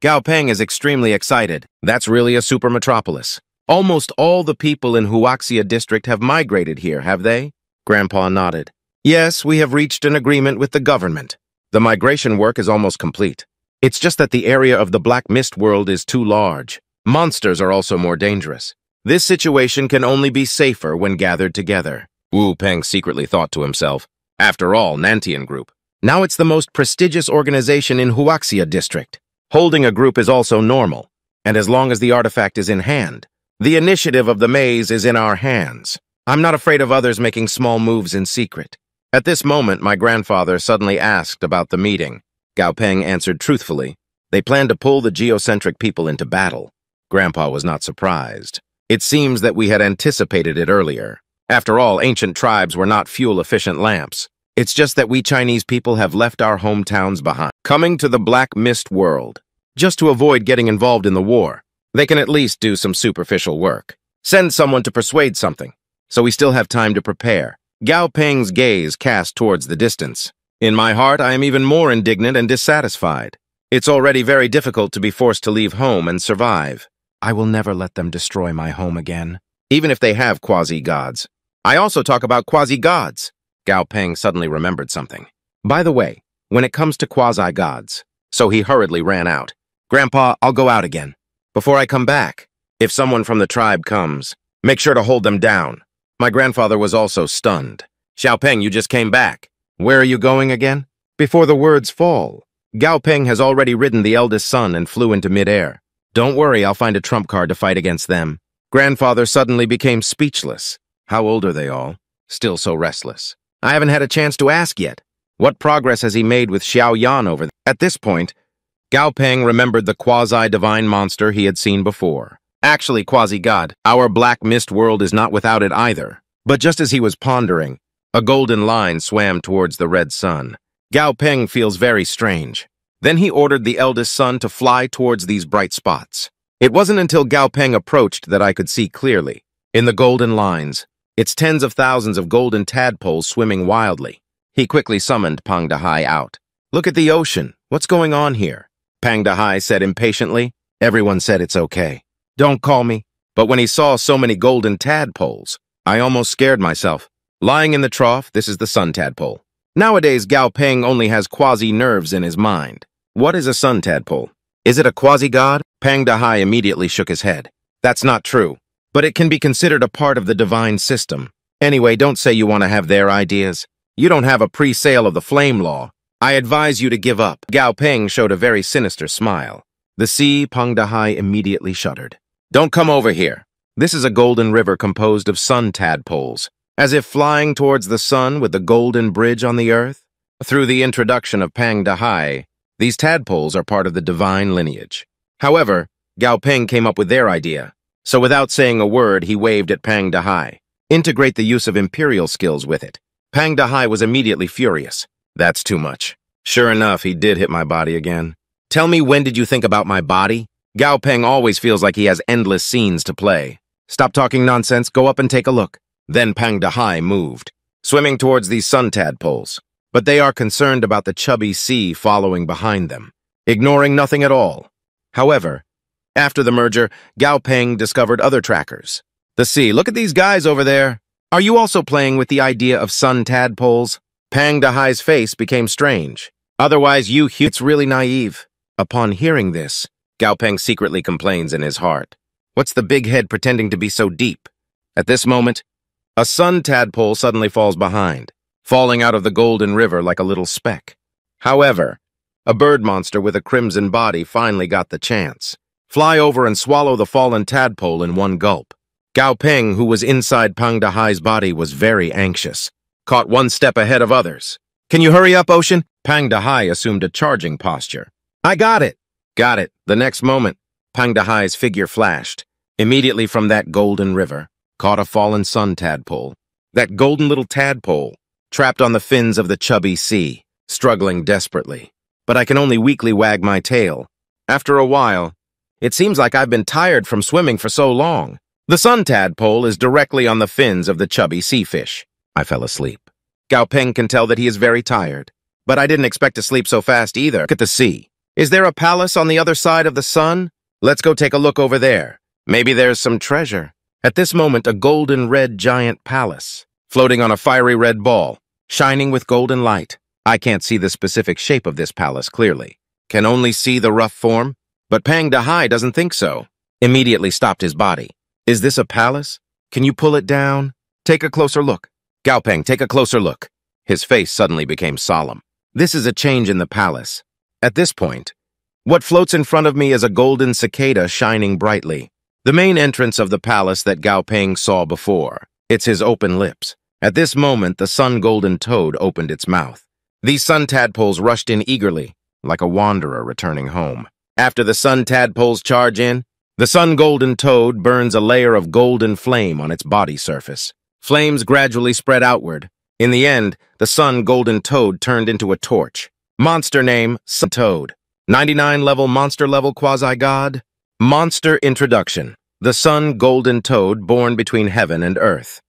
Gao Peng is extremely excited. That's really a super metropolis. Almost all the people in Huaxia district have migrated here, have they? Grandpa nodded. Yes, we have reached an agreement with the government. The migration work is almost complete. It's just that the area of the Black Mist world is too large. Monsters are also more dangerous. This situation can only be safer when gathered together. Wu Peng secretly thought to himself. After all, Nantian Group. Now it's the most prestigious organization in Huaxia district. Holding a group is also normal, and as long as the artifact is in hand, the initiative of the maze is in our hands. I'm not afraid of others making small moves in secret. At this moment, my grandfather suddenly asked about the meeting. Gao Peng answered truthfully. They planned to pull the geocentric people into battle. Grandpa was not surprised. It seems that we had anticipated it earlier. After all, ancient tribes were not fuel-efficient lamps. It's just that we Chinese people have left our hometowns behind, coming to the Black Mist world, just to avoid getting involved in the war. They can at least do some superficial work. Send someone to persuade something, so we still have time to prepare. Gao Peng's gaze cast towards the distance. In my heart, I am even more indignant and dissatisfied. It's already very difficult to be forced to leave home and survive. I will never let them destroy my home again, even if they have quasi-gods. I also talk about quasi-gods. Gao Peng suddenly remembered something. By the way, when it comes to quasi-gods, so he hurriedly ran out. Grandpa, I'll go out again. Before I come back, if someone from the tribe comes, make sure to hold them down. My grandfather was also stunned. Xiao Peng, you just came back. Where are you going again? Before the words fall, Gao Peng has already ridden the eldest son and flew into midair. Don't worry, I'll find a trump card to fight against them. Grandfather suddenly became speechless. How old are they all? Still so restless. I haven't had a chance to ask yet. What progress has he made with Xiao Yan over? At this point, Gao Peng remembered the quasi-divine monster he had seen before. Actually, quasi-god, our black mist world is not without it either. But just as he was pondering, a golden line swam towards the red sun. Gao Peng feels very strange. Then he ordered the eldest son to fly towards these bright spots. It wasn't until Gao Peng approached that I could see clearly. In the golden lines, it's tens of thousands of golden tadpoles swimming wildly. He quickly summoned Pang Dahai out. Look at the ocean. What's going on here? Pang Dahai said impatiently. Everyone said it's okay. Don't call me. But when he saw so many golden tadpoles, I almost scared myself. Lying in the trough, this is the sun tadpole. Nowadays, Gao Peng only has quasi-nerves in his mind. What is a sun tadpole? Is it a quasi-god? Pang Dahai immediately shook his head. That's not true but it can be considered a part of the divine system. Anyway, don't say you want to have their ideas. You don't have a pre-sale of the flame law. I advise you to give up. Gao Peng showed a very sinister smile. The sea, Pang Dahai immediately shuddered. Don't come over here. This is a golden river composed of sun tadpoles, as if flying towards the sun with the golden bridge on the earth. Through the introduction of Pang Dahai, these tadpoles are part of the divine lineage. However, Gao Peng came up with their idea, so without saying a word, he waved at Pang Dahai. Integrate the use of Imperial skills with it. Pang Dahai was immediately furious. That's too much. Sure enough, he did hit my body again. Tell me when did you think about my body? Gao Peng always feels like he has endless scenes to play. Stop talking nonsense, go up and take a look. Then Pang Dahai moved, swimming towards these sun tadpoles. But they are concerned about the chubby sea following behind them, ignoring nothing at all. However, after the merger, Gao Peng discovered other trackers. The sea, look at these guys over there. Are you also playing with the idea of sun tadpoles? Pang Dahai's face became strange. Otherwise, you, it's really naive. Upon hearing this, Gao Peng secretly complains in his heart. What's the big head pretending to be so deep? At this moment, a sun tadpole suddenly falls behind, falling out of the golden river like a little speck. However, a bird monster with a crimson body finally got the chance fly over and swallow the fallen tadpole in one gulp. Gao Peng, who was inside Pang Dahai's body, was very anxious, caught one step ahead of others. Can you hurry up, Ocean? Pang Dahai assumed a charging posture. I got it. Got it. The next moment, Pang Dahai's figure flashed. Immediately from that golden river, caught a fallen sun tadpole. That golden little tadpole, trapped on the fins of the chubby sea, struggling desperately. But I can only weakly wag my tail. After a while, it seems like I've been tired from swimming for so long. The sun tadpole is directly on the fins of the chubby sea fish. I fell asleep. Gao Peng can tell that he is very tired. But I didn't expect to sleep so fast either. Look at the sea. Is there a palace on the other side of the sun? Let's go take a look over there. Maybe there's some treasure. At this moment, a golden red giant palace, floating on a fiery red ball, shining with golden light. I can't see the specific shape of this palace clearly. Can only see the rough form, but Pang Dahai doesn't think so. Immediately stopped his body. Is this a palace? Can you pull it down? Take a closer look. Gao Peng, take a closer look. His face suddenly became solemn. This is a change in the palace. At this point, what floats in front of me is a golden cicada shining brightly. The main entrance of the palace that Gao Peng saw before. It's his open lips. At this moment, the sun golden toad opened its mouth. These sun tadpoles rushed in eagerly, like a wanderer returning home. After the sun tadpoles charge in, the sun golden toad burns a layer of golden flame on its body surface. Flames gradually spread outward. In the end, the sun golden toad turned into a torch. Monster name, Sun Toad. 99 level monster level quasi-god. Monster introduction. The sun golden toad born between heaven and earth.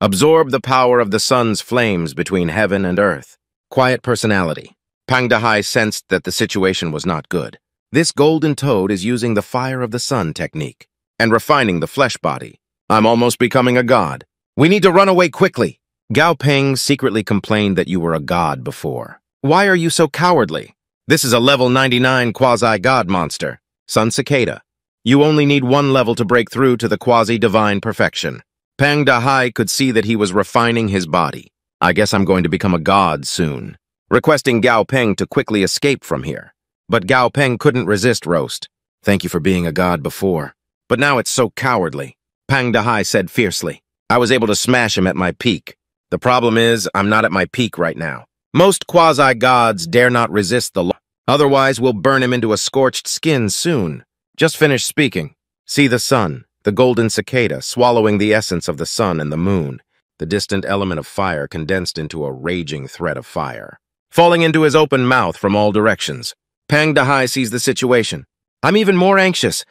Absorb the power of the sun's flames between heaven and earth. Quiet personality. Pang Dahai sensed that the situation was not good. This golden toad is using the fire of the sun technique and refining the flesh body. I'm almost becoming a god. We need to run away quickly. Gao Peng secretly complained that you were a god before. Why are you so cowardly? This is a level 99 quasi-god monster, Sun Cicada. You only need one level to break through to the quasi-divine perfection. Pang Dahai could see that he was refining his body. I guess I'm going to become a god soon. Requesting Gao Peng to quickly escape from here. But Gao Peng couldn't resist roast. Thank you for being a god before. But now it's so cowardly. Pang Dahai said fiercely. I was able to smash him at my peak. The problem is, I'm not at my peak right now. Most quasi-gods dare not resist the law. Otherwise, we'll burn him into a scorched skin soon. Just finish speaking. See the sun the golden cicada swallowing the essence of the sun and the moon, the distant element of fire condensed into a raging thread of fire. Falling into his open mouth from all directions, Pang Dahai sees the situation. I'm even more anxious.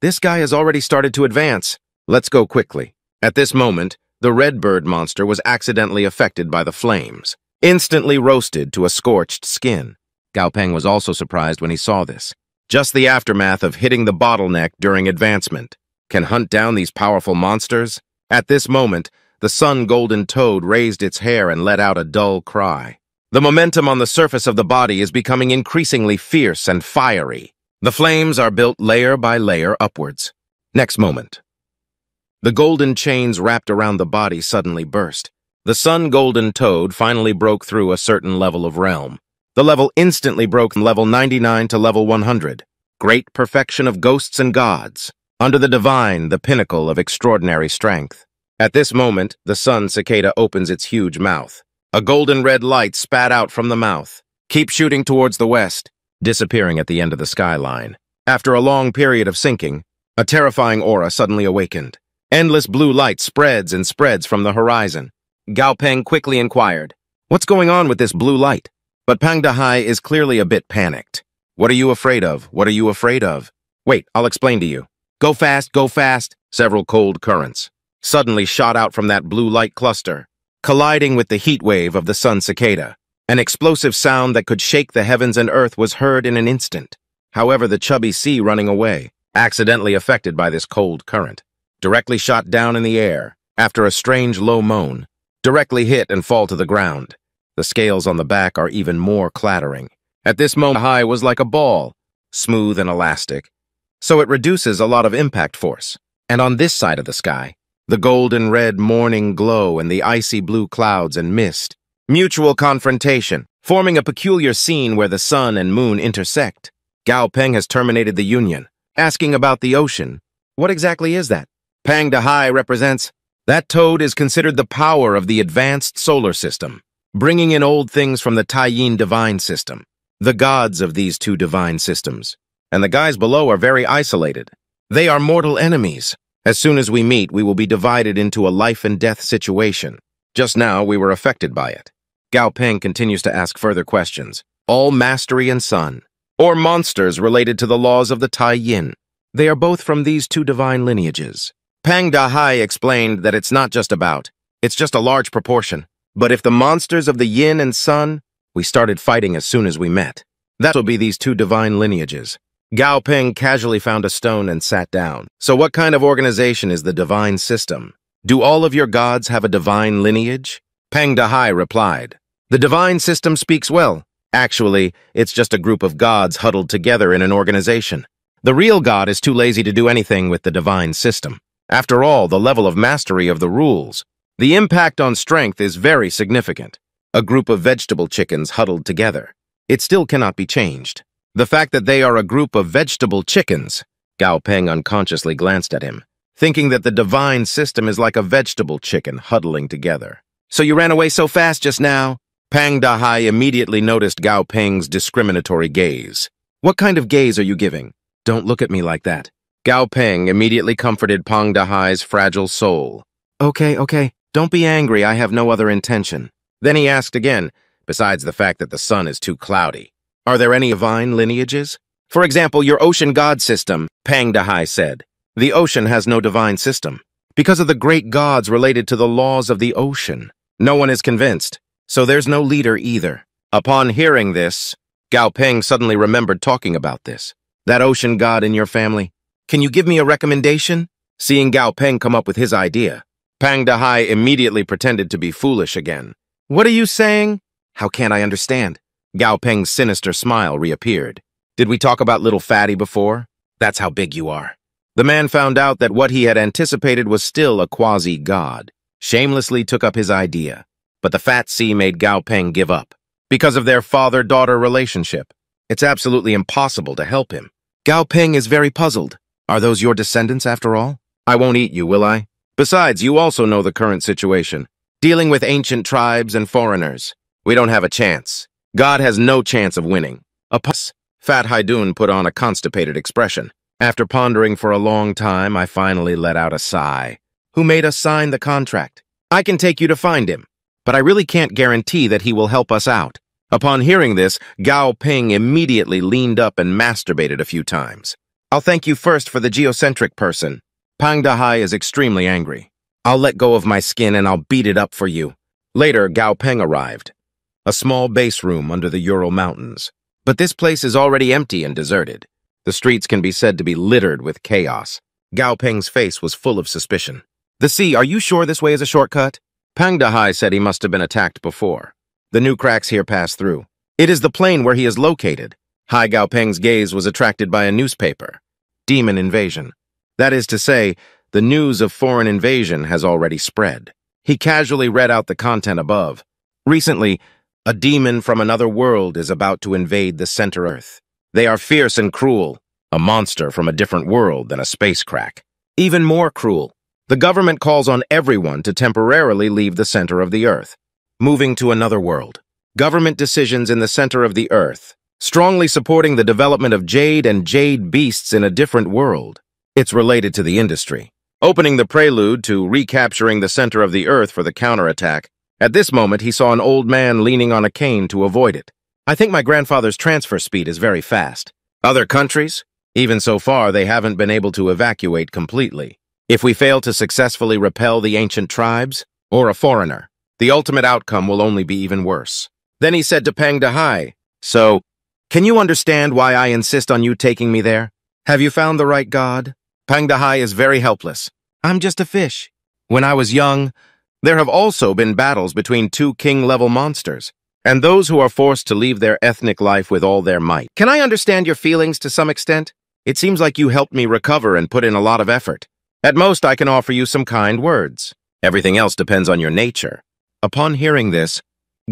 This guy has already started to advance. Let's go quickly. At this moment, the red bird monster was accidentally affected by the flames, instantly roasted to a scorched skin. Gao Peng was also surprised when he saw this. Just the aftermath of hitting the bottleneck during advancement can hunt down these powerful monsters? At this moment, the sun golden toad raised its hair and let out a dull cry. The momentum on the surface of the body is becoming increasingly fierce and fiery. The flames are built layer by layer upwards. Next moment. The golden chains wrapped around the body suddenly burst. The sun golden toad finally broke through a certain level of realm. The level instantly broke from level 99 to level 100. Great perfection of ghosts and gods. Under the divine, the pinnacle of extraordinary strength. At this moment, the sun cicada opens its huge mouth. A golden red light spat out from the mouth. Keep shooting towards the west, disappearing at the end of the skyline. After a long period of sinking, a terrifying aura suddenly awakened. Endless blue light spreads and spreads from the horizon. Gao Peng quickly inquired, What's going on with this blue light? But Pang Dahai is clearly a bit panicked. What are you afraid of? What are you afraid of? Wait, I'll explain to you. Go fast, go fast, several cold currents suddenly shot out from that blue light cluster, colliding with the heat wave of the sun cicada. An explosive sound that could shake the heavens and earth was heard in an instant. However, the chubby sea running away, accidentally affected by this cold current, directly shot down in the air, after a strange low moan, directly hit and fall to the ground. The scales on the back are even more clattering. At this moment, high was like a ball, smooth and elastic, so it reduces a lot of impact force. And on this side of the sky, the golden red morning glow and the icy blue clouds and mist, mutual confrontation, forming a peculiar scene where the sun and moon intersect. Gao Peng has terminated the union, asking about the ocean. What exactly is that? Pang Dahai represents that toad is considered the power of the advanced solar system, bringing in old things from the Taiyin divine system, the gods of these two divine systems and the guys below are very isolated. They are mortal enemies. As soon as we meet, we will be divided into a life and death situation. Just now, we were affected by it. Gao Peng continues to ask further questions. All mastery and sun, or monsters related to the laws of the Tai Yin. They are both from these two divine lineages. Pang Dahai explained that it's not just about, it's just a large proportion. But if the monsters of the yin and sun, we started fighting as soon as we met. That will be these two divine lineages. Gao Peng casually found a stone and sat down. So what kind of organization is the divine system? Do all of your gods have a divine lineage? Peng Dahai replied, The divine system speaks well. Actually, it's just a group of gods huddled together in an organization. The real god is too lazy to do anything with the divine system. After all, the level of mastery of the rules. The impact on strength is very significant. A group of vegetable chickens huddled together. It still cannot be changed. The fact that they are a group of vegetable chickens, Gao Peng unconsciously glanced at him, thinking that the divine system is like a vegetable chicken huddling together. So you ran away so fast just now? Pang Dahai immediately noticed Gao Peng's discriminatory gaze. What kind of gaze are you giving? Don't look at me like that. Gao Peng immediately comforted Pang Dahai's fragile soul. Okay, okay, don't be angry, I have no other intention. Then he asked again, besides the fact that the sun is too cloudy. Are there any divine lineages? For example, your ocean god system, Pang Dahai said. The ocean has no divine system. Because of the great gods related to the laws of the ocean. No one is convinced, so there's no leader either. Upon hearing this, Gao Peng suddenly remembered talking about this. That ocean god in your family. Can you give me a recommendation? Seeing Gao Peng come up with his idea, Pang Dahai immediately pretended to be foolish again. What are you saying? How can't I understand? Gao Peng's sinister smile reappeared. Did we talk about little fatty before? That's how big you are. The man found out that what he had anticipated was still a quasi-god, shamelessly took up his idea. But the fat sea made Gao Peng give up. Because of their father-daughter relationship, it's absolutely impossible to help him. Gao Peng is very puzzled. Are those your descendants after all? I won't eat you, will I? Besides, you also know the current situation. Dealing with ancient tribes and foreigners. We don't have a chance. God has no chance of winning. A pus. Fat Haidun put on a constipated expression. After pondering for a long time, I finally let out a sigh. Who made us sign the contract? I can take you to find him, but I really can't guarantee that he will help us out. Upon hearing this, Gao Peng immediately leaned up and masturbated a few times. I'll thank you first for the geocentric person. Pang Dahai is extremely angry. I'll let go of my skin and I'll beat it up for you. Later, Gao Peng arrived a small base room under the Ural Mountains. But this place is already empty and deserted. The streets can be said to be littered with chaos. Gao Peng's face was full of suspicion. The sea, are you sure this way is a shortcut? Pang Dahai said he must have been attacked before. The new cracks here pass through. It is the plain where he is located. Hai Gao Peng's gaze was attracted by a newspaper. Demon invasion. That is to say, the news of foreign invasion has already spread. He casually read out the content above. Recently, a demon from another world is about to invade the center Earth. They are fierce and cruel, a monster from a different world than a space crack. Even more cruel, the government calls on everyone to temporarily leave the center of the Earth, moving to another world. Government decisions in the center of the Earth, strongly supporting the development of jade and jade beasts in a different world. It's related to the industry. Opening the prelude to recapturing the center of the Earth for the counterattack, at this moment, he saw an old man leaning on a cane to avoid it. I think my grandfather's transfer speed is very fast. Other countries? Even so far, they haven't been able to evacuate completely. If we fail to successfully repel the ancient tribes, or a foreigner, the ultimate outcome will only be even worse. Then he said to Pang Dahai, So, can you understand why I insist on you taking me there? Have you found the right god? Pang Dahai is very helpless. I'm just a fish. When I was young, there have also been battles between two king-level monsters, and those who are forced to leave their ethnic life with all their might. Can I understand your feelings to some extent? It seems like you helped me recover and put in a lot of effort. At most, I can offer you some kind words. Everything else depends on your nature. Upon hearing this,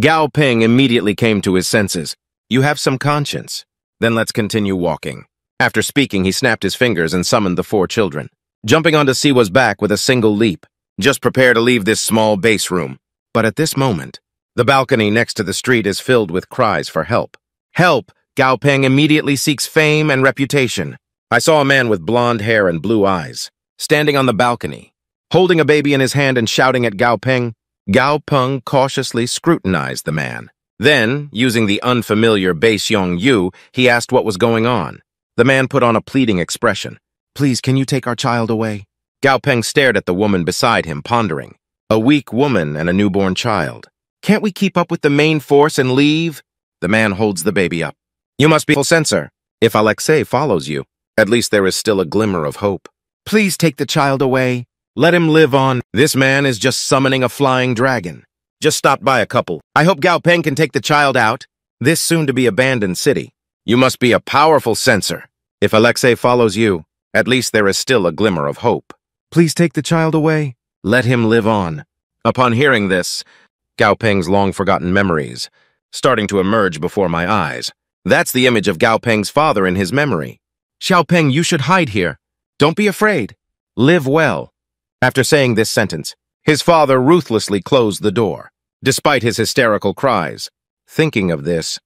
Gao Peng immediately came to his senses. You have some conscience. Then let's continue walking. After speaking, he snapped his fingers and summoned the four children. Jumping onto Siwa's back with a single leap, just prepare to leave this small base room. But at this moment, the balcony next to the street is filled with cries for help. Help! Gao Peng immediately seeks fame and reputation. I saw a man with blonde hair and blue eyes, standing on the balcony, holding a baby in his hand and shouting at Gao Peng. Gao Peng cautiously scrutinized the man. Then, using the unfamiliar Base Yong Yu, he asked what was going on. The man put on a pleading expression. Please, can you take our child away? Gao Peng stared at the woman beside him, pondering. A weak woman and a newborn child. Can't we keep up with the main force and leave? The man holds the baby up. You must be full censor. If Alexei follows you, at least there is still a glimmer of hope. Please take the child away. Let him live on. This man is just summoning a flying dragon. Just stopped by a couple. I hope Gao Peng can take the child out. This soon-to-be abandoned city. You must be a powerful censor. If Alexei follows you, at least there is still a glimmer of hope. Please take the child away. Let him live on. Upon hearing this, Gao Peng's long-forgotten memories, starting to emerge before my eyes. That's the image of Gao Peng's father in his memory. Xiao Peng, you should hide here. Don't be afraid. Live well. After saying this sentence, his father ruthlessly closed the door, despite his hysterical cries. Thinking of this,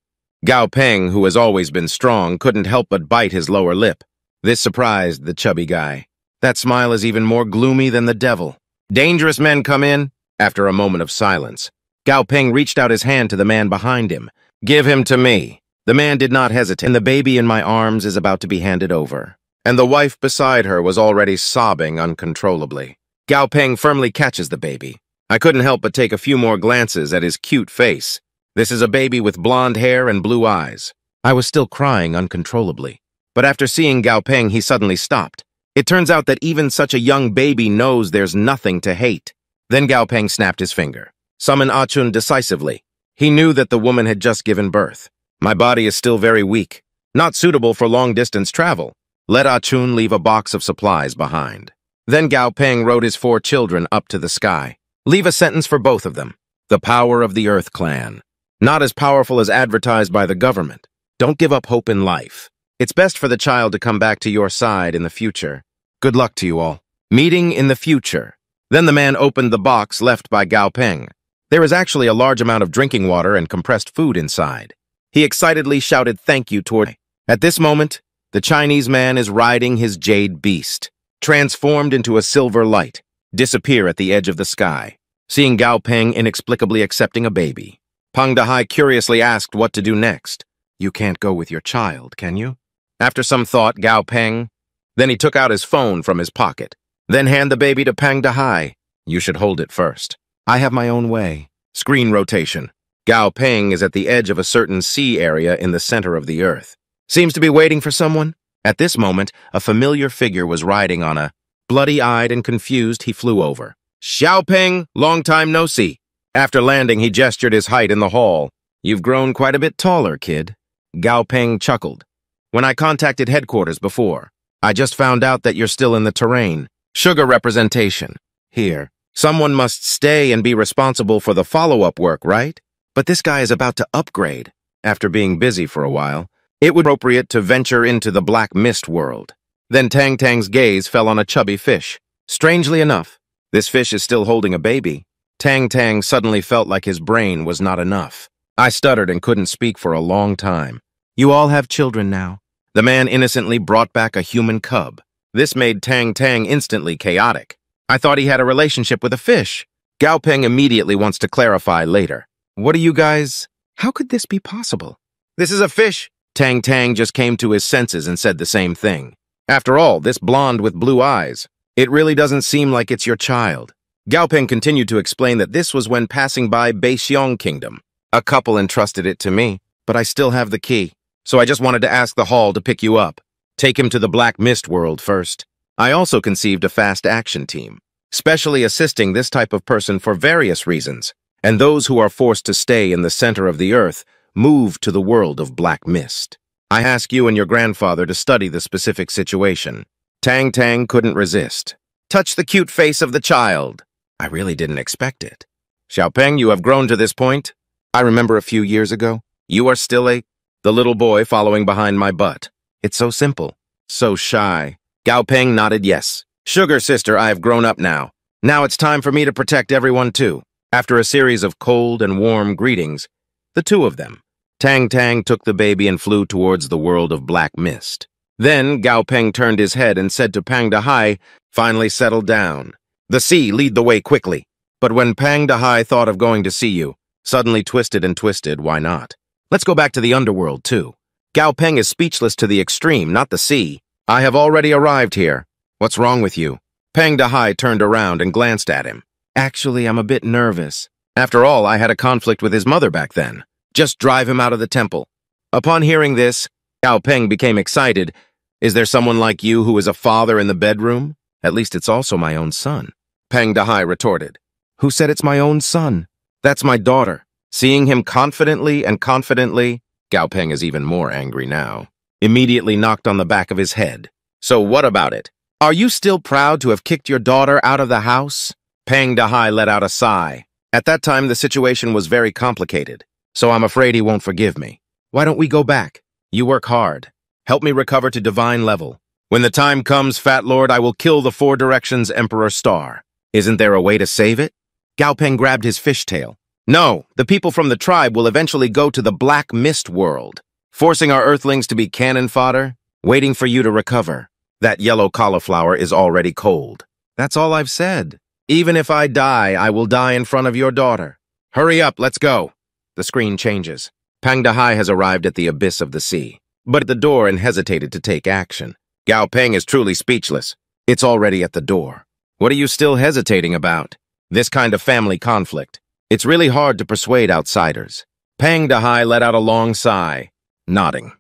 Gao Peng, who has always been strong, couldn't help but bite his lower lip. This surprised the chubby guy. That smile is even more gloomy than the devil. Dangerous men come in. After a moment of silence, Gao Peng reached out his hand to the man behind him. Give him to me. The man did not hesitate, and the baby in my arms is about to be handed over. And the wife beside her was already sobbing uncontrollably. Gao Peng firmly catches the baby. I couldn't help but take a few more glances at his cute face. This is a baby with blonde hair and blue eyes. I was still crying uncontrollably. But after seeing Gao Peng, he suddenly stopped. It turns out that even such a young baby knows there's nothing to hate. Then Gao Peng snapped his finger. Summon ah Achun decisively. He knew that the woman had just given birth. My body is still very weak, not suitable for long-distance travel. Let ah Achun leave a box of supplies behind. Then Gao Peng wrote his four children up to the sky. Leave a sentence for both of them. The power of the Earth Clan. Not as powerful as advertised by the government. Don't give up hope in life. It's best for the child to come back to your side in the future. Good luck to you all. Meeting in the future. Then the man opened the box left by Gao Peng. There is actually a large amount of drinking water and compressed food inside. He excitedly shouted thank you toward... At this moment, the Chinese man is riding his jade beast, transformed into a silver light, disappear at the edge of the sky, seeing Gao Peng inexplicably accepting a baby. Pang Dahai curiously asked what to do next. You can't go with your child, can you? After some thought, Gao Peng, then he took out his phone from his pocket. Then hand the baby to Pang Dahai. You should hold it first. I have my own way. Screen rotation. Gao Peng is at the edge of a certain sea area in the center of the earth. Seems to be waiting for someone. At this moment, a familiar figure was riding on a... Bloody-eyed and confused, he flew over. Xiao Peng, long time no see. After landing, he gestured his height in the hall. You've grown quite a bit taller, kid. Gao Peng chuckled. When I contacted headquarters before, I just found out that you're still in the terrain. Sugar representation. Here. Someone must stay and be responsible for the follow-up work, right? But this guy is about to upgrade. After being busy for a while, it would be appropriate to venture into the black mist world. Then Tang Tang's gaze fell on a chubby fish. Strangely enough, this fish is still holding a baby. Tang Tang suddenly felt like his brain was not enough. I stuttered and couldn't speak for a long time. You all have children now. The man innocently brought back a human cub. This made Tang Tang instantly chaotic. I thought he had a relationship with a fish. Gao Peng immediately wants to clarify later. What are you guys... How could this be possible? This is a fish. Tang Tang just came to his senses and said the same thing. After all, this blonde with blue eyes. It really doesn't seem like it's your child. Gao Peng continued to explain that this was when passing by Beixiong Kingdom. A couple entrusted it to me, but I still have the key so I just wanted to ask the Hall to pick you up. Take him to the Black Mist world first. I also conceived a fast action team, specially assisting this type of person for various reasons, and those who are forced to stay in the center of the earth move to the world of Black Mist. I ask you and your grandfather to study the specific situation. Tang Tang couldn't resist. Touch the cute face of the child. I really didn't expect it. Xiaopeng, you have grown to this point. I remember a few years ago, you are still a the little boy following behind my butt. It's so simple. So shy. Gao Peng nodded yes. Sugar sister, I have grown up now. Now it's time for me to protect everyone too. After a series of cold and warm greetings, the two of them, Tang Tang took the baby and flew towards the world of black mist. Then Gao Peng turned his head and said to Pang Dahai, finally settle down. The sea, lead the way quickly. But when Pang Dahai thought of going to see you, suddenly twisted and twisted, why not? Let's go back to the underworld, too. Gao Peng is speechless to the extreme, not the sea. I have already arrived here. What's wrong with you? Pang Dahai turned around and glanced at him. Actually, I'm a bit nervous. After all, I had a conflict with his mother back then. Just drive him out of the temple. Upon hearing this, Gao Peng became excited. Is there someone like you who is a father in the bedroom? At least it's also my own son. Pang Dahai retorted. Who said it's my own son? That's my daughter. Seeing him confidently and confidently, Gao Peng is even more angry now. Immediately knocked on the back of his head. So what about it? Are you still proud to have kicked your daughter out of the house? Pang Dahai let out a sigh. At that time, the situation was very complicated, so I'm afraid he won't forgive me. Why don't we go back? You work hard. Help me recover to divine level. When the time comes, Fat Lord, I will kill the Four Directions Emperor Star. Isn't there a way to save it? Gao Peng grabbed his fishtail. No, the people from the tribe will eventually go to the Black Mist world, forcing our Earthlings to be cannon fodder, waiting for you to recover. That yellow cauliflower is already cold. That's all I've said. Even if I die, I will die in front of your daughter. Hurry up, let's go. The screen changes. Pang Dahai has arrived at the abyss of the sea, but at the door and hesitated to take action. Gao Peng is truly speechless. It's already at the door. What are you still hesitating about? This kind of family conflict. It's really hard to persuade outsiders. Pang Dahai let out a long sigh, nodding.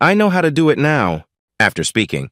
I know how to do it now. After speaking,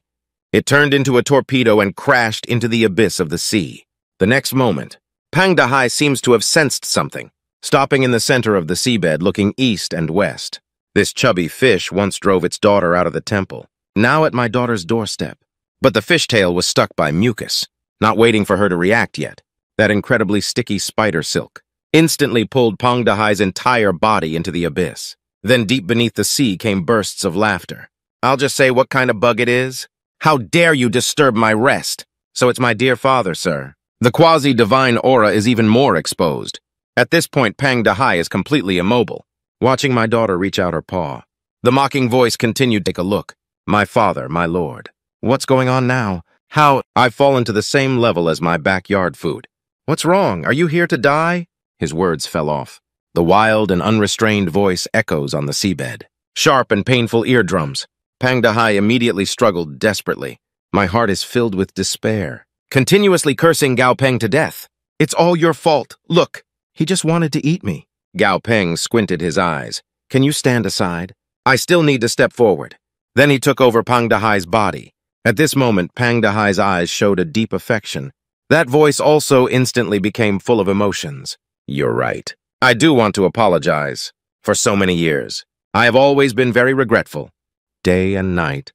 it turned into a torpedo and crashed into the abyss of the sea. The next moment, Pang Dahai seems to have sensed something, stopping in the center of the seabed looking east and west. This chubby fish once drove its daughter out of the temple, now at my daughter's doorstep. But the fishtail was stuck by mucus, not waiting for her to react yet. That incredibly sticky spider silk instantly pulled Pang Dahai's entire body into the abyss. Then deep beneath the sea came bursts of laughter. I'll just say what kind of bug it is. How dare you disturb my rest? So it's my dear father, sir. The quasi-divine aura is even more exposed. At this point, Pang Dahai is completely immobile, watching my daughter reach out her paw. The mocking voice continued to take a look. My father, my lord. What's going on now? How? I've fallen to the same level as my backyard food. What's wrong? Are you here to die? His words fell off. The wild and unrestrained voice echoes on the seabed. Sharp and painful eardrums. Pang Dahai immediately struggled desperately. My heart is filled with despair. Continuously cursing Gao Peng to death. It's all your fault. Look, he just wanted to eat me. Gao Peng squinted his eyes. Can you stand aside? I still need to step forward. Then he took over Pang Dahai's body. At this moment, Pang Dahai's eyes showed a deep affection. That voice also instantly became full of emotions. You're right. I do want to apologize. For so many years. I have always been very regretful day and night.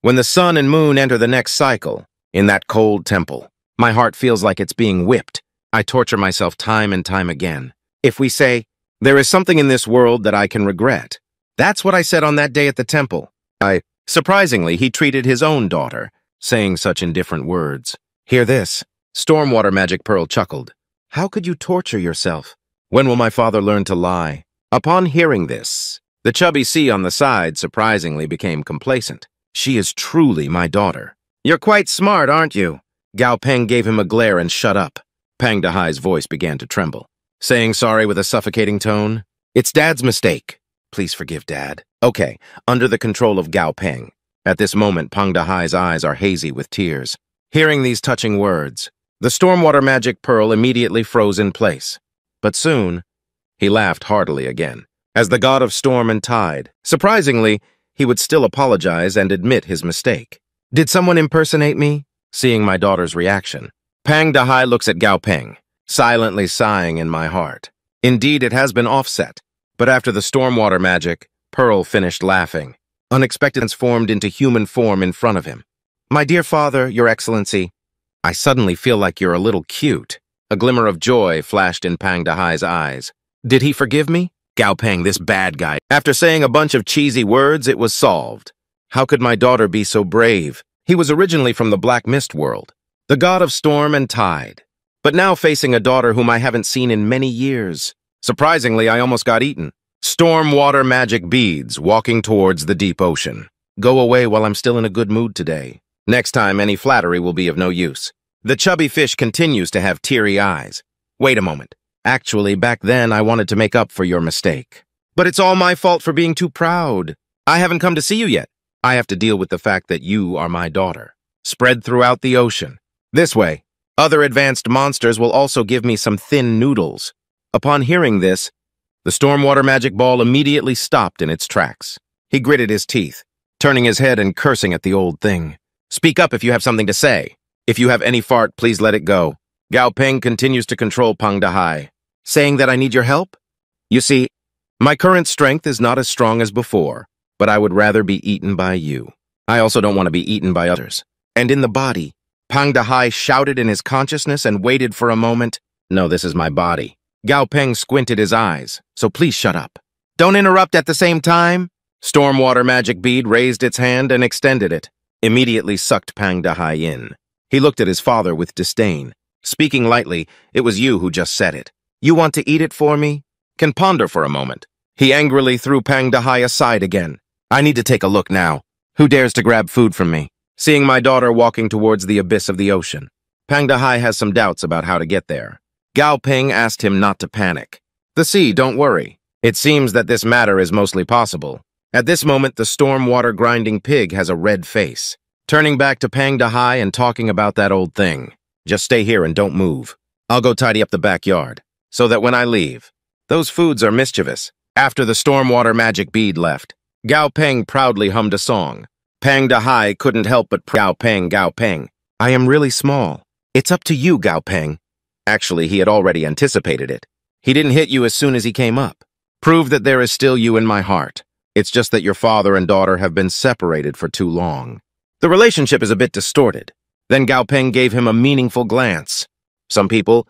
When the sun and moon enter the next cycle, in that cold temple, my heart feels like it's being whipped. I torture myself time and time again. If we say, there is something in this world that I can regret, that's what I said on that day at the temple. I, surprisingly, he treated his own daughter, saying such indifferent words. Hear this. Stormwater Magic Pearl chuckled. How could you torture yourself? When will my father learn to lie? Upon hearing this, the chubby C on the side surprisingly became complacent. She is truly my daughter. You're quite smart, aren't you? Gao Peng gave him a glare and shut up. Pang Dahai's voice began to tremble, saying sorry with a suffocating tone. It's Dad's mistake. Please forgive Dad. Okay, under the control of Gao Peng. At this moment, Pang Dahai's eyes are hazy with tears. Hearing these touching words, the stormwater magic pearl immediately froze in place. But soon, he laughed heartily again as the god of storm and tide. Surprisingly, he would still apologize and admit his mistake. Did someone impersonate me? Seeing my daughter's reaction, Pang Dahai looks at Gao Peng, silently sighing in my heart. Indeed, it has been offset, but after the stormwater magic, Pearl finished laughing, unexpected transformed into human form in front of him. My dear father, your excellency, I suddenly feel like you're a little cute. A glimmer of joy flashed in Pang Dahai's eyes. Did he forgive me? Gao Peng, this bad guy. After saying a bunch of cheesy words, it was solved. How could my daughter be so brave? He was originally from the Black Mist world, the god of storm and tide. But now facing a daughter whom I haven't seen in many years. Surprisingly, I almost got eaten. Storm water magic beads walking towards the deep ocean. Go away while I'm still in a good mood today. Next time, any flattery will be of no use. The chubby fish continues to have teary eyes. Wait a moment. Actually, back then I wanted to make up for your mistake. But it's all my fault for being too proud. I haven't come to see you yet. I have to deal with the fact that you are my daughter. Spread throughout the ocean. This way, other advanced monsters will also give me some thin noodles. Upon hearing this, the stormwater magic ball immediately stopped in its tracks. He gritted his teeth, turning his head and cursing at the old thing. Speak up if you have something to say. If you have any fart, please let it go. Gao Peng continues to control Pang Dahai saying that I need your help? You see, my current strength is not as strong as before, but I would rather be eaten by you. I also don't want to be eaten by others. And in the body, Pang Dahai shouted in his consciousness and waited for a moment. No, this is my body. Gao Peng squinted his eyes, so please shut up. Don't interrupt at the same time. Stormwater Magic Bead raised its hand and extended it, immediately sucked Pang Dahai in. He looked at his father with disdain. Speaking lightly, it was you who just said it. You want to eat it for me? Can ponder for a moment. He angrily threw Pang Dahai aside again. I need to take a look now. Who dares to grab food from me? Seeing my daughter walking towards the abyss of the ocean. Pang Dahai has some doubts about how to get there. Gao Peng asked him not to panic. The sea, don't worry. It seems that this matter is mostly possible. At this moment, the storm-water grinding pig has a red face. Turning back to Pang Dahai and talking about that old thing. Just stay here and don't move. I'll go tidy up the backyard, so that when I leave, those foods are mischievous. After the stormwater magic bead left, Gao Peng proudly hummed a song. Pang Dahai couldn't help but Gao Peng, Gao Peng. I am really small. It's up to you, Gao Peng. Actually, he had already anticipated it. He didn't hit you as soon as he came up. Prove that there is still you in my heart. It's just that your father and daughter have been separated for too long. The relationship is a bit distorted. Then Gao Peng gave him a meaningful glance. Some people,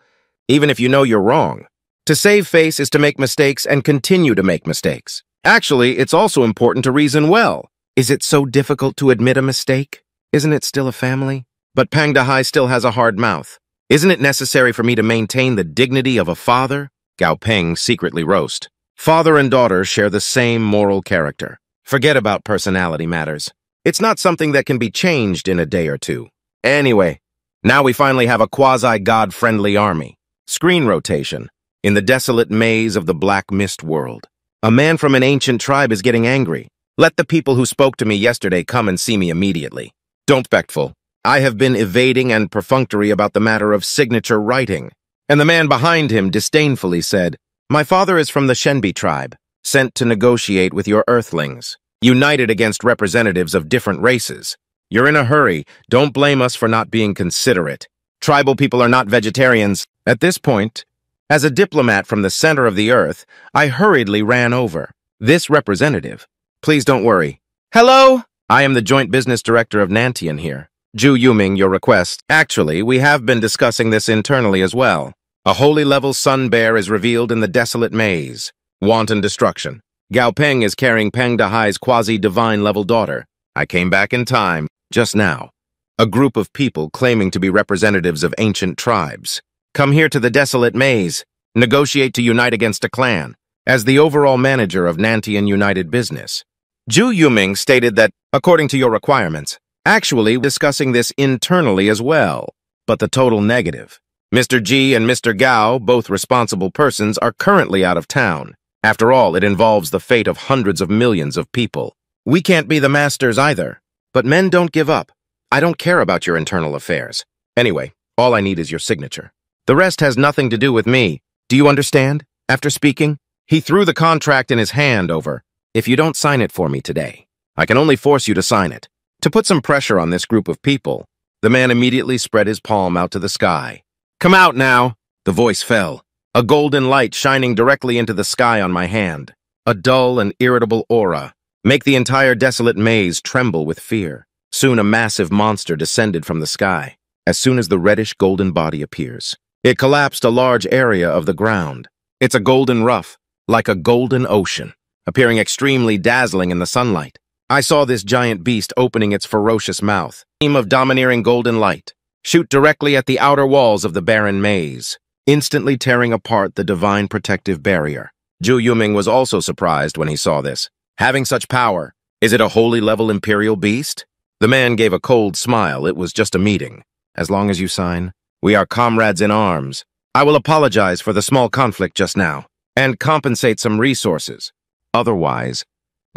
even if you know you're wrong, to save face is to make mistakes and continue to make mistakes. Actually, it's also important to reason well. Is it so difficult to admit a mistake? Isn't it still a family? But Pang Dahai still has a hard mouth. Isn't it necessary for me to maintain the dignity of a father? Gao Peng secretly roast. Father and daughter share the same moral character. Forget about personality matters. It's not something that can be changed in a day or two. Anyway, now we finally have a quasi-God-friendly army. Screen rotation. In the desolate maze of the Black Mist world. A man from an ancient tribe is getting angry. Let the people who spoke to me yesterday come and see me immediately. Don't spectful. I have been evading and perfunctory about the matter of signature writing. And the man behind him disdainfully said, My father is from the Shenbi tribe, sent to negotiate with your earthlings, united against representatives of different races. You're in a hurry. Don't blame us for not being considerate. Tribal people are not vegetarians. At this point, as a diplomat from the center of the earth, I hurriedly ran over. This representative. Please don't worry. Hello? I am the Joint Business Director of Nantian here. Zhu Yuming, your request. Actually, we have been discussing this internally as well. A holy level sun bear is revealed in the desolate maze. Wanton destruction. Gao Peng is carrying Pang Dahai's quasi-divine level daughter. I came back in time, just now. A group of people claiming to be representatives of ancient tribes. Come here to the desolate maze. Negotiate to unite against a clan. As the overall manager of Nantian United Business. Zhu Yuming stated that, according to your requirements, actually discussing this internally as well, but the total negative. Mr. G and Mr. Gao, both responsible persons, are currently out of town. After all, it involves the fate of hundreds of millions of people. We can't be the masters either. But men don't give up. I don't care about your internal affairs. Anyway, all I need is your signature. The rest has nothing to do with me. Do you understand? After speaking, he threw the contract in his hand over. If you don't sign it for me today, I can only force you to sign it. To put some pressure on this group of people, the man immediately spread his palm out to the sky. Come out now! The voice fell, a golden light shining directly into the sky on my hand. A dull and irritable aura. Make the entire desolate maze tremble with fear. Soon a massive monster descended from the sky, as soon as the reddish golden body appears. It collapsed a large area of the ground. It's a golden ruff, like a golden ocean, appearing extremely dazzling in the sunlight. I saw this giant beast opening its ferocious mouth, beam of domineering golden light, shoot directly at the outer walls of the barren maze, instantly tearing apart the divine protective barrier. Zhu Yuming was also surprised when he saw this. Having such power, is it a holy level imperial beast? The man gave a cold smile. It was just a meeting. As long as you sign, we are comrades in arms. I will apologize for the small conflict just now, and compensate some resources. Otherwise,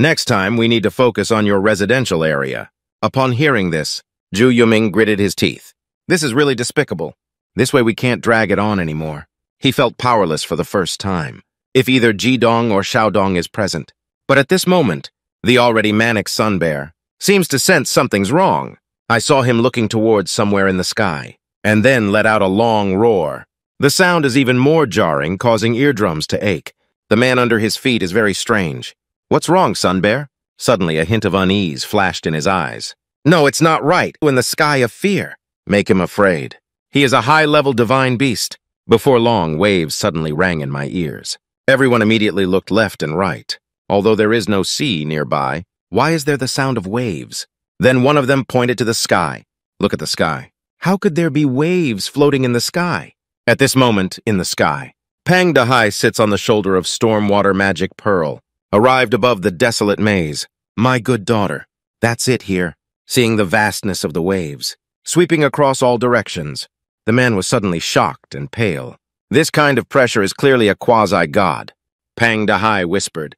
Next time, we need to focus on your residential area. Upon hearing this, Zhu Yuming gritted his teeth. This is really despicable. This way we can't drag it on anymore. He felt powerless for the first time, if either Jidong or Xiaodong is present. But at this moment, the already manic sun bear seems to sense something's wrong. I saw him looking towards somewhere in the sky, and then let out a long roar. The sound is even more jarring, causing eardrums to ache. The man under his feet is very strange. What's wrong, Sun Bear? Suddenly, a hint of unease flashed in his eyes. No, it's not right. In the sky of fear. Make him afraid. He is a high-level divine beast. Before long, waves suddenly rang in my ears. Everyone immediately looked left and right. Although there is no sea nearby, why is there the sound of waves? Then one of them pointed to the sky. Look at the sky. How could there be waves floating in the sky? At this moment, in the sky, Pang Dahai sits on the shoulder of Stormwater Magic Pearl, arrived above the desolate maze. My good daughter, that's it here, seeing the vastness of the waves, sweeping across all directions. The man was suddenly shocked and pale. This kind of pressure is clearly a quasi-god. Pang Dahai whispered,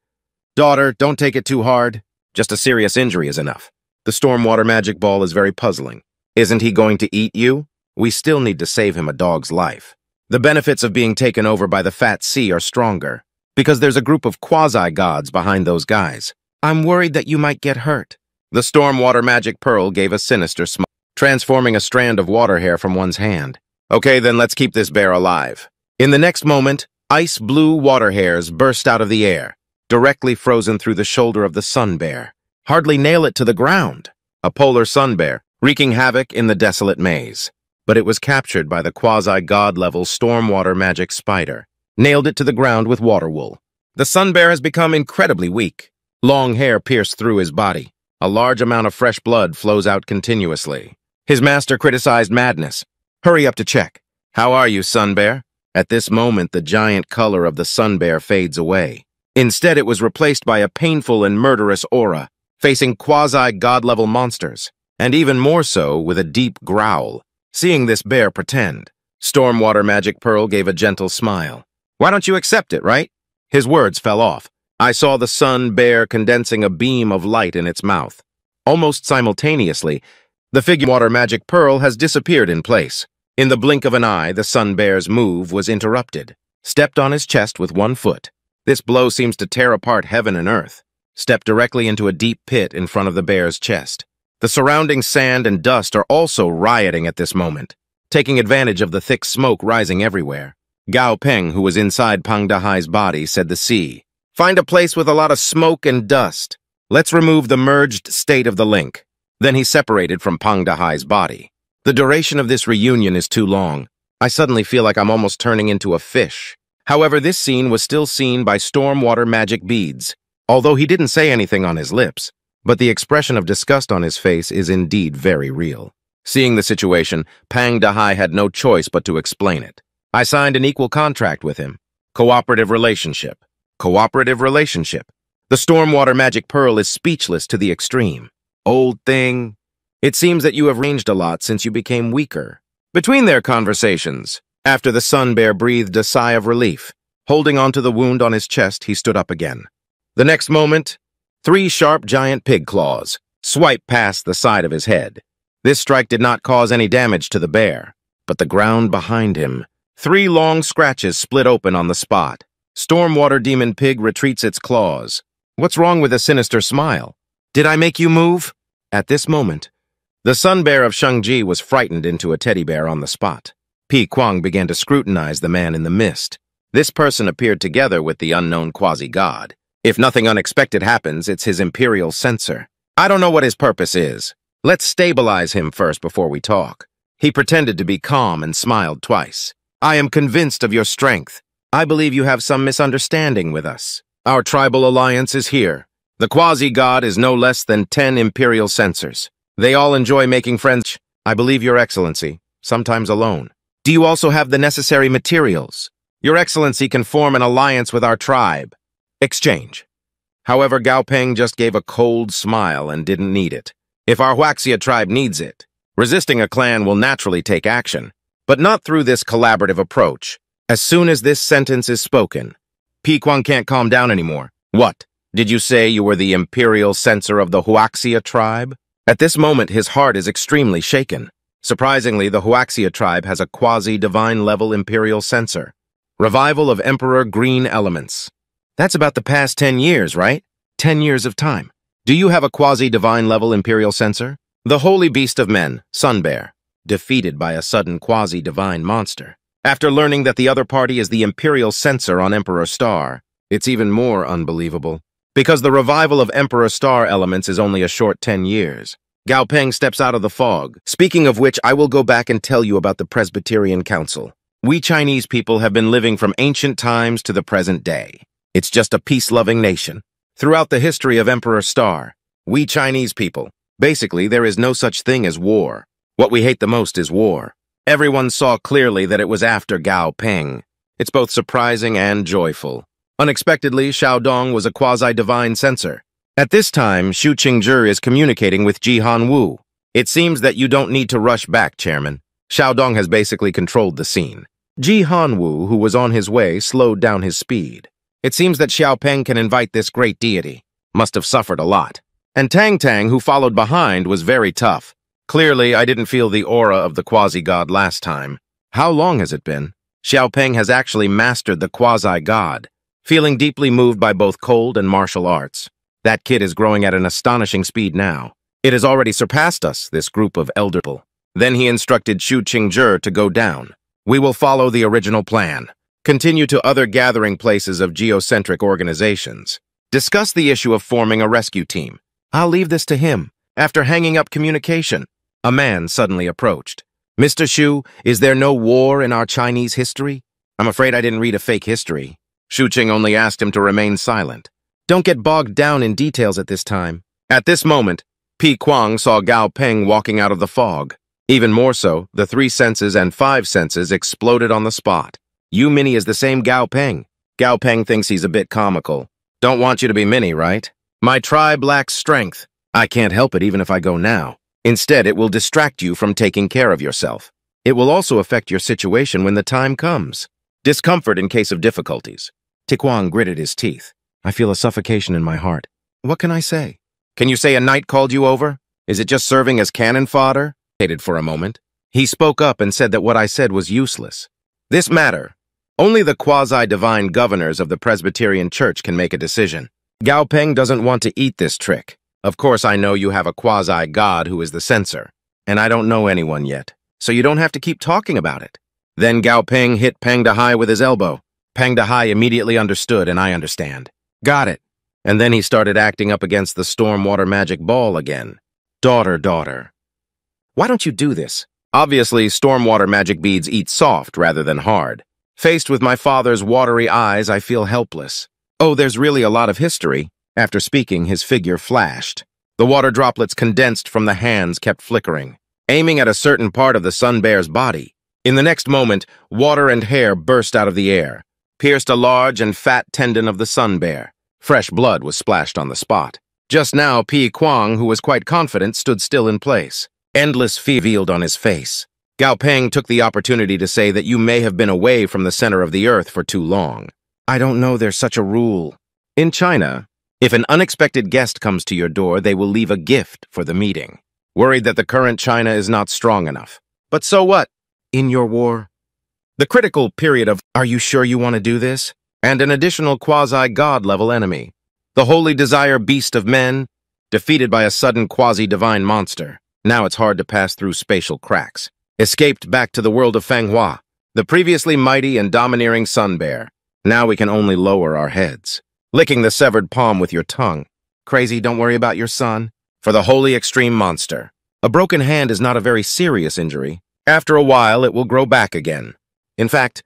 Daughter, don't take it too hard. Just a serious injury is enough. The Stormwater Magic Ball is very puzzling. Isn't he going to eat you? We still need to save him a dog's life. The benefits of being taken over by the Fat Sea are stronger, because there's a group of quasi-gods behind those guys. I'm worried that you might get hurt. The Stormwater Magic Pearl gave a sinister smile, transforming a strand of water hair from one's hand. Okay, then let's keep this bear alive. In the next moment, ice blue water hairs burst out of the air, directly frozen through the shoulder of the sun bear. Hardly nail it to the ground. A polar sun bear, wreaking havoc in the desolate maze but it was captured by the quasi-god-level stormwater magic spider, nailed it to the ground with water wool. The sun bear has become incredibly weak. Long hair pierced through his body. A large amount of fresh blood flows out continuously. His master criticized madness. Hurry up to check. How are you, sun bear? At this moment, the giant color of the sun bear fades away. Instead, it was replaced by a painful and murderous aura, facing quasi-god-level monsters, and even more so with a deep growl. Seeing this bear pretend, Stormwater Magic Pearl gave a gentle smile. Why don't you accept it, right? His words fell off. I saw the sun bear condensing a beam of light in its mouth. Almost simultaneously, the figure Water Magic Pearl has disappeared in place. In the blink of an eye, the sun bear's move was interrupted. Stepped on his chest with one foot. This blow seems to tear apart heaven and earth. Stepped directly into a deep pit in front of the bear's chest. The surrounding sand and dust are also rioting at this moment, taking advantage of the thick smoke rising everywhere. Gao Peng, who was inside Pang Dahai's body, said the sea. Find a place with a lot of smoke and dust. Let's remove the merged state of the link. Then he separated from Pang Dahai's body. The duration of this reunion is too long. I suddenly feel like I'm almost turning into a fish. However, this scene was still seen by stormwater magic beads, although he didn't say anything on his lips. But the expression of disgust on his face is indeed very real. Seeing the situation, Pang Dahai had no choice but to explain it. I signed an equal contract with him. Cooperative relationship. Cooperative relationship. The Stormwater Magic Pearl is speechless to the extreme. Old thing. It seems that you have ranged a lot since you became weaker. Between their conversations, after the sun bear breathed a sigh of relief, holding onto the wound on his chest, he stood up again. The next moment, Three sharp giant pig claws swiped past the side of his head. This strike did not cause any damage to the bear, but the ground behind him. Three long scratches split open on the spot. Stormwater Demon Pig retreats its claws. What's wrong with a sinister smile? Did I make you move? At this moment, the sun bear of Shangji was frightened into a teddy bear on the spot. Pi Kwang began to scrutinize the man in the mist. This person appeared together with the unknown quasi-god. If nothing unexpected happens, it's his Imperial censor. I don't know what his purpose is. Let's stabilize him first before we talk. He pretended to be calm and smiled twice. I am convinced of your strength. I believe you have some misunderstanding with us. Our tribal alliance is here. The quasi-god is no less than ten Imperial censors. They all enjoy making friends. I believe, Your Excellency, sometimes alone. Do you also have the necessary materials? Your Excellency can form an alliance with our tribe. Exchange. However, Gao Peng just gave a cold smile and didn't need it. If our Huaxia tribe needs it, resisting a clan will naturally take action, but not through this collaborative approach. As soon as this sentence is spoken, Pi Kwang can't calm down anymore. What? Did you say you were the imperial censor of the Huaxia tribe? At this moment, his heart is extremely shaken. Surprisingly, the Huaxia tribe has a quasi-divine level imperial censor. Revival of Emperor Green Elements. That's about the past 10 years, right? 10 years of time. Do you have a quasi-divine level Imperial censor? The holy beast of men, Sun Bear, defeated by a sudden quasi-divine monster. After learning that the other party is the Imperial censor on Emperor Star, it's even more unbelievable. Because the revival of Emperor Star elements is only a short 10 years. Gao Peng steps out of the fog. Speaking of which, I will go back and tell you about the Presbyterian Council. We Chinese people have been living from ancient times to the present day. It's just a peace-loving nation. Throughout the history of Emperor Star, we Chinese people, basically there is no such thing as war. What we hate the most is war. Everyone saw clearly that it was after Gao Peng. It's both surprising and joyful. Unexpectedly, Xiao Dong was a quasi-divine censor. At this time, Shu Qingzhi is communicating with Ji Han Wu. It seems that you don't need to rush back, Chairman. Xiao Dong has basically controlled the scene. Ji Han Wu, who was on his way, slowed down his speed. It seems that Xiao Peng can invite this great deity. Must have suffered a lot. And Tang Tang, who followed behind, was very tough. Clearly, I didn't feel the aura of the quasi-god last time. How long has it been? Xiao Peng has actually mastered the quasi-god, feeling deeply moved by both cold and martial arts. That kid is growing at an astonishing speed now. It has already surpassed us, this group of elder people. Then he instructed Shu Qingzhi to go down. We will follow the original plan continue to other gathering places of geocentric organizations. Discuss the issue of forming a rescue team. I'll leave this to him. After hanging up communication, a man suddenly approached. Mr. Xu, is there no war in our Chinese history? I'm afraid I didn't read a fake history. Xu Qing only asked him to remain silent. Don't get bogged down in details at this time. At this moment, Pi Kwang saw Gao Peng walking out of the fog. Even more so, the three senses and five senses exploded on the spot. You Mini is the same Gao Peng. Gao Peng thinks he's a bit comical. Don't want you to be Mini, right? My tribe lacks strength. I can't help it even if I go now. Instead, it will distract you from taking care of yourself. It will also affect your situation when the time comes. Discomfort in case of difficulties. Pi Kwang gritted his teeth. I feel a suffocation in my heart. What can I say? Can you say a knight called you over? Is it just serving as cannon fodder? Hated for a moment. He spoke up and said that what I said was useless. This matter, only the quasi-divine governors of the Presbyterian Church can make a decision. Gao Peng doesn't want to eat this trick. Of course, I know you have a quasi-god who is the censor, and I don't know anyone yet, so you don't have to keep talking about it. Then Gao Peng hit Pang Dahai with his elbow. Pang Dahai immediately understood, and I understand. Got it. And then he started acting up against the Stormwater Magic Ball again. Daughter, daughter. Why don't you do this? Obviously, Stormwater Magic Beads eat soft rather than hard. Faced with my father's watery eyes, I feel helpless. Oh, there's really a lot of history. After speaking, his figure flashed. The water droplets condensed from the hands kept flickering, aiming at a certain part of the sun bear's body. In the next moment, water and hair burst out of the air, pierced a large and fat tendon of the sun bear. Fresh blood was splashed on the spot. Just now, Pi Kwang, who was quite confident, stood still in place. Endless fear revealed on his face. Gao Peng took the opportunity to say that you may have been away from the center of the earth for too long. I don't know there's such a rule. In China, if an unexpected guest comes to your door, they will leave a gift for the meeting, worried that the current China is not strong enough. But so what? In your war? The critical period of, are you sure you want to do this? And an additional quasi-god level enemy. The holy desire beast of men, defeated by a sudden quasi-divine monster. Now it's hard to pass through spatial cracks escaped back to the world of Fanghua, the previously mighty and domineering sun bear. Now we can only lower our heads. Licking the severed palm with your tongue. Crazy, don't worry about your son. For the holy extreme monster. A broken hand is not a very serious injury. After a while, it will grow back again. In fact,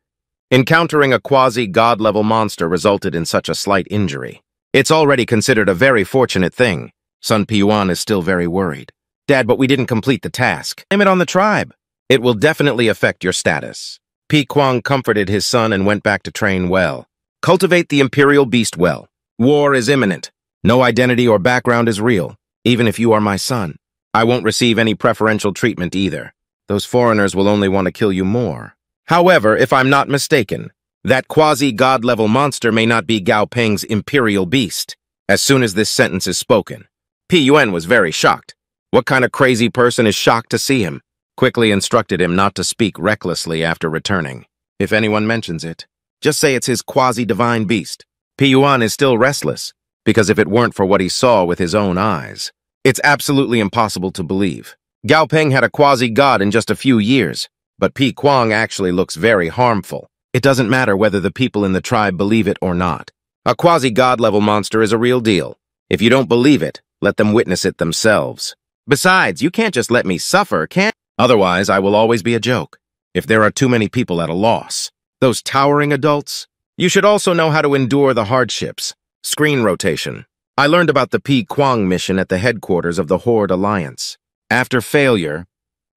encountering a quasi-god-level monster resulted in such a slight injury. It's already considered a very fortunate thing. Sun Piyuan is still very worried. Dad, but we didn't complete the task. Blame it on the tribe. It will definitely affect your status. Pi Kwang comforted his son and went back to train well. Cultivate the imperial beast well. War is imminent. No identity or background is real, even if you are my son. I won't receive any preferential treatment either. Those foreigners will only want to kill you more. However, if I'm not mistaken, that quasi-god-level monster may not be Gao Peng's imperial beast. As soon as this sentence is spoken, Pi Yuan was very shocked. What kind of crazy person is shocked to see him? Quickly instructed him not to speak recklessly after returning. If anyone mentions it, just say it's his quasi-divine beast. Piyuan is still restless, because if it weren't for what he saw with his own eyes, it's absolutely impossible to believe. Gao Peng had a quasi-god in just a few years, but Pi Kwang actually looks very harmful. It doesn't matter whether the people in the tribe believe it or not. A quasi-god level monster is a real deal. If you don't believe it, let them witness it themselves. Besides, you can't just let me suffer, can Otherwise, I will always be a joke. If there are too many people at a loss. Those towering adults? You should also know how to endure the hardships. Screen rotation. I learned about the P. Kwang mission at the headquarters of the Horde Alliance. After failure,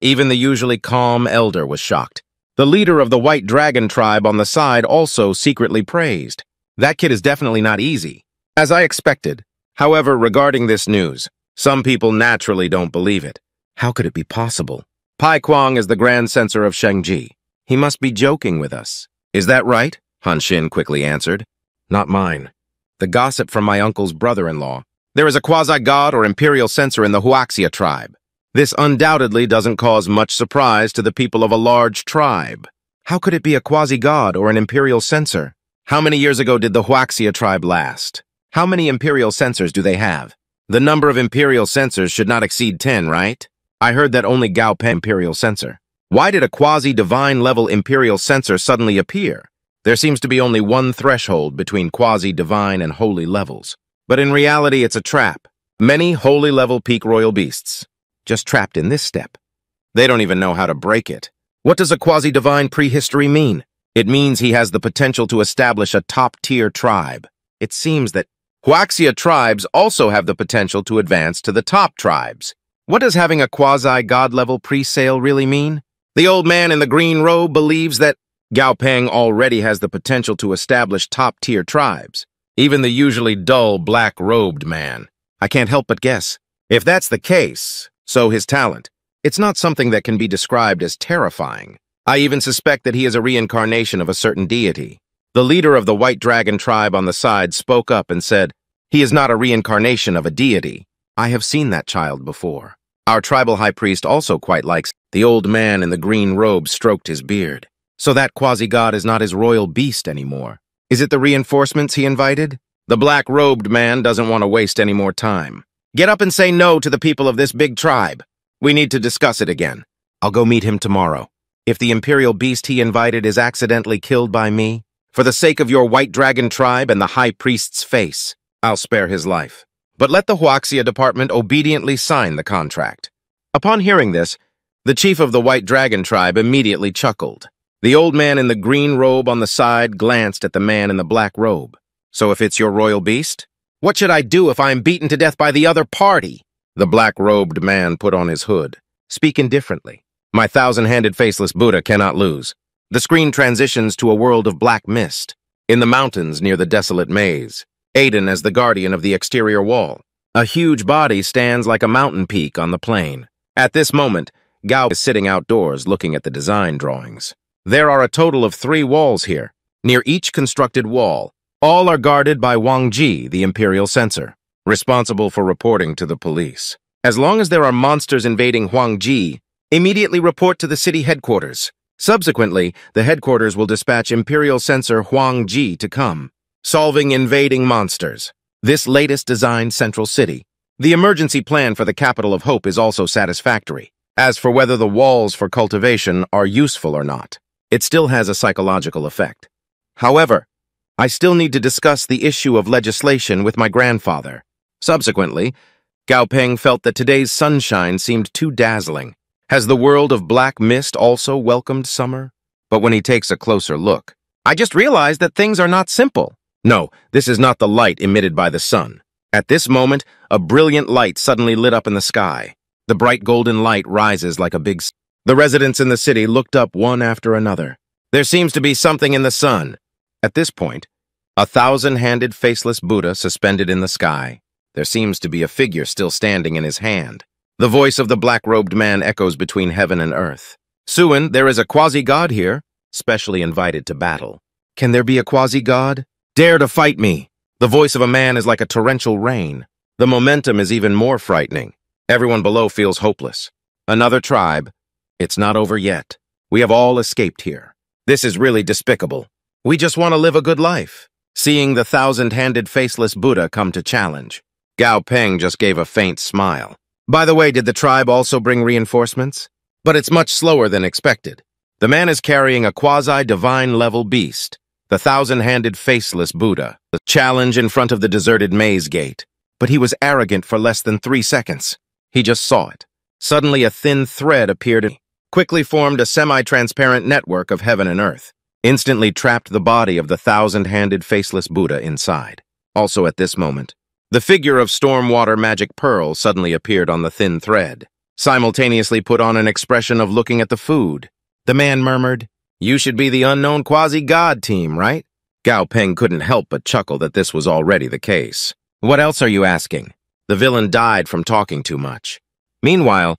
even the usually calm elder was shocked. The leader of the White Dragon tribe on the side also secretly praised. That kid is definitely not easy. As I expected. However, regarding this news, some people naturally don't believe it. How could it be possible? Pi Kwang is the Grand Censor of Shengji. He must be joking with us. Is that right? Han Xin quickly answered. Not mine. The gossip from my uncle's brother-in-law. There is a quasi-god or imperial censor in the Huaxia tribe. This undoubtedly doesn't cause much surprise to the people of a large tribe. How could it be a quasi-god or an imperial censor? How many years ago did the Huaxia tribe last? How many imperial censors do they have? The number of imperial censors should not exceed 10, right? I heard that only Gao Peng imperial censor. Why did a quasi-divine level imperial censor suddenly appear? There seems to be only one threshold between quasi-divine and holy levels. But in reality, it's a trap. Many holy level peak royal beasts just trapped in this step. They don't even know how to break it. What does a quasi-divine prehistory mean? It means he has the potential to establish a top-tier tribe. It seems that Huaxia tribes also have the potential to advance to the top tribes. What does having a quasi-god-level pre-sale really mean? The old man in the green robe believes that Gao Peng already has the potential to establish top-tier tribes. Even the usually dull, black-robed man. I can't help but guess. If that's the case, so his talent. It's not something that can be described as terrifying. I even suspect that he is a reincarnation of a certain deity. The leader of the White Dragon tribe on the side spoke up and said, He is not a reincarnation of a deity. I have seen that child before. Our tribal high priest also quite likes the old man in the green robe stroked his beard. So that quasi-god is not his royal beast anymore. Is it the reinforcements he invited? The black-robed man doesn't want to waste any more time. Get up and say no to the people of this big tribe. We need to discuss it again. I'll go meet him tomorrow. If the imperial beast he invited is accidentally killed by me, for the sake of your white dragon tribe and the high priest's face, I'll spare his life. But let the Huaxia department obediently sign the contract. Upon hearing this, the chief of the white dragon tribe immediately chuckled. The old man in the green robe on the side glanced at the man in the black robe. So if it's your royal beast, what should I do if I am beaten to death by the other party? The black-robed man put on his hood. Speak indifferently. My thousand-handed faceless Buddha cannot lose. The screen transitions to a world of black mist. In the mountains near the desolate maze. Aiden as the guardian of the exterior wall. A huge body stands like a mountain peak on the plain. At this moment, Gao is sitting outdoors looking at the design drawings. There are a total of three walls here. Near each constructed wall, all are guarded by Wang Ji, the Imperial Censor, responsible for reporting to the police. As long as there are monsters invading Huang Ji, immediately report to the city headquarters. Subsequently, the headquarters will dispatch Imperial Censor Huang Ji to come, solving invading monsters. This latest designed central city. The emergency plan for the capital of Hope is also satisfactory. As for whether the walls for cultivation are useful or not, it still has a psychological effect. However, I still need to discuss the issue of legislation with my grandfather. Subsequently, Gao Peng felt that today's sunshine seemed too dazzling. Has the world of black mist also welcomed summer? But when he takes a closer look, I just realized that things are not simple. No, this is not the light emitted by the sun. At this moment, a brilliant light suddenly lit up in the sky. The bright golden light rises like a big... The residents in the city looked up one after another. There seems to be something in the sun. At this point, a thousand-handed faceless Buddha suspended in the sky. There seems to be a figure still standing in his hand. The voice of the black-robed man echoes between heaven and earth. Suin, there is a quasi-god here, specially invited to battle. Can there be a quasi-god? Dare to fight me! The voice of a man is like a torrential rain. The momentum is even more frightening. Everyone below feels hopeless. Another tribe. It's not over yet. We have all escaped here. This is really despicable. We just want to live a good life seeing the thousand-handed faceless Buddha come to challenge. Gao Peng just gave a faint smile. By the way, did the tribe also bring reinforcements? But it's much slower than expected. The man is carrying a quasi-divine level beast, the thousand-handed faceless Buddha, the challenge in front of the deserted maze gate. But he was arrogant for less than three seconds. He just saw it. Suddenly, a thin thread appeared and quickly formed a semi-transparent network of heaven and earth, instantly trapped the body of the thousand-handed faceless Buddha inside. Also at this moment, the figure of Stormwater Magic Pearl suddenly appeared on the thin thread, simultaneously put on an expression of looking at the food. The man murmured, You should be the unknown quasi-god team, right? Gao Peng couldn't help but chuckle that this was already the case. What else are you asking? The villain died from talking too much. Meanwhile,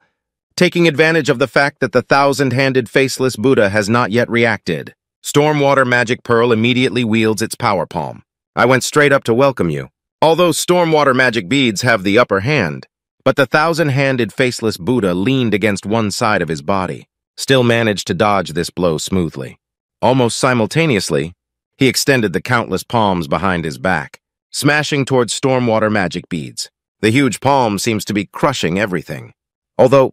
taking advantage of the fact that the thousand-handed faceless Buddha has not yet reacted, Stormwater Magic Pearl immediately wields its power palm. I went straight up to welcome you. Although Stormwater Magic Beads have the upper hand, but the thousand-handed faceless Buddha leaned against one side of his body, still managed to dodge this blow smoothly. Almost simultaneously, he extended the countless palms behind his back, smashing towards Stormwater Magic Beads. The huge palm seems to be crushing everything. Although,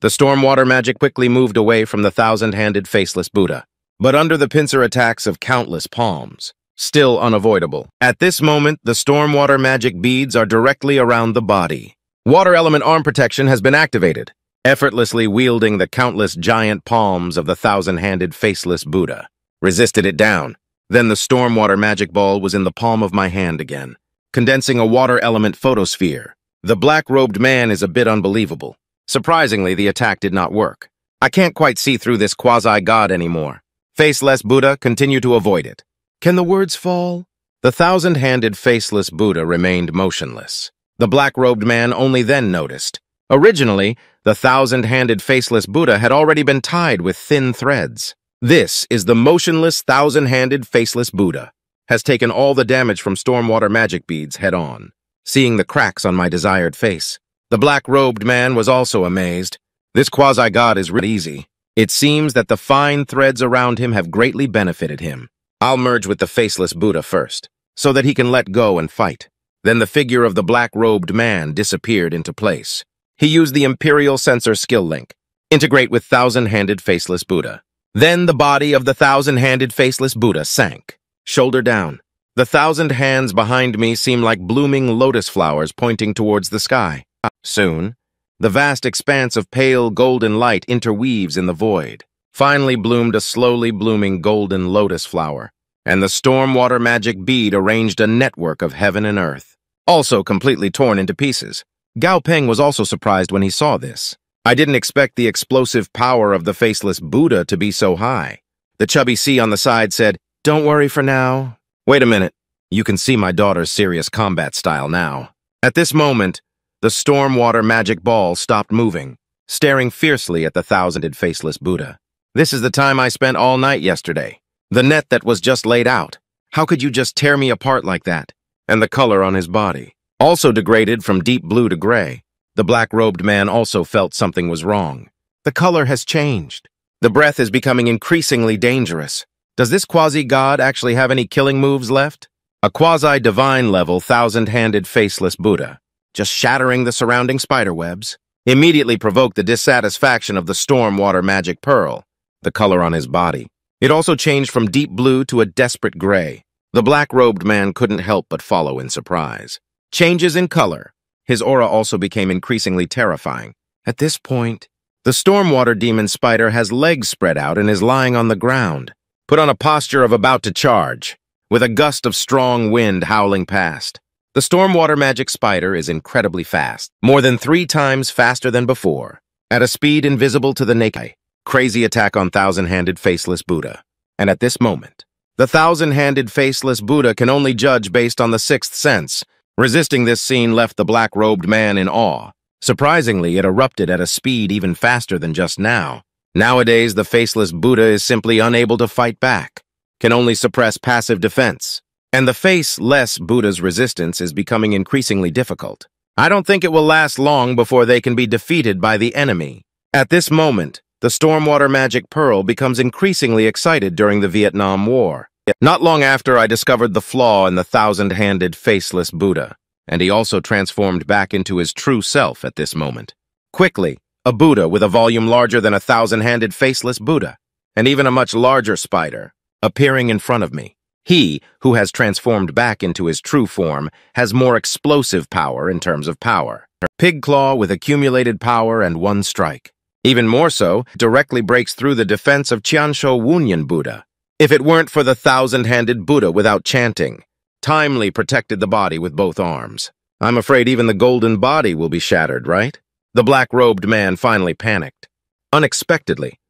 the Stormwater Magic quickly moved away from the thousand-handed faceless Buddha, but under the pincer attacks of countless palms, still unavoidable. At this moment, the Stormwater Magic Beads are directly around the body. Water Element Arm Protection has been activated, effortlessly wielding the countless giant palms of the thousand-handed faceless Buddha. Resisted it down, then the stormwater magic ball was in the palm of my hand again, condensing a water element photosphere. The black-robed man is a bit unbelievable. Surprisingly, the attack did not work. I can't quite see through this quasi-god anymore. Faceless Buddha, continue to avoid it. Can the words fall? The thousand-handed faceless Buddha remained motionless. The black-robed man only then noticed. Originally, the thousand-handed faceless Buddha had already been tied with thin threads. This is the motionless, thousand-handed, faceless Buddha. Has taken all the damage from stormwater magic beads head on. Seeing the cracks on my desired face, the black-robed man was also amazed. This quasi-god is really easy. It seems that the fine threads around him have greatly benefited him. I'll merge with the faceless Buddha first, so that he can let go and fight. Then the figure of the black-robed man disappeared into place. He used the Imperial Sensor skill link. Integrate with thousand-handed faceless Buddha. Then the body of the thousand-handed faceless Buddha sank, shoulder down. The thousand hands behind me seemed like blooming lotus flowers pointing towards the sky. Soon, the vast expanse of pale golden light interweaves in the void. Finally bloomed a slowly blooming golden lotus flower, and the stormwater magic bead arranged a network of heaven and earth, also completely torn into pieces. Gao Peng was also surprised when he saw this. I didn't expect the explosive power of the faceless Buddha to be so high. The chubby sea on the side said, Don't worry for now. Wait a minute. You can see my daughter's serious combat style now. At this moment, the stormwater magic ball stopped moving, staring fiercely at the thousanded faceless Buddha. This is the time I spent all night yesterday. The net that was just laid out. How could you just tear me apart like that? And the color on his body. Also degraded from deep blue to gray. The black-robed man also felt something was wrong. The color has changed. The breath is becoming increasingly dangerous. Does this quasi-god actually have any killing moves left? A quasi-divine level thousand-handed faceless Buddha, just shattering the surrounding spiderwebs, immediately provoked the dissatisfaction of the stormwater magic pearl, the color on his body. It also changed from deep blue to a desperate gray. The black-robed man couldn't help but follow in surprise. Changes in color, his aura also became increasingly terrifying. At this point, the Stormwater Demon Spider has legs spread out and is lying on the ground, put on a posture of about to charge, with a gust of strong wind howling past. The Stormwater Magic Spider is incredibly fast, more than three times faster than before, at a speed invisible to the naked. Eye. Crazy attack on Thousand-Handed Faceless Buddha. And at this moment, the Thousand-Handed Faceless Buddha can only judge based on the sixth sense, Resisting this scene left the black-robed man in awe. Surprisingly, it erupted at a speed even faster than just now. Nowadays, the faceless Buddha is simply unable to fight back, can only suppress passive defense. And the face-less Buddha's resistance is becoming increasingly difficult. I don't think it will last long before they can be defeated by the enemy. At this moment, the Stormwater Magic Pearl becomes increasingly excited during the Vietnam War. Not long after, I discovered the flaw in the thousand-handed, faceless Buddha, and he also transformed back into his true self at this moment. Quickly, a Buddha with a volume larger than a thousand-handed, faceless Buddha, and even a much larger spider, appearing in front of me. He, who has transformed back into his true form, has more explosive power in terms of power. Pig Claw with accumulated power and one strike. Even more so, directly breaks through the defense of Qianshu Wunyan Buddha. If it weren't for the thousand-handed Buddha without chanting, Timely protected the body with both arms. I'm afraid even the golden body will be shattered, right? The black-robed man finally panicked. Unexpectedly,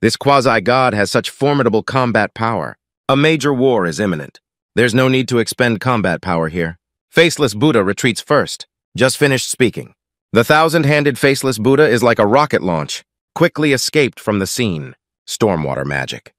this quasi-god has such formidable combat power. A major war is imminent. There's no need to expend combat power here. Faceless Buddha retreats first. Just finished speaking. The thousand-handed Faceless Buddha is like a rocket launch, quickly escaped from the scene. Stormwater magic.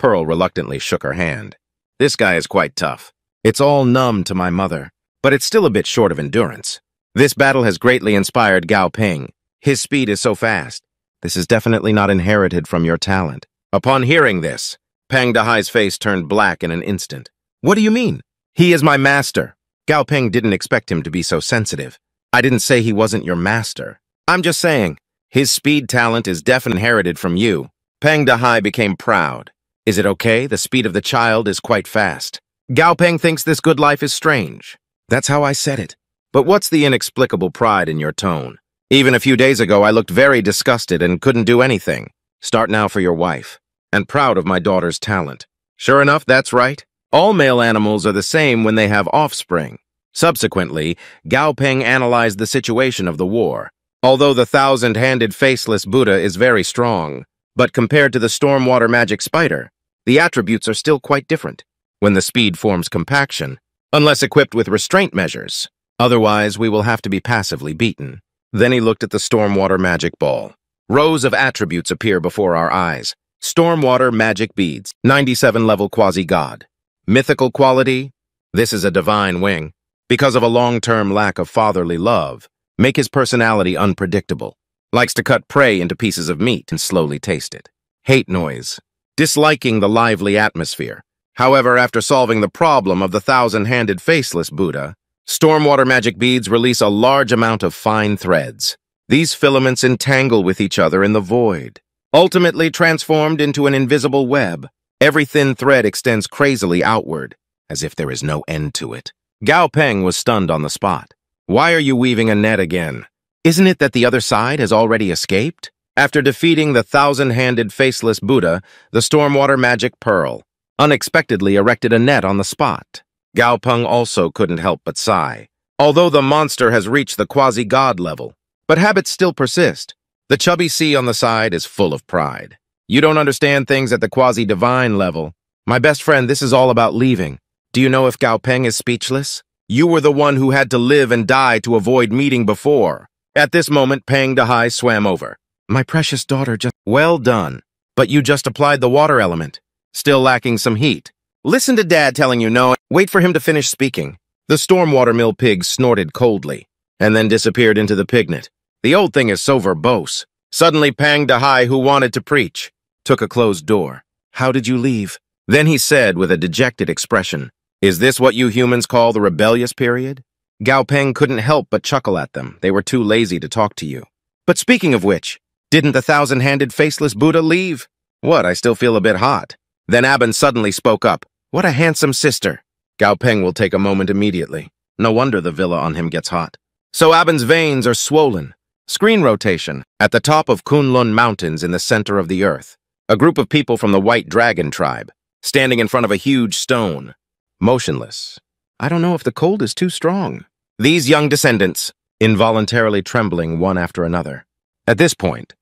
Pearl reluctantly shook her hand. This guy is quite tough. It's all numb to my mother, but it's still a bit short of endurance. This battle has greatly inspired Gao Peng. His speed is so fast. This is definitely not inherited from your talent. Upon hearing this, Pang Dahai's face turned black in an instant. What do you mean? He is my master. Gao Peng didn't expect him to be so sensitive. I didn't say he wasn't your master. I'm just saying, his speed talent is definitely inherited from you. Pang Dahai became proud. Is it okay? The speed of the child is quite fast. Gao Peng thinks this good life is strange. That's how I said it. But what's the inexplicable pride in your tone? Even a few days ago, I looked very disgusted and couldn't do anything. Start now for your wife. And proud of my daughter's talent. Sure enough, that's right. All male animals are the same when they have offspring. Subsequently, Gao Peng analyzed the situation of the war. Although the thousand-handed faceless Buddha is very strong, but compared to the stormwater magic spider, the attributes are still quite different when the speed forms compaction, unless equipped with restraint measures. Otherwise, we will have to be passively beaten. Then he looked at the Stormwater Magic Ball. Rows of attributes appear before our eyes. Stormwater Magic Beads, 97-level Quasi-God. Mythical quality, this is a divine wing. Because of a long-term lack of fatherly love, make his personality unpredictable. Likes to cut prey into pieces of meat and slowly taste it. Hate noise, disliking the lively atmosphere, However, after solving the problem of the thousand-handed faceless Buddha, stormwater magic beads release a large amount of fine threads. These filaments entangle with each other in the void. Ultimately transformed into an invisible web, every thin thread extends crazily outward, as if there is no end to it. Gao Peng was stunned on the spot. Why are you weaving a net again? Isn't it that the other side has already escaped? After defeating the thousand-handed faceless Buddha, the stormwater magic pearl, unexpectedly erected a net on the spot. Gao Peng also couldn't help but sigh. Although the monster has reached the quasi-god level, but habits still persist. The chubby sea on the side is full of pride. You don't understand things at the quasi-divine level. My best friend, this is all about leaving. Do you know if Gao Peng is speechless? You were the one who had to live and die to avoid meeting before. At this moment, Pang Dahai swam over. My precious daughter just... Well done. But you just applied the water element still lacking some heat. Listen to Dad telling you no, wait for him to finish speaking. The stormwater mill pig snorted coldly, and then disappeared into the pignet. The old thing is so verbose. Suddenly Pang Dahai, who wanted to preach, took a closed door. How did you leave? Then he said with a dejected expression, Is this what you humans call the rebellious period? Gao Peng couldn't help but chuckle at them. They were too lazy to talk to you. But speaking of which, didn't the thousand-handed faceless Buddha leave? What, I still feel a bit hot. Then Aben suddenly spoke up. What a handsome sister. Gao Peng will take a moment immediately. No wonder the villa on him gets hot. So Aben's veins are swollen. Screen rotation. At the top of Kunlun Mountains in the center of the earth. A group of people from the White Dragon tribe, standing in front of a huge stone. Motionless. I don't know if the cold is too strong. These young descendants, involuntarily trembling one after another. At this point,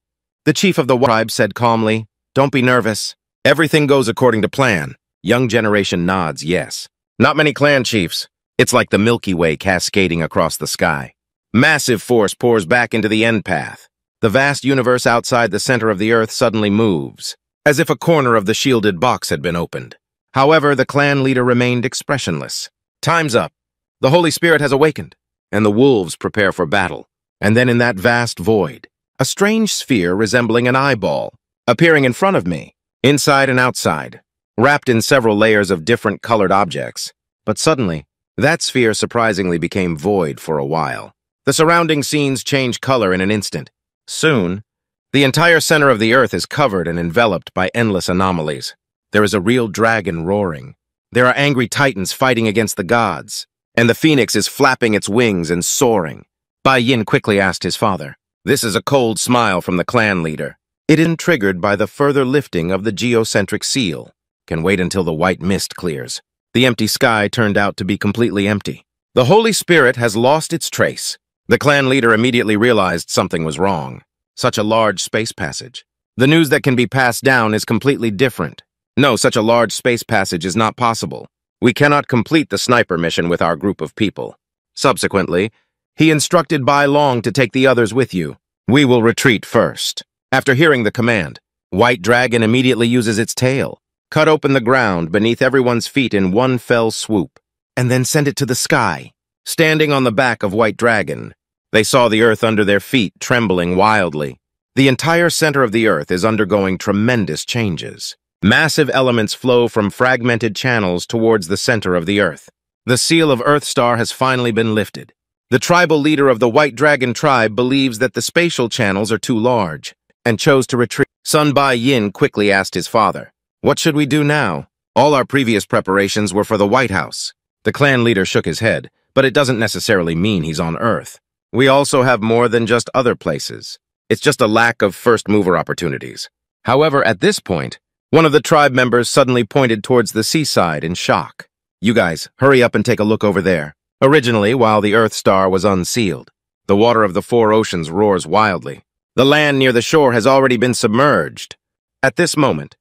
the chief of the tribe said calmly, Don't be nervous. Everything goes according to plan. Young generation nods yes. Not many clan chiefs. It's like the Milky Way cascading across the sky. Massive force pours back into the end path. The vast universe outside the center of the earth suddenly moves, as if a corner of the shielded box had been opened. However, the clan leader remained expressionless. Time's up. The Holy Spirit has awakened, and the wolves prepare for battle. And then in that vast void, a strange sphere resembling an eyeball, appearing in front of me, inside and outside, wrapped in several layers of different colored objects. But suddenly, that sphere surprisingly became void for a while. The surrounding scenes change color in an instant. Soon, the entire center of the earth is covered and enveloped by endless anomalies. There is a real dragon roaring. There are angry titans fighting against the gods, and the phoenix is flapping its wings and soaring. Bai Yin quickly asked his father. This is a cold smile from the clan leader. It is triggered by the further lifting of the geocentric seal. Can wait until the white mist clears. The empty sky turned out to be completely empty. The Holy Spirit has lost its trace. The clan leader immediately realized something was wrong. Such a large space passage. The news that can be passed down is completely different. No, such a large space passage is not possible. We cannot complete the sniper mission with our group of people. Subsequently, he instructed Bai Long to take the others with you. We will retreat first. After hearing the command, White Dragon immediately uses its tail, cut open the ground beneath everyone's feet in one fell swoop, and then send it to the sky. Standing on the back of White Dragon, they saw the earth under their feet trembling wildly. The entire center of the Earth is undergoing tremendous changes. Massive elements flow from fragmented channels towards the center of the Earth. The seal of Earthstar has finally been lifted. The tribal leader of the White Dragon tribe believes that the spatial channels are too large and chose to retreat. Sun Bai Yin quickly asked his father, What should we do now? All our previous preparations were for the White House. The clan leader shook his head, but it doesn't necessarily mean he's on Earth. We also have more than just other places. It's just a lack of first mover opportunities. However, at this point, one of the tribe members suddenly pointed towards the seaside in shock. You guys, hurry up and take a look over there. Originally, while the Earth Star was unsealed, the water of the four oceans roars wildly. The land near the shore has already been submerged. At this moment,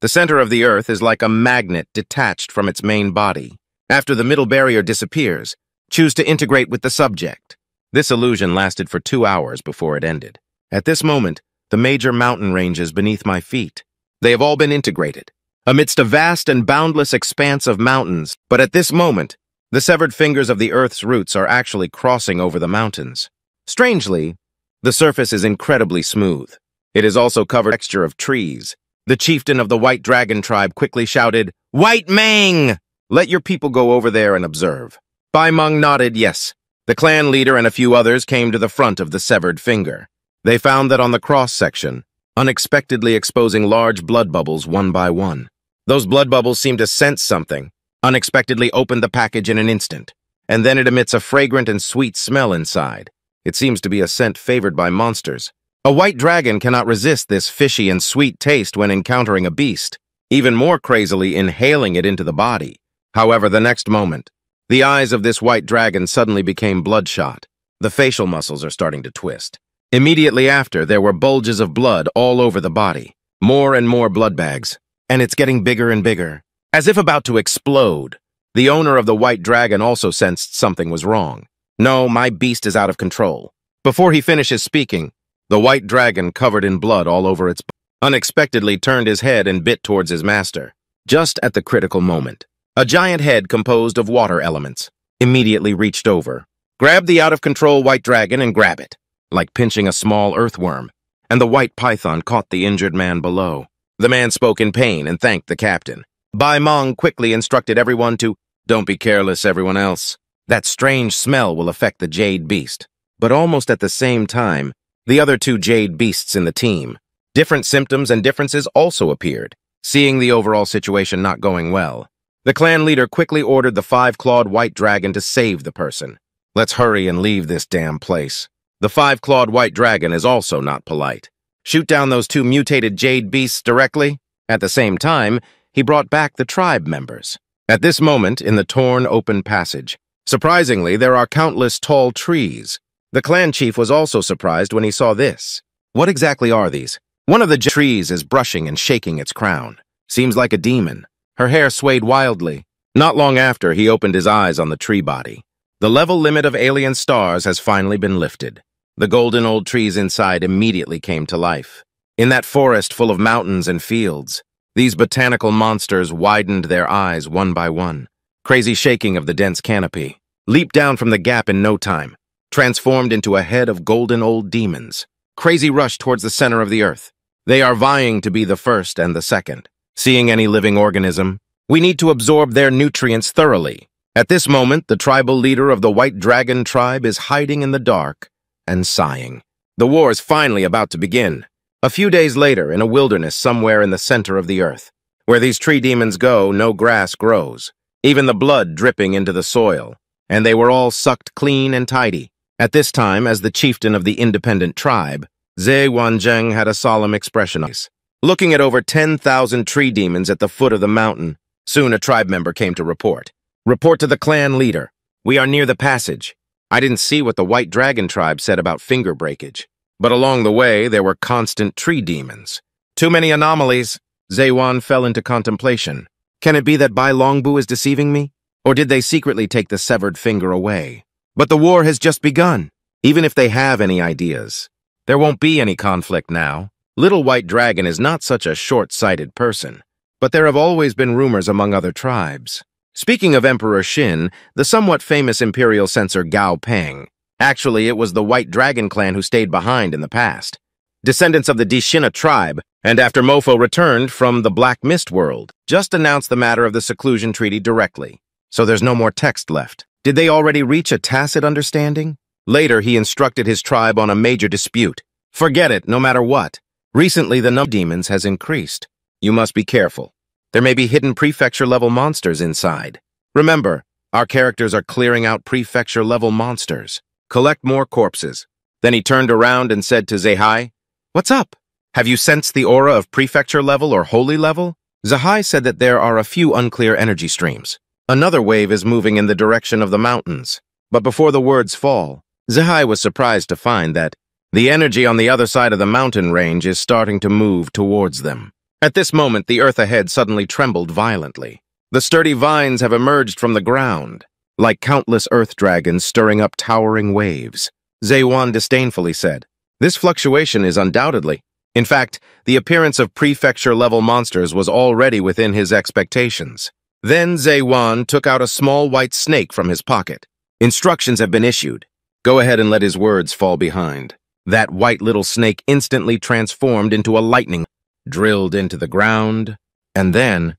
the center of the Earth is like a magnet detached from its main body. After the middle barrier disappears, choose to integrate with the subject. This illusion lasted for two hours before it ended. At this moment, the major mountain ranges beneath my feet. They have all been integrated, amidst a vast and boundless expanse of mountains, but at this moment, the severed fingers of the Earth's roots are actually crossing over the mountains. Strangely, the surface is incredibly smooth. It is also covered texture of trees. The chieftain of the White Dragon tribe quickly shouted, White Mang! Let your people go over there and observe. Bai Meng nodded yes. The clan leader and a few others came to the front of the severed finger. They found that on the cross-section, unexpectedly exposing large blood bubbles one by one. Those blood bubbles seem to sense something, unexpectedly opened the package in an instant, and then it emits a fragrant and sweet smell inside. It seems to be a scent favored by monsters. A white dragon cannot resist this fishy and sweet taste when encountering a beast, even more crazily inhaling it into the body. However, the next moment, the eyes of this white dragon suddenly became bloodshot. The facial muscles are starting to twist. Immediately after, there were bulges of blood all over the body. More and more blood bags. And it's getting bigger and bigger. As if about to explode. The owner of the white dragon also sensed something was wrong. No, my beast is out of control. Before he finishes speaking, the white dragon, covered in blood all over its body, unexpectedly turned his head and bit towards his master. Just at the critical moment, a giant head composed of water elements immediately reached over, grabbed the out-of-control white dragon and grab it like pinching a small earthworm, and the white python caught the injured man below. The man spoke in pain and thanked the captain. Bai Meng quickly instructed everyone to, don't be careless, everyone else. That strange smell will affect the jade beast. But almost at the same time, the other two jade beasts in the team, different symptoms and differences also appeared, seeing the overall situation not going well. The clan leader quickly ordered the five-clawed white dragon to save the person. Let's hurry and leave this damn place. The five-clawed white dragon is also not polite. Shoot down those two mutated jade beasts directly. At the same time, he brought back the tribe members. At this moment, in the torn open passage, surprisingly, there are countless tall trees. The clan chief was also surprised when he saw this. What exactly are these? One of the trees is brushing and shaking its crown. Seems like a demon. Her hair swayed wildly. Not long after, he opened his eyes on the tree body. The level limit of alien stars has finally been lifted. The golden old trees inside immediately came to life. In that forest full of mountains and fields, these botanical monsters widened their eyes one by one. Crazy shaking of the dense canopy. Leaped down from the gap in no time. Transformed into a head of golden old demons. Crazy rush towards the center of the earth. They are vying to be the first and the second. Seeing any living organism, we need to absorb their nutrients thoroughly. At this moment, the tribal leader of the White Dragon tribe is hiding in the dark and sighing. The war is finally about to begin. A few days later, in a wilderness somewhere in the center of the earth, where these tree demons go, no grass grows, even the blood dripping into the soil, and they were all sucked clean and tidy. At this time, as the chieftain of the independent tribe, Zhe Wanzheng had a solemn expression. on his. Looking at over 10,000 tree demons at the foot of the mountain, soon a tribe member came to report. Report to the clan leader. We are near the passage. I didn't see what the White Dragon tribe said about finger breakage. But along the way, there were constant tree demons. Too many anomalies. Zaywan fell into contemplation. Can it be that Bai Longbu is deceiving me? Or did they secretly take the severed finger away? But the war has just begun. Even if they have any ideas, there won't be any conflict now. Little White Dragon is not such a short-sighted person, but there have always been rumors among other tribes. Speaking of Emperor Xin, the somewhat famous imperial censor Gao Peng, actually it was the White Dragon clan who stayed behind in the past. Descendants of the Dishina tribe, and after Mofo returned from the Black Mist world, just announced the matter of the seclusion treaty directly, so there's no more text left. Did they already reach a tacit understanding? Later, he instructed his tribe on a major dispute. Forget it, no matter what. Recently, the number of demons has increased. You must be careful. There may be hidden prefecture-level monsters inside. Remember, our characters are clearing out prefecture-level monsters. Collect more corpses. Then he turned around and said to Zehai, What's up? Have you sensed the aura of prefecture level or holy level? Zehai said that there are a few unclear energy streams. Another wave is moving in the direction of the mountains. But before the words fall, Zehai was surprised to find that the energy on the other side of the mountain range is starting to move towards them. At this moment, the earth ahead suddenly trembled violently. The sturdy vines have emerged from the ground, like countless earth dragons stirring up towering waves. Zaywan disdainfully said, This fluctuation is undoubtedly. In fact, the appearance of prefecture-level monsters was already within his expectations. Then Zaywan took out a small white snake from his pocket. Instructions have been issued. Go ahead and let his words fall behind. That white little snake instantly transformed into a lightning, drilled into the ground, and then,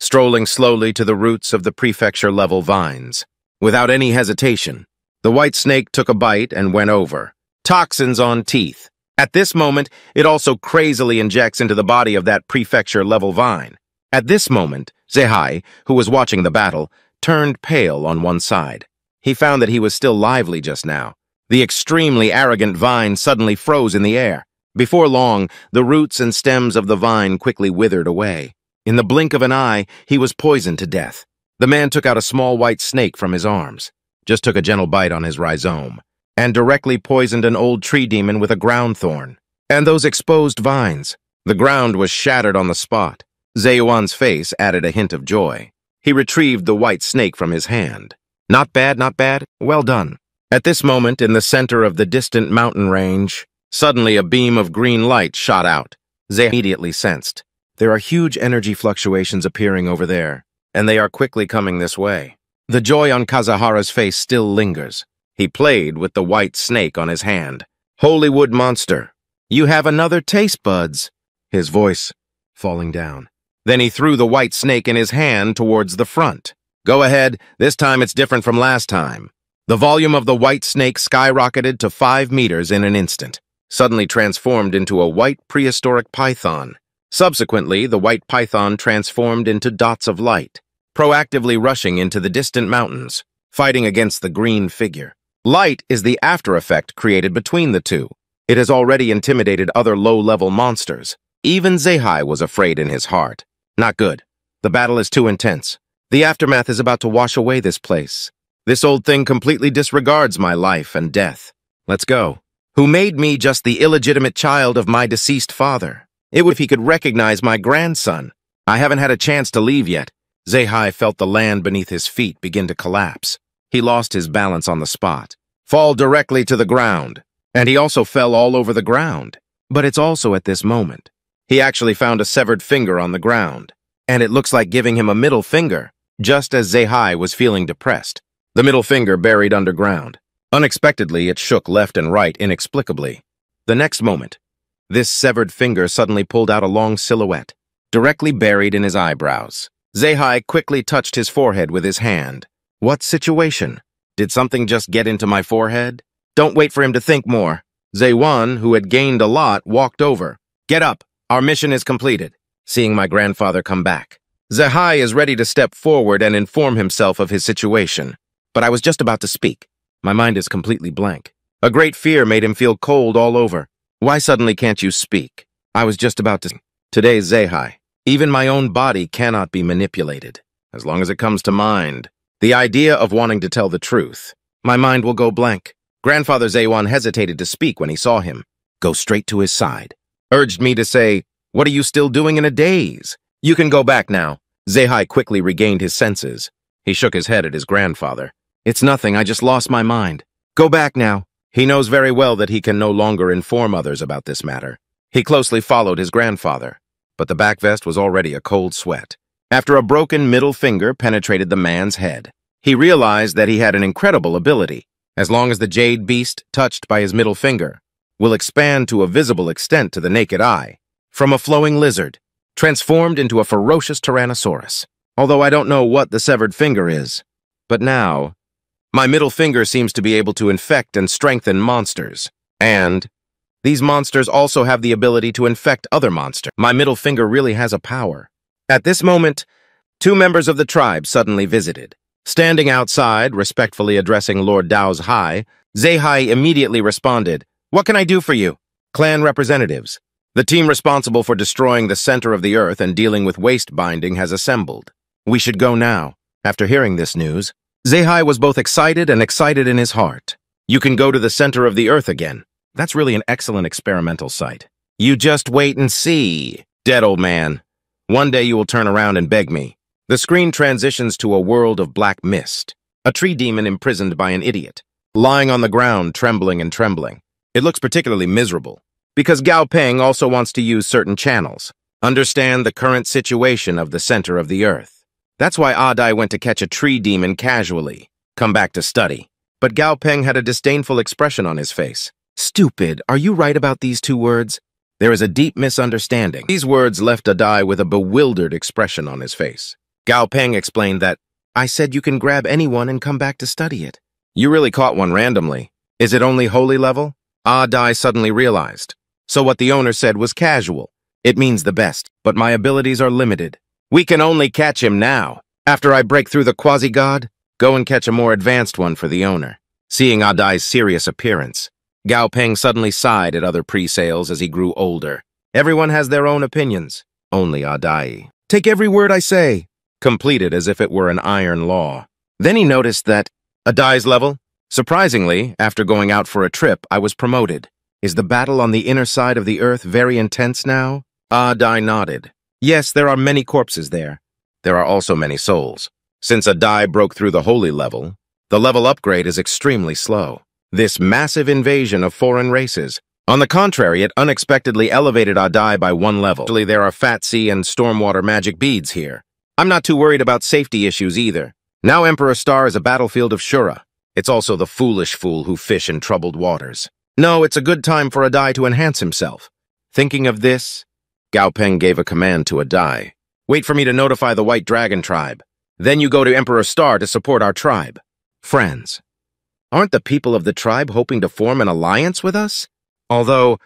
strolling slowly to the roots of the prefecture-level vines. Without any hesitation, the white snake took a bite and went over. Toxins on teeth. At this moment, it also crazily injects into the body of that prefecture-level vine. At this moment, Zehai, who was watching the battle, turned pale on one side. He found that he was still lively just now. The extremely arrogant vine suddenly froze in the air. Before long, the roots and stems of the vine quickly withered away. In the blink of an eye, he was poisoned to death. The man took out a small white snake from his arms, just took a gentle bite on his rhizome, and directly poisoned an old tree demon with a ground thorn. And those exposed vines. The ground was shattered on the spot. Zayuan's face added a hint of joy. He retrieved the white snake from his hand. Not bad, not bad. Well done. At this moment, in the center of the distant mountain range, suddenly a beam of green light shot out. Zay immediately sensed. There are huge energy fluctuations appearing over there, and they are quickly coming this way. The joy on Kazahara's face still lingers. He played with the white snake on his hand. Holywood monster, you have another taste buds. His voice falling down. Then he threw the white snake in his hand towards the front. Go ahead, this time it's different from last time. The volume of the white snake skyrocketed to five meters in an instant, suddenly transformed into a white prehistoric python. Subsequently, the white python transformed into dots of light, proactively rushing into the distant mountains, fighting against the green figure. Light is the after effect created between the two. It has already intimidated other low-level monsters. Even Zehai was afraid in his heart. Not good. The battle is too intense. The aftermath is about to wash away this place. This old thing completely disregards my life and death. Let's go. Who made me just the illegitimate child of my deceased father? It would if he could recognize my grandson. I haven't had a chance to leave yet. Zehai felt the land beneath his feet begin to collapse. He lost his balance on the spot, fall directly to the ground, and he also fell all over the ground. But it's also at this moment. He actually found a severed finger on the ground, and it looks like giving him a middle finger just as Zehai was feeling depressed, the middle finger buried underground. Unexpectedly, it shook left and right inexplicably. The next moment, this severed finger suddenly pulled out a long silhouette, directly buried in his eyebrows. Zehai quickly touched his forehead with his hand. What situation? Did something just get into my forehead? Don't wait for him to think more. Zaywan, who had gained a lot, walked over. Get up. Our mission is completed. Seeing my grandfather come back. Zehai is ready to step forward and inform himself of his situation, but I was just about to speak. My mind is completely blank. A great fear made him feel cold all over. Why suddenly can't you speak? I was just about to... Today's Zehai. Even my own body cannot be manipulated, as long as it comes to mind. The idea of wanting to tell the truth. My mind will go blank. Grandfather Zaywan hesitated to speak when he saw him. Go straight to his side. Urged me to say, What are you still doing in a daze? You can go back now. Zehai quickly regained his senses. He shook his head at his grandfather. It's nothing, I just lost my mind. Go back now. He knows very well that he can no longer inform others about this matter. He closely followed his grandfather, but the back vest was already a cold sweat. After a broken middle finger penetrated the man's head, he realized that he had an incredible ability. As long as the jade beast, touched by his middle finger, will expand to a visible extent to the naked eye, from a flowing lizard, transformed into a ferocious Tyrannosaurus. Although I don't know what the severed finger is. But now, my middle finger seems to be able to infect and strengthen monsters. And these monsters also have the ability to infect other monsters. My middle finger really has a power. At this moment, two members of the tribe suddenly visited. Standing outside, respectfully addressing Lord Dao's High, Zehai immediately responded, What can I do for you? Clan representatives. The team responsible for destroying the center of the earth and dealing with waste binding has assembled. We should go now. After hearing this news, Zehai was both excited and excited in his heart. You can go to the center of the earth again. That's really an excellent experimental site. You just wait and see. Dead old man. One day you will turn around and beg me. The screen transitions to a world of black mist. A tree demon imprisoned by an idiot. Lying on the ground, trembling and trembling. It looks particularly miserable. Because Gao Peng also wants to use certain channels. Understand the current situation of the center of the earth. That's why Adai went to catch a tree demon casually, come back to study. But Gao Peng had a disdainful expression on his face. Stupid, are you right about these two words? There is a deep misunderstanding. These words left Adai with a bewildered expression on his face. Gao Peng explained that, I said you can grab anyone and come back to study it. You really caught one randomly. Is it only holy level? Adai suddenly realized. So what the owner said was casual. It means the best, but my abilities are limited. We can only catch him now. After I break through the quasi-god, go and catch a more advanced one for the owner. Seeing Adai's serious appearance, Gao Peng suddenly sighed at other pre-sales as he grew older. Everyone has their own opinions. Only Adai. Take every word I say. Completed as if it were an iron law. Then he noticed that, Adai's level? Surprisingly, after going out for a trip, I was promoted. Is the battle on the inner side of the earth very intense now? Adai nodded. Yes, there are many corpses there. There are also many souls. Since a Adai broke through the holy level, the level upgrade is extremely slow. This massive invasion of foreign races. On the contrary, it unexpectedly elevated Adai by one level. Actually, there are Fat Sea and Stormwater magic beads here. I'm not too worried about safety issues either. Now Emperor Star is a battlefield of Shura. It's also the foolish fool who fish in troubled waters. No, it's a good time for Adai to enhance himself. Thinking of this, Gao Peng gave a command to Adai. Wait for me to notify the White Dragon tribe. Then you go to Emperor Star to support our tribe. Friends, aren't the people of the tribe hoping to form an alliance with us? Although,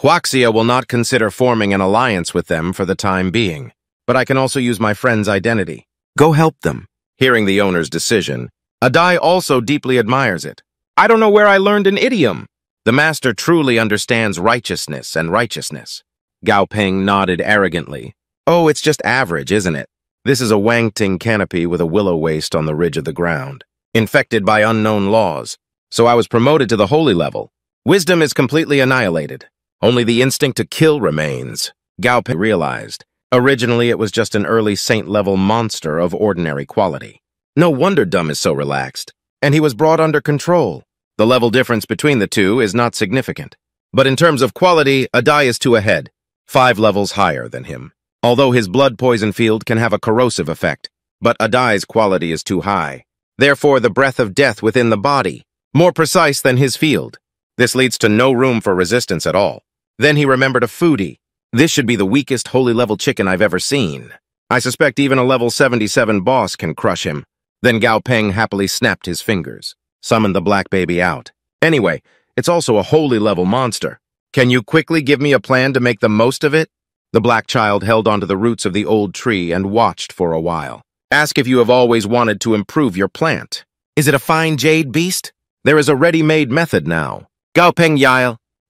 Huaxia will not consider forming an alliance with them for the time being. But I can also use my friend's identity. Go help them. Hearing the owner's decision, Adai also deeply admires it. I don't know where I learned an idiom. The master truly understands righteousness and righteousness. Gao Peng nodded arrogantly. Oh, it's just average, isn't it? This is a Wangting canopy with a willow waste on the ridge of the ground, infected by unknown laws. So I was promoted to the holy level. Wisdom is completely annihilated. Only the instinct to kill remains, Gao Peng realized. Originally, it was just an early saint-level monster of ordinary quality. No wonder Dumb is so relaxed. And he was brought under control. The level difference between the two is not significant. But in terms of quality, a die is two ahead five levels higher than him. Although his blood poison field can have a corrosive effect, but Adai's quality is too high. Therefore, the breath of death within the body, more precise than his field. This leads to no room for resistance at all. Then he remembered a foodie. This should be the weakest holy level chicken I've ever seen. I suspect even a level 77 boss can crush him. Then Gao Peng happily snapped his fingers, summoned the black baby out. Anyway, it's also a holy level monster. Can you quickly give me a plan to make the most of it? The black child held onto the roots of the old tree and watched for a while. Ask if you have always wanted to improve your plant. Is it a fine jade beast? There is a ready-made method now. Gao Peng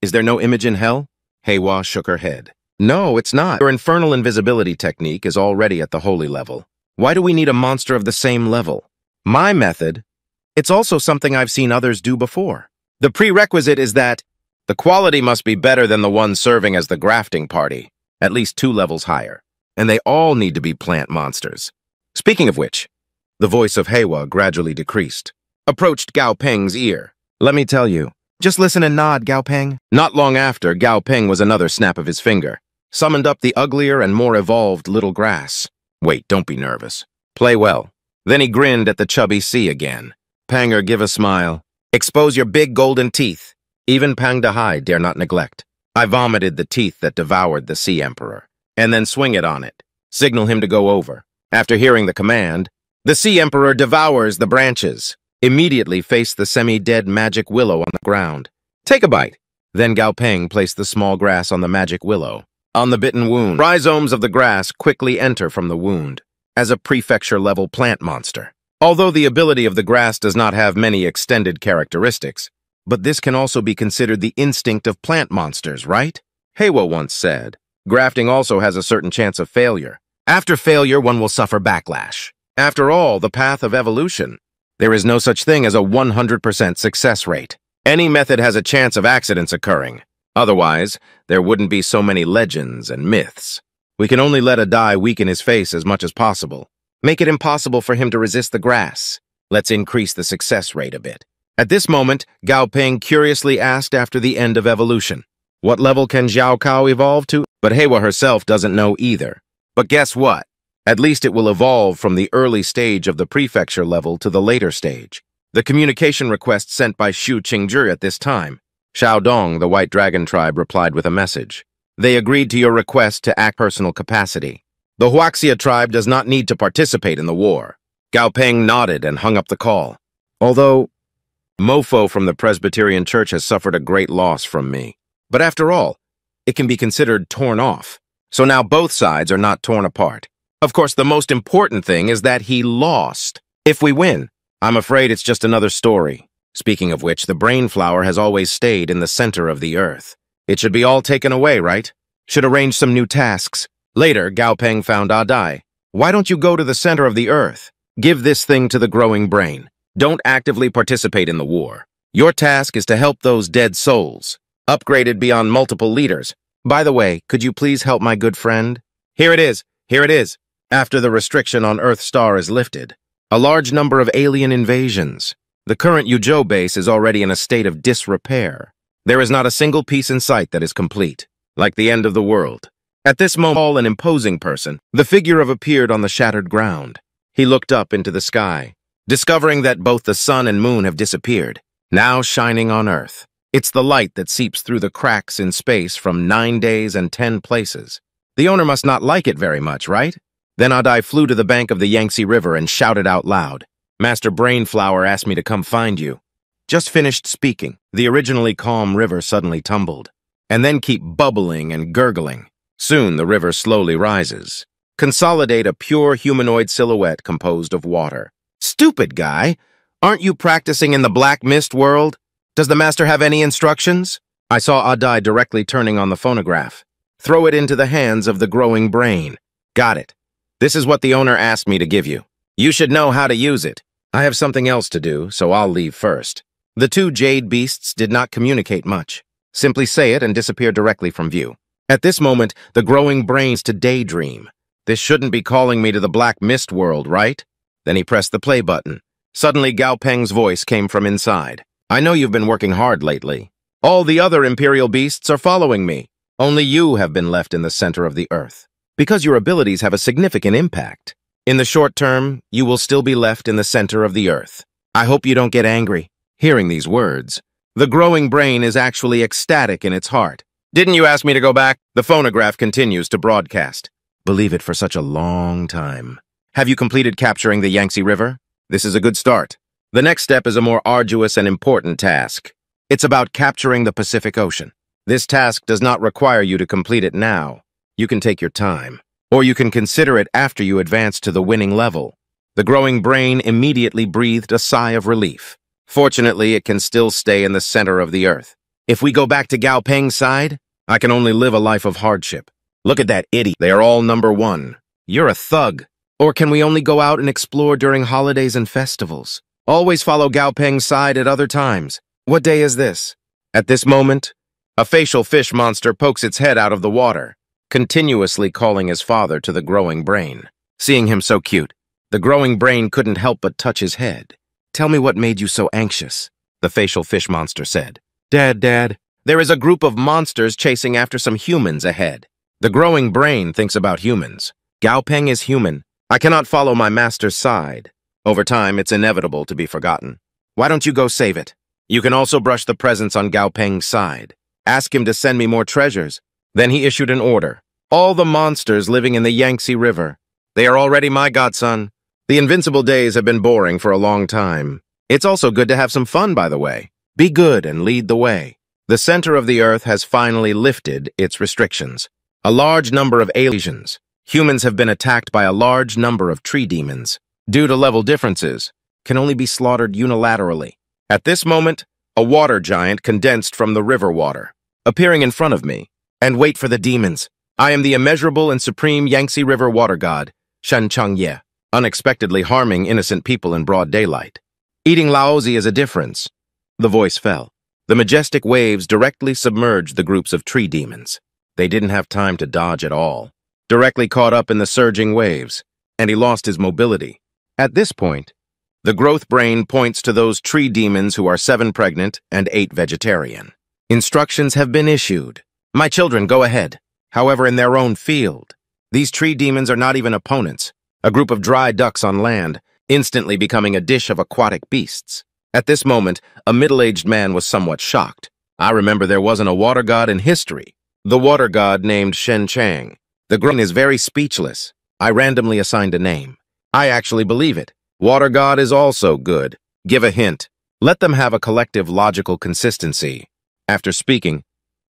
is there no image in hell? Heiwa shook her head. No, it's not. Your infernal invisibility technique is already at the holy level. Why do we need a monster of the same level? My method, it's also something I've seen others do before. The prerequisite is that the quality must be better than the one serving as the grafting party, at least two levels higher. And they all need to be plant monsters. Speaking of which, the voice of Heiwa gradually decreased, approached Gao Peng's ear. Let me tell you, just listen and nod, Gao Peng. Not long after, Gao Peng was another snap of his finger, summoned up the uglier and more evolved little grass. Wait, don't be nervous. Play well. Then he grinned at the chubby sea again. Panger, give a smile. Expose your big golden teeth. Even Pang Dahai dare not neglect. I vomited the teeth that devoured the Sea Emperor, and then swing it on it. Signal him to go over. After hearing the command, the Sea Emperor devours the branches. Immediately face the semi-dead magic willow on the ground. Take a bite. Then Gao Peng placed the small grass on the magic willow. On the bitten wound, rhizomes of the grass quickly enter from the wound, as a prefecture-level plant monster. Although the ability of the grass does not have many extended characteristics, but this can also be considered the instinct of plant monsters, right? Heiwa once said, grafting also has a certain chance of failure. After failure, one will suffer backlash. After all, the path of evolution. There is no such thing as a 100% success rate. Any method has a chance of accidents occurring. Otherwise, there wouldn't be so many legends and myths. We can only let a die weaken his face as much as possible. Make it impossible for him to resist the grass. Let's increase the success rate a bit. At this moment, Gao Peng curiously asked after the end of evolution. What level can Xiao Kao evolve to? But Heiwa herself doesn't know either. But guess what? At least it will evolve from the early stage of the prefecture level to the later stage. The communication request sent by Shu Qingzhi at this time. Xiao Dong, the White Dragon tribe, replied with a message. They agreed to your request to act personal capacity. The Huaxia tribe does not need to participate in the war. Gao Peng nodded and hung up the call. Although, Mofo from the Presbyterian Church has suffered a great loss from me. But after all, it can be considered torn off. So now both sides are not torn apart. Of course, the most important thing is that he lost. If we win, I'm afraid it's just another story. Speaking of which, the brain flower has always stayed in the center of the earth. It should be all taken away, right? Should arrange some new tasks. Later, Gao Peng found Adai. Why don't you go to the center of the earth? Give this thing to the growing brain. Don't actively participate in the war. Your task is to help those dead souls, upgraded beyond multiple leaders. By the way, could you please help my good friend? Here it is, here it is. After the restriction on Earth Star is lifted, a large number of alien invasions. The current Yuzhou base is already in a state of disrepair. There is not a single piece in sight that is complete, like the end of the world. At this moment, tall and imposing person, the figure of appeared on the shattered ground. He looked up into the sky, discovering that both the sun and moon have disappeared, now shining on Earth. It's the light that seeps through the cracks in space from nine days and ten places. The owner must not like it very much, right? Then Adai flew to the bank of the Yangtze River and shouted out loud, Master Brainflower asked me to come find you. Just finished speaking, the originally calm river suddenly tumbled, and then keep bubbling and gurgling. Soon the river slowly rises. Consolidate a pure humanoid silhouette composed of water. Stupid guy! Aren't you practicing in the Black Mist world? Does the master have any instructions? I saw Adai directly turning on the phonograph. Throw it into the hands of the growing brain. Got it. This is what the owner asked me to give you. You should know how to use it. I have something else to do, so I'll leave first. The two jade beasts did not communicate much. Simply say it and disappear directly from view. At this moment, the growing brains to daydream. This shouldn't be calling me to the Black Mist world, right? Then he pressed the play button. Suddenly, Gao Peng's voice came from inside. I know you've been working hard lately. All the other Imperial beasts are following me. Only you have been left in the center of the Earth. Because your abilities have a significant impact. In the short term, you will still be left in the center of the Earth. I hope you don't get angry. Hearing these words, the growing brain is actually ecstatic in its heart. Didn't you ask me to go back? The phonograph continues to broadcast. Believe it for such a long time. Have you completed capturing the Yangtze River? This is a good start. The next step is a more arduous and important task. It's about capturing the Pacific Ocean. This task does not require you to complete it now. You can take your time. Or you can consider it after you advance to the winning level. The growing brain immediately breathed a sigh of relief. Fortunately, it can still stay in the center of the Earth. If we go back to Gao Peng's side, I can only live a life of hardship. Look at that idiot. They are all number one. You're a thug. Or can we only go out and explore during holidays and festivals? Always follow Gao Peng's side at other times. What day is this? At this moment, a facial fish monster pokes its head out of the water, continuously calling his father to the growing brain. Seeing him so cute, the growing brain couldn't help but touch his head. Tell me what made you so anxious, the facial fish monster said. Dad, Dad, there is a group of monsters chasing after some humans ahead. The growing brain thinks about humans. Gao Peng is human. I cannot follow my master's side. Over time, it's inevitable to be forgotten. Why don't you go save it? You can also brush the presence on Gao Peng's side. Ask him to send me more treasures. Then he issued an order. All the monsters living in the Yangtze River. They are already my godson. The invincible days have been boring for a long time. It's also good to have some fun, by the way. Be good and lead the way. The center of the earth has finally lifted its restrictions. A large number of aliens. Humans have been attacked by a large number of tree demons. Due to level differences, can only be slaughtered unilaterally. At this moment, a water giant condensed from the river water, appearing in front of me. And wait for the demons. I am the immeasurable and supreme Yangtze River water god, Shen Changye, unexpectedly harming innocent people in broad daylight. Eating Laozi is a difference. The voice fell. The majestic waves directly submerged the groups of tree demons. They didn't have time to dodge at all. Directly caught up in the surging waves, and he lost his mobility. At this point, the growth brain points to those tree demons who are seven pregnant and eight vegetarian. Instructions have been issued. My children, go ahead. However, in their own field. These tree demons are not even opponents. A group of dry ducks on land, instantly becoming a dish of aquatic beasts. At this moment, a middle-aged man was somewhat shocked. I remember there wasn't a water god in history. The water god named Shen Chang. The grown is very speechless. I randomly assigned a name. I actually believe it. Water god is also good. Give a hint. Let them have a collective logical consistency. After speaking,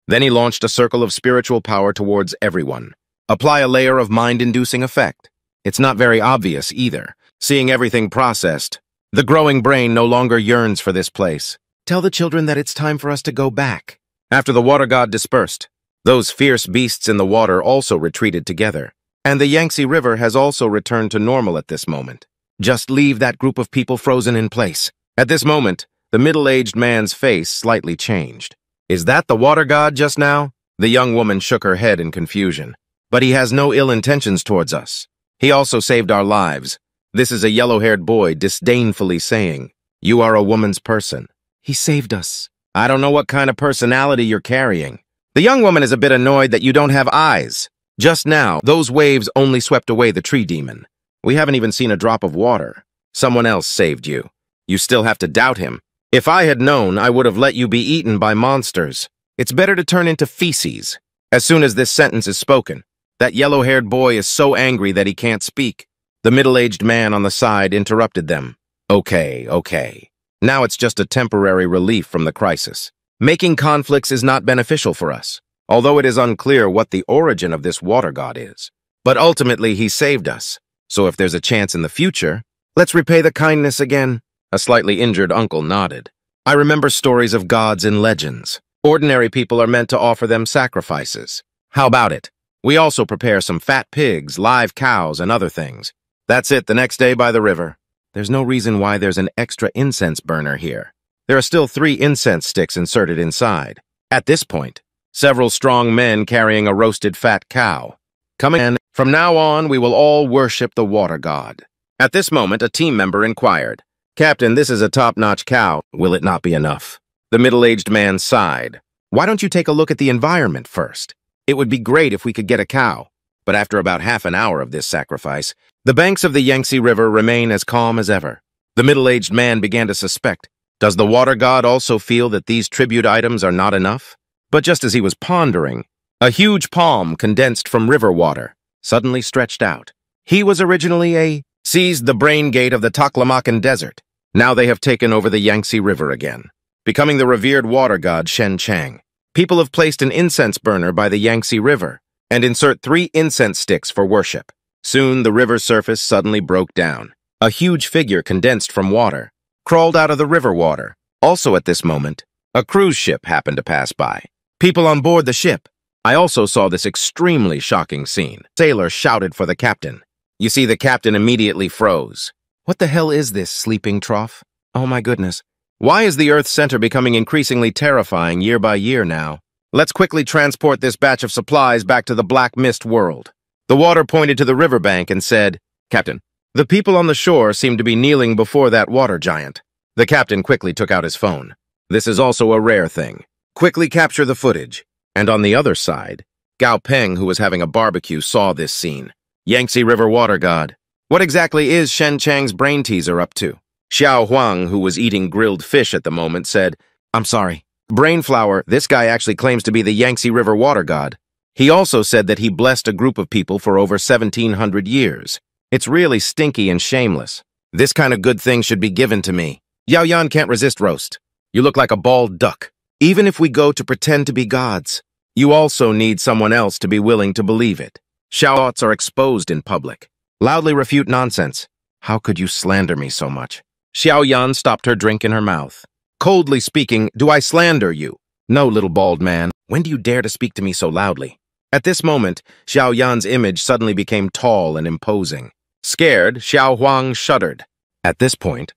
then he launched a circle of spiritual power towards everyone. Apply a layer of mind-inducing effect. It's not very obvious either. Seeing everything processed, the growing brain no longer yearns for this place. Tell the children that it's time for us to go back. After the water god dispersed, those fierce beasts in the water also retreated together, and the Yangtze River has also returned to normal at this moment. Just leave that group of people frozen in place. At this moment, the middle-aged man's face slightly changed. Is that the water god just now? The young woman shook her head in confusion. But he has no ill intentions towards us. He also saved our lives, this is a yellow-haired boy disdainfully saying, You are a woman's person. He saved us. I don't know what kind of personality you're carrying. The young woman is a bit annoyed that you don't have eyes. Just now, those waves only swept away the tree demon. We haven't even seen a drop of water. Someone else saved you. You still have to doubt him. If I had known, I would have let you be eaten by monsters. It's better to turn into feces. As soon as this sentence is spoken, that yellow-haired boy is so angry that he can't speak. The middle-aged man on the side interrupted them. Okay, okay. Now it's just a temporary relief from the crisis. Making conflicts is not beneficial for us, although it is unclear what the origin of this water god is. But ultimately, he saved us. So if there's a chance in the future, let's repay the kindness again. A slightly injured uncle nodded. I remember stories of gods in legends. Ordinary people are meant to offer them sacrifices. How about it? We also prepare some fat pigs, live cows, and other things. That's it, the next day by the river. There's no reason why there's an extra incense burner here. There are still three incense sticks inserted inside. At this point, several strong men carrying a roasted fat cow. Coming in, from now on, we will all worship the water god. At this moment, a team member inquired, Captain, this is a top-notch cow. Will it not be enough? The middle-aged man sighed. Why don't you take a look at the environment first? It would be great if we could get a cow. But after about half an hour of this sacrifice, the banks of the Yangtze River remain as calm as ever. The middle-aged man began to suspect, does the water god also feel that these tribute items are not enough? But just as he was pondering, a huge palm condensed from river water suddenly stretched out. He was originally a seized the brain gate of the Taklamakan Desert. Now they have taken over the Yangtze River again, becoming the revered water god Shen Chang. People have placed an incense burner by the Yangtze River and insert three incense sticks for worship. Soon the river's surface suddenly broke down. A huge figure condensed from water, crawled out of the river water. Also at this moment, A cruise ship happened to pass by. People on board the ship. I also saw this extremely shocking scene. Sailor shouted for the captain. You see, the captain immediately froze. What the hell is this sleeping trough? Oh my goodness. Why is the Earth's center becoming increasingly terrifying year by year now? Let's quickly transport this batch of supplies back to the Black Mist world. The water pointed to the riverbank and said, Captain, the people on the shore seemed to be kneeling before that water giant. The captain quickly took out his phone. This is also a rare thing. Quickly capture the footage. And on the other side, Gao Peng, who was having a barbecue, saw this scene. Yangtze River water god. What exactly is Shen Chang's brain teaser up to? Xiao Huang, who was eating grilled fish at the moment, said, I'm sorry. Brainflower, this guy actually claims to be the Yangtze River water god. He also said that he blessed a group of people for over 1700 years. It's really stinky and shameless. This kind of good thing should be given to me. Xiao Yan can't resist roast. You look like a bald duck. Even if we go to pretend to be gods, you also need someone else to be willing to believe it. Thoughts are exposed in public. Loudly refute nonsense. How could you slander me so much? Xiao Yan stopped her drink in her mouth. Coldly speaking, do I slander you? No, little bald man. When do you dare to speak to me so loudly? At this moment, Xiao Yan's image suddenly became tall and imposing. Scared, Xiao Huang shuddered. At this point,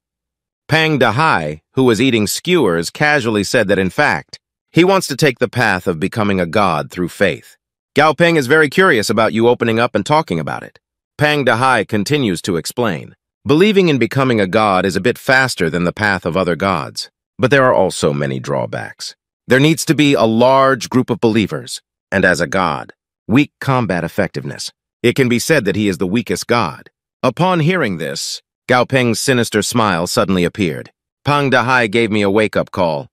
Pang Dahai, who was eating skewers, casually said that in fact, he wants to take the path of becoming a god through faith. Gao Peng is very curious about you opening up and talking about it. Pang Dahai continues to explain. Believing in becoming a god is a bit faster than the path of other gods, but there are also many drawbacks. There needs to be a large group of believers, and as a god, weak combat effectiveness. It can be said that he is the weakest god. Upon hearing this, Gao Peng's sinister smile suddenly appeared. Pang Dahai gave me a wake-up call.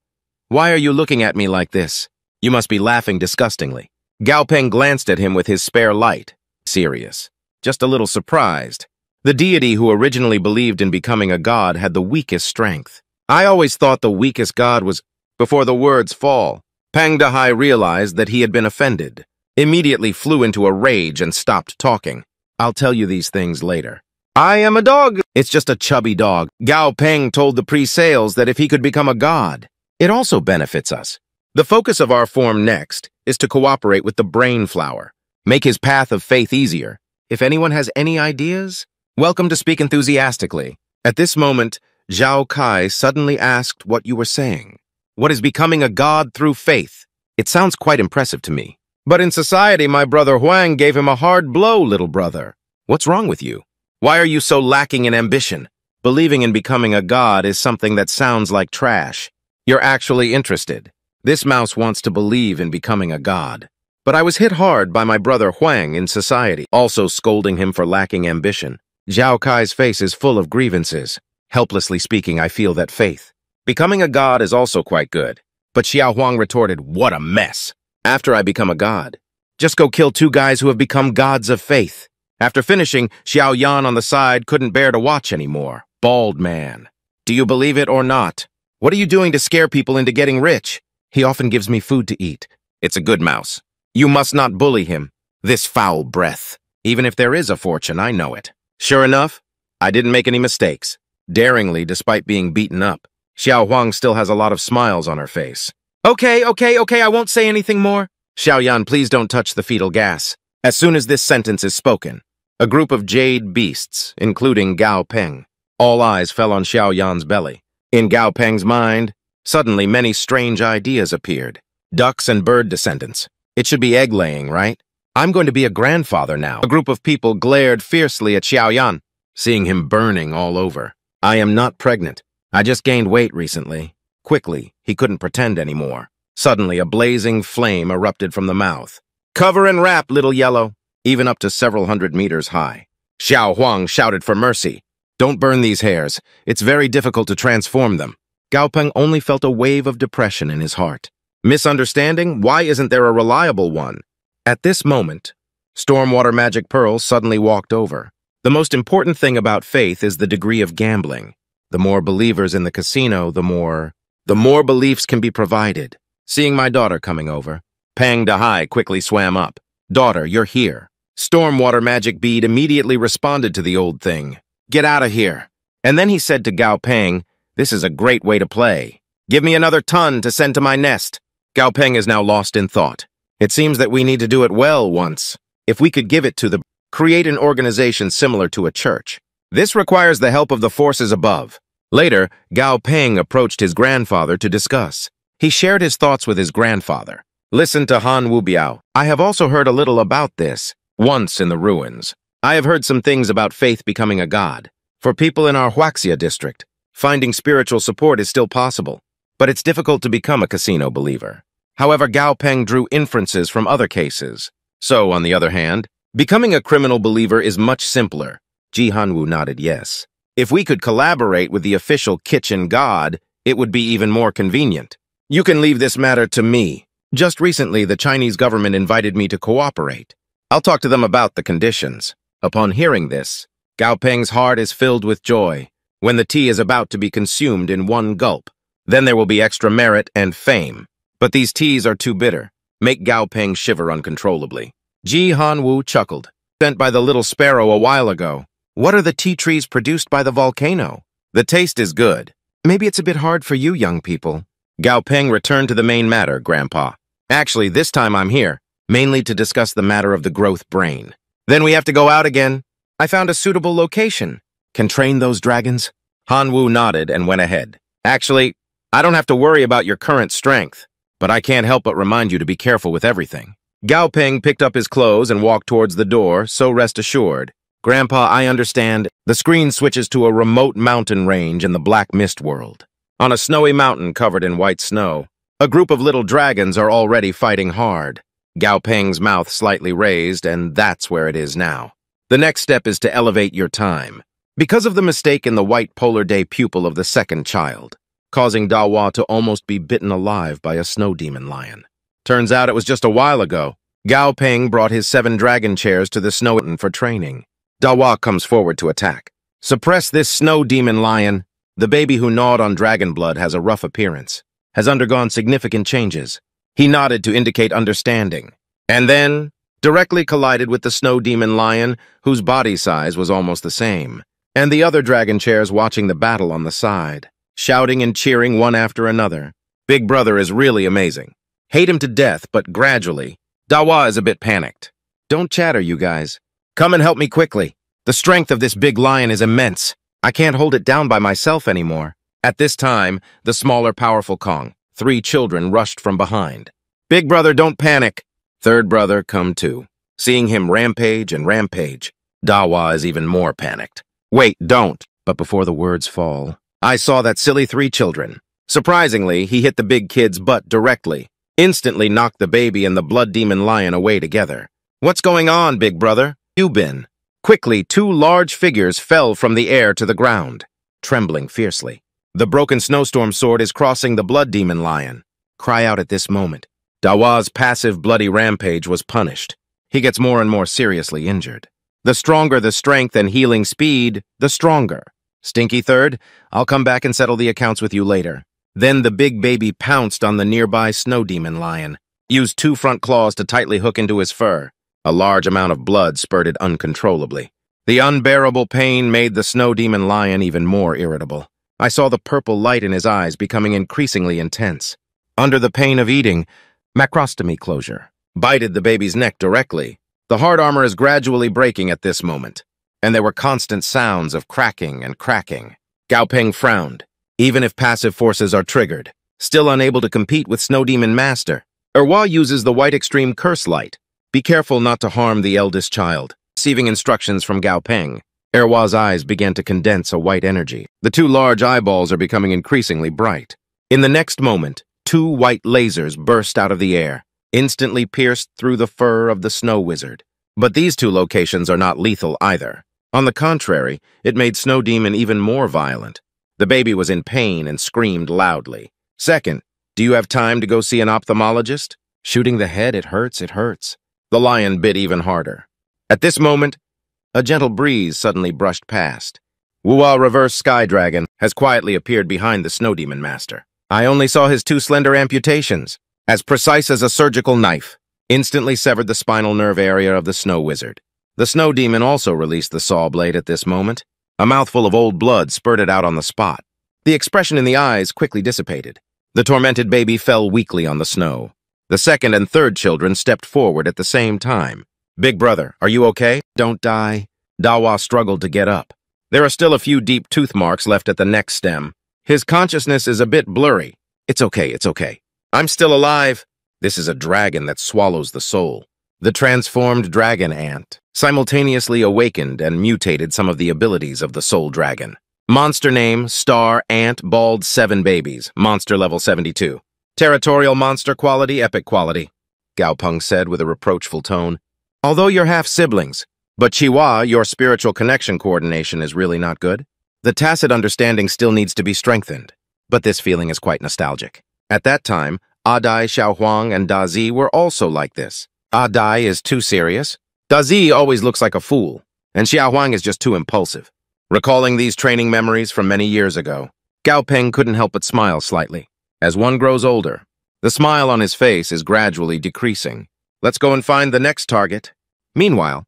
Why are you looking at me like this? You must be laughing disgustingly. Gao Peng glanced at him with his spare light. Serious. Just a little surprised. The deity who originally believed in becoming a god had the weakest strength. I always thought the weakest god was... Before the words fall, Pang Dahai realized that he had been offended, immediately flew into a rage and stopped talking. I'll tell you these things later. I am a dog. It's just a chubby dog. Gao Peng told the pre-sales that if he could become a god, it also benefits us. The focus of our form next is to cooperate with the brain flower, make his path of faith easier. If anyone has any ideas, welcome to speak enthusiastically. At this moment, Zhao Kai suddenly asked what you were saying. What is becoming a god through faith? It sounds quite impressive to me. But in society, my brother Huang gave him a hard blow, little brother. What's wrong with you? Why are you so lacking in ambition? Believing in becoming a god is something that sounds like trash. You're actually interested. This mouse wants to believe in becoming a god. But I was hit hard by my brother Huang in society, also scolding him for lacking ambition. Zhao Kai's face is full of grievances. Helplessly speaking, I feel that faith. Becoming a god is also quite good. But Xiao Huang retorted, what a mess. After I become a god, just go kill two guys who have become gods of faith. After finishing, Xiao Yan on the side couldn't bear to watch anymore. Bald man. Do you believe it or not? What are you doing to scare people into getting rich? He often gives me food to eat. It's a good mouse. You must not bully him. This foul breath. Even if there is a fortune, I know it. Sure enough, I didn't make any mistakes. Daringly, despite being beaten up, Xiao Huang still has a lot of smiles on her face. Okay, okay, okay, I won't say anything more. Xiao Yan, please don't touch the fetal gas. As soon as this sentence is spoken, a group of jade beasts, including Gao Peng, all eyes fell on Xiao Yan's belly. In Gao Peng's mind, Suddenly, many strange ideas appeared. Ducks and bird descendants. It should be egg-laying, right? I'm going to be a grandfather now. A group of people glared fiercely at Xiao Yan, seeing him burning all over. I am not pregnant. I just gained weight recently. Quickly, he couldn't pretend anymore. Suddenly, a blazing flame erupted from the mouth. Cover and wrap, little yellow, even up to several hundred meters high. Xiao Huang shouted for mercy. Don't burn these hairs. It's very difficult to transform them. Gao Peng only felt a wave of depression in his heart. Misunderstanding? Why isn't there a reliable one? At this moment, Stormwater Magic Pearl suddenly walked over. The most important thing about faith is the degree of gambling. The more believers in the casino, the more... The more beliefs can be provided. Seeing my daughter coming over, Pang Dahai quickly swam up. Daughter, you're here. Stormwater Magic Bead immediately responded to the old thing. Get out of here. And then he said to Gao Peng, this is a great way to play. Give me another ton to send to my nest. Gao Peng is now lost in thought. It seems that we need to do it well once. If we could give it to the... Create an organization similar to a church. This requires the help of the forces above. Later, Gao Peng approached his grandfather to discuss. He shared his thoughts with his grandfather. Listen to Han Wubiao. I have also heard a little about this, once in the ruins. I have heard some things about faith becoming a god. For people in our Huaxia district, finding spiritual support is still possible, but it's difficult to become a casino believer. However, Gao Peng drew inferences from other cases. So, on the other hand, becoming a criminal believer is much simpler. Ji Hanwu nodded yes. If we could collaborate with the official kitchen god, it would be even more convenient. You can leave this matter to me. Just recently, the Chinese government invited me to cooperate. I'll talk to them about the conditions. Upon hearing this, Gao Peng's heart is filled with joy when the tea is about to be consumed in one gulp. Then there will be extra merit and fame. But these teas are too bitter. Make Gao Peng shiver uncontrollably. Ji Han Wu chuckled. Sent by the little sparrow a while ago. What are the tea trees produced by the volcano? The taste is good. Maybe it's a bit hard for you young people. Gao Peng returned to the main matter, Grandpa. Actually, this time I'm here, mainly to discuss the matter of the growth brain. Then we have to go out again. I found a suitable location. Can train those dragons? Han Wu nodded and went ahead. Actually, I don't have to worry about your current strength, but I can't help but remind you to be careful with everything. Gao Peng picked up his clothes and walked towards the door, so rest assured. Grandpa, I understand. The screen switches to a remote mountain range in the Black Mist world. On a snowy mountain covered in white snow, a group of little dragons are already fighting hard. Gao Peng's mouth slightly raised, and that's where it is now. The next step is to elevate your time. Because of the mistake in the white polar day pupil of the second child, causing Dawa to almost be bitten alive by a snow demon lion. Turns out it was just a while ago. Gao Peng brought his seven dragon chairs to the snow for training. Dawa comes forward to attack. Suppress this snow demon lion. The baby who gnawed on dragon blood has a rough appearance has undergone significant changes. He nodded to indicate understanding, and then directly collided with the snow demon lion, whose body size was almost the same, and the other dragon chairs watching the battle on the side, shouting and cheering one after another. Big Brother is really amazing. Hate him to death, but gradually, Dawa is a bit panicked. Don't chatter, you guys. Come and help me quickly. The strength of this big lion is immense. I can't hold it down by myself anymore. At this time, the smaller, powerful Kong, three children rushed from behind. Big brother, don't panic. Third brother, come too. Seeing him rampage and rampage, Dawa is even more panicked. Wait, don't. But before the words fall, I saw that silly three children. Surprisingly, he hit the big kid's butt directly, instantly knocked the baby and the blood demon lion away together. What's going on, big brother? Been? Quickly, two large figures fell from the air to the ground, trembling fiercely. The broken snowstorm sword is crossing the blood demon lion. Cry out at this moment. Dawa's passive bloody rampage was punished. He gets more and more seriously injured. The stronger the strength and healing speed, the stronger. Stinky Third, I'll come back and settle the accounts with you later. Then the big baby pounced on the nearby snow demon lion, used two front claws to tightly hook into his fur. A large amount of blood spurted uncontrollably. The unbearable pain made the snow demon lion even more irritable. I saw the purple light in his eyes becoming increasingly intense. Under the pain of eating, macrostomy closure, bited the baby's neck directly. The hard armor is gradually breaking at this moment, and there were constant sounds of cracking and cracking. Gao Peng frowned. Even if passive forces are triggered, still unable to compete with Snow Demon Master, Erwa uses the White Extreme Curse Light. Be careful not to harm the eldest child. Receiving instructions from Gao Peng, Erwa's eyes began to condense a white energy. The two large eyeballs are becoming increasingly bright. In the next moment, two white lasers burst out of the air, instantly pierced through the fur of the snow wizard. But these two locations are not lethal either. On the contrary, it made Snow Demon even more violent. The baby was in pain and screamed loudly. Second, do you have time to go see an ophthalmologist? Shooting the head, it hurts, it hurts. The lion bit even harder. At this moment, a gentle breeze suddenly brushed past. Wuwa Reverse Sky Dragon has quietly appeared behind the Snow Demon Master. I only saw his two slender amputations, as precise as a surgical knife, instantly severed the spinal nerve area of the Snow Wizard. The Snow Demon also released the saw blade at this moment. A mouthful of old blood spurted out on the spot. The expression in the eyes quickly dissipated. The tormented baby fell weakly on the snow. The second and third children stepped forward at the same time. Big brother, are you okay? Don't die. Dawa struggled to get up. There are still a few deep tooth marks left at the neck stem. His consciousness is a bit blurry. It's okay, it's okay. I'm still alive. This is a dragon that swallows the soul. The transformed dragon ant simultaneously awakened and mutated some of the abilities of the soul dragon. Monster name, Star Ant Bald 7 Babies, monster level 72. Territorial monster quality, epic quality, Gao Peng said with a reproachful tone. Although you're half-siblings, but Chihuahua, your spiritual connection coordination is really not good. The tacit understanding still needs to be strengthened, but this feeling is quite nostalgic. At that time, Adai, Xiaohuang, and Dazi were also like this. Adai is too serious. Dazi always looks like a fool, and Xiaohuang is just too impulsive. Recalling these training memories from many years ago, Gao Peng couldn't help but smile slightly. As one grows older, the smile on his face is gradually decreasing. Let's go and find the next target. Meanwhile,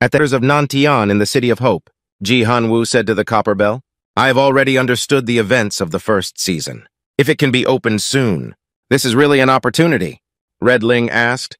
at the of Nantian in the City of Hope, Ji Hanwu said to the Copper Bell, I have already understood the events of the first season. If it can be opened soon, this is really an opportunity. Red Ling asked,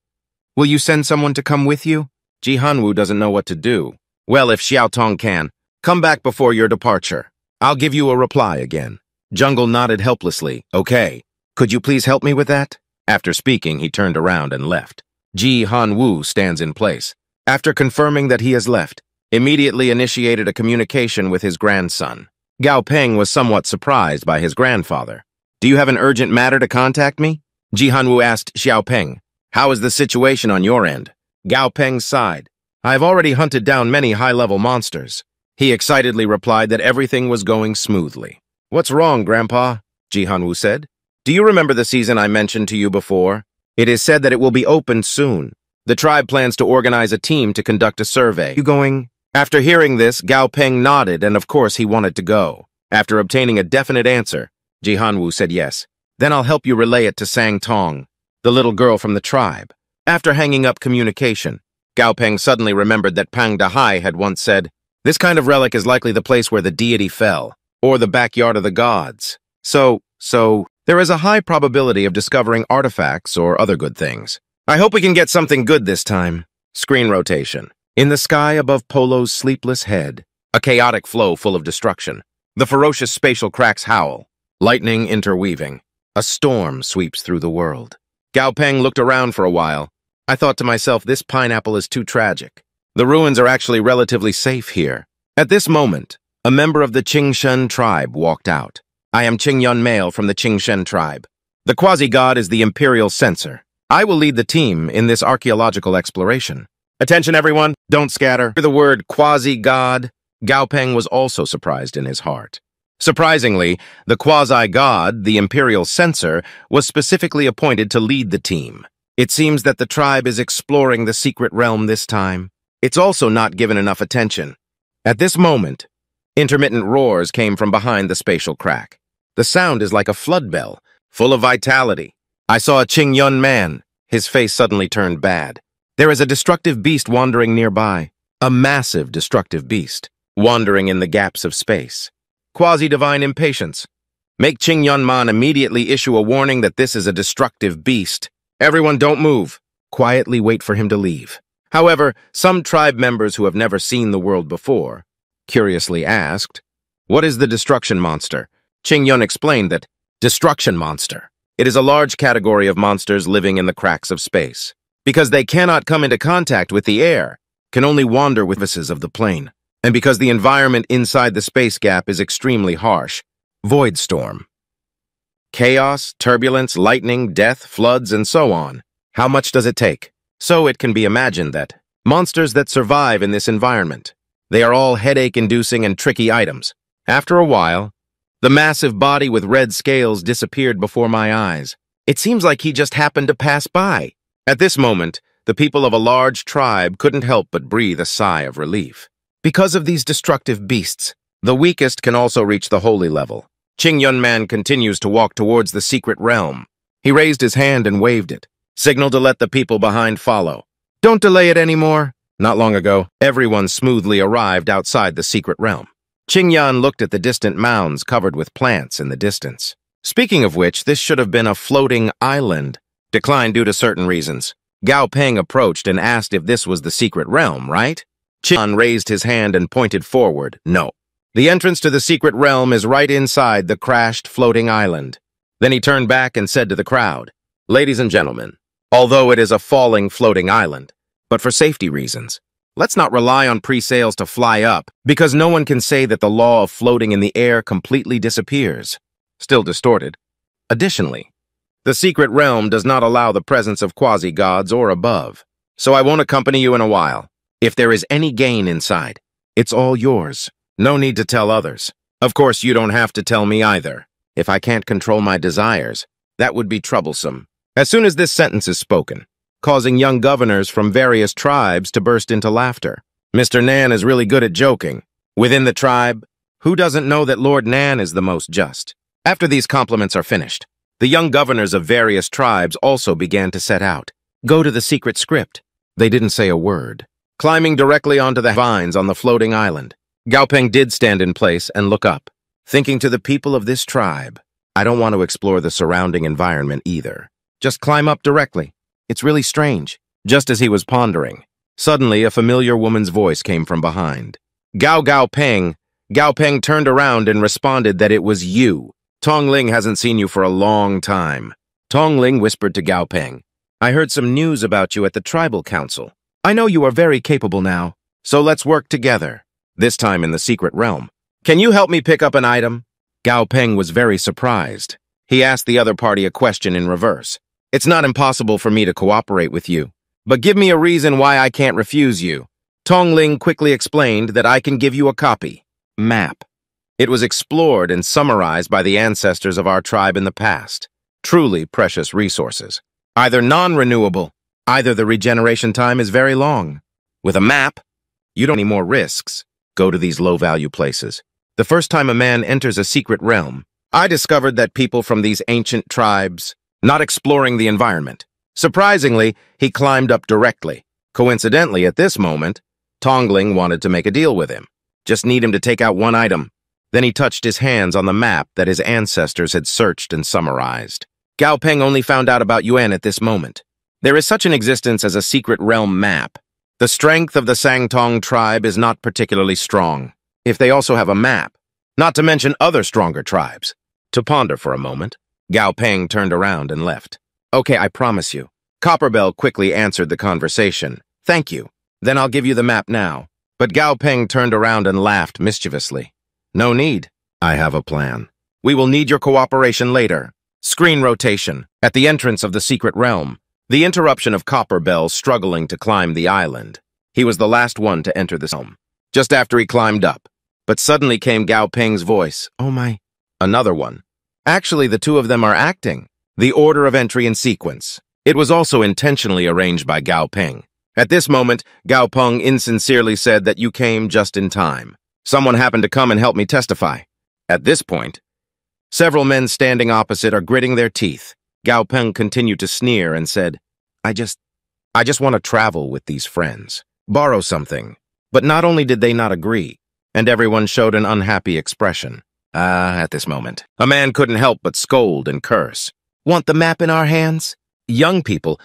Will you send someone to come with you? Ji Hanwu doesn't know what to do. Well, if Xiao Tong can, come back before your departure. I'll give you a reply again. Jungle nodded helplessly. Okay. Could you please help me with that? After speaking, he turned around and left. Ji Han Wu stands in place. After confirming that he has left, immediately initiated a communication with his grandson. Gao Peng was somewhat surprised by his grandfather. Do you have an urgent matter to contact me? Ji Hanwu asked Xiao Peng. How is the situation on your end? Gao Peng sighed. I have already hunted down many high-level monsters. He excitedly replied that everything was going smoothly. What's wrong, Grandpa? Ji Hanwu said. Do you remember the season I mentioned to you before? It is said that it will be opened soon. The tribe plans to organize a team to conduct a survey. You going? After hearing this, Gao Peng nodded, and of course he wanted to go. After obtaining a definite answer, Ji Hanwu said yes. Then I'll help you relay it to Sang Tong, the little girl from the tribe. After hanging up communication, Gao Peng suddenly remembered that Pang Dahai had once said, This kind of relic is likely the place where the deity fell, or the backyard of the gods. So, so, there is a high probability of discovering artifacts or other good things. I hope we can get something good this time. Screen rotation. In the sky above Polo's sleepless head, a chaotic flow full of destruction. The ferocious spatial cracks howl, lightning interweaving. A storm sweeps through the world. Gao Peng looked around for a while. I thought to myself, this pineapple is too tragic. The ruins are actually relatively safe here. At this moment, a member of the Qingshen tribe walked out. I am Qingyun Male from the Qingshen tribe. The quasi-god is the imperial censor. I will lead the team in this archaeological exploration. Attention everyone, don't scatter. The word quasi-god, Gao Peng was also surprised in his heart. Surprisingly, the quasi-god, the imperial censor, was specifically appointed to lead the team. It seems that the tribe is exploring the secret realm this time. It's also not given enough attention. At this moment, intermittent roars came from behind the spatial crack. The sound is like a flood bell, full of vitality. I saw a Qingyun man. His face suddenly turned bad. There is a destructive beast wandering nearby. A massive destructive beast, wandering in the gaps of space. Quasi-divine impatience. Make Qingyun Man immediately issue a warning that this is a destructive beast. Everyone don't move. Quietly wait for him to leave. However, some tribe members who have never seen the world before curiously asked, What is the destruction monster? Qing Yun explained that destruction monster. It is a large category of monsters living in the cracks of space. Because they cannot come into contact with the air, can only wander with visses of the plane. And because the environment inside the space gap is extremely harsh, void storm. Chaos, turbulence, lightning, death, floods, and so on. How much does it take? So it can be imagined that monsters that survive in this environment, they are all headache-inducing and tricky items. After a while, the massive body with red scales disappeared before my eyes. It seems like he just happened to pass by. At this moment, the people of a large tribe couldn't help but breathe a sigh of relief. Because of these destructive beasts, the weakest can also reach the holy level. Qing Yun Man continues to walk towards the secret realm. He raised his hand and waved it, signal to let the people behind follow. Don't delay it anymore. Not long ago, everyone smoothly arrived outside the secret realm. Qingyan looked at the distant mounds covered with plants in the distance. Speaking of which, this should have been a floating island. Declined due to certain reasons. Gao Peng approached and asked if this was the secret realm, right? Chan raised his hand and pointed forward. No. The entrance to the secret realm is right inside the crashed floating island. Then he turned back and said to the crowd, Ladies and gentlemen, although it is a falling floating island, but for safety reasons, let's not rely on pre-sales to fly up, because no one can say that the law of floating in the air completely disappears. Still distorted. Additionally, the secret realm does not allow the presence of quasi-gods or above, so I won't accompany you in a while. If there is any gain inside, it's all yours. No need to tell others. Of course, you don't have to tell me either. If I can't control my desires, that would be troublesome. As soon as this sentence is spoken, causing young governors from various tribes to burst into laughter. Mr. Nan is really good at joking. Within the tribe, who doesn't know that Lord Nan is the most just? After these compliments are finished, the young governors of various tribes also began to set out. Go to the secret script. They didn't say a word. Climbing directly onto the vines on the floating island, Gao Peng did stand in place and look up, thinking to the people of this tribe, I don't want to explore the surrounding environment either. Just climb up directly. It's really strange. Just as he was pondering, suddenly a familiar woman's voice came from behind. Gao Gao Peng. Gao Peng turned around and responded that it was you. Tong Ling hasn't seen you for a long time. Tong Ling whispered to Gao Peng. I heard some news about you at the tribal council. I know you are very capable now, so let's work together. This time in the secret realm. Can you help me pick up an item? Gao Peng was very surprised. He asked the other party a question in reverse. It's not impossible for me to cooperate with you, but give me a reason why I can't refuse you. Tong Ling quickly explained that I can give you a copy. Map. It was explored and summarized by the ancestors of our tribe in the past. Truly precious resources. Either non-renewable Either the regeneration time is very long. With a map, you don't need more risks. Go to these low-value places. The first time a man enters a secret realm, I discovered that people from these ancient tribes, not exploring the environment. Surprisingly, he climbed up directly. Coincidentally, at this moment, Tongling wanted to make a deal with him. Just need him to take out one item. Then he touched his hands on the map that his ancestors had searched and summarized. Gao Peng only found out about Yuan at this moment. There is such an existence as a secret realm map. The strength of the Sangtong tribe is not particularly strong, if they also have a map, not to mention other stronger tribes. To ponder for a moment, Gao Peng turned around and left. Okay, I promise you. Copperbell quickly answered the conversation. Thank you. Then I'll give you the map now. But Gao Peng turned around and laughed mischievously. No need. I have a plan. We will need your cooperation later. Screen rotation, at the entrance of the secret realm. The interruption of Copper Bell struggling to climb the island. He was the last one to enter the home, just after he climbed up. But suddenly came Gao Peng's voice. Oh my. Another one. Actually, the two of them are acting. The order of entry and sequence. It was also intentionally arranged by Gao Peng. At this moment, Gao Peng insincerely said that you came just in time. Someone happened to come and help me testify. At this point, several men standing opposite are gritting their teeth. Gao Peng continued to sneer and said, I just, I just want to travel with these friends, borrow something. But not only did they not agree, and everyone showed an unhappy expression. Ah, at this moment, a man couldn't help but scold and curse. Want the map in our hands? Young people,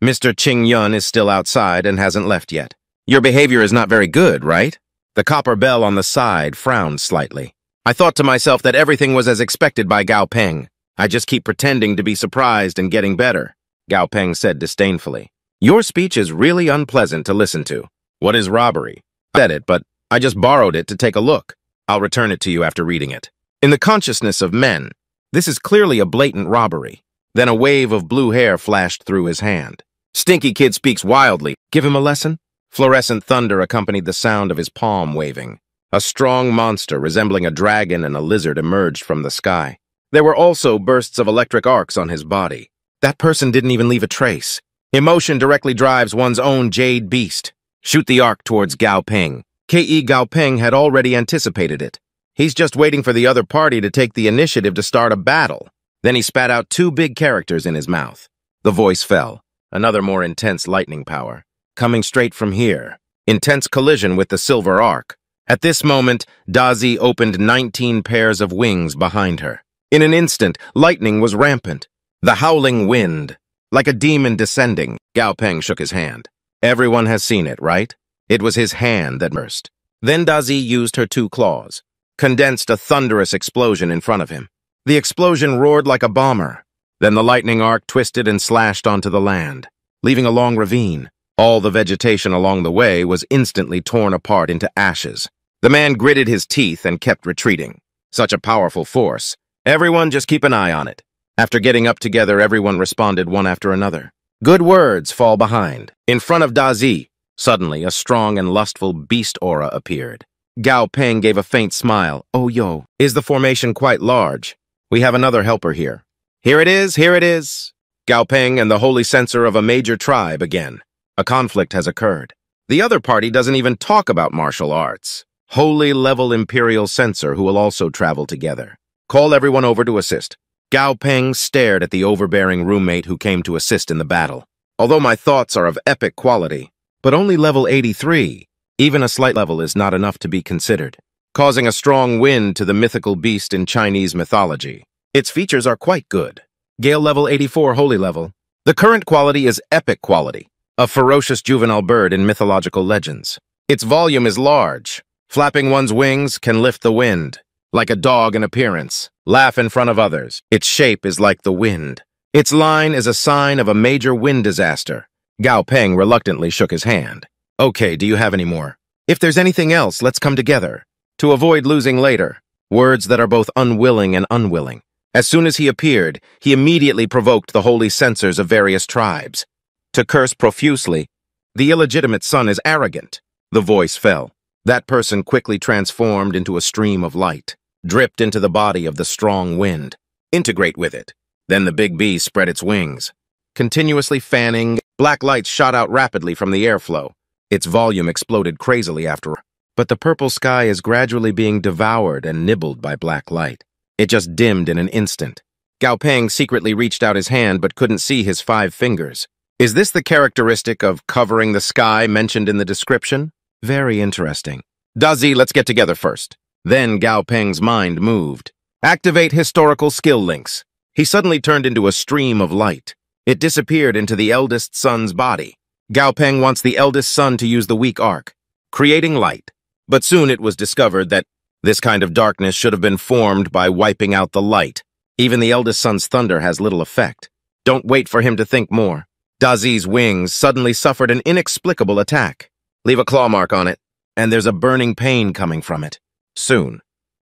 Mr. Ching Yun is still outside and hasn't left yet. Your behavior is not very good, right? The copper bell on the side frowned slightly. I thought to myself that everything was as expected by Gao Peng. I just keep pretending to be surprised and getting better, Gao Peng said disdainfully. Your speech is really unpleasant to listen to. What is robbery? I said it, but I just borrowed it to take a look. I'll return it to you after reading it. In the consciousness of men, this is clearly a blatant robbery. Then a wave of blue hair flashed through his hand. Stinky Kid speaks wildly. Give him a lesson? Fluorescent thunder accompanied the sound of his palm waving. A strong monster resembling a dragon and a lizard emerged from the sky. There were also bursts of electric arcs on his body. That person didn't even leave a trace. Emotion directly drives one's own jade beast. Shoot the arc towards Gao Peng. K.E. Gao Peng had already anticipated it. He's just waiting for the other party to take the initiative to start a battle. Then he spat out two big characters in his mouth. The voice fell. Another more intense lightning power. Coming straight from here. Intense collision with the silver arc. At this moment, Dazi opened 19 pairs of wings behind her. In an instant, lightning was rampant. The howling wind. Like a demon descending, Gao Peng shook his hand. Everyone has seen it, right? It was his hand that burst. Then Dazi used her two claws, condensed a thunderous explosion in front of him. The explosion roared like a bomber. Then the lightning arc twisted and slashed onto the land, leaving a long ravine. All the vegetation along the way was instantly torn apart into ashes. The man gritted his teeth and kept retreating. Such a powerful force. Everyone just keep an eye on it. After getting up together, everyone responded one after another. Good words fall behind. In front of Dazi, suddenly a strong and lustful beast aura appeared. Gao Peng gave a faint smile. Oh, yo, is the formation quite large? We have another helper here. Here it is, here it is. Gao Peng and the holy censor of a major tribe again. A conflict has occurred. The other party doesn't even talk about martial arts. Holy level imperial censor who will also travel together. Call everyone over to assist. Gao Peng stared at the overbearing roommate who came to assist in the battle. Although my thoughts are of epic quality, but only level 83, even a slight level is not enough to be considered, causing a strong wind to the mythical beast in Chinese mythology. Its features are quite good. Gale level 84 holy level. The current quality is epic quality, a ferocious juvenile bird in mythological legends. Its volume is large. Flapping one's wings can lift the wind, like a dog in appearance, laugh in front of others. Its shape is like the wind. Its line is a sign of a major wind disaster. Gao Peng reluctantly shook his hand. Okay, do you have any more? If there's anything else, let's come together. To avoid losing later. Words that are both unwilling and unwilling. As soon as he appeared, he immediately provoked the holy censors of various tribes. To curse profusely, the illegitimate son is arrogant. The voice fell. That person quickly transformed into a stream of light dripped into the body of the strong wind. Integrate with it. Then the big bee spread its wings. Continuously fanning, black lights shot out rapidly from the airflow. Its volume exploded crazily after. But the purple sky is gradually being devoured and nibbled by black light. It just dimmed in an instant. Gao Peng secretly reached out his hand but couldn't see his five fingers. Is this the characteristic of covering the sky mentioned in the description? Very interesting. Dazi, let's get together first. Then Gao Peng's mind moved. Activate historical skill links. He suddenly turned into a stream of light. It disappeared into the eldest son's body. Gao Peng wants the eldest son to use the weak arc, creating light. But soon it was discovered that this kind of darkness should have been formed by wiping out the light. Even the eldest son's thunder has little effect. Don't wait for him to think more. Dazi's wings suddenly suffered an inexplicable attack. Leave a claw mark on it, and there's a burning pain coming from it. Soon.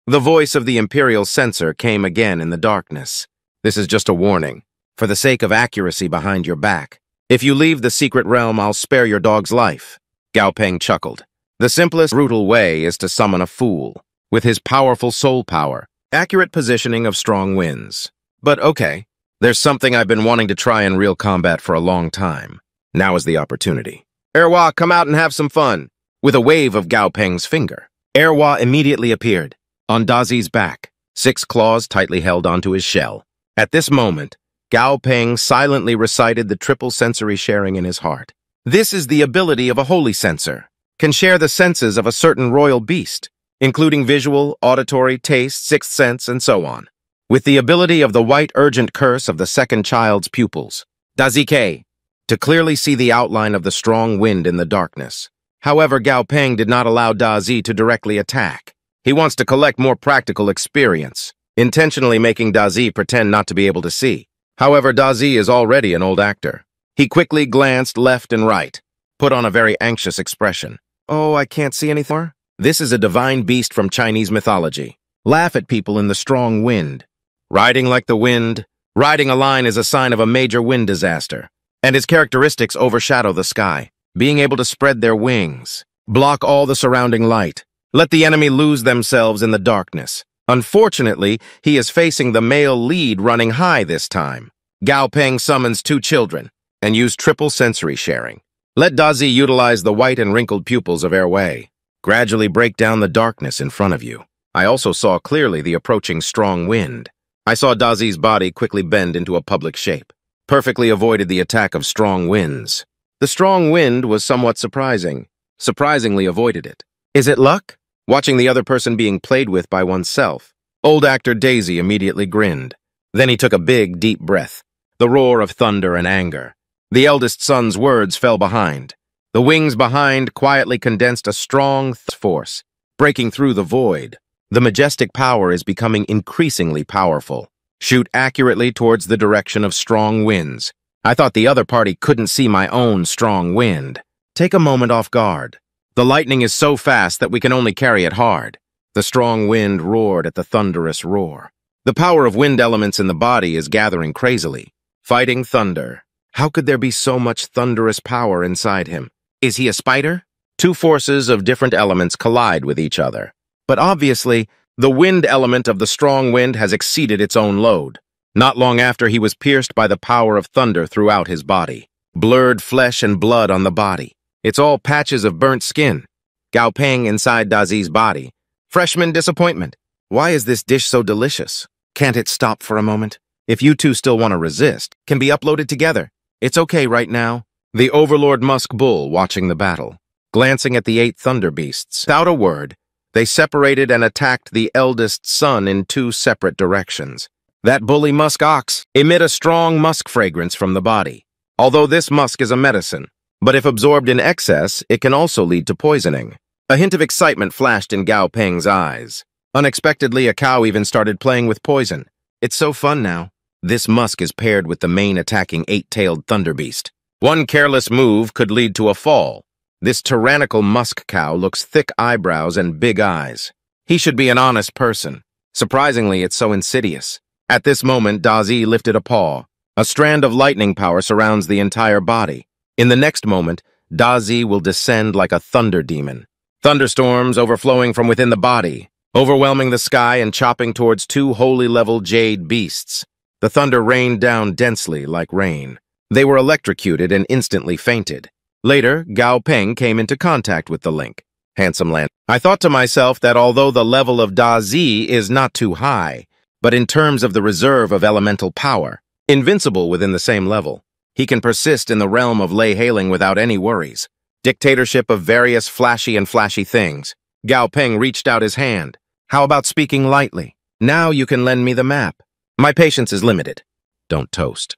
The voice of the Imperial censor came again in the darkness. This is just a warning. For the sake of accuracy behind your back. If you leave the secret realm, I'll spare your dog's life. Gao Peng chuckled. The simplest, brutal way is to summon a fool. With his powerful soul power, accurate positioning of strong winds. But okay, there's something I've been wanting to try in real combat for a long time. Now is the opportunity. Erwa, come out and have some fun. With a wave of Gao Peng's finger. Erwa immediately appeared, on Dazi's back, six claws tightly held onto his shell. At this moment, Gao Peng silently recited the triple sensory sharing in his heart. This is the ability of a holy censor, can share the senses of a certain royal beast, including visual, auditory, taste, sixth sense, and so on. With the ability of the white urgent curse of the second child's pupils, Dazike, to clearly see the outline of the strong wind in the darkness. However, Gao Peng did not allow Dazi to directly attack. He wants to collect more practical experience, intentionally making Dazi pretend not to be able to see. However, Dazi is already an old actor. He quickly glanced left and right, put on a very anxious expression. Oh, I can't see anything more? This is a divine beast from Chinese mythology. Laugh at people in the strong wind. Riding like the wind, riding a line is a sign of a major wind disaster, and his characteristics overshadow the sky being able to spread their wings, block all the surrounding light, let the enemy lose themselves in the darkness. Unfortunately, he is facing the male lead running high this time. Gao Peng summons two children and use triple sensory sharing. Let Dazi utilize the white and wrinkled pupils of Erwa. Gradually break down the darkness in front of you. I also saw clearly the approaching strong wind. I saw Dazi's body quickly bend into a public shape. Perfectly avoided the attack of strong winds. The strong wind was somewhat surprising, surprisingly avoided it. Is it luck? Watching the other person being played with by oneself. Old actor Dazi immediately grinned. Then he took a big, deep breath. The roar of thunder and anger. The eldest son's words fell behind. The wings behind quietly condensed a strong force, breaking through the void. The majestic power is becoming increasingly powerful. Shoot accurately towards the direction of strong winds. I thought the other party couldn't see my own strong wind. Take a moment off guard. The lightning is so fast that we can only carry it hard. The strong wind roared at the thunderous roar. The power of wind elements in the body is gathering crazily. Fighting thunder. How could there be so much thunderous power inside him? Is he a spider? Two forces of different elements collide with each other. But obviously, the wind element of the strong wind has exceeded its own load. Not long after, he was pierced by the power of thunder throughout his body. Blurred flesh and blood on the body. It's all patches of burnt skin. Gao Peng inside Dazi's body. Freshman disappointment. Why is this dish so delicious? Can't it stop for a moment? If you two still want to resist, can be uploaded together. It's okay right now. The Overlord Musk Bull watching the battle, glancing at the eight Thunder Beasts. Without a word, they separated and attacked the eldest son in two separate directions. That bully musk ox emit a strong musk fragrance from the body, although this musk is a medicine. But if absorbed in excess, it can also lead to poisoning. A hint of excitement flashed in Gao Peng's eyes. Unexpectedly, a cow even started playing with poison. It's so fun now. This musk is paired with the main attacking eight-tailed thunder beast. One careless move could lead to a fall. This tyrannical musk cow looks thick eyebrows and big eyes. He should be an honest person. Surprisingly, it's so insidious. At this moment, Dazi lifted a paw. A strand of lightning power surrounds the entire body. In the next moment, Dazi will descend like a thunder demon. Thunderstorms overflowing from within the body, overwhelming the sky and chopping towards two holy level jade beasts. The thunder rained down densely like rain. They were electrocuted and instantly fainted. Later, Gao Peng came into contact with the link. Handsome land. I thought to myself that although the level of Da Zi is not too high, but in terms of the reserve of elemental power, invincible within the same level, he can persist in the realm of lay hailing without any worries. Dictatorship of various flashy and flashy things. Gao Peng reached out his hand. How about speaking lightly? Now you can lend me the map. My patience is limited. Don't toast.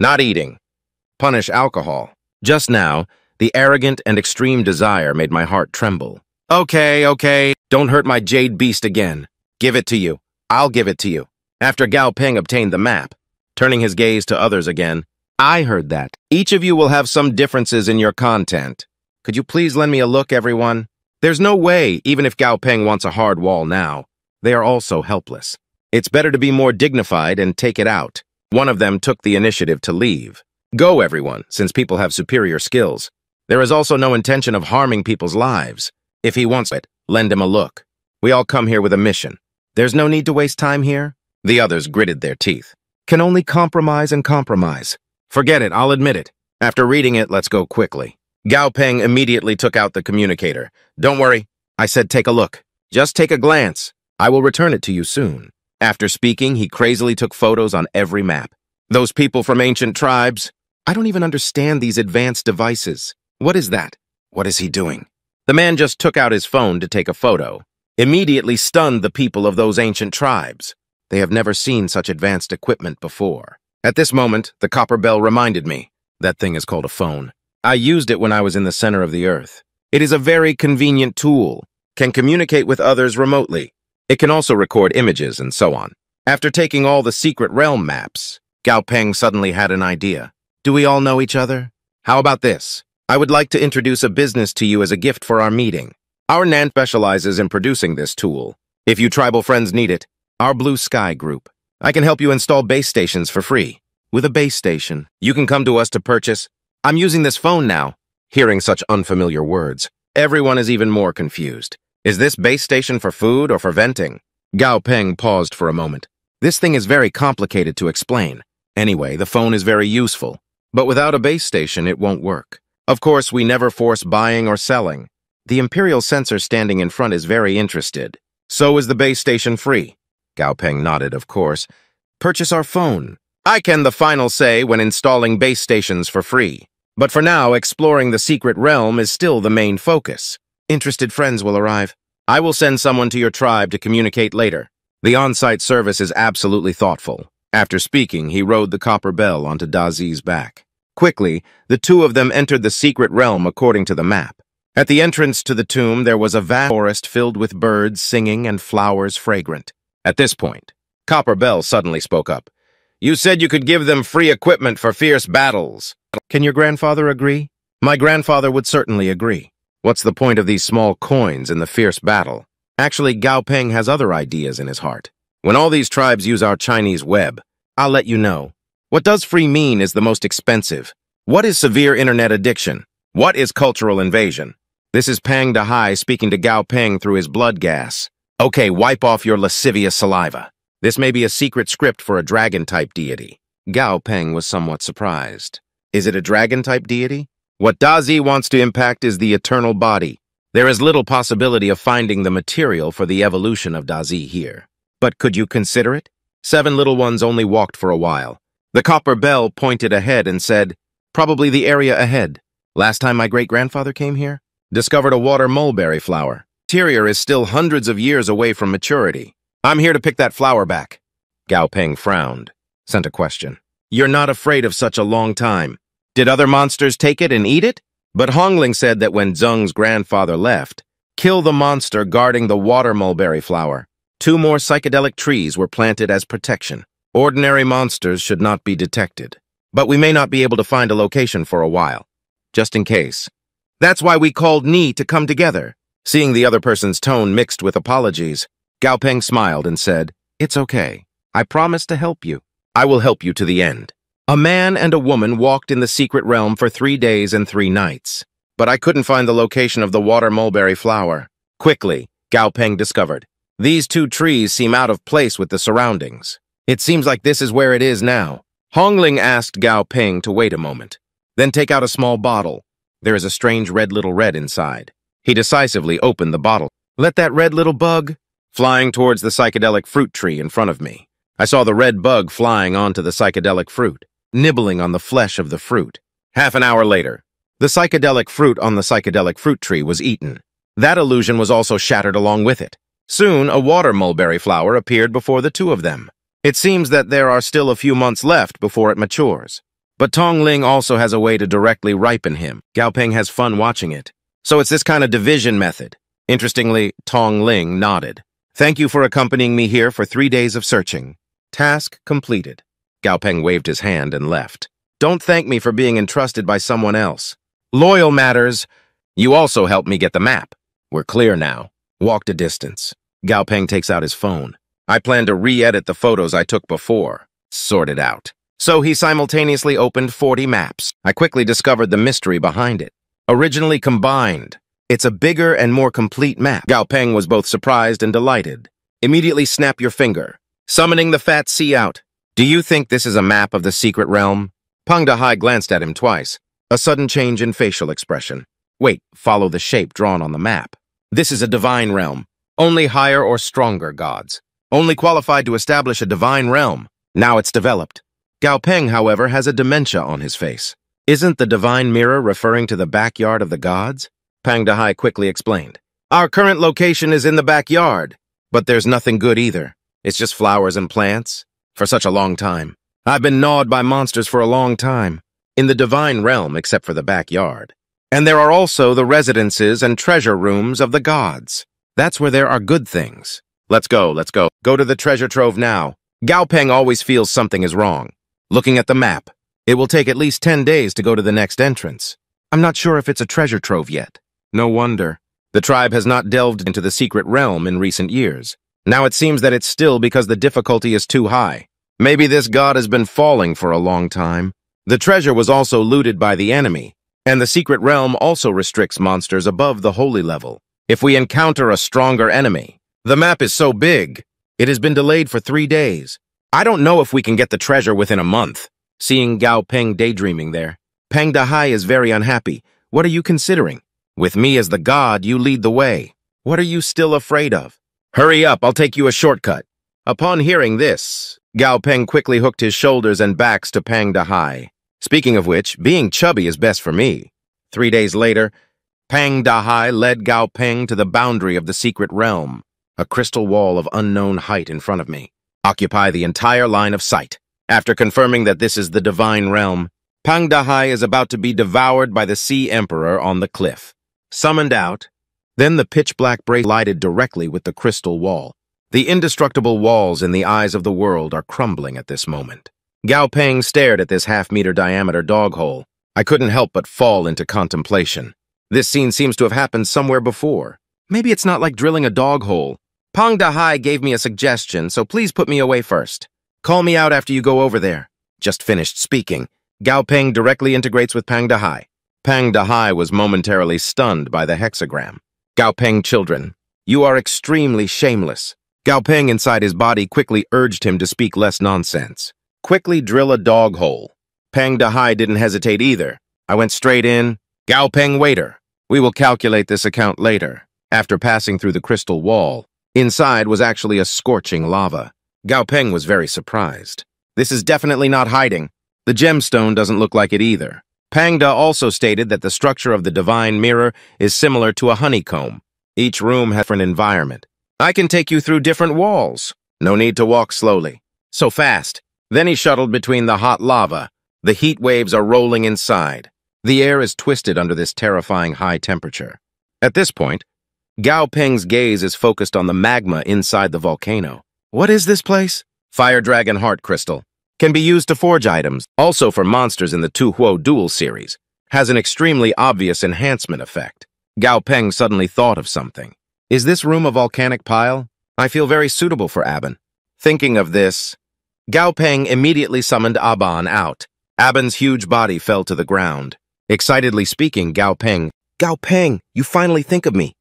Not eating punish alcohol. Just now, the arrogant and extreme desire made my heart tremble. Okay, okay, don't hurt my jade beast again. Give it to you. I'll give it to you. After Gao Peng obtained the map, turning his gaze to others again, I heard that. Each of you will have some differences in your content. Could you please lend me a look, everyone? There's no way, even if Gao Peng wants a hard wall now. They are also helpless. It's better to be more dignified and take it out. One of them took the initiative to leave. Go, everyone, since people have superior skills. There is also no intention of harming people's lives. If he wants it, lend him a look. We all come here with a mission. There's no need to waste time here. The others gritted their teeth. Can only compromise and compromise. Forget it, I'll admit it. After reading it, let's go quickly. Gao Peng immediately took out the communicator. Don't worry, I said take a look. Just take a glance. I will return it to you soon. After speaking, he crazily took photos on every map. Those people from ancient tribes, I don't even understand these advanced devices. What is that? What is he doing? The man just took out his phone to take a photo, immediately stunned the people of those ancient tribes. They have never seen such advanced equipment before. At this moment, the copper bell reminded me. That thing is called a phone. I used it when I was in the center of the earth. It is a very convenient tool, can communicate with others remotely. It can also record images and so on. After taking all the secret realm maps, Gao Peng suddenly had an idea. Do we all know each other? How about this? I would like to introduce a business to you as a gift for our meeting. Our NAN specializes in producing this tool. If you tribal friends need it, our Blue Sky Group. I can help you install base stations for free. With a base station, you can come to us to purchase. I'm using this phone now. Hearing such unfamiliar words, everyone is even more confused. Is this base station for food or for venting? Gao Peng paused for a moment. This thing is very complicated to explain. Anyway, the phone is very useful. But without a base station, it won't work. Of course, we never force buying or selling. The Imperial sensor standing in front is very interested. So is the base station free. Gao Peng nodded, of course. Purchase our phone. I can the final say when installing base stations for free. But for now, exploring the secret realm is still the main focus. Interested friends will arrive. I will send someone to your tribe to communicate later. The on-site service is absolutely thoughtful. After speaking, he rode the copper bell onto Dazi's back. Quickly, the two of them entered the secret realm according to the map. At the entrance to the tomb, there was a vast forest filled with birds singing and flowers fragrant. At this point, Copper Bell suddenly spoke up. You said you could give them free equipment for fierce battles. Can your grandfather agree? My grandfather would certainly agree. What's the point of these small coins in the fierce battle? Actually, Gao Peng has other ideas in his heart. When all these tribes use our Chinese web, I'll let you know. What does free mean is the most expensive? What is severe internet addiction? What is cultural invasion? This is Pang Dahai speaking to Gao Peng through his blood gas. Okay, wipe off your lascivious saliva. This may be a secret script for a dragon-type deity. Gao Peng was somewhat surprised. Is it a dragon-type deity? What Dazi wants to impact is the eternal body. There is little possibility of finding the material for the evolution of Dazi here. But could you consider it? Seven little ones only walked for a while. The copper bell pointed ahead and said, Probably the area ahead. Last time my great-grandfather came here? discovered a water mulberry flower. Interior is still hundreds of years away from maturity. I'm here to pick that flower back. Gao Peng frowned, sent a question. You're not afraid of such a long time. Did other monsters take it and eat it? But Hongling said that when Zeng's grandfather left, kill the monster guarding the water mulberry flower. Two more psychedelic trees were planted as protection. Ordinary monsters should not be detected. But we may not be able to find a location for a while. Just in case, that's why we called Ni to come together. Seeing the other person's tone mixed with apologies, Gao Peng smiled and said, It's okay. I promise to help you. I will help you to the end. A man and a woman walked in the secret realm for three days and three nights. But I couldn't find the location of the water mulberry flower. Quickly, Gao Peng discovered. These two trees seem out of place with the surroundings. It seems like this is where it is now. Hongling asked Gao Peng to wait a moment, then take out a small bottle, there is a strange red little red inside. He decisively opened the bottle. Let that red little bug flying towards the psychedelic fruit tree in front of me. I saw the red bug flying onto the psychedelic fruit, nibbling on the flesh of the fruit. Half an hour later, the psychedelic fruit on the psychedelic fruit tree was eaten. That illusion was also shattered along with it. Soon, a water mulberry flower appeared before the two of them. It seems that there are still a few months left before it matures. But Tong Ling also has a way to directly ripen him. Gao Peng has fun watching it. So it's this kind of division method. Interestingly, Tong Ling nodded. Thank you for accompanying me here for three days of searching. Task completed. Gao Peng waved his hand and left. Don't thank me for being entrusted by someone else. Loyal matters. You also helped me get the map. We're clear now. Walked a distance. Gao Peng takes out his phone. I plan to re-edit the photos I took before. Sorted out. So he simultaneously opened 40 maps. I quickly discovered the mystery behind it. Originally combined, it's a bigger and more complete map. Gao Peng was both surprised and delighted. Immediately snap your finger, summoning the Fat Sea out. Do you think this is a map of the secret realm? Pang Dahai glanced at him twice, a sudden change in facial expression. Wait, follow the shape drawn on the map. This is a divine realm. Only higher or stronger gods. Only qualified to establish a divine realm. Now it's developed. Gao Peng, however, has a dementia on his face. Isn't the divine mirror referring to the backyard of the gods? Pang Dahai quickly explained. Our current location is in the backyard, but there's nothing good either. It's just flowers and plants. For such a long time. I've been gnawed by monsters for a long time. In the divine realm, except for the backyard. And there are also the residences and treasure rooms of the gods. That's where there are good things. Let's go, let's go. Go to the treasure trove now. Gao Peng always feels something is wrong. Looking at the map, it will take at least 10 days to go to the next entrance. I'm not sure if it's a treasure trove yet. No wonder. The tribe has not delved into the secret realm in recent years. Now it seems that it's still because the difficulty is too high. Maybe this god has been falling for a long time. The treasure was also looted by the enemy, and the secret realm also restricts monsters above the holy level. If we encounter a stronger enemy, the map is so big, it has been delayed for three days. I don't know if we can get the treasure within a month. Seeing Gao Peng daydreaming there. Pang Dahai is very unhappy. What are you considering? With me as the god, you lead the way. What are you still afraid of? Hurry up, I'll take you a shortcut. Upon hearing this, Gao Peng quickly hooked his shoulders and backs to Pang Dahai. Speaking of which, being chubby is best for me. Three days later, Pang Dahai led Gao Peng to the boundary of the secret realm. a crystal wall of unknown height in front of me. Occupy the entire line of sight. After confirming that this is the divine realm, Pang Dahai is about to be devoured by the Sea Emperor on the cliff. Summoned out, then the pitch-black brace lighted directly with the crystal wall. The indestructible walls in the eyes of the world are crumbling at this moment. Gao Peng stared at this half-meter diameter dog hole. I couldn't help but fall into contemplation. This scene seems to have happened somewhere before. Maybe it's not like drilling a dog hole. Pang Dahai gave me a suggestion, so please put me away first. Call me out after you go over there. Just finished speaking. Gao Peng directly integrates with Pang Dahai. Pang Dahai was momentarily stunned by the hexagram. Gao Peng children, you are extremely shameless. Gao Peng inside his body quickly urged him to speak less nonsense. Quickly drill a dog hole. Pang Dahai didn't hesitate either. I went straight in. Gao Peng waiter. We will calculate this account later. After passing through the crystal wall, inside was actually a scorching lava. Gao Peng was very surprised. This is definitely not hiding. The gemstone doesn't look like it either. Pangda also stated that the structure of the divine mirror is similar to a honeycomb. Each room has an environment. I can take you through different walls. No need to walk slowly. So fast. Then he shuttled between the hot lava. The heat waves are rolling inside. The air is twisted under this terrifying high temperature. At this point, Gao Peng's gaze is focused on the magma inside the volcano. What is this place? Fire Dragon Heart Crystal. Can be used to forge items, also for monsters in the Tu Huo Duel series. Has an extremely obvious enhancement effect. Gao Peng suddenly thought of something. Is this room a volcanic pile? I feel very suitable for Aban. Thinking of this, Gao Peng immediately summoned Aban out. Aban's huge body fell to the ground. Excitedly speaking, Gao Peng, Gao Peng, you finally think of me.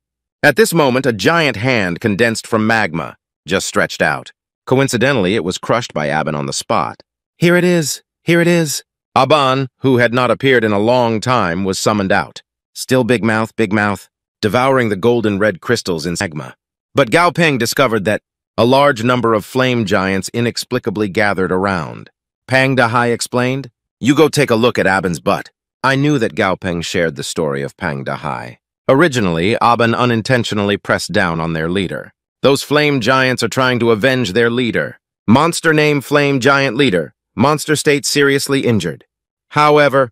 At this moment, a giant hand condensed from magma just stretched out. Coincidentally, it was crushed by Aban on the spot. Here it is, here it is. Aban, who had not appeared in a long time, was summoned out. Still big mouth, big mouth, devouring the golden red crystals in magma. But Gao Peng discovered that a large number of flame giants inexplicably gathered around. Pang Dahai explained, You go take a look at Aban's butt. I knew that Gao Peng shared the story of Pang Dahai. Originally, Aban unintentionally pressed down on their leader. Those flame giants are trying to avenge their leader. Monster name Flame Giant Leader. Monster state seriously injured. However,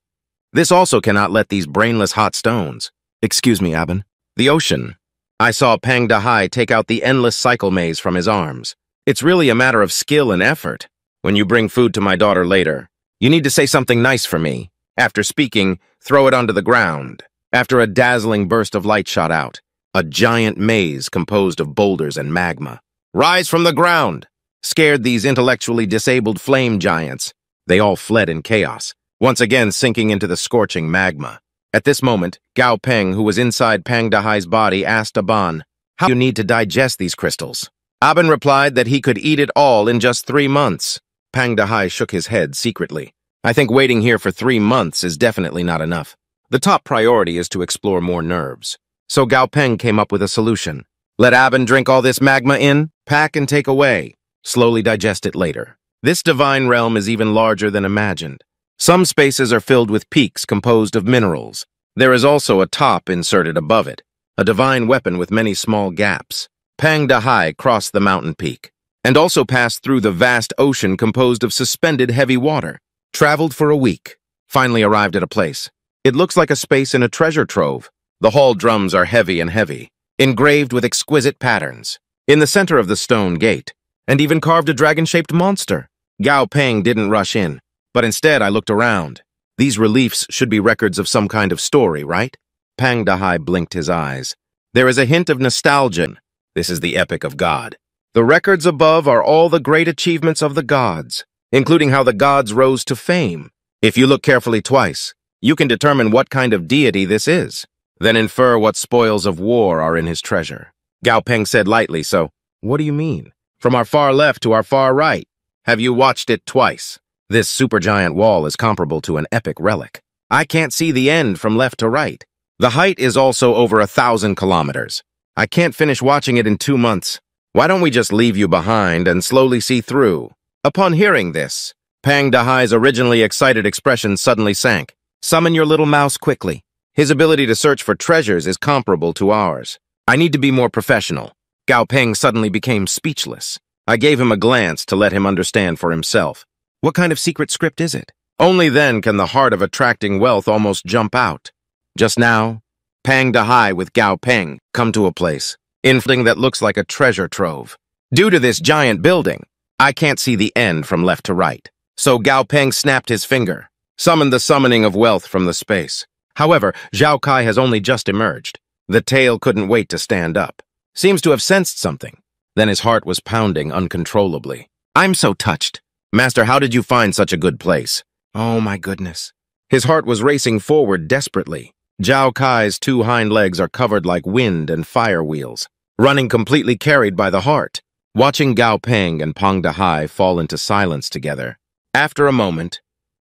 this also cannot let these brainless hot stones. Excuse me, Aban. The ocean. I saw Pang Dahai take out the endless cycle maze from his arms. It's really a matter of skill and effort. When you bring food to my daughter later, you need to say something nice for me. After speaking, throw it onto the ground. After a dazzling burst of light shot out, a giant maze composed of boulders and magma. Rise from the ground! Scared these intellectually disabled flame giants. They all fled in chaos, once again sinking into the scorching magma. At this moment, Gao Peng, who was inside Pang Dahai's body, asked Aban, How do you need to digest these crystals? Aban replied that he could eat it all in just three months. Pang Dahai shook his head secretly. I think waiting here for three months is definitely not enough. The top priority is to explore more nerves. So Gao Peng came up with a solution. Let Aban drink all this magma in, pack and take away. Slowly digest it later. This divine realm is even larger than imagined. Some spaces are filled with peaks composed of minerals. There is also a top inserted above it, a divine weapon with many small gaps. Pang Dahai crossed the mountain peak, and also passed through the vast ocean composed of suspended heavy water. Traveled for a week, finally arrived at a place. It looks like a space in a treasure trove, the hall drums are heavy and heavy, engraved with exquisite patterns. In the center of the stone gate, and even carved a dragon-shaped monster. Gao Peng didn't rush in, but instead I looked around. These reliefs should be records of some kind of story, right? Pang Dahai blinked his eyes. There is a hint of nostalgia. This is the epic of God. The records above are all the great achievements of the gods, including how the gods rose to fame. If you look carefully twice, you can determine what kind of deity this is. Then infer what spoils of war are in his treasure. Gao Peng said lightly, so, what do you mean? From our far left to our far right. Have you watched it twice? This supergiant wall is comparable to an epic relic. I can't see the end from left to right. The height is also over a thousand kilometers. I can't finish watching it in two months. Why don't we just leave you behind and slowly see through? Upon hearing this, Pang Dahai's originally excited expression suddenly sank. Summon your little mouse quickly. His ability to search for treasures is comparable to ours. I need to be more professional. Gao Peng suddenly became speechless. I gave him a glance to let him understand for himself. What kind of secret script is it? Only then can the heart of attracting wealth almost jump out. Just now, Pang Dahai with Gao Peng come to a place, infling that looks like a treasure trove. Due to this giant building, I can't see the end from left to right. So Gao Peng snapped his finger, summoned the summoning of wealth from the space. However, Zhao Kai has only just emerged. The tail couldn't wait to stand up. Seems to have sensed something. Then his heart was pounding uncontrollably. I'm so touched. Master, how did you find such a good place? Oh my goodness. His heart was racing forward desperately. Zhao Kai's two hind legs are covered like wind and fire wheels, running completely carried by the heart. Watching Gao Peng and Pang Dahai fall into silence together. After a moment,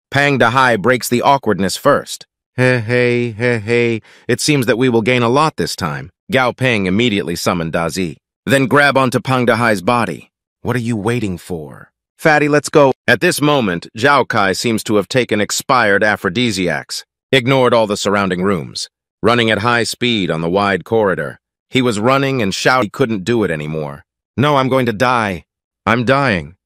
Pang Dahai breaks the awkwardness first. Hey, hey, hey, hey, it seems that we will gain a lot this time. Gao Peng immediately summoned Dazi. Then grab onto Pang Dahai's body. What are you waiting for? Fatty, let's go. At this moment, Zhao Kai seems to have taken expired aphrodisiacs, ignored all the surrounding rooms, running at high speed on the wide corridor. He was running and shouting he couldn't do it anymore. No, I'm going to die. I'm dying.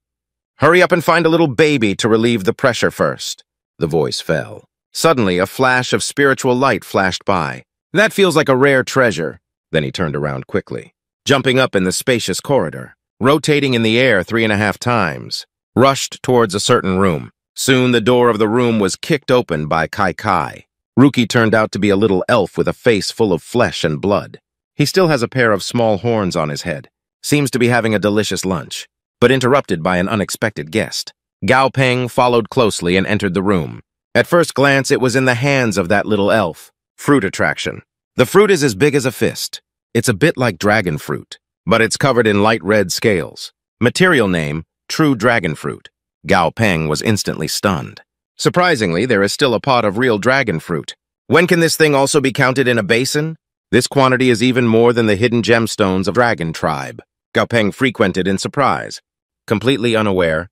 Hurry up and find a little baby to relieve the pressure first. The voice fell. Suddenly, a flash of spiritual light flashed by. That feels like a rare treasure. Then he turned around quickly, jumping up in the spacious corridor, rotating in the air three and a half times, rushed towards a certain room. Soon the door of the room was kicked open by Kai Kai. Ruki turned out to be a little elf with a face full of flesh and blood. He still has a pair of small horns on his head, seems to be having a delicious lunch, but interrupted by an unexpected guest. Gao Peng followed closely and entered the room. At first glance, it was in the hands of that little elf. Fruit attraction. The fruit is as big as a fist. It's a bit like dragon fruit, but it's covered in light red scales. Material name, true dragon fruit. Gao Peng was instantly stunned. Surprisingly, there is still a pot of real dragon fruit. When can this thing also be counted in a basin? This quantity is even more than the hidden gemstones of Dragon Tribe. Gao Peng frequented in surprise. Completely unaware,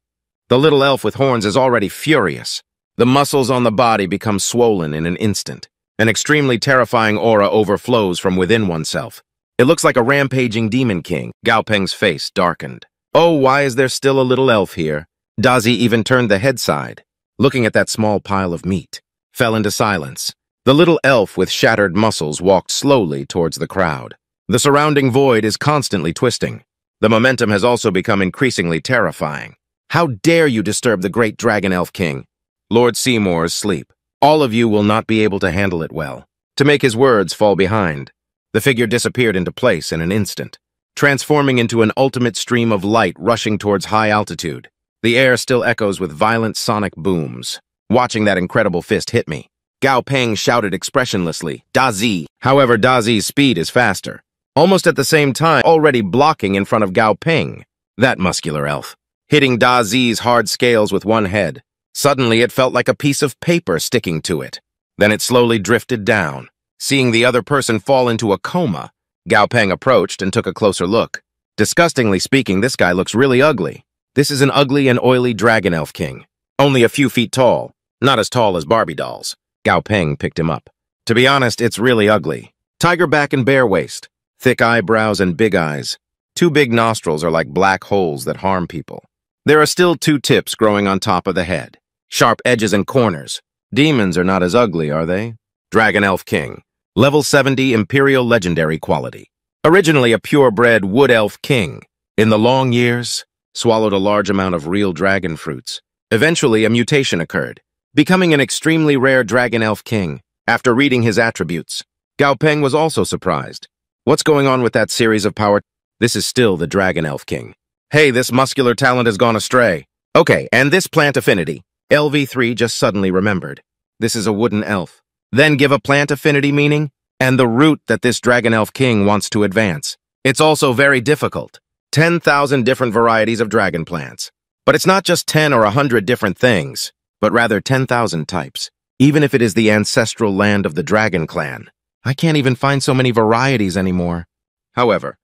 the little elf with horns is already furious. The muscles on the body become swollen in an instant. An extremely terrifying aura overflows from within oneself. It looks like a rampaging demon king. Gao Peng's face darkened. Oh, why is there still a little elf here? Dazi even turned the head side, looking at that small pile of meat. Fell into silence. The little elf with shattered muscles walked slowly towards the crowd. The surrounding void is constantly twisting. The momentum has also become increasingly terrifying. How dare you disturb the great dragon elf king? Lord Seymour's sleep. All of you will not be able to handle it well. To make his words fall behind, the figure disappeared into place in an instant, transforming into an ultimate stream of light rushing towards high altitude. The air still echoes with violent sonic booms. Watching that incredible fist hit me, Gao Peng shouted expressionlessly, Da Zi. However, Da Zi's speed is faster. Almost at the same time, already blocking in front of Gao Peng, that muscular elf, hitting Da Zi's hard scales with one head. Suddenly, it felt like a piece of paper sticking to it. Then it slowly drifted down. Seeing the other person fall into a coma, Gao Peng approached and took a closer look. Disgustingly speaking, this guy looks really ugly. This is an ugly and oily dragon elf king. Only a few feet tall, not as tall as Barbie dolls. Gao Peng picked him up. To be honest, it's really ugly. Tiger back and bare waist, thick eyebrows and big eyes. Two big nostrils are like black holes that harm people. There are still two tips growing on top of the head sharp edges and corners. Demons are not as ugly, are they? Dragon Elf King. Level 70 Imperial Legendary quality. Originally a purebred Wood Elf King. In the long years, swallowed a large amount of real dragon fruits. Eventually, a mutation occurred, becoming an extremely rare Dragon Elf King. After reading his attributes, Gao Peng was also surprised. What's going on with that series of power? This is still the Dragon Elf King. Hey, this muscular talent has gone astray. Okay, and this plant affinity. LV3 just suddenly remembered. This is a wooden elf. Then give a plant affinity meaning and the route that this dragon elf king wants to advance. It's also very difficult. 10,000 different varieties of dragon plants. But it's not just 10 or 100 different things, but rather 10,000 types, even if it is the ancestral land of the dragon clan. I can't even find so many varieties anymore. However,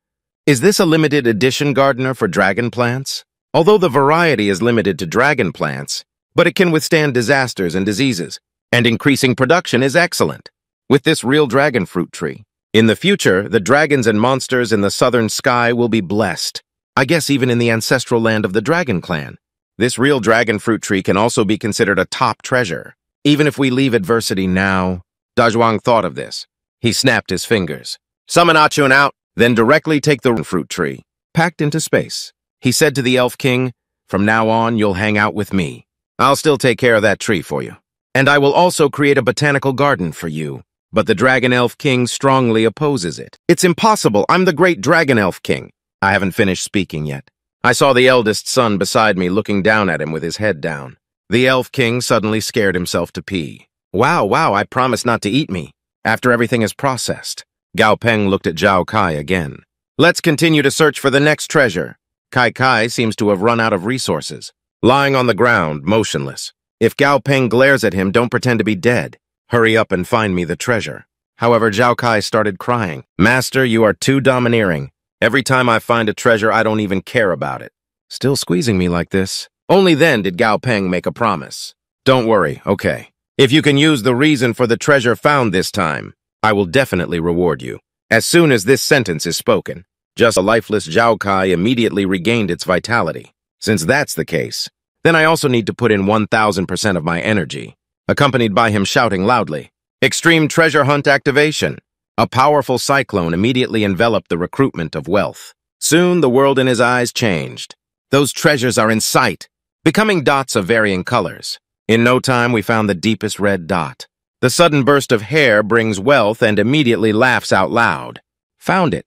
is this a limited edition gardener for dragon plants? Although the variety is limited to dragon plants, but it can withstand disasters and diseases, and increasing production is excellent. With this real dragon fruit tree, In the future, the dragons and monsters in the southern sky will be blessed. I guess even in the ancestral land of the Dragon Clan. This real dragon fruit tree can also be considered a top treasure. Even if we leave adversity now, Dazhuang thought of this. He snapped his fingers. Summon Achun out, then directly take the fruit tree, packed into space. He said to the Elf King, From now on, you'll hang out with me. I'll still take care of that tree for you. And I will also create a botanical garden for you. But the Dragon Elf King strongly opposes it. It's impossible. I'm the great Dragon Elf King. I haven't finished speaking yet. I saw the eldest son beside me looking down at him with his head down. The Elf King suddenly scared himself to pee. Wow, wow, I promise not to eat me. After everything is processed. Gao Peng looked at Zhao Kai again. Let's continue to search for the next treasure. Kai Kai seems to have run out of resources. Lying on the ground, motionless. If Gao Peng glares at him, don't pretend to be dead. Hurry up and find me the treasure. However, Zhao Kai started crying. Master, you are too domineering. Every time I find a treasure, I don't even care about it. Still squeezing me like this. Only then did Gao Peng make a promise. Don't worry, okay. If you can use the reason for the treasure found this time, I will definitely reward you. As soon as this sentence is spoken, just a lifeless Zhao Kai immediately regained its vitality. Since that's the case, then I also need to put in 1,000% of my energy, accompanied by him shouting loudly, Extreme Treasure Hunt Activation! A powerful cyclone immediately enveloped the recruitment of wealth. Soon the world in his eyes changed. Those treasures are in sight, becoming dots of varying colors. In no time we found the deepest red dot. The sudden burst of hair brings wealth and immediately laughs out loud. Found it.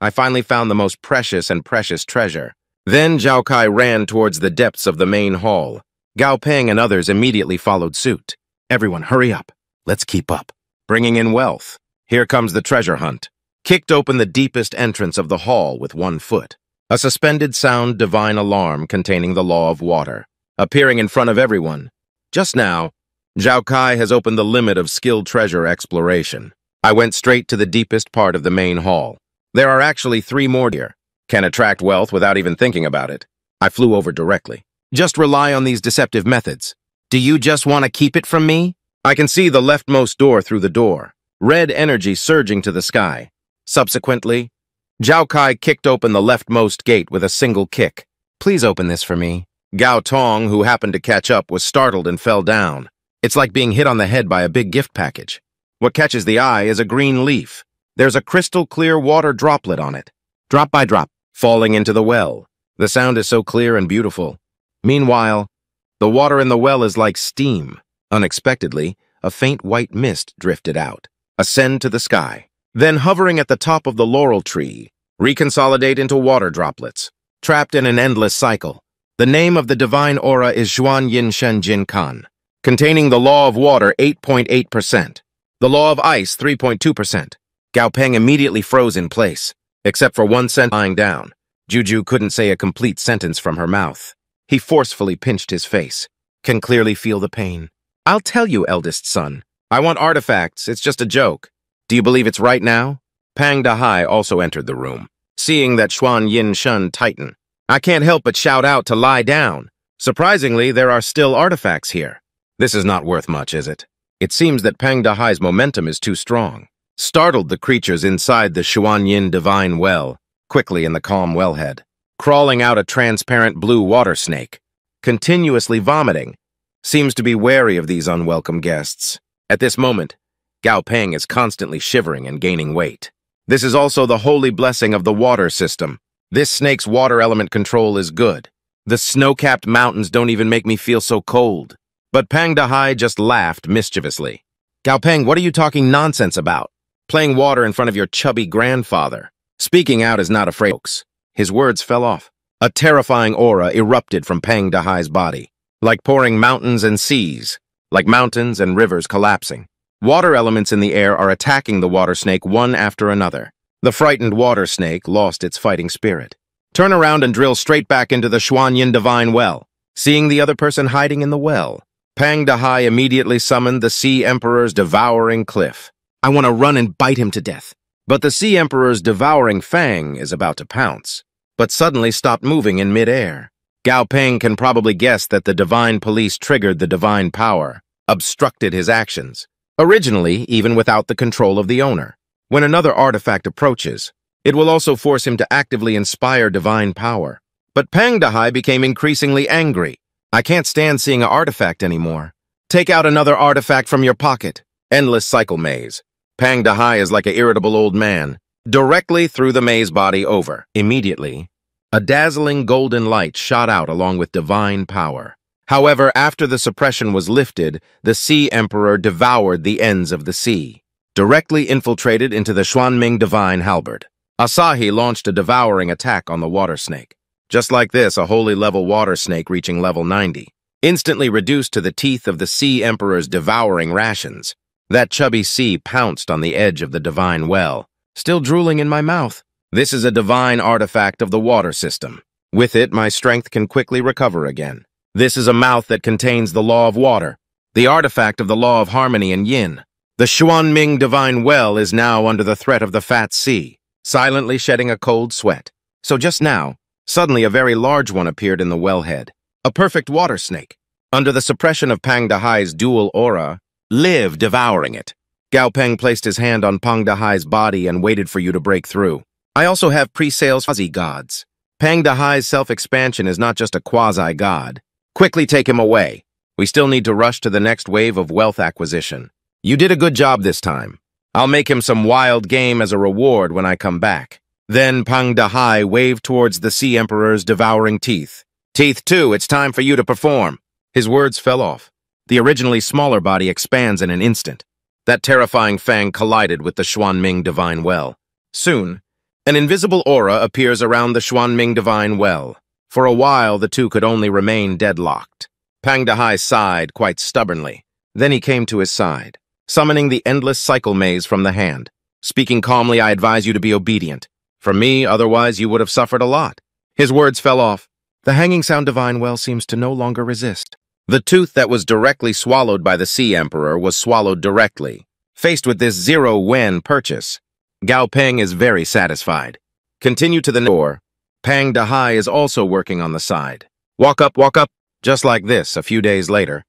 I finally found the most precious and precious treasure. Then Zhao Kai ran towards the depths of the main hall. Gao Peng and others immediately followed suit. Everyone, hurry up. Let's keep up. Bringing in wealth. Here comes the treasure hunt. Kicked open the deepest entrance of the hall with one foot. A suspended sound divine alarm containing the law of water. Appearing in front of everyone. Just now, Zhao Kai has opened the limit of skilled treasure exploration. I went straight to the deepest part of the main hall. There are actually three more here. Can attract wealth without even thinking about it. I flew over directly. Just rely on these deceptive methods. Do you just want to keep it from me? I can see the leftmost door through the door, red energy surging to the sky. Subsequently, Zhao Kai kicked open the leftmost gate with a single kick. Please open this for me. Gao Tong, who happened to catch up, was startled and fell down. It's like being hit on the head by a big gift package. What catches the eye is a green leaf. There's a crystal clear water droplet on it. Drop by drop, falling into the well. The sound is so clear and beautiful. Meanwhile, the water in the well is like steam. Unexpectedly, a faint white mist drifted out. Ascend to the sky. Then hovering at the top of the laurel tree, reconsolidate into water droplets. Trapped in an endless cycle. The name of the divine aura is Xuan Yin Shen Jin Kan, containing the law of water 8.8%, the law of ice 3.2%. Gao Peng immediately froze in place. Except for one cent lying down, Juju couldn't say a complete sentence from her mouth. He forcefully pinched his face. Can clearly feel the pain. I'll tell you, eldest son. I want artifacts. It's just a joke. Do you believe it's right now? Pang Dahai also entered the room, seeing that Xuan Yin Shun tighten. I can't help but shout out to lie down. Surprisingly, there are still artifacts here. This is not worth much, is it? It seems that Pang Dahai's momentum is too strong startled the creatures inside the Xuanyin divine well, quickly in the calm wellhead, crawling out a transparent blue water snake, continuously vomiting, seems to be wary of these unwelcome guests. At this moment, Gao Peng is constantly shivering and gaining weight. This is also the holy blessing of the water system. This snake's water element control is good. The snow-capped mountains don't even make me feel so cold. But Pang Dahai just laughed mischievously. Gao Peng, what are you talking nonsense about? Playing water in front of your chubby grandfather. Speaking out is not afraid, folks. His words fell off. A terrifying aura erupted from Pang Dahai's body, like pouring mountains and seas, like mountains and rivers collapsing. Water elements in the air are attacking the water snake one after another. The frightened water snake lost its fighting spirit. Turn around and drill straight back into the Xuanyin divine well. Seeing the other person hiding in the well, Pang Dahai immediately summoned the Sea Emperor's devouring cliff. I want to run and bite him to death. But the Sea Emperor's devouring fang is about to pounce, but suddenly stopped moving in midair. Gao Peng can probably guess that the divine police triggered the divine power, obstructed his actions, originally even without the control of the owner. When another artifact approaches, it will also force him to actively inspire divine power. But Pang Dahai became increasingly angry. I can't stand seeing an artifact anymore. Take out another artifact from your pocket. Endless cycle maze. Pang Dahai is like an irritable old man. Directly through the maze body over. Immediately, a dazzling golden light shot out along with divine power. However, after the suppression was lifted, the Sea Emperor devoured the ends of the sea, directly infiltrated into the Xuanming Divine Halberd. Asahi launched a devouring attack on the water snake. Just like this, a holy level water snake reaching level 90, instantly reduced to the teeth of the Sea Emperor's devouring rations. That chubby sea pounced on the edge of the divine well, still drooling in my mouth. This is a divine artifact of the water system. With it, my strength can quickly recover again. This is a mouth that contains the law of water, the artifact of the law of harmony and yin. The Xuanming divine well is now under the threat of the fat sea, silently shedding a cold sweat. So just now, suddenly a very large one appeared in the wellhead, a perfect water snake. Under the suppression of Pang Dahai's dual aura, live devouring it. Gao Peng placed his hand on Pang Dahai's body and waited for you to break through. I also have pre-sales quasi-gods. Pang Dahai's self-expansion is not just a quasi-god. Quickly take him away. We still need to rush to the next wave of wealth acquisition. You did a good job this time. I'll make him some wild game as a reward when I come back. Then Pang Dahai waved towards the Sea Emperor's devouring teeth. Teeth too, it's time for you to perform. His words fell off. The originally smaller body expands in an instant. That terrifying fang collided with the Xuanming Divine Well. Soon, an invisible aura appears around the Xuanming Divine Well. For a while, the two could only remain deadlocked. Pang Dahai sighed quite stubbornly. Then he came to his side, summoning the endless cycle maze from the hand. Speaking calmly, I advise you to be obedient. For me, otherwise you would have suffered a lot. His words fell off. The hanging sound divine well seems to no longer resist. The tooth that was directly swallowed by the Sea Emperor was swallowed directly. Faced with this zero-wen purchase, Gao Peng is very satisfied. Continue to the door. Pang Dahai is also working on the side. Walk up, walk up, just like this a few days later.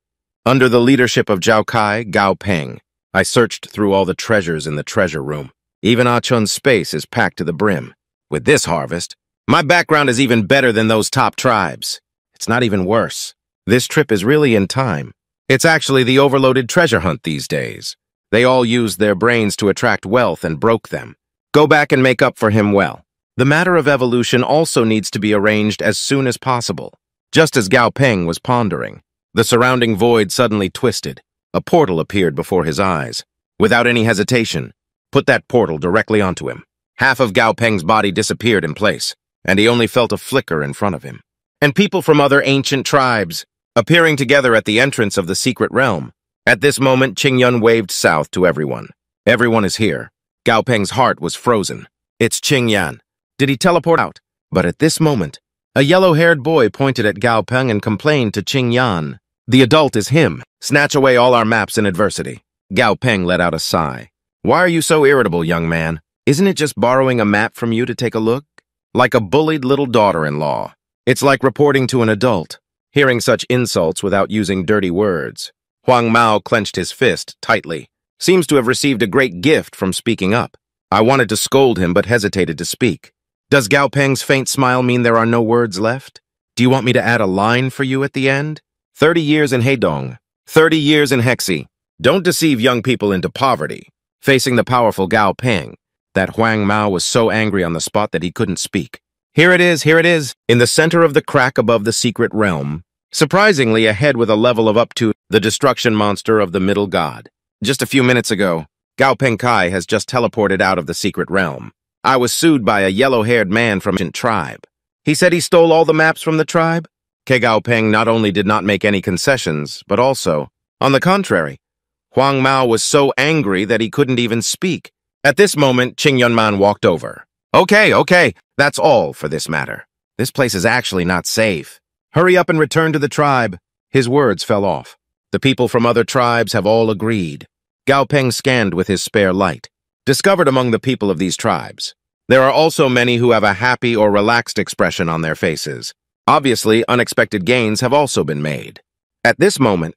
Under the leadership of Zhao Kai, Gao Peng, I searched through all the treasures in the treasure room. Even Ah Chun's space is packed to the brim. With this harvest, my background is even better than those top tribes. It's not even worse. This trip is really in time. It's actually the overloaded treasure hunt these days. They all used their brains to attract wealth and broke them. Go back and make up for him well. The matter of evolution also needs to be arranged as soon as possible. Just as Gao Peng was pondering, the surrounding void suddenly twisted. A portal appeared before his eyes. Without any hesitation, put that portal directly onto him. Half of Gao Peng's body disappeared in place, and he only felt a flicker in front of him. And people from other ancient tribes, appearing together at the entrance of the secret realm, at this moment, Qing Yun waved south to everyone. Everyone is here. Gao Peng's heart was frozen. It's Qing Yan. Did he teleport out? But at this moment, a yellow-haired boy pointed at Gao Peng and complained to Qing Yan. The adult is him. Snatch away all our maps in adversity. Gao Peng let out a sigh. Why are you so irritable, young man? Isn't it just borrowing a map from you to take a look? Like a bullied little daughter-in-law. It's like reporting to an adult, hearing such insults without using dirty words. Huang Mao clenched his fist tightly. Seems to have received a great gift from speaking up. I wanted to scold him but hesitated to speak. Does Gao Peng's faint smile mean there are no words left? Do you want me to add a line for you at the end? Thirty years in Heidong. Thirty years in Hexi. Don't deceive young people into poverty. Facing the powerful Gao Peng, that Huang Mao was so angry on the spot that he couldn't speak. Here it is, here it is. In the center of the crack above the secret realm, Surprisingly, ahead with a level of up to the destruction monster of the middle god. Just a few minutes ago, Gao Pengkai has just teleported out of the secret realm. I was sued by a yellow-haired man from ancient tribe. He said he stole all the maps from the tribe. Ke Gao Peng not only did not make any concessions, but also, on the contrary, Huang Mao was so angry that he couldn't even speak. At this moment, Qing Yunman walked over. Okay, okay, that's all for this matter. This place is actually not safe. Hurry up and return to the tribe. His words fell off. The people from other tribes have all agreed. Gao Peng scanned with his spare light. Discovered among the people of these tribes. There are also many who have a happy or relaxed expression on their faces. Obviously, unexpected gains have also been made. At this moment,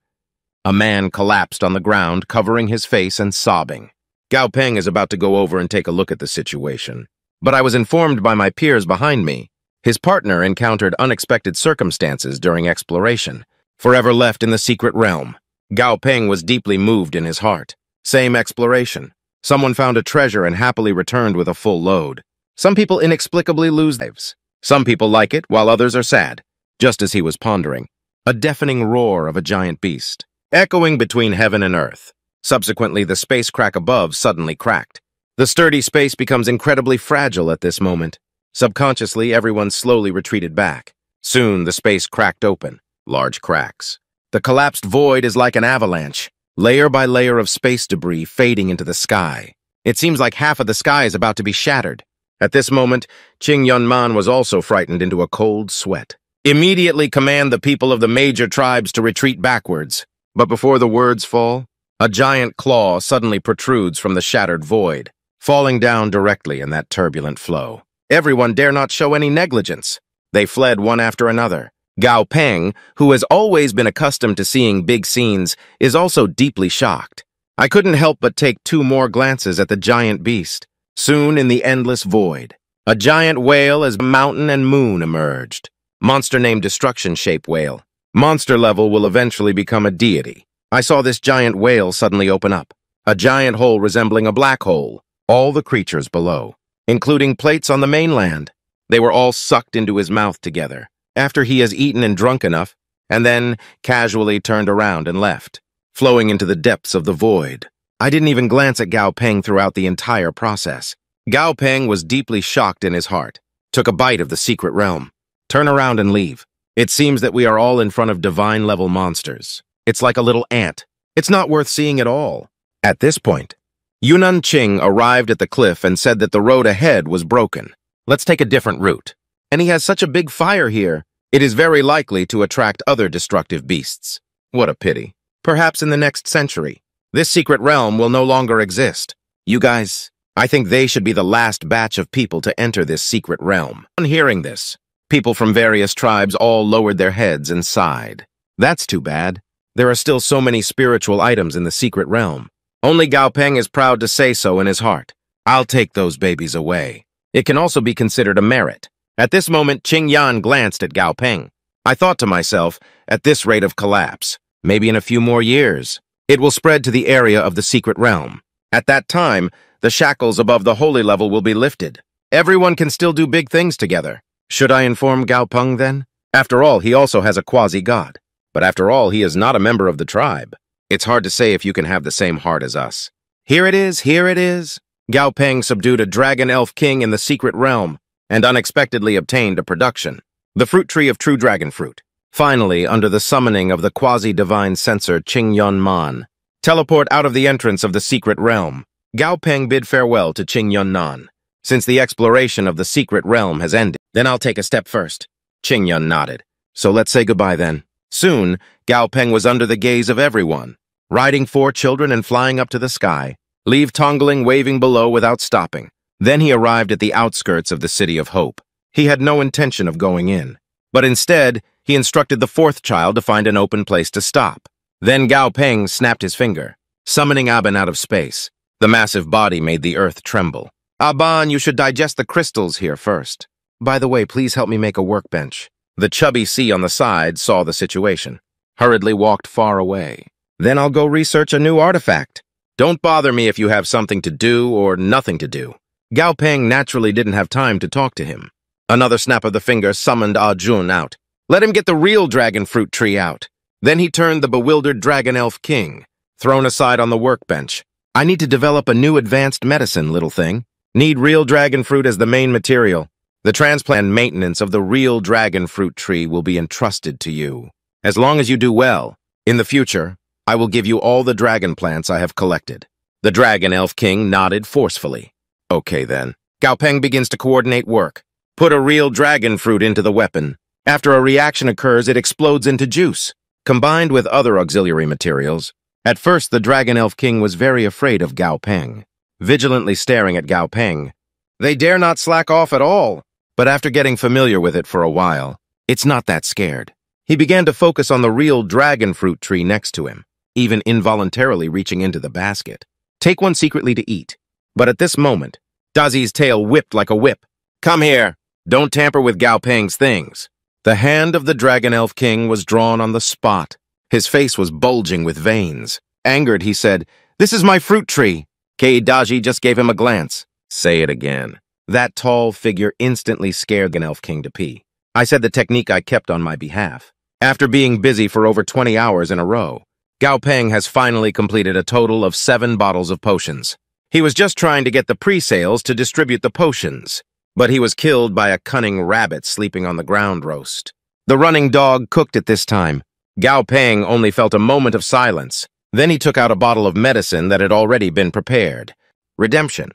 a man collapsed on the ground, covering his face and sobbing. Gao Peng is about to go over and take a look at the situation. But I was informed by my peers behind me. His partner encountered unexpected circumstances during exploration, forever left in the secret realm. Gao Peng was deeply moved in his heart. Same exploration. Someone found a treasure and happily returned with a full load. Some people inexplicably lose lives. Some people like it, while others are sad. Just as he was pondering, a deafening roar of a giant beast, echoing between heaven and earth. Subsequently, the space crack above suddenly cracked. The sturdy space becomes incredibly fragile at this moment. Subconsciously, everyone slowly retreated back. Soon, the space cracked open, large cracks. The collapsed void is like an avalanche, layer by layer of space debris fading into the sky. It seems like half of the sky is about to be shattered. At this moment, Qing Yunman was also frightened into a cold sweat. Immediately command the people of the major tribes to retreat backwards. But before the words fall, a giant claw suddenly protrudes from the shattered void, falling down directly in that turbulent flow. Everyone dare not show any negligence. They fled one after another. Gao Peng, who has always been accustomed to seeing big scenes, is also deeply shocked. I couldn't help but take two more glances at the giant beast. Soon in the endless void, a giant whale as mountain and moon emerged. Monster named Destruction Shape Whale. Monster level will eventually become a deity. I saw this giant whale suddenly open up, a giant hole resembling a black hole, all the creatures below, including plates on the mainland. They were all sucked into his mouth together, after he has eaten and drunk enough, and then casually turned around and left, flowing into the depths of the void. I didn't even glance at Gao Peng throughout the entire process. Gao Peng was deeply shocked in his heart, took a bite of the secret realm. Turn around and leave. It seems that we are all in front of divine-level monsters. It's like a little ant. It's not worth seeing at all. At this point, Yunnan Qing arrived at the cliff and said that the road ahead was broken. Let's take a different route. And he has such a big fire here, it is very likely to attract other destructive beasts. What a pity. Perhaps in the next century, this secret realm will no longer exist. You guys, I think they should be the last batch of people to enter this secret realm. On hearing this, people from various tribes all lowered their heads and sighed. That's too bad. There are still so many spiritual items in the secret realm. Only Gao Peng is proud to say so in his heart. I'll take those babies away. It can also be considered a merit. At this moment, Qing Yan glanced at Gao Peng. I thought to myself, at this rate of collapse, maybe in a few more years, it will spread to the area of the secret realm. At that time, the shackles above the holy level will be lifted. Everyone can still do big things together. Should I inform Gao Peng then? After all, he also has a quasi-god. But after all, he is not a member of the tribe. It's hard to say if you can have the same heart as us. Here it is, here it is. Gao Peng subdued a dragon elf king in the secret realm and unexpectedly obtained a production, the fruit tree of true dragon fruit. Finally, under the summoning of the quasi-divine censor Qing Yun Man, teleport out of the entrance of the secret realm, Gao Peng bid farewell to Qing Yun Nan. Since the exploration of the secret realm has ended, then I'll take a step first. Qing Yun nodded. So let's say goodbye then. Soon, Gao Peng was under the gaze of everyone, riding four children and flying up to the sky, leave Tongling waving below without stopping. Then he arrived at the outskirts of the City of Hope. He had no intention of going in, but instead, he instructed the fourth child to find an open place to stop. Then Gao Peng snapped his finger, summoning Aban out of space. The massive body made the earth tremble. Aban, you should digest the crystals here first. By the way, please help me make a workbench. The chubby sea on the side saw the situation, hurriedly walked far away. Then I'll go research a new artifact. Don't bother me if you have something to do or nothing to do. Gao Peng naturally didn't have time to talk to him. Another snap of the finger summoned Ah Chun out. Let him get the real dragon fruit tree out. Then he turned the bewildered dragon elf king, thrown aside on the workbench. I need to develop a new advanced medicine, little thing. Need real dragon fruit as the main material. The transplant maintenance of the real dragon fruit tree will be entrusted to you. As long as you do well, in the future, I will give you all the dragon plants I have collected. The dragon elf king nodded forcefully. Okay then. Gao Peng begins to coordinate work. Put a real dragon fruit into the weapon. After a reaction occurs, it explodes into juice. Combined with other auxiliary materials, at first the dragon elf king was very afraid of Gao Peng. Vigilantly staring at Gao Peng, they dare not slack off at all. But after getting familiar with it for a while, it's not that scared. He began to focus on the real dragon fruit tree next to him, even involuntarily reaching into the basket. Take one secretly to eat. But at this moment, Dazi's tail whipped like a whip. Come here! Don't tamper with Gao Peng's things. The hand of the Dragon Elf King was drawn on the spot. His face was bulging with veins. Angered, he said, This is my fruit tree. Kei Dazi just gave him a glance. Say it again. That tall figure instantly scared the Elf King to pee. I said the technique I kept on my behalf. After being busy for over 20 hours in a row, Gao Peng has finally completed a total of seven bottles of potions. He was just trying to get the pre-sales to distribute the potions, but he was killed by a cunning rabbit sleeping on the ground roast. The running dog cooked at this time. Gao Peng only felt a moment of silence. Then he took out a bottle of medicine that had already been prepared. Redemption.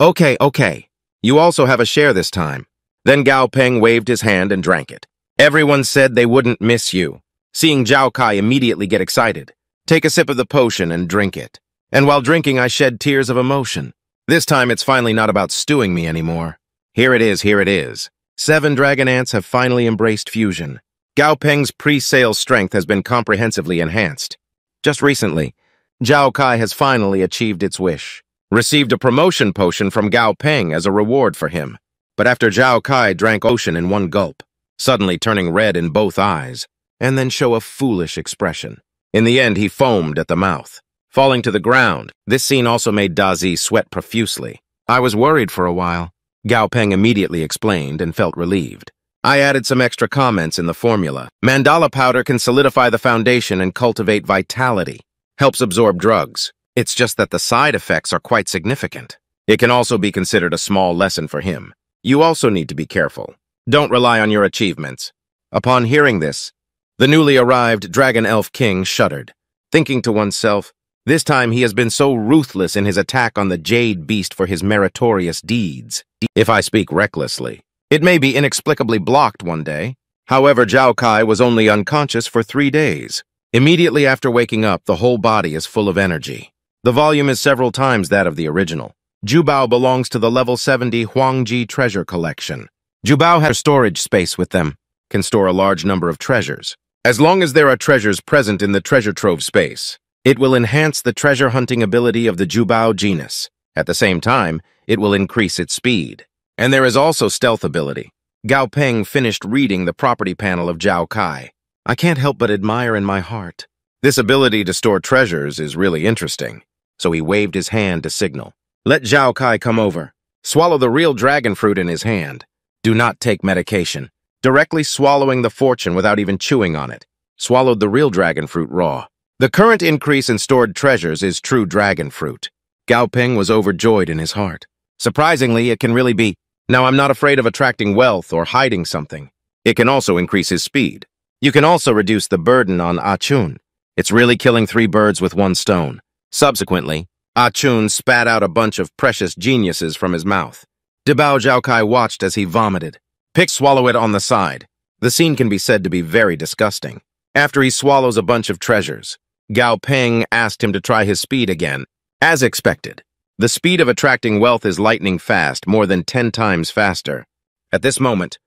Okay, okay. You also have a share this time. Then Gao Peng waved his hand and drank it. Everyone said they wouldn't miss you. Seeing Zhao Kai immediately get excited. Take a sip of the potion and drink it. And while drinking, I shed tears of emotion. This time, it's finally not about stewing me anymore. Here it is, here it is. Seven dragon ants have finally embraced fusion. Gao Peng's pre-sale strength has been comprehensively enhanced. Just recently, Zhao Kai has finally achieved its wish. Received a promotion potion from Gao Peng as a reward for him. But after Zhao Kai drank ocean in one gulp, suddenly turning red in both eyes, and then show a foolish expression. In the end, he foamed at the mouth. Falling to the ground, this scene also made Dazi sweat profusely. I was worried for a while. Gao Peng immediately explained and felt relieved. I added some extra comments in the formula. Mandala powder can solidify the foundation and cultivate vitality. Helps absorb drugs. It's just that the side effects are quite significant. It can also be considered a small lesson for him. You also need to be careful. Don't rely on your achievements. Upon hearing this, the newly arrived Dragon Elf King shuddered, thinking to oneself, this time he has been so ruthless in his attack on the Jade Beast for his meritorious deeds. If I speak recklessly, it may be inexplicably blocked one day. However, Zhao Kai was only unconscious for three days. Immediately after waking up, the whole body is full of energy. The volume is several times that of the original. Jubao belongs to the level 70 Huangji treasure collection. Jubao has storage space with them, can store a large number of treasures. As long as there are treasures present in the treasure trove space, it will enhance the treasure hunting ability of the Jubao genus. At the same time, it will increase its speed. And there is also stealth ability. Gao Peng finished reading the property panel of Zhao Kai. I can't help but admire in my heart. This ability to store treasures is really interesting. So he waved his hand to signal. Let Zhao Kai come over. Swallow the real dragon fruit in his hand. Do not take medication. Directly swallowing the fortune without even chewing on it. Swallowed the real dragon fruit raw. The current increase in stored treasures is true dragon fruit. Gao Peng was overjoyed in his heart. Surprisingly, it can really be, now I'm not afraid of attracting wealth or hiding something. It can also increase his speed. You can also reduce the burden on ah Achun. It's really killing three birds with one stone. Subsequently, Ah-Chun spat out a bunch of precious geniuses from his mouth. Debao Zhaokai watched as he vomited. Pick swallow it on the side. The scene can be said to be very disgusting. After he swallows a bunch of treasures, Gao Peng asked him to try his speed again. As expected, the speed of attracting wealth is lightning fast, more than ten times faster. At this moment,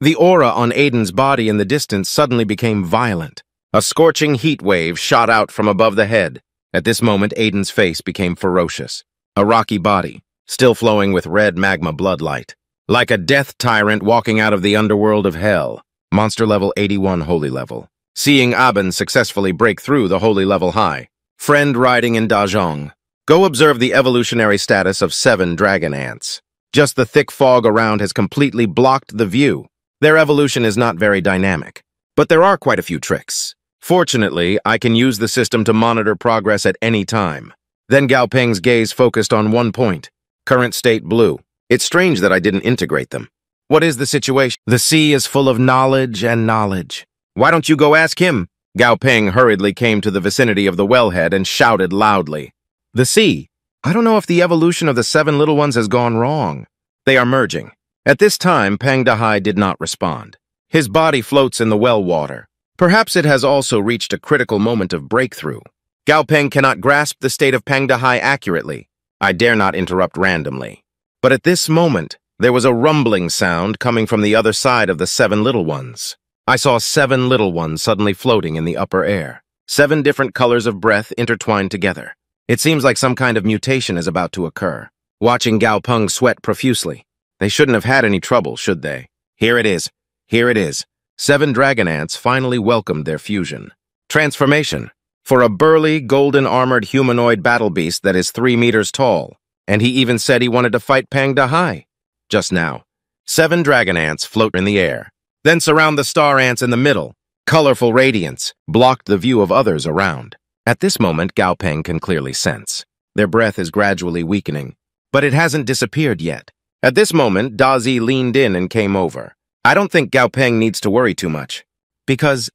the aura on Aiden's body in the distance suddenly became violent. A scorching heat wave shot out from above the head. At this moment, Aiden's face became ferocious. A rocky body, still flowing with red magma bloodlight. Like a death tyrant walking out of the underworld of hell. Monster level 81 holy level. Seeing Aban successfully break through the holy level high. Friend riding in Dazhong. Go observe the evolutionary status of seven dragon ants. Just the thick fog around has completely blocked the view. Their evolution is not very dynamic. But there are quite a few tricks. Fortunately, I can use the system to monitor progress at any time. Then Gao Peng's gaze focused on one point. Current state blue. It's strange that I didn't integrate them. What is the situation? The sea is full of knowledge and knowledge. Why don't you go ask him? Gao Peng hurriedly came to the vicinity of the wellhead and shouted loudly. The sea. I don't know if the evolution of the seven little ones has gone wrong. They are merging. At this time, Pang Dahai did not respond. His body floats in the well water. Perhaps it has also reached a critical moment of breakthrough. Gao Peng cannot grasp the state of Pang Dahai accurately. I dare not interrupt randomly. But at this moment, there was a rumbling sound coming from the other side of the seven little ones. I saw seven little ones suddenly floating in the upper air. Seven different colors of breath intertwined together. It seems like some kind of mutation is about to occur. Watching Gao Peng sweat profusely. They shouldn't have had any trouble, should they? Here it is. Here it is. Seven dragon ants finally welcomed their fusion. Transformation. For a burly, golden-armored humanoid battle beast that is three meters tall. And he even said he wanted to fight Pang Dahai. Just now. Seven dragon ants float in the air. Then surround the star ants in the middle. Colorful radiance blocked the view of others around. At this moment, Gao Peng can clearly sense. Their breath is gradually weakening, but it hasn't disappeared yet. At this moment, Dazi leaned in and came over. I don't think Gao Peng needs to worry too much, because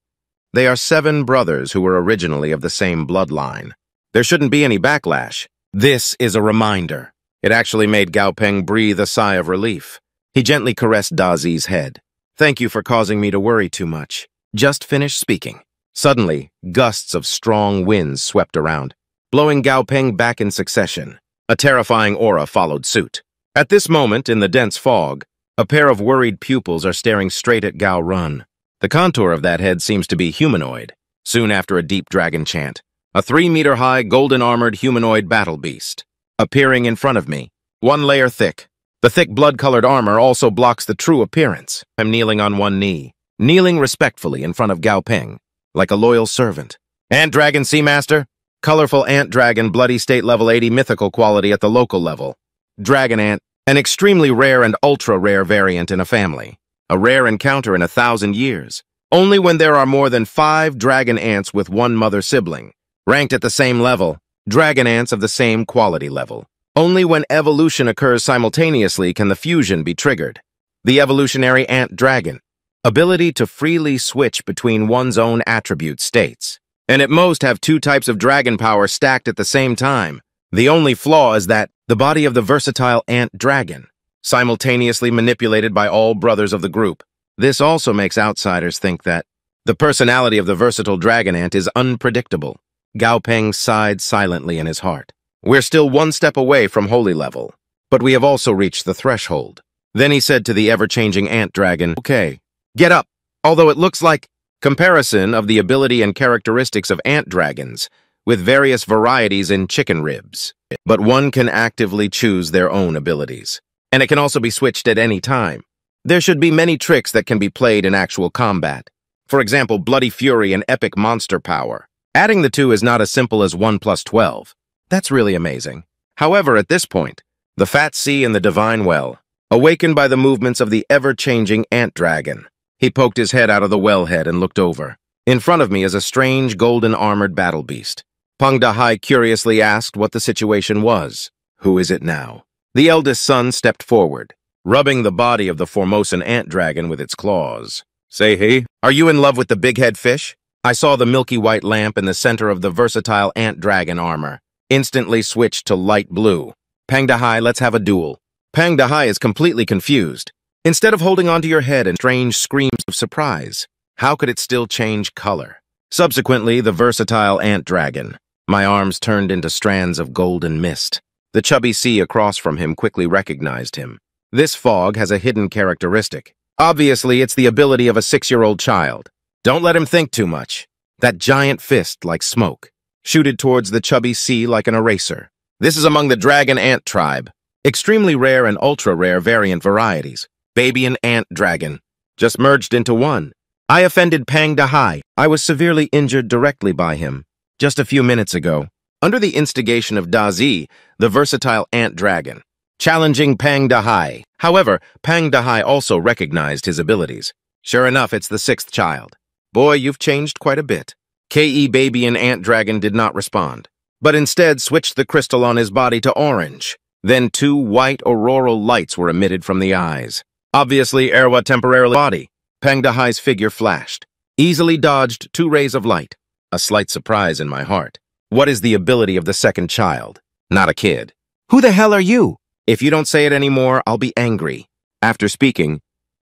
they are seven brothers who were originally of the same bloodline. There shouldn't be any backlash. This is a reminder. It actually made Gao Peng breathe a sigh of relief. He gently caressed Dazi's head. Thank you for causing me to worry too much. Just finished speaking. Suddenly, gusts of strong winds swept around, blowing Gao Peng back in succession. A terrifying aura followed suit. At this moment, in the dense fog, a pair of worried pupils are staring straight at Gao Run. The contour of that head seems to be humanoid. Soon after a deep dragon chant, a three-meter-high, golden-armored humanoid battle beast, appearing in front of me, one layer thick. The thick blood-colored armor also blocks the true appearance. I'm kneeling on one knee, kneeling respectfully in front of Gao Peng, like a loyal servant. Ant Dragon Seamaster? Colorful Ant Dragon, bloody state level 80 mythical quality at the local level. Dragon Ant, an extremely rare and ultra-rare variant in a family. A rare encounter in a thousand years. Only when there are more than five dragon ants with one mother sibling. Ranked at the same level, dragon ants of the same quality level. Only when evolution occurs simultaneously can the fusion be triggered. The evolutionary ant dragon. Ability to freely switch between one's own attribute states. And at most have two types of dragon power stacked at the same time. The only flaw is that the body of the versatile ant dragon, simultaneously manipulated by all brothers of the group. This also makes outsiders think that the personality of the versatile dragon ant is unpredictable. Gao Peng sighed silently in his heart. We're still one step away from holy level, but we have also reached the threshold. Then he said to the ever-changing ant dragon, Okay, get up. Although it looks like comparison of the ability and characteristics of ant dragons, with various varieties in chicken ribs. But one can actively choose their own abilities, and it can also be switched at any time. There should be many tricks that can be played in actual combat. For example, Bloody Fury and Epic Monster Power. Adding the two is not as simple as 1 plus 12. That's really amazing. However, at this point, the Fat Sea and the Divine Well, awakened by the movements of the ever-changing Ant Dragon, he poked his head out of the wellhead and looked over. In front of me is a strange golden-armored battle beast. Pang Dahai curiously asked what the situation was. Who is it now? The eldest son stepped forward, rubbing the body of the Formosan ant dragon with its claws. Say, hey, are you in love with the big-head fish? I saw the milky white lamp in the center of the versatile ant dragon armor, instantly switched to light blue. Pang Dahai, let's have a duel. Pang Dahai is completely confused. Instead of holding onto your head and strange screams of surprise, how could it still change color? Subsequently, the versatile ant dragon, my arms turned into strands of golden mist. The chubby sea across from him quickly recognized him. This fog has a hidden characteristic. Obviously, it's the ability of a six-year-old child. Don't let him think too much. That giant fist, like smoke, shooted towards the chubby sea like an eraser. This is among the dragon ant tribe. Extremely rare and ultra-rare variant varieties. Baby and ant dragon. Just merged into one. I offended Pang Dahai. I was severely injured directly by him. Just a few minutes ago, under the instigation of Dazi, the versatile ant dragon, challenging Pang Dahai. However, Pang Dahai also recognized his abilities. Sure enough, it's the sixth child. Boy, you've changed quite a bit. K.E. Baby and Ant Dragon did not respond, but instead switched the crystal on his body to orange. Then two white auroral lights were emitted from the eyes. Obviously, Erwa temporarily body. Pang Dahai's figure flashed, easily dodged two rays of light a slight surprise in my heart. What is the ability of the second child? Not a kid. Who the hell are you? If you don't say it anymore, I'll be angry. After speaking,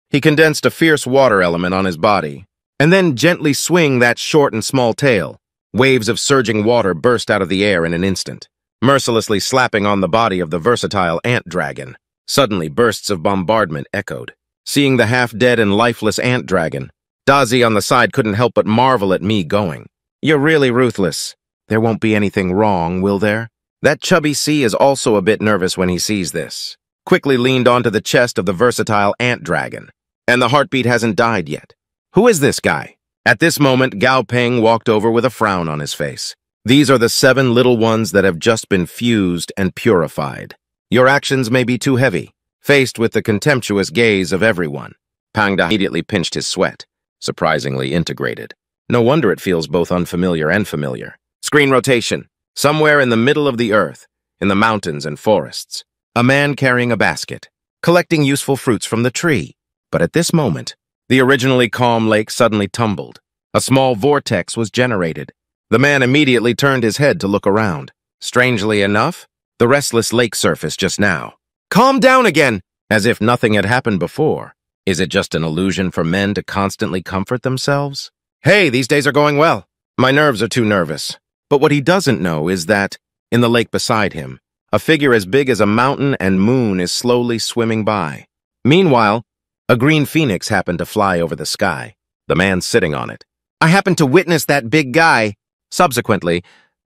he condensed a fierce water element on his body, and then gently swing that short and small tail. Waves of surging water burst out of the air in an instant, mercilessly slapping on the body of the versatile ant dragon. Suddenly, bursts of bombardment echoed. Seeing the half-dead and lifeless ant dragon, Dazi on the side couldn't help but marvel at me going. You're really ruthless. There won't be anything wrong, will there? That chubby sea is also a bit nervous when he sees this. Quickly leaned onto the chest of the versatile ant dragon. And the heartbeat hasn't died yet. Who is this guy? At this moment, Gao Peng walked over with a frown on his face. These are the seven little ones that have just been fused and purified. Your actions may be too heavy, faced with the contemptuous gaze of everyone. Pangda immediately pinched his sweat, surprisingly integrated. No wonder it feels both unfamiliar and familiar. Screen rotation. Somewhere in the middle of the earth, in the mountains and forests, a man carrying a basket, collecting useful fruits from the tree. But at this moment, the originally calm lake suddenly tumbled. A small vortex was generated. The man immediately turned his head to look around. Strangely enough, the restless lake surface just now. Calm down again! As if nothing had happened before. Is it just an illusion for men to constantly comfort themselves? Hey, these days are going well. My nerves are too nervous. But what he doesn't know is that, in the lake beside him, a figure as big as a mountain and moon is slowly swimming by. Meanwhile, a green phoenix happened to fly over the sky, the man sitting on it. I happened to witness that big guy. Subsequently,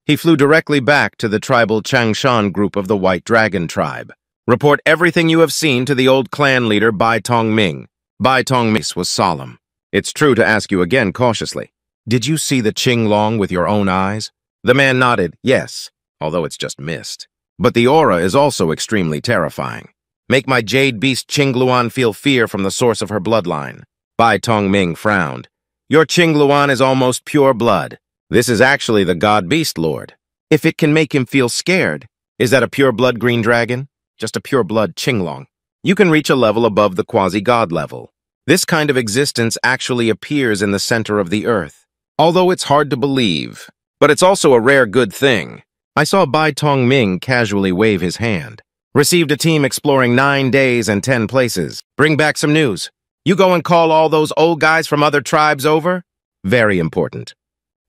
he flew directly back to the tribal Changshan group of the White Dragon tribe. Report everything you have seen to the old clan leader Bai Tong Ming. Bai Tong Ming was solemn. It's true to ask you again cautiously. Did you see the Qing Long with your own eyes? The man nodded, yes, although it's just mist. But the aura is also extremely terrifying. Make my jade beast Qingluan feel fear from the source of her bloodline. Bai Tongming frowned. Your Qingluan is almost pure blood. This is actually the god beast lord. If it can make him feel scared, is that a pure blood green dragon? Just a pure blood Qinglong. You can reach a level above the quasi-god level. This kind of existence actually appears in the center of the earth. Although it's hard to believe, but it's also a rare good thing. I saw Bai Tong Ming casually wave his hand. Received a team exploring nine days and ten places. Bring back some news. You go and call all those old guys from other tribes over? Very important.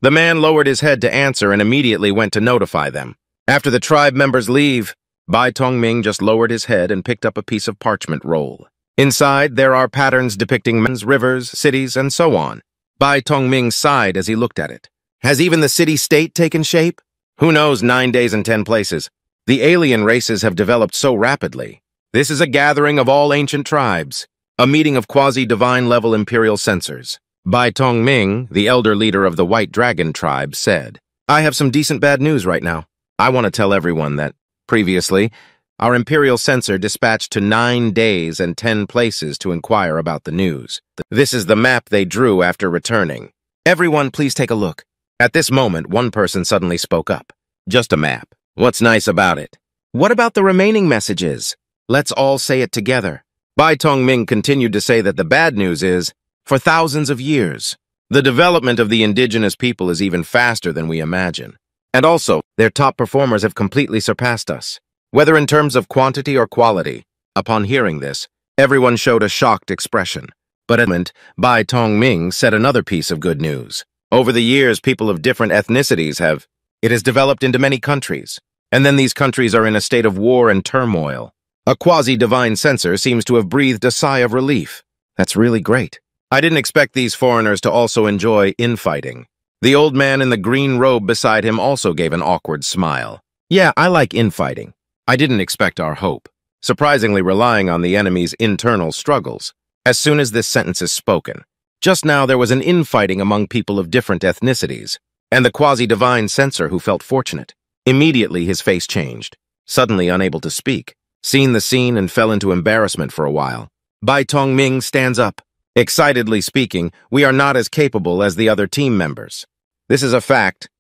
The man lowered his head to answer and immediately went to notify them. After the tribe members leave, Bai Tong Ming just lowered his head and picked up a piece of parchment roll. Inside, there are patterns depicting men's rivers, cities, and so on. Bai Tong Ming sighed as he looked at it. Has even the city-state taken shape? Who knows nine days and ten places? The alien races have developed so rapidly. This is a gathering of all ancient tribes, a meeting of quasi-divine level imperial censors. Bai Tong Ming, the elder leader of the White Dragon tribe, said, I have some decent bad news right now. I want to tell everyone that, previously, our imperial censor dispatched to nine days and ten places to inquire about the news. This is the map they drew after returning. Everyone, please take a look. At this moment, one person suddenly spoke up. Just a map. What's nice about it? What about the remaining messages? Let's all say it together. Bai Tongming continued to say that the bad news is, for thousands of years, the development of the indigenous people is even faster than we imagine. And also, their top performers have completely surpassed us, whether in terms of quantity or quality. Upon hearing this, everyone showed a shocked expression. But Edmund, Bai Tongming said another piece of good news. Over the years, people of different ethnicities have, it has developed into many countries, and then these countries are in a state of war and turmoil. A quasi-divine censor seems to have breathed a sigh of relief. That's really great. I didn't expect these foreigners to also enjoy infighting. The old man in the green robe beside him also gave an awkward smile. Yeah, I like infighting. I didn't expect our hope, surprisingly relying on the enemy's internal struggles. As soon as this sentence is spoken, just now there was an infighting among people of different ethnicities, and the quasi-divine censor who felt fortunate. Immediately his face changed, suddenly unable to speak, seen the scene and fell into embarrassment for a while. Bai Tong Ming stands up. Excitedly speaking, we are not as capable as the other team members. This is a fact.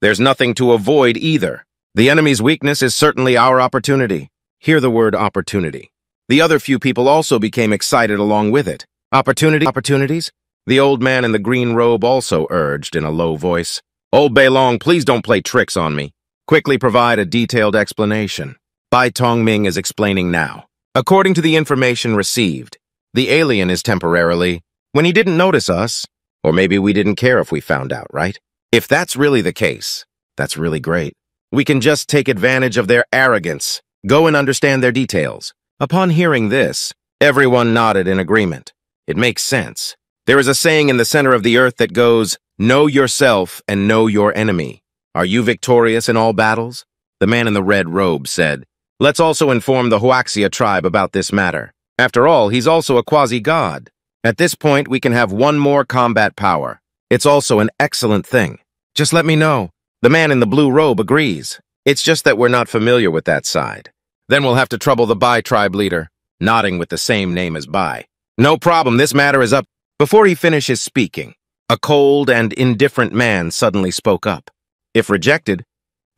There's nothing to avoid either. The enemy's weakness is certainly our opportunity. Hear the word opportunity. The other few people also became excited along with it. Opportunity, opportunities? The old man in the green robe also urged in a low voice. Oh, old Beilong, please don't play tricks on me. Quickly provide a detailed explanation. Bai Tongming is explaining now. According to the information received, the alien is temporarily, when he didn't notice us, or maybe we didn't care if we found out, right? If that's really the case, that's really great. We can just take advantage of their arrogance, go and understand their details. Upon hearing this, everyone nodded in agreement. It makes sense. There is a saying in the center of the earth that goes, Know yourself and know your enemy. Are you victorious in all battles? The man in the red robe said, Let's also inform the Huaxia tribe about this matter. After all, he's also a quasi-god. At this point, we can have one more combat power. It's also an excellent thing. Just let me know. The man in the blue robe agrees. It's just that we're not familiar with that side. Then we'll have to trouble the Bai tribe leader, nodding with the same name as Bai. No problem, this matter is up. Before he finishes speaking, a cold and indifferent man suddenly spoke up. If rejected,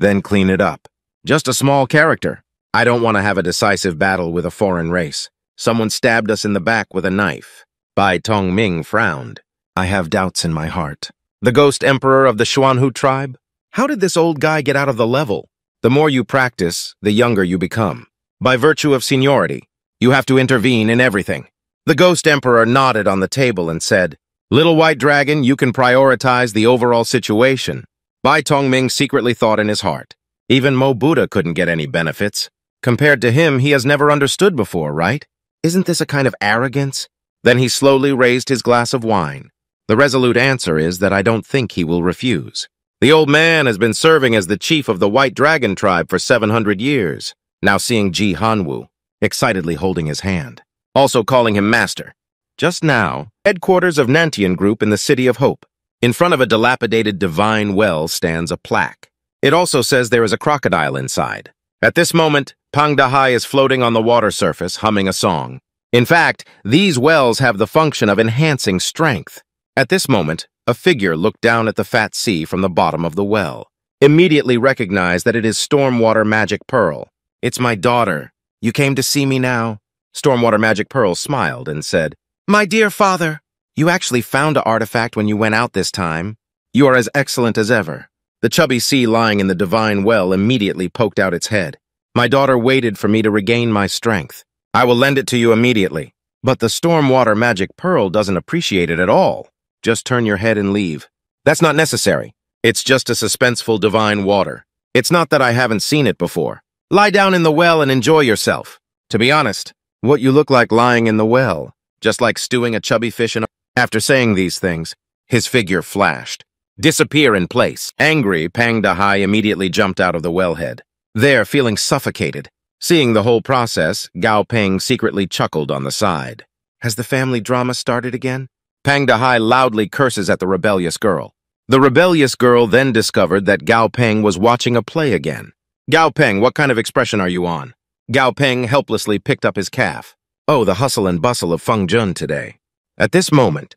then clean it up. Just a small character. I don't want to have a decisive battle with a foreign race. Someone stabbed us in the back with a knife. Bai Tong Ming frowned. I have doubts in my heart. The ghost emperor of the Xuanhu tribe? How did this old guy get out of the level? The more you practice, the younger you become. By virtue of seniority, you have to intervene in everything. The ghost emperor nodded on the table and said, Little White Dragon, you can prioritize the overall situation. Bai Tongming secretly thought in his heart. Even Mo Buddha couldn't get any benefits. Compared to him, he has never understood before, right? Isn't this a kind of arrogance? Then he slowly raised his glass of wine. The resolute answer is that I don't think he will refuse. The old man has been serving as the chief of the White Dragon tribe for 700 years, now seeing Ji Hanwu, excitedly holding his hand, also calling him master. Just now, headquarters of Nantian Group in the City of Hope. In front of a dilapidated divine well stands a plaque. It also says there is a crocodile inside. At this moment, Pang Dahai is floating on the water surface, humming a song. In fact, these wells have the function of enhancing strength. At this moment, a figure looked down at the fat sea from the bottom of the well. Immediately recognized that it is Stormwater Magic Pearl. It's my daughter. You came to see me now? Stormwater Magic Pearl smiled and said, my dear father, you actually found an artifact when you went out this time. You are as excellent as ever. The chubby sea lying in the divine well immediately poked out its head. My daughter waited for me to regain my strength. I will lend it to you immediately. But the Stormwater Magic Pearl doesn't appreciate it at all. Just turn your head and leave. That's not necessary. It's just a suspenseful divine water. It's not that I haven't seen it before. Lie down in the well and enjoy yourself. To be honest, what you look like lying in the well just like stewing a chubby fish in a... After saying these things, his figure flashed. Disappear in place. Angry, Pang Dahai immediately jumped out of the wellhead. There, feeling suffocated. Seeing the whole process, Gao Peng secretly chuckled on the side. Has the family drama started again? Pang Dahai loudly curses at the rebellious girl. The rebellious girl then discovered that Gao Peng was watching a play again. Gao Peng, what kind of expression are you on? Gao Peng helplessly picked up his calf. Oh, the hustle and bustle of Feng Jun today. At this moment,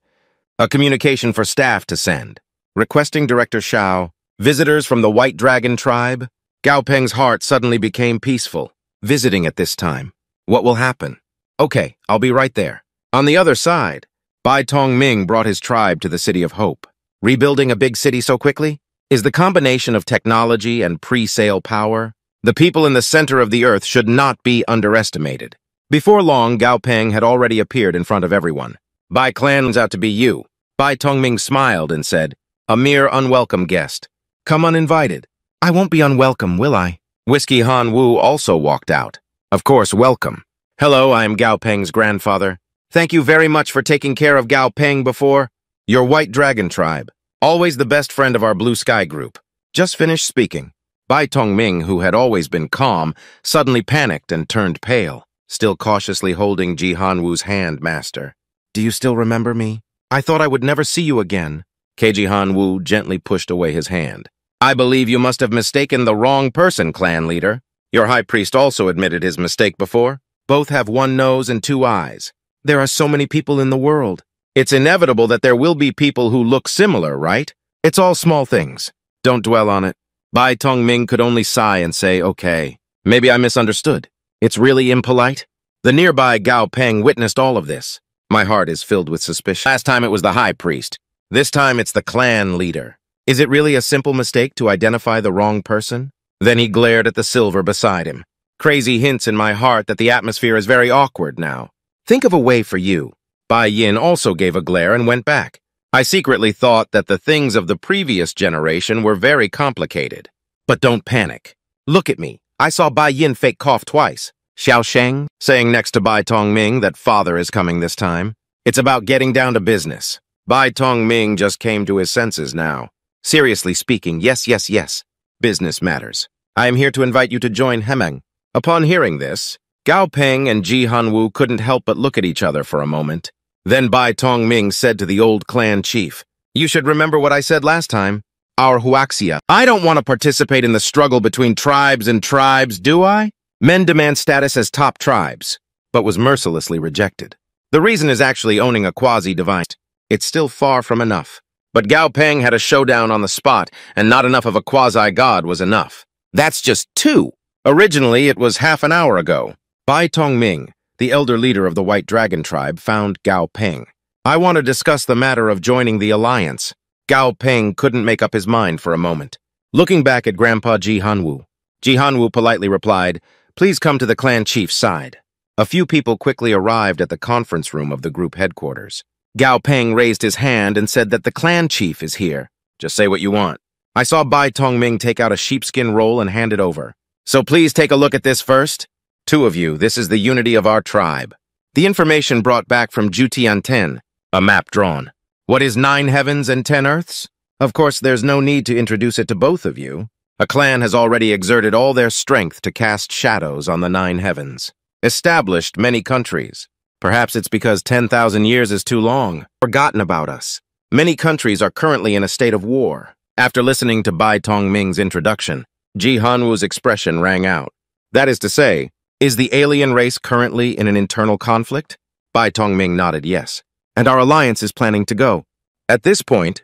a communication for staff to send, requesting Director Shao, visitors from the White Dragon tribe. Gao Peng's heart suddenly became peaceful. Visiting at this time. What will happen? Okay, I'll be right there. On the other side, Bai Tong Ming brought his tribe to the City of Hope. Rebuilding a big city so quickly? Is the combination of technology and pre-sale power? The people in the center of the earth should not be underestimated. Before long, Gao Peng had already appeared in front of everyone. Bai Clan turns out to be you. Bai Tongming smiled and said, a mere unwelcome guest. Come uninvited. I won't be unwelcome, will I? Whiskey Han Wu also walked out. Of course, welcome. Hello, I am Gao Peng's grandfather. Thank you very much for taking care of Gao Peng before. Your White Dragon tribe. Always the best friend of our Blue Sky group. Just finished speaking. Bai Tongming, who had always been calm, suddenly panicked and turned pale still cautiously holding Ji Hanwu's hand, Master. Do you still remember me? I thought I would never see you again. Keiji Hanwu gently pushed away his hand. I believe you must have mistaken the wrong person, clan leader. Your high priest also admitted his mistake before. Both have one nose and two eyes. There are so many people in the world. It's inevitable that there will be people who look similar, right? It's all small things. Don't dwell on it. Bai Tongming could only sigh and say, okay, maybe I misunderstood. It's really impolite? The nearby Gao Peng witnessed all of this. My heart is filled with suspicion. Last time it was the high priest. This time it's the clan leader. Is it really a simple mistake to identify the wrong person? Then he glared at the silver beside him. Crazy hints in my heart that the atmosphere is very awkward now. Think of a way for you. Bai Yin also gave a glare and went back. I secretly thought that the things of the previous generation were very complicated. But don't panic. Look at me. I saw Bai Yin fake cough twice. Xiao Sheng saying next to Bai Tong Ming that father is coming this time. It's about getting down to business. Bai Tong Ming just came to his senses now. Seriously speaking, yes, yes, yes. Business matters. I am here to invite you to join Hemeng. Upon hearing this, Gao Peng and Ji Hanwu couldn't help but look at each other for a moment. Then Bai Tong Ming said to the old clan chief, You should remember what I said last time. Our Huaxia. I don't want to participate in the struggle between tribes and tribes, do I? Men demand status as top tribes, but was mercilessly rejected. The reason is actually owning a quasi-divine. It's still far from enough. But Gao Peng had a showdown on the spot, and not enough of a quasi-god was enough. That's just two. Originally, it was half an hour ago. Bai Tongming, the elder leader of the White Dragon tribe, found Gao Peng. I want to discuss the matter of joining the alliance. Gao Peng couldn't make up his mind for a moment. Looking back at Grandpa Ji Hanwu, Ji Hanwu politely replied, Please come to the clan chief's side. A few people quickly arrived at the conference room of the group headquarters. Gao Peng raised his hand and said that the clan chief is here. Just say what you want. I saw Bai Tongming take out a sheepskin roll and hand it over. So please take a look at this first. Two of you, this is the unity of our tribe. The information brought back from Jutian a map drawn. What is nine heavens and ten earths? Of course, there's no need to introduce it to both of you. A clan has already exerted all their strength to cast shadows on the nine heavens. Established many countries. Perhaps it's because 10,000 years is too long. Forgotten about us. Many countries are currently in a state of war. After listening to Bai Tongming's introduction, Ji Hanwu's expression rang out. That is to say, is the alien race currently in an internal conflict? Bai Tongming nodded yes. And our alliance is planning to go. At this point,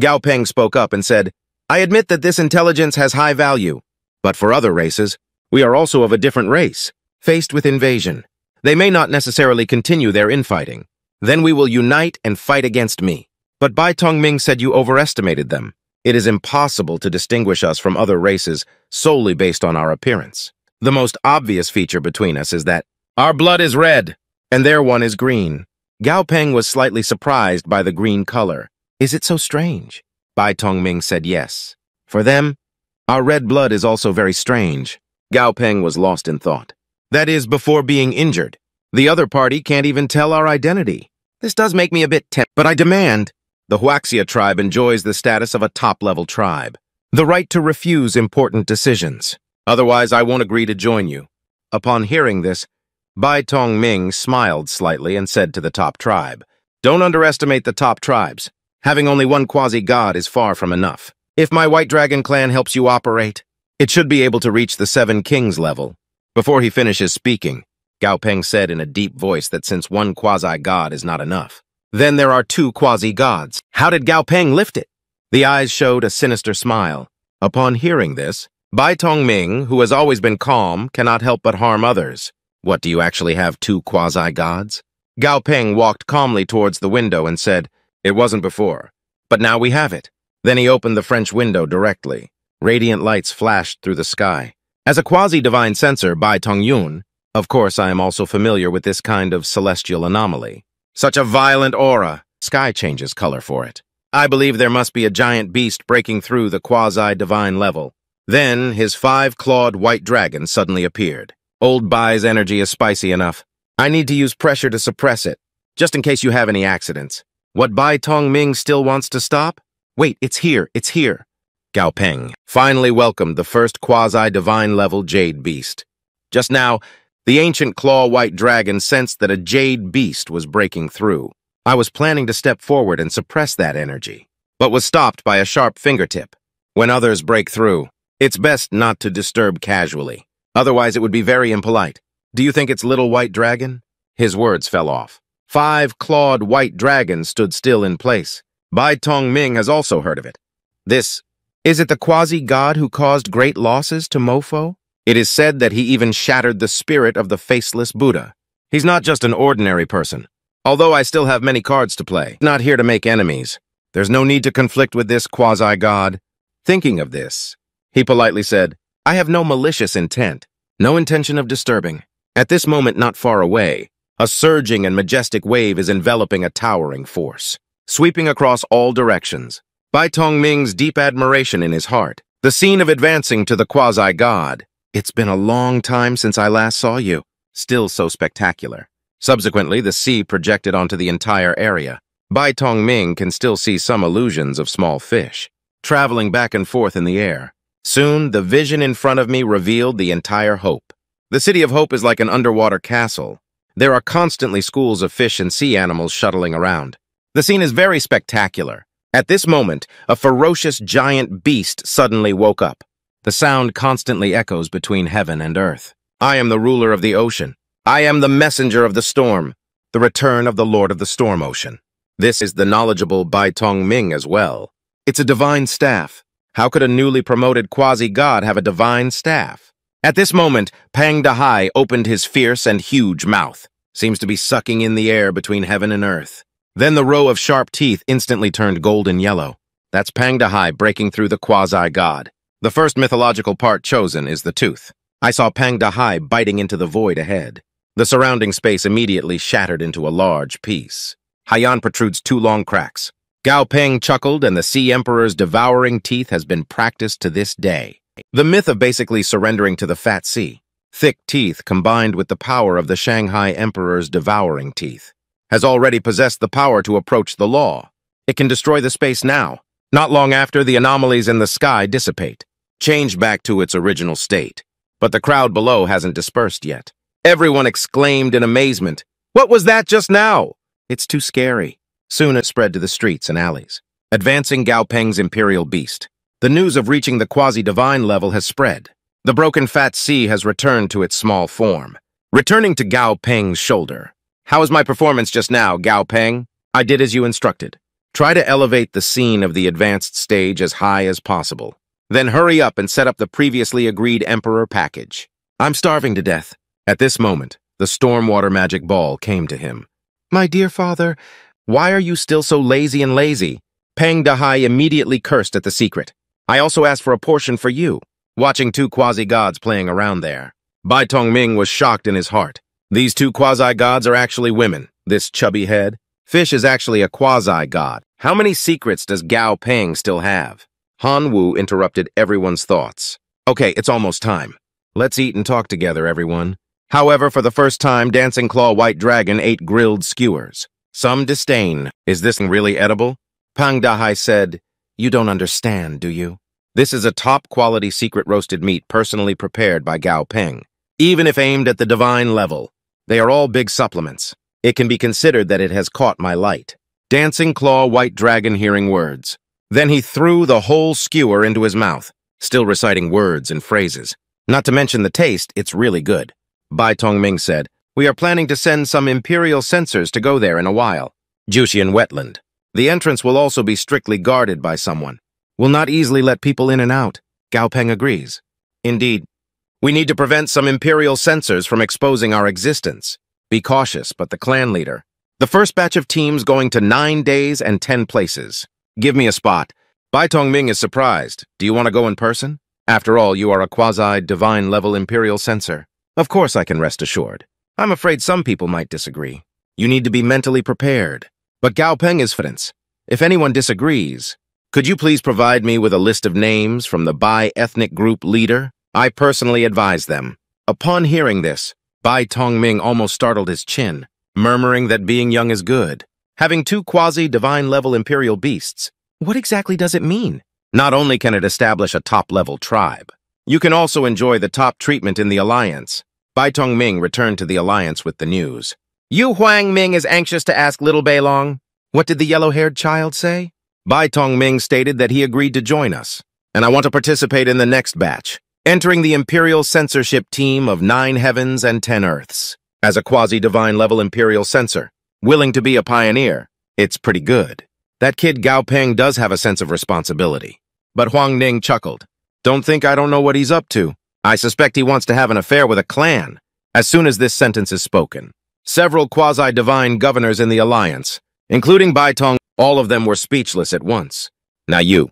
Gao Peng spoke up and said, I admit that this intelligence has high value, but for other races, we are also of a different race, faced with invasion. They may not necessarily continue their infighting. Then we will unite and fight against me. But Bai Tongming said you overestimated them. It is impossible to distinguish us from other races solely based on our appearance. The most obvious feature between us is that our blood is red, and their one is green. Gao Peng was slightly surprised by the green color. Is it so strange? Bai Tongming said yes. For them, our red blood is also very strange. Gao Peng was lost in thought. That is, before being injured. The other party can't even tell our identity. This does make me a bit temp, but I demand. The Huaxia tribe enjoys the status of a top-level tribe. The right to refuse important decisions. Otherwise, I won't agree to join you. Upon hearing this, Bai Tong Ming smiled slightly and said to the top tribe, Don't underestimate the top tribes. Having only one quasi-god is far from enough. If my White Dragon clan helps you operate, it should be able to reach the Seven Kings level. Before he finishes speaking, Gao Peng said in a deep voice that since one quasi-god is not enough, then there are two quasi-gods. How did Gao Peng lift it? The eyes showed a sinister smile. Upon hearing this, Bai Tongming, who has always been calm, cannot help but harm others. What, do you actually have two quasi-gods? Gao Peng walked calmly towards the window and said, It wasn't before, but now we have it. Then he opened the French window directly. Radiant lights flashed through the sky. As a quasi-divine censor, Bai Tongyun, of course I am also familiar with this kind of celestial anomaly. Such a violent aura, sky changes color for it. I believe there must be a giant beast breaking through the quasi-divine level. Then, his five-clawed white dragon suddenly appeared. Old Bai's energy is spicy enough. I need to use pressure to suppress it, just in case you have any accidents. What Bai Tong Ming still wants to stop? Wait, it's here, it's here. Gao Peng finally welcomed the first quasi-divine level Jade Beast. Just now, the ancient claw-white dragon sensed that a Jade Beast was breaking through. I was planning to step forward and suppress that energy, but was stopped by a sharp fingertip. When others break through, it's best not to disturb casually. Otherwise, it would be very impolite. Do you think it's Little White Dragon? His words fell off. Five clawed white dragons stood still in place. Bai Tong Ming has also heard of it. This, is it the quasi-god who caused great losses to Mofo? It is said that he even shattered the spirit of the faceless Buddha. He's not just an ordinary person. Although I still have many cards to play, not here to make enemies. There's no need to conflict with this quasi-god. Thinking of this, he politely said, I have no malicious intent, no intention of disturbing. At this moment not far away, a surging and majestic wave is enveloping a towering force, sweeping across all directions. Bai Tong Ming's deep admiration in his heart, the scene of advancing to the quasi-god. It's been a long time since I last saw you, still so spectacular. Subsequently, the sea projected onto the entire area. Bai Tong Ming can still see some illusions of small fish, traveling back and forth in the air. Soon, the vision in front of me revealed the entire Hope. The City of Hope is like an underwater castle. There are constantly schools of fish and sea animals shuttling around. The scene is very spectacular. At this moment, a ferocious giant beast suddenly woke up. The sound constantly echoes between heaven and earth. I am the ruler of the ocean. I am the messenger of the storm, the return of the Lord of the Storm Ocean. This is the knowledgeable Bai Tong Ming as well. It's a divine staff. How could a newly promoted quasi-god have a divine staff? At this moment, Pang Dahai opened his fierce and huge mouth. Seems to be sucking in the air between heaven and earth. Then the row of sharp teeth instantly turned golden yellow. That's Pang Dahai breaking through the quasi-god. The first mythological part chosen is the tooth. I saw Pang Dahai biting into the void ahead. The surrounding space immediately shattered into a large piece. Haiyan protrudes two long cracks. Gao Peng chuckled, and the Sea Emperor's devouring teeth has been practiced to this day. The myth of basically surrendering to the Fat Sea, thick teeth combined with the power of the Shanghai Emperor's devouring teeth, has already possessed the power to approach the law. It can destroy the space now, not long after the anomalies in the sky dissipate, change back to its original state. But the crowd below hasn't dispersed yet. Everyone exclaimed in amazement, What was that just now? It's too scary. Soon it spread to the streets and alleys. Advancing Gao Peng's imperial beast. The news of reaching the quasi-divine level has spread. The broken fat sea has returned to its small form. Returning to Gao Peng's shoulder. How was my performance just now, Gao Peng? I did as you instructed. Try to elevate the scene of the advanced stage as high as possible. Then hurry up and set up the previously agreed Emperor package. I'm starving to death. At this moment, the Stormwater Magic Ball came to him. My dear father, why are you still so lazy and lazy? Pang Dahai immediately cursed at the secret. I also asked for a portion for you, watching two quasi-gods playing around there. Bai Tong Ming was shocked in his heart. These two quasi-gods are actually women, this chubby head. Fish is actually a quasi-god. How many secrets does Gao Peng still have? Han Wu interrupted everyone's thoughts. Okay, it's almost time. Let's eat and talk together, everyone. However, for the first time, Dancing Claw White Dragon ate grilled skewers. Some disdain. Is this really edible? Pang Dahai said, You don't understand, do you? This is a top-quality secret roasted meat personally prepared by Gao Peng. Even if aimed at the divine level, they are all big supplements. It can be considered that it has caught my light. Dancing Claw White Dragon hearing words. Then he threw the whole skewer into his mouth, still reciting words and phrases. Not to mention the taste, it's really good. Bai Tongming said, we are planning to send some Imperial censors to go there in a while. Juxian Wetland. The entrance will also be strictly guarded by someone. Will not easily let people in and out. Gao Peng agrees. Indeed. We need to prevent some Imperial censors from exposing our existence. Be cautious, but the clan leader. The first batch of teams going to nine days and ten places. Give me a spot. Bai Tongming is surprised. Do you want to go in person? After all, you are a quasi-divine level Imperial censor. Of course I can rest assured. I'm afraid some people might disagree. You need to be mentally prepared. But Gao Peng is fidence. If anyone disagrees, could you please provide me with a list of names from the Bai ethnic group leader? I personally advise them. Upon hearing this, Bai Tongming almost startled his chin, murmuring that being young is good. Having two quasi-divine level imperial beasts, what exactly does it mean? Not only can it establish a top-level tribe, you can also enjoy the top treatment in the alliance. Bai Tong Ming returned to the alliance with the news. Yu Huang Ming is anxious to ask little Beilong. What did the yellow-haired child say? Bai Tong Ming stated that he agreed to join us, and I want to participate in the next batch, entering the Imperial Censorship team of nine heavens and ten earths. As a quasi-divine level Imperial censor, willing to be a pioneer, it's pretty good. That kid Gao Peng does have a sense of responsibility. But Huang Ning chuckled. Don't think I don't know what he's up to. I suspect he wants to have an affair with a clan. As soon as this sentence is spoken, several quasi-divine governors in the alliance, including Bai Tong, all of them were speechless at once. Now you.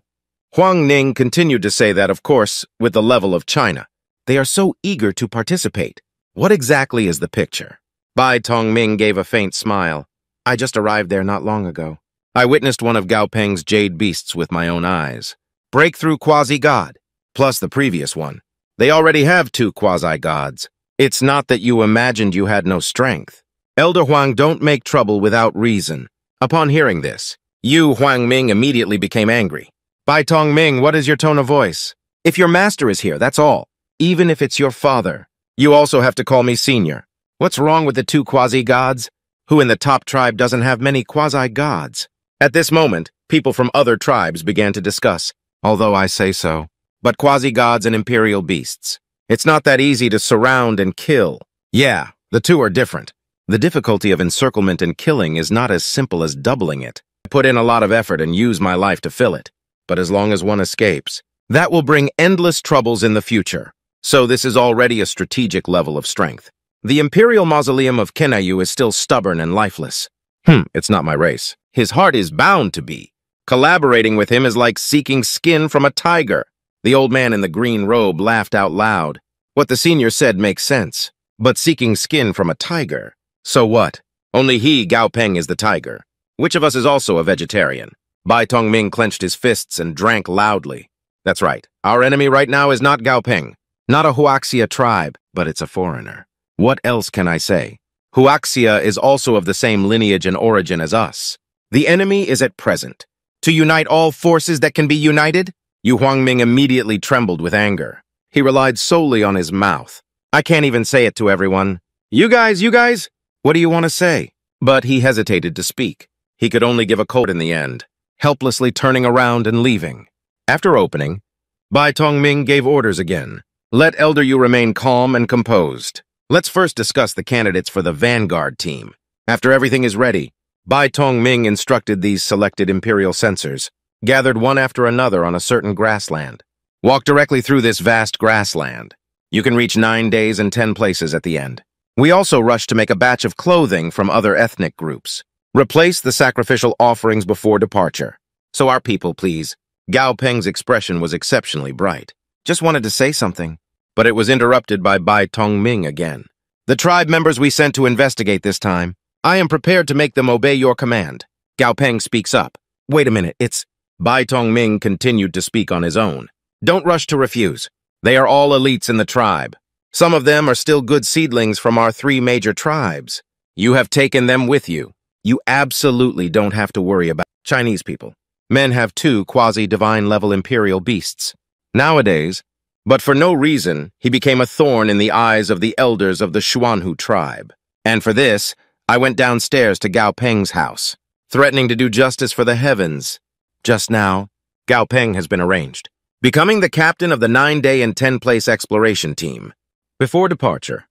Huang Ning continued to say that, of course, with the level of China. They are so eager to participate. What exactly is the picture? Bai Tong Ming gave a faint smile. I just arrived there not long ago. I witnessed one of Gao Peng's jade beasts with my own eyes. Breakthrough quasi-god, plus the previous one. They already have two quasi-gods. It's not that you imagined you had no strength. Elder Huang don't make trouble without reason. Upon hearing this, Yu Huang Ming immediately became angry. Bai Tong Ming, what is your tone of voice? If your master is here, that's all. Even if it's your father. You also have to call me senior. What's wrong with the two quasi-gods? Who in the top tribe doesn't have many quasi-gods? At this moment, people from other tribes began to discuss, although I say so. But quasi-gods and imperial beasts. It's not that easy to surround and kill. Yeah, the two are different. The difficulty of encirclement and killing is not as simple as doubling it. I put in a lot of effort and use my life to fill it. But as long as one escapes, that will bring endless troubles in the future. So this is already a strategic level of strength. The Imperial Mausoleum of Kenayu is still stubborn and lifeless. Hmm, it's not my race. His heart is bound to be. Collaborating with him is like seeking skin from a tiger. The old man in the green robe laughed out loud. What the senior said makes sense. But seeking skin from a tiger? So what? Only he, Gao Peng, is the tiger. Which of us is also a vegetarian? Bai Tongming clenched his fists and drank loudly. That's right. Our enemy right now is not Gao Peng. Not a Huaxia tribe, but it's a foreigner. What else can I say? Huaxia is also of the same lineage and origin as us. The enemy is at present. To unite all forces that can be united? Yu Huangming immediately trembled with anger. He relied solely on his mouth. I can't even say it to everyone. You guys, you guys, what do you want to say? But he hesitated to speak. He could only give a code in the end, helplessly turning around and leaving. After opening, Bai Tongming gave orders again. Let Elder Yu remain calm and composed. Let's first discuss the candidates for the Vanguard team. After everything is ready, Bai Tong Ming instructed these selected Imperial censors, gathered one after another on a certain grassland. Walk directly through this vast grassland. You can reach nine days and ten places at the end. We also rush to make a batch of clothing from other ethnic groups. Replace the sacrificial offerings before departure. So our people, please. Gao Peng's expression was exceptionally bright. Just wanted to say something but it was interrupted by Bai Tong Ming again. The tribe members we sent to investigate this time, I am prepared to make them obey your command. Gao Peng speaks up. Wait a minute, it's... Bai Tong Ming continued to speak on his own. Don't rush to refuse. They are all elites in the tribe. Some of them are still good seedlings from our three major tribes. You have taken them with you. You absolutely don't have to worry about Chinese people. Men have two quasi-divine level imperial beasts. Nowadays, but for no reason, he became a thorn in the eyes of the elders of the Xuanhu tribe. And for this, I went downstairs to Gao Peng's house, threatening to do justice for the heavens. Just now, Gao Peng has been arranged, becoming the captain of the nine-day and ten-place exploration team. Before departure,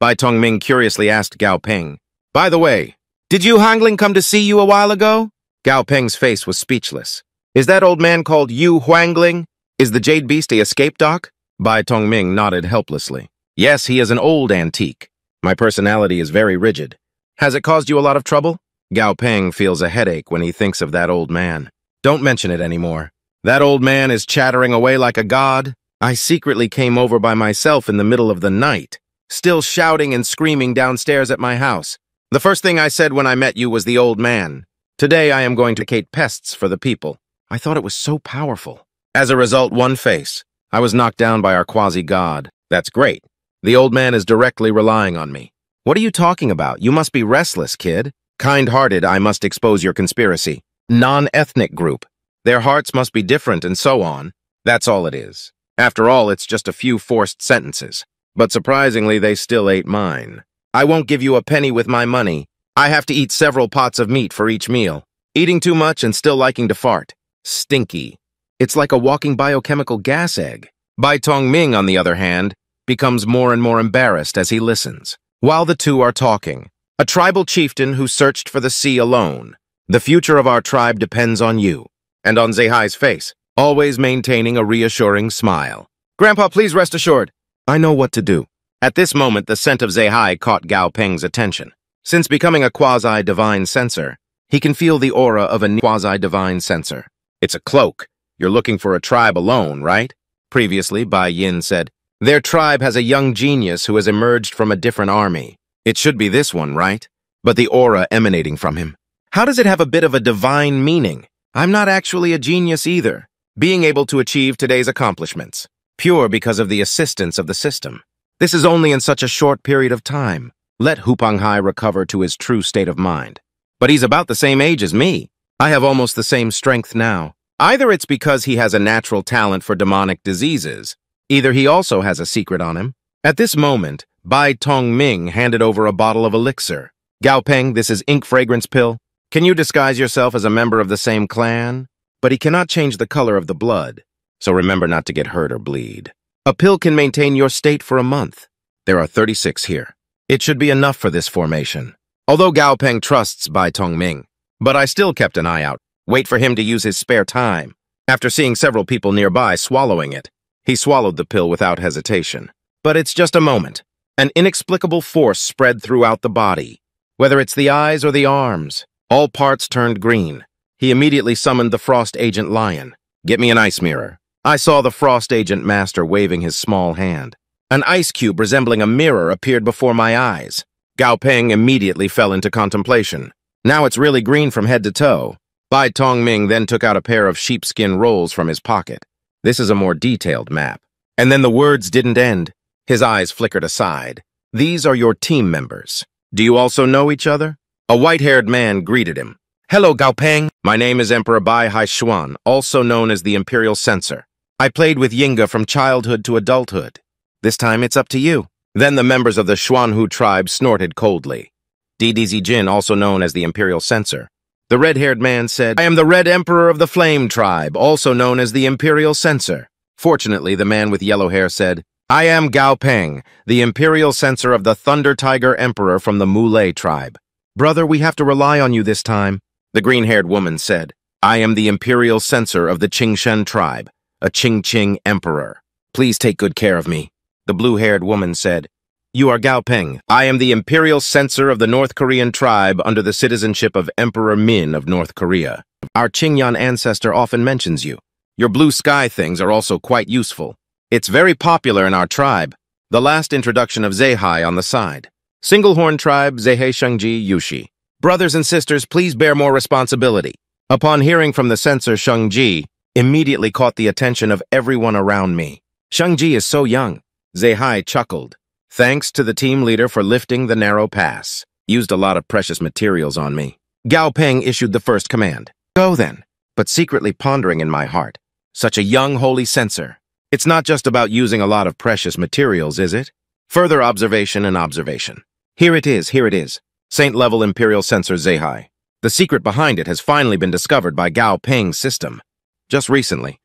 Bai Tongming curiously asked Gao Peng, By the way, did Yu Hangling come to see you a while ago? Gao Peng's face was speechless. Is that old man called Yu Huangling? Is the Jade Beast a escape doc? Bai Tongming nodded helplessly. Yes, he is an old antique. My personality is very rigid. Has it caused you a lot of trouble? Gao Peng feels a headache when he thinks of that old man. Don't mention it anymore. That old man is chattering away like a god. I secretly came over by myself in the middle of the night, still shouting and screaming downstairs at my house. The first thing I said when I met you was the old man. Today I am going to create pests for the people. I thought it was so powerful. As a result, one face. I was knocked down by our quasi-god. That's great. The old man is directly relying on me. What are you talking about? You must be restless, kid. Kind-hearted, I must expose your conspiracy. Non-ethnic group. Their hearts must be different and so on. That's all it is. After all, it's just a few forced sentences. But surprisingly, they still ate mine. I won't give you a penny with my money. I have to eat several pots of meat for each meal. Eating too much and still liking to fart. Stinky. It's like a walking biochemical gas egg. Bai Tong Ming, on the other hand, becomes more and more embarrassed as he listens. While the two are talking, a tribal chieftain who searched for the sea alone. The future of our tribe depends on you. And on Zehai's face, always maintaining a reassuring smile. Grandpa, please rest assured. I know what to do. At this moment, the scent of Zehai caught Gao Peng's attention. Since becoming a quasi-divine censor, he can feel the aura of a quasi-divine censor. It's a cloak, you're looking for a tribe alone, right? Previously, Bai Yin said, Their tribe has a young genius who has emerged from a different army. It should be this one, right? But the aura emanating from him. How does it have a bit of a divine meaning? I'm not actually a genius either, being able to achieve today's accomplishments, pure because of the assistance of the system. This is only in such a short period of time. Let Hupanghai recover to his true state of mind. But he's about the same age as me. I have almost the same strength now. Either it's because he has a natural talent for demonic diseases, either he also has a secret on him. At this moment, Bai Tong Ming handed over a bottle of elixir. Gao Peng, this is ink fragrance pill. Can you disguise yourself as a member of the same clan? But he cannot change the color of the blood, so remember not to get hurt or bleed. A pill can maintain your state for a month. There are 36 here. It should be enough for this formation. Although Gao Peng trusts Bai Tong Ming, but I still kept an eye out, wait for him to use his spare time. After seeing several people nearby swallowing it, he swallowed the pill without hesitation. But it's just a moment. An inexplicable force spread throughout the body. Whether it's the eyes or the arms, all parts turned green. He immediately summoned the Frost Agent Lion. Get me an ice mirror. I saw the Frost Agent Master waving his small hand. An ice cube resembling a mirror appeared before my eyes. Gao Peng immediately fell into contemplation. Now it's really green from head to toe. Bai Tong Ming then took out a pair of sheepskin rolls from his pocket. This is a more detailed map. And then the words didn't end. His eyes flickered aside. These are your team members. Do you also know each other? A white-haired man greeted him. Hello, Gao Peng. My name is Emperor Bai Haishuan, also known as the Imperial Censor. I played with Yinga from childhood to adulthood. This time it's up to you. Then the members of the Xuanhu tribe snorted coldly. DDZ Jin, also known as the Imperial Censor. The red-haired man said, I am the Red Emperor of the Flame Tribe, also known as the Imperial Censor. Fortunately, the man with yellow hair said, I am Gao Peng, the Imperial Censor of the Thunder Tiger Emperor from the Mulei tribe. Brother, we have to rely on you this time. The green-haired woman said, I am the Imperial Censor of the Qingshen tribe, a Qingqing Emperor. Please take good care of me. The blue-haired woman said, You are Gao Peng. I am the Imperial Censor of the North Korean tribe under the citizenship of Emperor Min of North Korea. Our Qingyan ancestor often mentions you. Your blue sky things are also quite useful. It's very popular in our tribe. The last introduction of Zehai on the side. Single-horn tribe, Zehe Shengji Yushi. Brothers and sisters, please bear more responsibility. Upon hearing from the censor Shengji, immediately caught the attention of everyone around me. Shengji is so young. Zehai chuckled. Thanks to the team leader for lifting the narrow pass. Used a lot of precious materials on me. Gao Peng issued the first command. Go then, but secretly pondering in my heart. Such a young holy censor. It's not just about using a lot of precious materials, is it? Further observation and observation. Here it is, here it is. Saint-level Imperial Censor Zehai. The secret behind it has finally been discovered by Gao Peng's system. Just recently,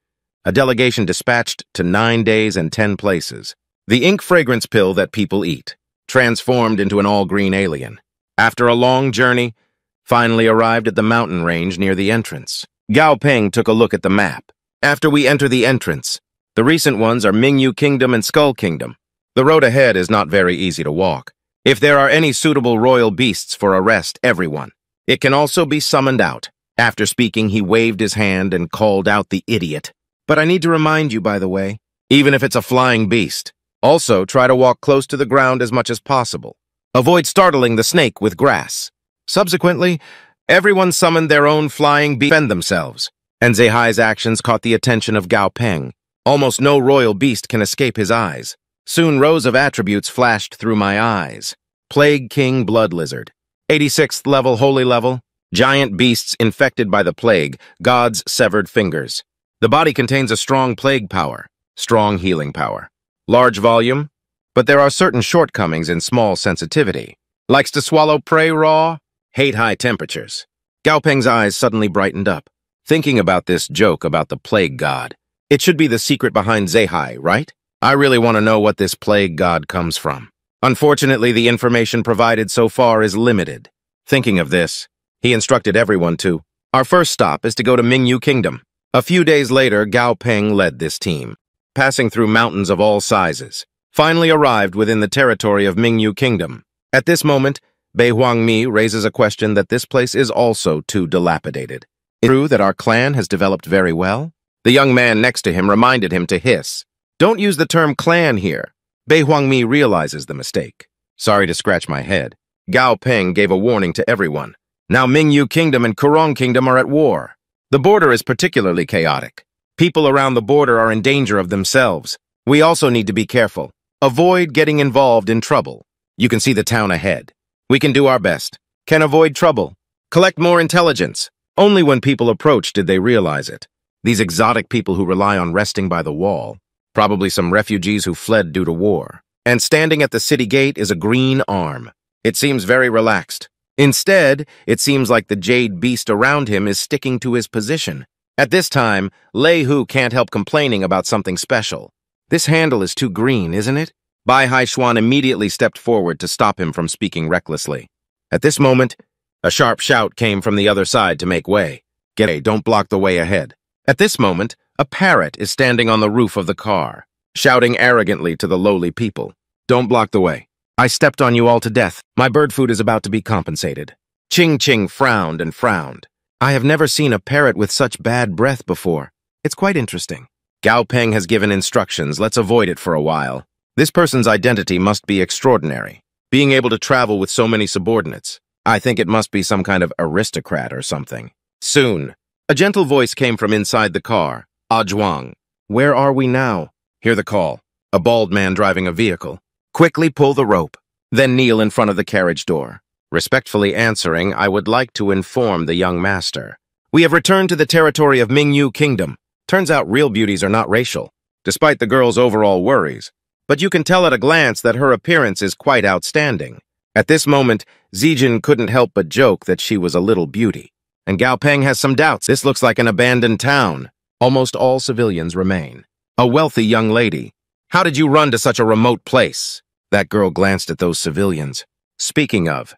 a delegation dispatched to nine days and ten places. The ink fragrance pill that people eat, transformed into an all-green alien. After a long journey, finally arrived at the mountain range near the entrance. Gao Peng took a look at the map. After we enter the entrance, the recent ones are Mingyu Kingdom and Skull Kingdom. The road ahead is not very easy to walk. If there are any suitable royal beasts for arrest, everyone. It can also be summoned out. After speaking, he waved his hand and called out the idiot. But I need to remind you, by the way, even if it's a flying beast, also try to walk close to the ground as much as possible. Avoid startling the snake with grass. Subsequently, everyone summoned their own flying beast defend themselves, and Zehai's actions caught the attention of Gao Peng. Almost no royal beast can escape his eyes. Soon rows of attributes flashed through my eyes. Plague King Blood Lizard. 86th level Holy Level. Giant beasts infected by the plague. God's severed fingers. The body contains a strong plague power. Strong healing power. Large volume. But there are certain shortcomings in small sensitivity. Likes to swallow prey raw. Hate high temperatures. Gao Peng's eyes suddenly brightened up. Thinking about this joke about the plague god. It should be the secret behind Zehai, right? I really want to know what this plague god comes from. Unfortunately, the information provided so far is limited. Thinking of this, he instructed everyone to, our first stop is to go to Mingyu Kingdom. A few days later, Gao Peng led this team, passing through mountains of all sizes, finally arrived within the territory of Mingyu Kingdom. At this moment, Bei Huangmi raises a question that this place is also too dilapidated. Is it true that our clan has developed very well? The young man next to him reminded him to hiss. Don't use the term clan here. Bei Huangmi realizes the mistake. Sorry to scratch my head. Gao Peng gave a warning to everyone. Now Mingyu Kingdom and Kurong Kingdom are at war. The border is particularly chaotic. People around the border are in danger of themselves. We also need to be careful. Avoid getting involved in trouble. You can see the town ahead. We can do our best. Can avoid trouble. Collect more intelligence. Only when people approach did they realize it. These exotic people who rely on resting by the wall. Probably some refugees who fled due to war. And standing at the city gate is a green arm. It seems very relaxed. Instead, it seems like the jade beast around him is sticking to his position. At this time, Lei Hu can't help complaining about something special. This handle is too green, isn't it? Bai Haishuan immediately stepped forward to stop him from speaking recklessly. At this moment, a sharp shout came from the other side to make way. Get a, don't block the way ahead. At this moment, a parrot is standing on the roof of the car, shouting arrogantly to the lowly people. Don't block the way. I stepped on you all to death. My bird food is about to be compensated. Ching Ching frowned and frowned. I have never seen a parrot with such bad breath before. It's quite interesting. Gao Peng has given instructions. Let's avoid it for a while. This person's identity must be extraordinary. Being able to travel with so many subordinates. I think it must be some kind of aristocrat or something. Soon, a gentle voice came from inside the car. Zhuang. Where are we now? Hear the call. A bald man driving a vehicle. Quickly pull the rope, then kneel in front of the carriage door. Respectfully answering, I would like to inform the young master. We have returned to the territory of Mingyu Kingdom. Turns out real beauties are not racial, despite the girl's overall worries. But you can tell at a glance that her appearance is quite outstanding. At this moment, Zijin couldn't help but joke that she was a little beauty. And Gao Peng has some doubts. This looks like an abandoned town. Almost all civilians remain. A wealthy young lady. How did you run to such a remote place? That girl glanced at those civilians. Speaking of,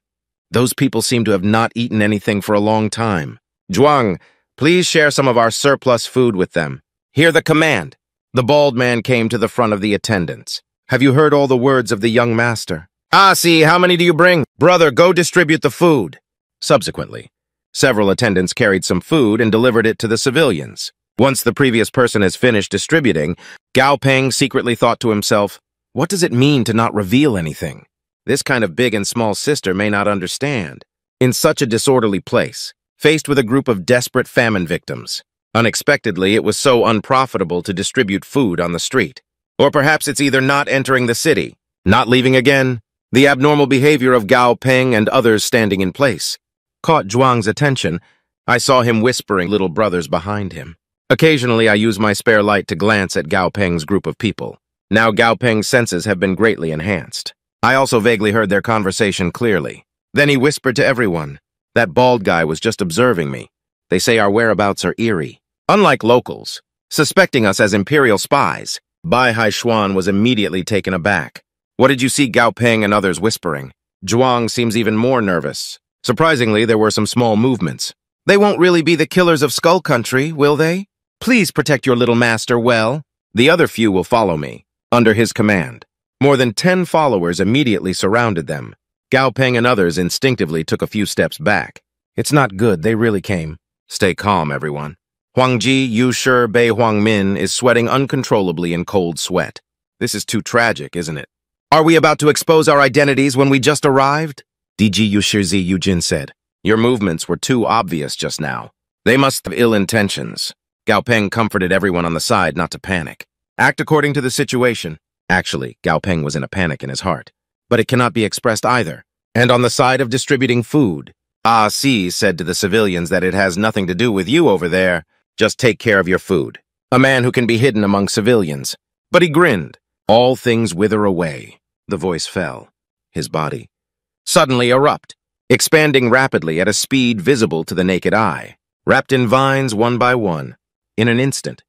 those people seem to have not eaten anything for a long time. Zhuang, please share some of our surplus food with them. Hear the command. The bald man came to the front of the attendants. Have you heard all the words of the young master? Ah, see, how many do you bring? Brother, go distribute the food. Subsequently, several attendants carried some food and delivered it to the civilians. Once the previous person has finished distributing, Gao Peng secretly thought to himself, what does it mean to not reveal anything? This kind of big and small sister may not understand. In such a disorderly place, faced with a group of desperate famine victims, unexpectedly it was so unprofitable to distribute food on the street. Or perhaps it's either not entering the city, not leaving again, the abnormal behavior of Gao Peng and others standing in place. Caught Zhuang's attention, I saw him whispering little brothers behind him. Occasionally I use my spare light to glance at Gao Peng's group of people. Now Gao Peng's senses have been greatly enhanced. I also vaguely heard their conversation clearly. Then he whispered to everyone. That bald guy was just observing me. They say our whereabouts are eerie. Unlike locals, suspecting us as imperial spies, Bai Haishuan was immediately taken aback. What did you see Gao Peng and others whispering? Zhuang seems even more nervous. Surprisingly, there were some small movements. They won't really be the killers of Skull Country, will they? Please protect your little master well. The other few will follow me under his command. More than ten followers immediately surrounded them. Gao Peng and others instinctively took a few steps back. It's not good, they really came. Stay calm, everyone. Huang Ji, Yu Shi, Bei Huang Min is sweating uncontrollably in cold sweat. This is too tragic, isn't it? Are we about to expose our identities when we just arrived? DG Yushirzi Yujin said. Your movements were too obvious just now. They must have ill intentions. Gao Peng comforted everyone on the side not to panic. Act according to the situation. Actually, Gao Peng was in a panic in his heart. But it cannot be expressed either. And on the side of distributing food, Ah Si said to the civilians that it has nothing to do with you over there. Just take care of your food. A man who can be hidden among civilians. But he grinned. All things wither away. The voice fell. His body. Suddenly erupt, expanding rapidly at a speed visible to the naked eye, wrapped in vines one by one. In an instant,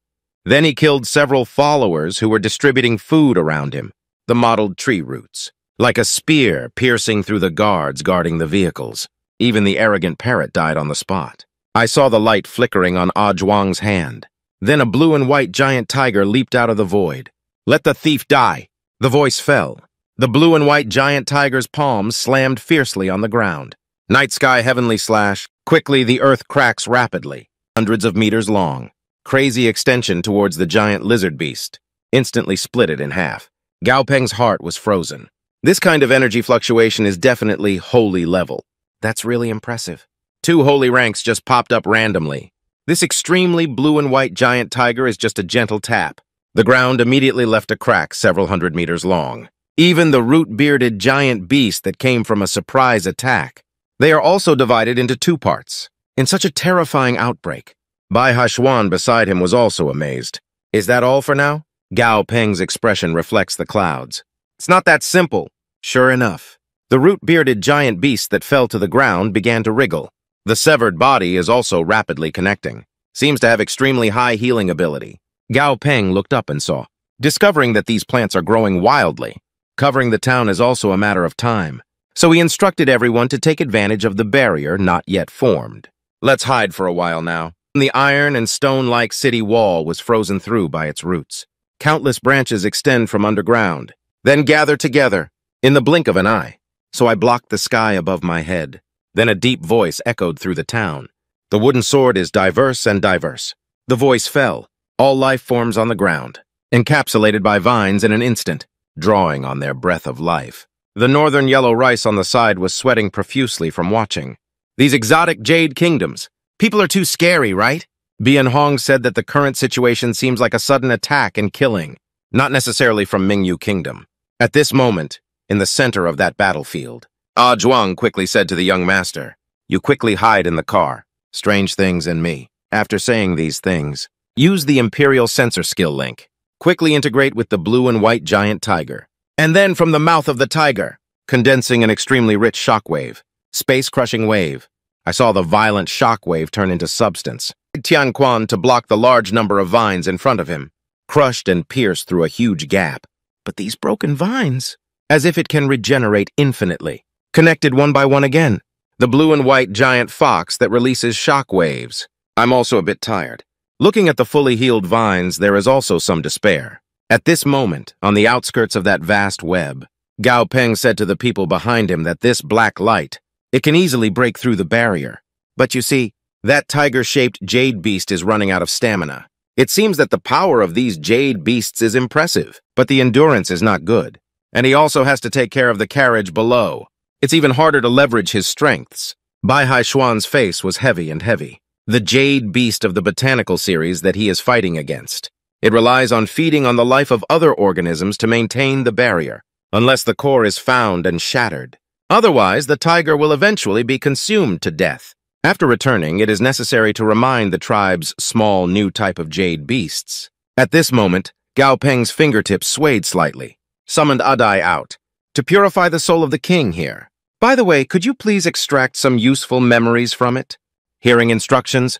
then he killed several followers who were distributing food around him, the mottled tree roots, like a spear piercing through the guards guarding the vehicles. Even the arrogant parrot died on the spot. I saw the light flickering on Ah Zhuang's hand. Then a blue and white giant tiger leaped out of the void. Let the thief die! The voice fell. The blue and white giant tiger's palms slammed fiercely on the ground. Night sky heavenly slash. Quickly the earth cracks rapidly, hundreds of meters long crazy extension towards the giant lizard beast, instantly split it in half. Gao Peng's heart was frozen. This kind of energy fluctuation is definitely holy level. That's really impressive. Two holy ranks just popped up randomly. This extremely blue and white giant tiger is just a gentle tap. The ground immediately left a crack several hundred meters long. Even the root-bearded giant beast that came from a surprise attack. They are also divided into two parts. In such a terrifying outbreak, Bai Haishuan beside him was also amazed. Is that all for now? Gao Peng's expression reflects the clouds. It's not that simple. Sure enough. The root-bearded giant beast that fell to the ground began to wriggle. The severed body is also rapidly connecting. Seems to have extremely high healing ability. Gao Peng looked up and saw. Discovering that these plants are growing wildly, covering the town is also a matter of time. So he instructed everyone to take advantage of the barrier not yet formed. Let's hide for a while now. The iron and stone-like city wall was frozen through by its roots. Countless branches extend from underground, then gather together, in the blink of an eye. So I blocked the sky above my head. Then a deep voice echoed through the town. The wooden sword is diverse and diverse. The voice fell, all life forms on the ground, encapsulated by vines in an instant, drawing on their breath of life. The northern yellow rice on the side was sweating profusely from watching. These exotic jade kingdoms, People are too scary, right? Bian Hong said that the current situation seems like a sudden attack and killing, not necessarily from Mingyu Kingdom. At this moment, in the center of that battlefield, Ah Zhuang quickly said to the young master, You quickly hide in the car. Strange things in me. After saying these things, use the Imperial Sensor Skill link. Quickly integrate with the blue and white giant tiger. And then from the mouth of the tiger, condensing an extremely rich shockwave, space-crushing wave, I saw the violent shockwave turn into substance. Tian Quan to block the large number of vines in front of him, crushed and pierced through a huge gap. But these broken vines, as if it can regenerate infinitely, connected one by one again. The blue and white giant fox that releases shock waves. I'm also a bit tired. Looking at the fully healed vines, there is also some despair. At this moment, on the outskirts of that vast web, Gao Peng said to the people behind him that this black light, it can easily break through the barrier. But you see, that tiger-shaped jade beast is running out of stamina. It seems that the power of these jade beasts is impressive, but the endurance is not good. And he also has to take care of the carriage below. It's even harder to leverage his strengths. Bai Hai Xuan's face was heavy and heavy. The jade beast of the botanical series that he is fighting against. It relies on feeding on the life of other organisms to maintain the barrier, unless the core is found and shattered. Otherwise, the tiger will eventually be consumed to death. After returning, it is necessary to remind the tribe's small new type of jade beasts. At this moment, Gao Peng's fingertips swayed slightly, summoned Adai out, to purify the soul of the king here. By the way, could you please extract some useful memories from it? Hearing instructions,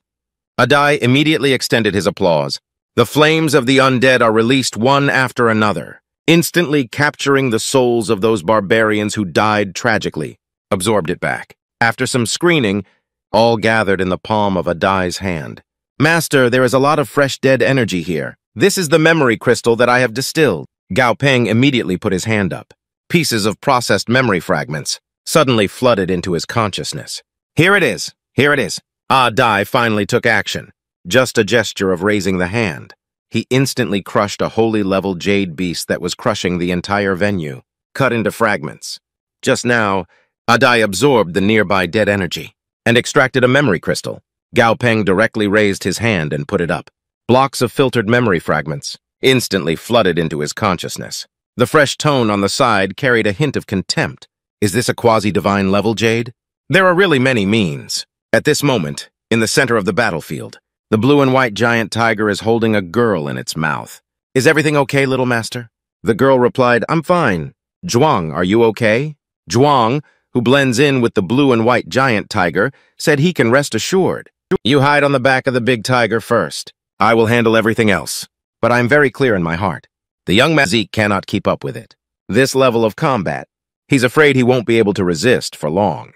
Adai immediately extended his applause. The flames of the undead are released one after another instantly capturing the souls of those barbarians who died tragically, absorbed it back. After some screening, all gathered in the palm of Adai's hand. Master, there is a lot of fresh dead energy here. This is the memory crystal that I have distilled. Gao Peng immediately put his hand up. Pieces of processed memory fragments suddenly flooded into his consciousness. Here it is. Here it is. Ah Dai finally took action. Just a gesture of raising the hand. He instantly crushed a holy level jade beast that was crushing the entire venue, cut into fragments. Just now, Adai absorbed the nearby dead energy and extracted a memory crystal. Gao Peng directly raised his hand and put it up. Blocks of filtered memory fragments instantly flooded into his consciousness. The fresh tone on the side carried a hint of contempt. Is this a quasi-divine level, Jade? There are really many means. At this moment, in the center of the battlefield, the blue and white giant tiger is holding a girl in its mouth. Is everything okay, little master? The girl replied, I'm fine. Zhuang, are you okay? Zhuang, who blends in with the blue and white giant tiger, said he can rest assured. You hide on the back of the big tiger first. I will handle everything else. But I'm very clear in my heart. The young Mazik cannot keep up with it. This level of combat, he's afraid he won't be able to resist for long.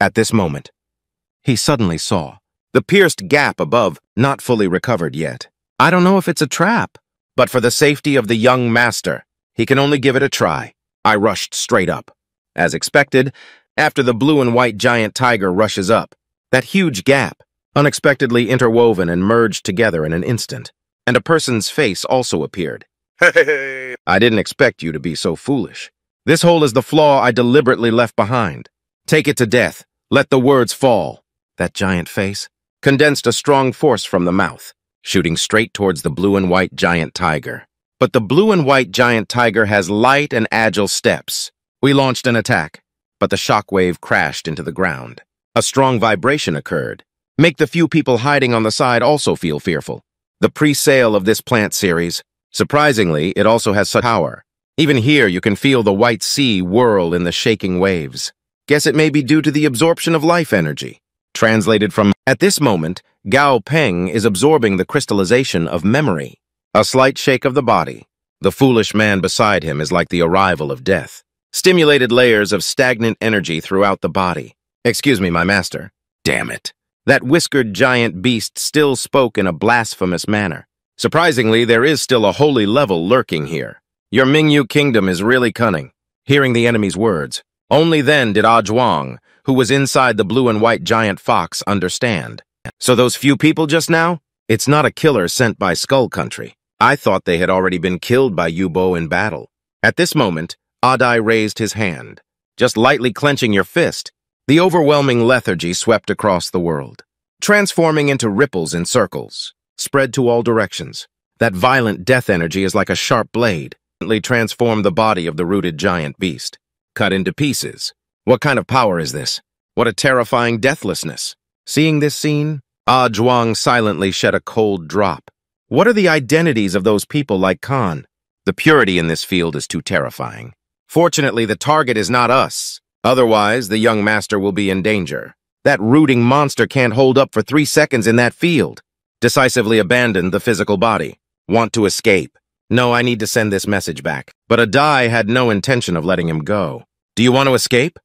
At this moment, he suddenly saw the pierced gap above, not fully recovered yet. I don't know if it's a trap, but for the safety of the young master, he can only give it a try. I rushed straight up. As expected, after the blue and white giant tiger rushes up, that huge gap, unexpectedly interwoven and merged together in an instant, and a person's face also appeared. Hey! I didn't expect you to be so foolish. This hole is the flaw I deliberately left behind. Take it to death. Let the words fall. That giant face, condensed a strong force from the mouth, shooting straight towards the blue and white giant tiger. But the blue and white giant tiger has light and agile steps. We launched an attack, but the shockwave crashed into the ground. A strong vibration occurred, make the few people hiding on the side also feel fearful. The pre-sale of this plant series, surprisingly, it also has such power. Even here, you can feel the white sea whirl in the shaking waves. Guess it may be due to the absorption of life energy. Translated from, at this moment, Gao Peng is absorbing the crystallization of memory. A slight shake of the body. The foolish man beside him is like the arrival of death. Stimulated layers of stagnant energy throughout the body. Excuse me, my master. Damn it. That whiskered giant beast still spoke in a blasphemous manner. Surprisingly, there is still a holy level lurking here. Your Mingyu kingdom is really cunning. Hearing the enemy's words, only then did Ah Zhuang, who was inside the blue and white giant fox, understand. So those few people just now? It's not a killer sent by Skull Country. I thought they had already been killed by Yubo in battle. At this moment, Adai raised his hand. Just lightly clenching your fist, the overwhelming lethargy swept across the world, transforming into ripples in circles, spread to all directions. That violent death energy is like a sharp blade, transformed the body of the rooted giant beast, cut into pieces, what kind of power is this? What a terrifying deathlessness. Seeing this scene, Ah Zhuang silently shed a cold drop. What are the identities of those people like Khan? The purity in this field is too terrifying. Fortunately, the target is not us. Otherwise, the young master will be in danger. That rooting monster can't hold up for three seconds in that field. Decisively abandoned the physical body. Want to escape. No, I need to send this message back. But Adai had no intention of letting him go. Do you want to escape?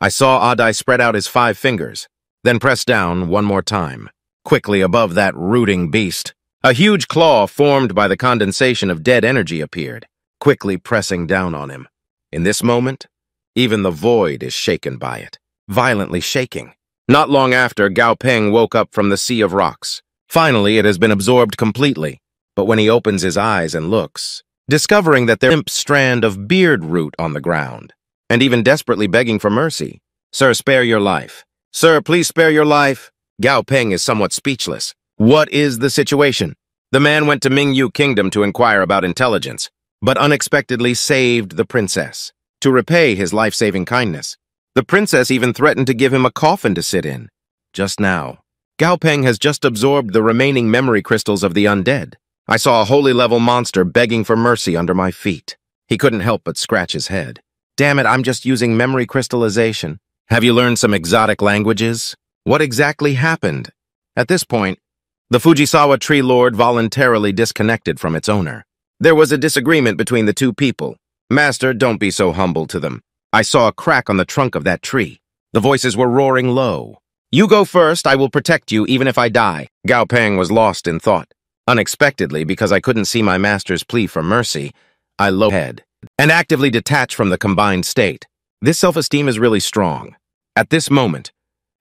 I saw Adai spread out his five fingers, then press down one more time, quickly above that rooting beast. A huge claw formed by the condensation of dead energy appeared, quickly pressing down on him. In this moment, even the void is shaken by it, violently shaking. Not long after, Gao Peng woke up from the sea of rocks. Finally, it has been absorbed completely, but when he opens his eyes and looks, discovering that there's a strand of beard root on the ground, and even desperately begging for mercy. Sir, spare your life. Sir, please spare your life. Gao Peng is somewhat speechless. What is the situation? The man went to Mingyu Kingdom to inquire about intelligence, but unexpectedly saved the princess to repay his life-saving kindness. The princess even threatened to give him a coffin to sit in. Just now, Gao Peng has just absorbed the remaining memory crystals of the undead. I saw a holy level monster begging for mercy under my feet. He couldn't help but scratch his head. Damn it, I'm just using memory crystallization. Have you learned some exotic languages? What exactly happened? At this point, the Fujisawa tree lord voluntarily disconnected from its owner. There was a disagreement between the two people. Master, don't be so humble to them. I saw a crack on the trunk of that tree. The voices were roaring low. You go first, I will protect you even if I die. Gao Peng was lost in thought. Unexpectedly, because I couldn't see my master's plea for mercy, I low head and actively detach from the combined state. This self-esteem is really strong. At this moment,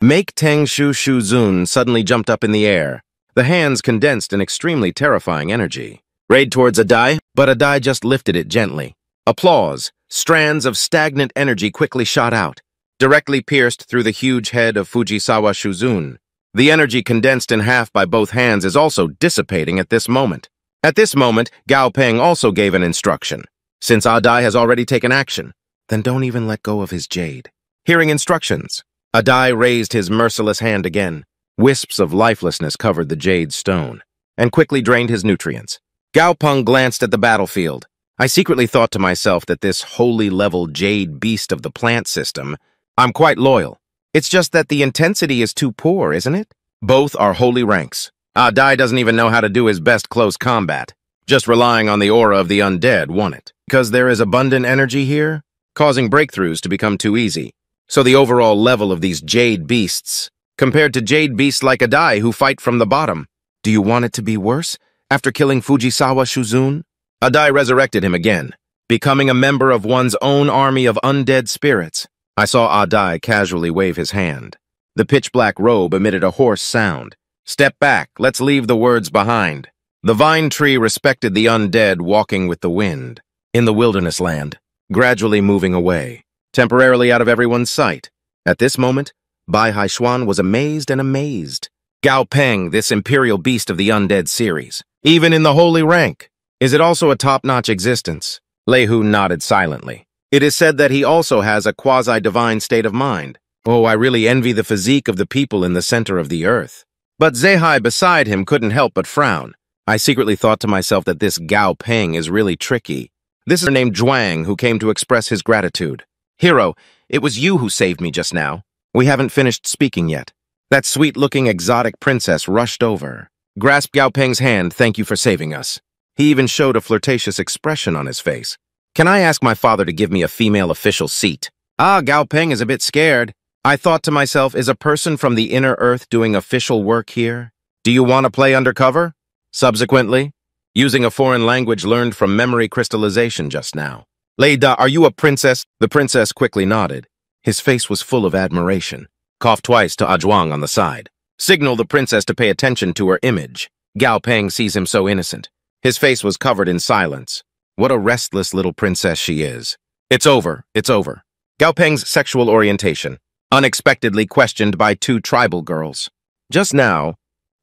Make Teng Shu Shu Zun suddenly jumped up in the air. The hands condensed an extremely terrifying energy. Raid towards Adai, but Adai just lifted it gently. Applause. Strands of stagnant energy quickly shot out, directly pierced through the huge head of Fujisawa Shuzun. The energy condensed in half by both hands is also dissipating at this moment. At this moment, Gao Peng also gave an instruction. Since ah Adai has already taken action, then don't even let go of his jade. Hearing instructions, ah Adai raised his merciless hand again. Wisps of lifelessness covered the jade stone, and quickly drained his nutrients. Gao Peng glanced at the battlefield. I secretly thought to myself that this holy-level jade beast of the plant system, I'm quite loyal. It's just that the intensity is too poor, isn't it? Both are holy ranks. Ah, Adai doesn't even know how to do his best close combat. Just relying on the aura of the undead won it. Because there is abundant energy here, causing breakthroughs to become too easy. So the overall level of these jade beasts, compared to jade beasts like Adai who fight from the bottom, do you want it to be worse? After killing Fujisawa Shuzun? Adai resurrected him again, becoming a member of one's own army of undead spirits. I saw Adai casually wave his hand. The pitch-black robe emitted a hoarse sound. Step back, let's leave the words behind. The vine tree respected the undead walking with the wind, in the wilderness land, gradually moving away, temporarily out of everyone's sight. At this moment, Bai Haishuan was amazed and amazed. Gao Peng, this imperial beast of the undead series, even in the holy rank. Is it also a top-notch existence? Lei Hu nodded silently. It is said that he also has a quasi-divine state of mind. Oh, I really envy the physique of the people in the center of the earth. But Zehai beside him couldn't help but frown. I secretly thought to myself that this Gao Peng is really tricky. This is named Zhuang who came to express his gratitude. Hero, it was you who saved me just now. We haven't finished speaking yet. That sweet-looking exotic princess rushed over, grasped Gao Peng's hand, thank you for saving us. He even showed a flirtatious expression on his face. Can I ask my father to give me a female official seat? Ah, Gao Peng is a bit scared. I thought to myself, is a person from the inner earth doing official work here? Do you want to play undercover? Subsequently, using a foreign language learned from memory crystallization just now. Leida, are you a princess? The princess quickly nodded. His face was full of admiration. Coughed twice to Ajwang on the side. Signal the princess to pay attention to her image. Gao Peng sees him so innocent. His face was covered in silence. What a restless little princess she is. It's over, it's over. Gao Peng's sexual orientation, unexpectedly questioned by two tribal girls. Just now,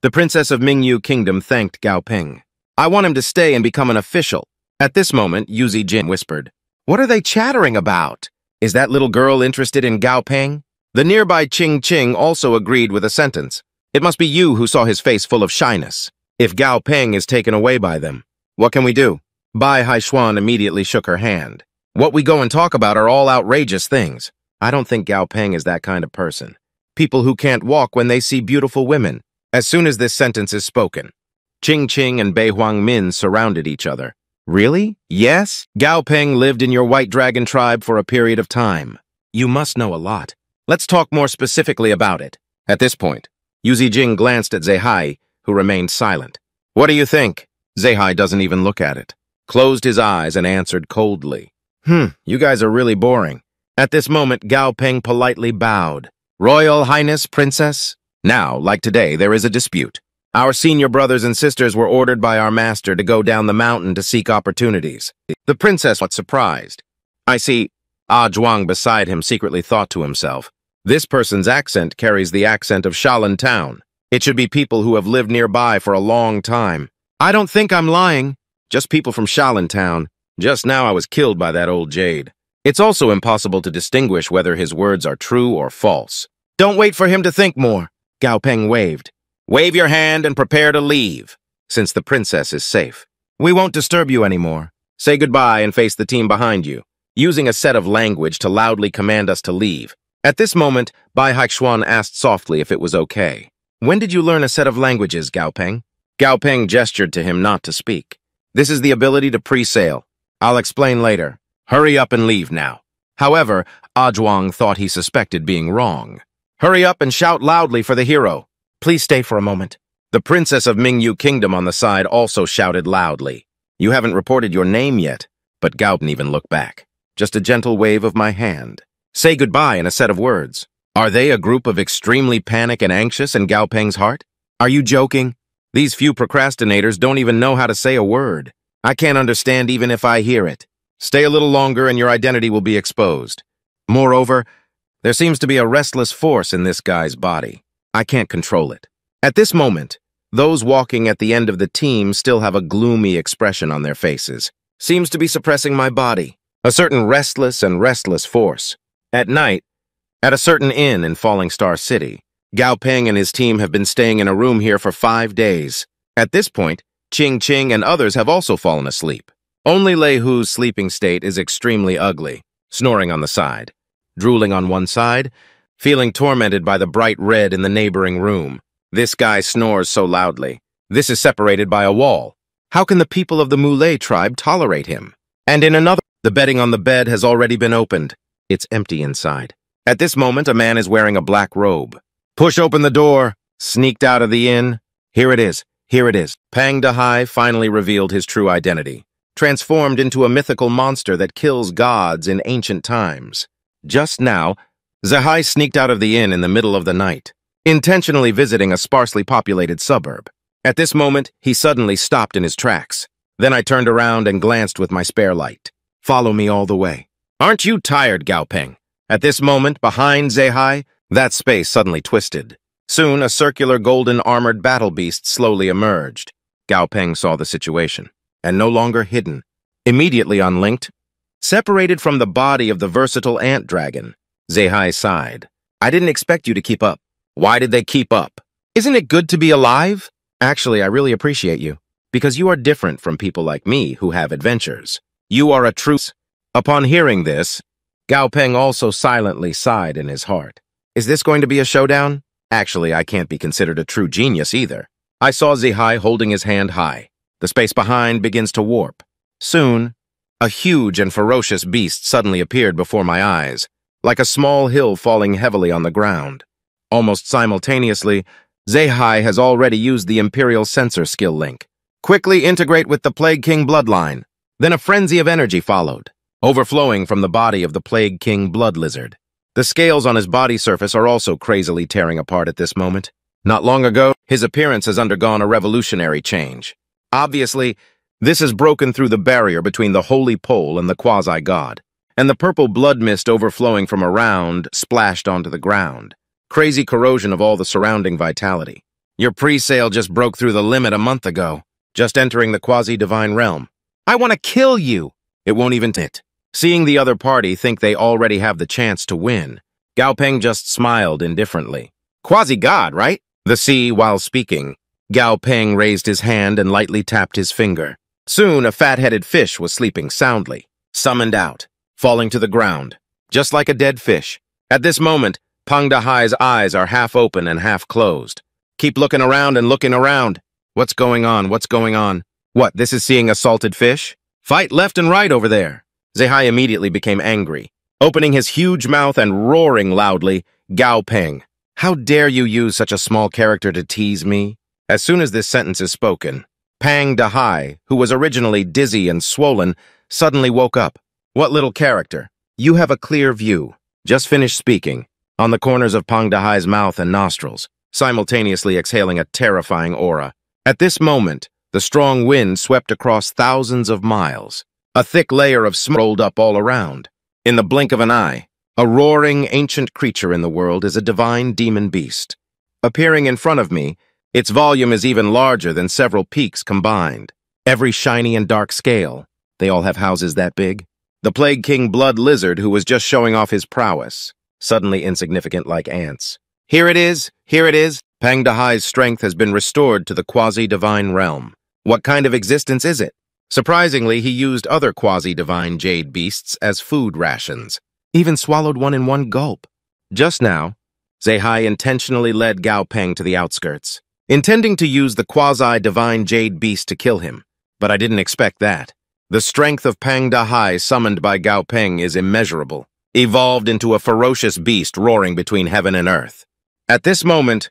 the princess of Mingyu Kingdom thanked Gao Peng. I want him to stay and become an official. At this moment, Yu Jin whispered, What are they chattering about? Is that little girl interested in Gao Peng? The nearby Ching Ching also agreed with a sentence. It must be you who saw his face full of shyness. If Gao Peng is taken away by them, what can we do? Bai Haishuan immediately shook her hand. What we go and talk about are all outrageous things. I don't think Gao Peng is that kind of person. People who can't walk when they see beautiful women. As soon as this sentence is spoken, Ching Ching and Bei Huang Min surrounded each other. Really? Yes? Gao Peng lived in your White Dragon tribe for a period of time. You must know a lot. Let's talk more specifically about it. At this point, Yu Zijing glanced at Zehai, who remained silent. What do you think? Zehai doesn't even look at it. Closed his eyes and answered coldly. Hmm, you guys are really boring. At this moment, Gao Peng politely bowed. Royal Highness, Princess, now, like today, there is a dispute. Our senior brothers and sisters were ordered by our master to go down the mountain to seek opportunities. The princess was surprised. I see, Ah Zhuang beside him secretly thought to himself, this person's accent carries the accent of Shaolin Town. It should be people who have lived nearby for a long time. I don't think I'm lying. Just people from Shaolin Town. Just now I was killed by that old jade. It's also impossible to distinguish whether his words are true or false. Don't wait for him to think more. Gao Peng waved. Wave your hand and prepare to leave, since the princess is safe. We won't disturb you anymore. Say goodbye and face the team behind you, using a set of language to loudly command us to leave. At this moment, Bai Haishuan asked softly if it was okay. When did you learn a set of languages, Gao Peng? Gao Peng gestured to him not to speak. This is the ability to pre-sale. I'll explain later. Hurry up and leave now. However, Ajwang thought he suspected being wrong. Hurry up and shout loudly for the hero. Please stay for a moment. The princess of Mingyu Kingdom on the side also shouted loudly. You haven't reported your name yet, but Gao didn't even look back. Just a gentle wave of my hand. Say goodbye in a set of words. Are they a group of extremely panic and anxious in Gao Peng's heart? Are you joking? These few procrastinators don't even know how to say a word. I can't understand even if I hear it. Stay a little longer and your identity will be exposed. Moreover, there seems to be a restless force in this guy's body. I can't control it. At this moment, those walking at the end of the team still have a gloomy expression on their faces. Seems to be suppressing my body. A certain restless and restless force. At night, at a certain inn in Falling Star City, Gao Peng and his team have been staying in a room here for five days. At this point, Ching Ching and others have also fallen asleep. Only Lei Hu's sleeping state is extremely ugly, snoring on the side drooling on one side, feeling tormented by the bright red in the neighboring room. This guy snores so loudly. This is separated by a wall. How can the people of the Muley tribe tolerate him? And in another, the bedding on the bed has already been opened. It's empty inside. At this moment, a man is wearing a black robe. Push open the door, sneaked out of the inn. Here it is, here it is. Pang Dahai finally revealed his true identity, transformed into a mythical monster that kills gods in ancient times. Just now, Zehai sneaked out of the inn in the middle of the night, intentionally visiting a sparsely populated suburb. At this moment, he suddenly stopped in his tracks. Then I turned around and glanced with my spare light. Follow me all the way. Aren't you tired, Gao Peng? At this moment, behind Zehai, that space suddenly twisted. Soon, a circular golden armored battle beast slowly emerged. Gao Peng saw the situation, and no longer hidden. Immediately unlinked, Separated from the body of the versatile ant dragon, Zehai sighed. I didn't expect you to keep up. Why did they keep up? Isn't it good to be alive? Actually, I really appreciate you, because you are different from people like me who have adventures. You are a true... Upon hearing this, Gao Peng also silently sighed in his heart. Is this going to be a showdown? Actually, I can't be considered a true genius either. I saw Zehai holding his hand high. The space behind begins to warp. Soon, a huge and ferocious beast suddenly appeared before my eyes, like a small hill falling heavily on the ground. Almost simultaneously, Zehai has already used the Imperial Sensor skill link. Quickly integrate with the Plague King bloodline. Then a frenzy of energy followed, overflowing from the body of the Plague King blood lizard. The scales on his body surface are also crazily tearing apart at this moment. Not long ago, his appearance has undergone a revolutionary change. Obviously, this has broken through the barrier between the holy pole and the quasi-god, and the purple blood mist overflowing from around splashed onto the ground. Crazy corrosion of all the surrounding vitality. Your pre-sale just broke through the limit a month ago, just entering the quasi-divine realm. I want to kill you! It won't even tit. Seeing the other party think they already have the chance to win, Gao Peng just smiled indifferently. Quasi-god, right? The sea, while speaking, Gao Peng raised his hand and lightly tapped his finger. Soon, a fat-headed fish was sleeping soundly, summoned out, falling to the ground, just like a dead fish. At this moment, Pang Dahai's eyes are half open and half closed. Keep looking around and looking around. What's going on? What's going on? What, this is seeing a salted fish? Fight left and right over there. Zehai immediately became angry, opening his huge mouth and roaring loudly, Gao Peng. How dare you use such a small character to tease me? As soon as this sentence is spoken, Pang Dahai, who was originally dizzy and swollen, suddenly woke up. What little character? You have a clear view. Just finished speaking, on the corners of Pang Dahai's mouth and nostrils, simultaneously exhaling a terrifying aura. At this moment, the strong wind swept across thousands of miles. A thick layer of smoke rolled up all around. In the blink of an eye, a roaring, ancient creature in the world is a divine demon beast. Appearing in front of me, its volume is even larger than several peaks combined. Every shiny and dark scale. They all have houses that big. The Plague King Blood Lizard who was just showing off his prowess, suddenly insignificant like ants. Here it is, here it is. Pang Dahai's strength has been restored to the quasi-divine realm. What kind of existence is it? Surprisingly, he used other quasi-divine jade beasts as food rations, even swallowed one in one gulp. Just now, Zehai intentionally led Gao Peng to the outskirts, intending to use the quasi-divine jade beast to kill him, but I didn't expect that. The strength of Pang Dahai summoned by Gao Peng is immeasurable, evolved into a ferocious beast roaring between heaven and earth. At this moment,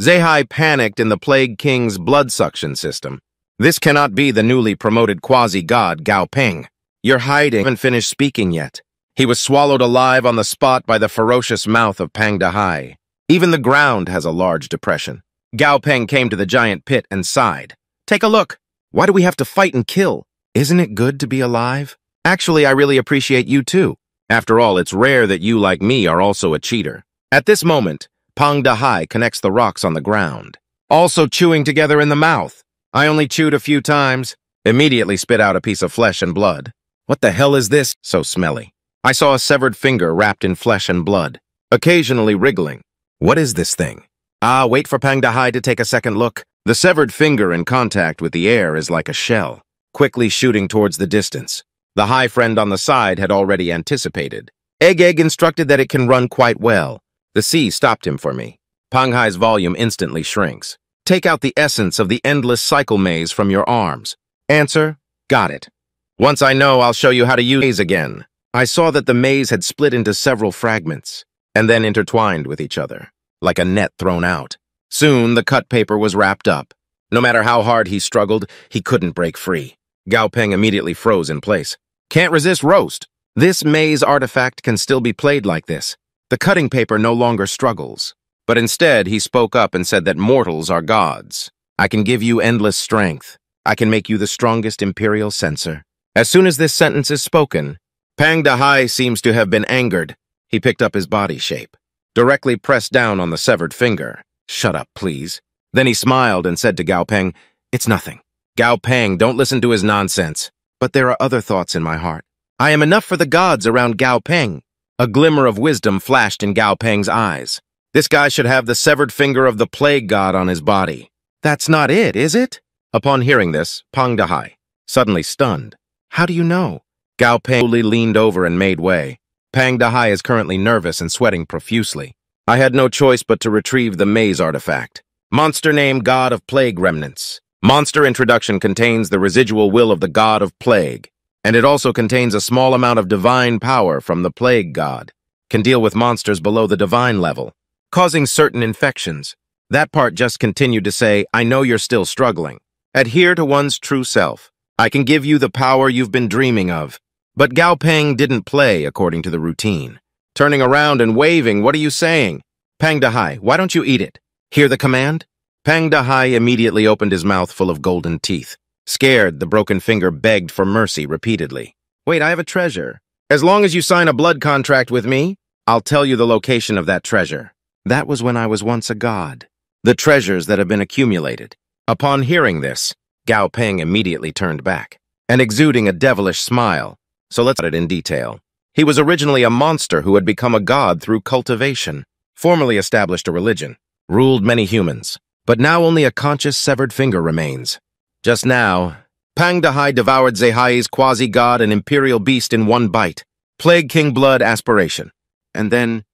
Zehai panicked in the Plague King's blood suction system, this cannot be the newly promoted quasi-god Gao Peng. You're hiding. Haven't finished speaking yet. He was swallowed alive on the spot by the ferocious mouth of Pang Dahai. Even the ground has a large depression. Gao Peng came to the giant pit and sighed. Take a look. Why do we have to fight and kill? Isn't it good to be alive? Actually, I really appreciate you too. After all, it's rare that you, like me, are also a cheater. At this moment, Pang Dahai connects the rocks on the ground, also chewing together in the mouth. I only chewed a few times, immediately spit out a piece of flesh and blood. What the hell is this? So smelly. I saw a severed finger wrapped in flesh and blood, occasionally wriggling. What is this thing? Ah, wait for Pang Dahai to take a second look. The severed finger in contact with the air is like a shell, quickly shooting towards the distance. The high friend on the side had already anticipated. Egg Egg instructed that it can run quite well. The sea stopped him for me. Pang Hai's volume instantly shrinks. Take out the essence of the endless cycle maze from your arms. Answer, got it. Once I know, I'll show you how to use maze again. I saw that the maze had split into several fragments, and then intertwined with each other, like a net thrown out. Soon, the cut paper was wrapped up. No matter how hard he struggled, he couldn't break free. Gao Peng immediately froze in place. Can't resist roast. This maze artifact can still be played like this. The cutting paper no longer struggles. But instead, he spoke up and said that mortals are gods. I can give you endless strength. I can make you the strongest imperial censor. As soon as this sentence is spoken, Pang Dahai seems to have been angered. He picked up his body shape, directly pressed down on the severed finger. Shut up, please. Then he smiled and said to Gao Peng, It's nothing. Gao Peng, don't listen to his nonsense. But there are other thoughts in my heart. I am enough for the gods around Gao Peng. A glimmer of wisdom flashed in Gao Peng's eyes. This guy should have the severed finger of the plague god on his body. That's not it, is it? Upon hearing this, Pang Dahai, suddenly stunned. How do you know? Gao Peng slowly leaned over and made way. Pang Dahai is currently nervous and sweating profusely. I had no choice but to retrieve the maze artifact. Monster name God of Plague Remnants. Monster introduction contains the residual will of the God of Plague, and it also contains a small amount of divine power from the Plague God. Can deal with monsters below the divine level, causing certain infections. That part just continued to say, I know you're still struggling. Adhere to one's true self. I can give you the power you've been dreaming of. But Gao Peng didn't play according to the routine. Turning around and waving, what are you saying? Pang Dahai, why don't you eat it? Hear the command? Pang Dahai immediately opened his mouth full of golden teeth. Scared, the broken finger begged for mercy repeatedly. Wait, I have a treasure. As long as you sign a blood contract with me, I'll tell you the location of that treasure. That was when I was once a god. The treasures that have been accumulated. Upon hearing this, Gao Peng immediately turned back, and exuding a devilish smile. So let's it in detail. He was originally a monster who had become a god through cultivation, formally established a religion, ruled many humans, but now only a conscious severed finger remains. Just now, Pang Dahai devoured Zehai's quasi-god and imperial beast in one bite, Plague King blood aspiration, and then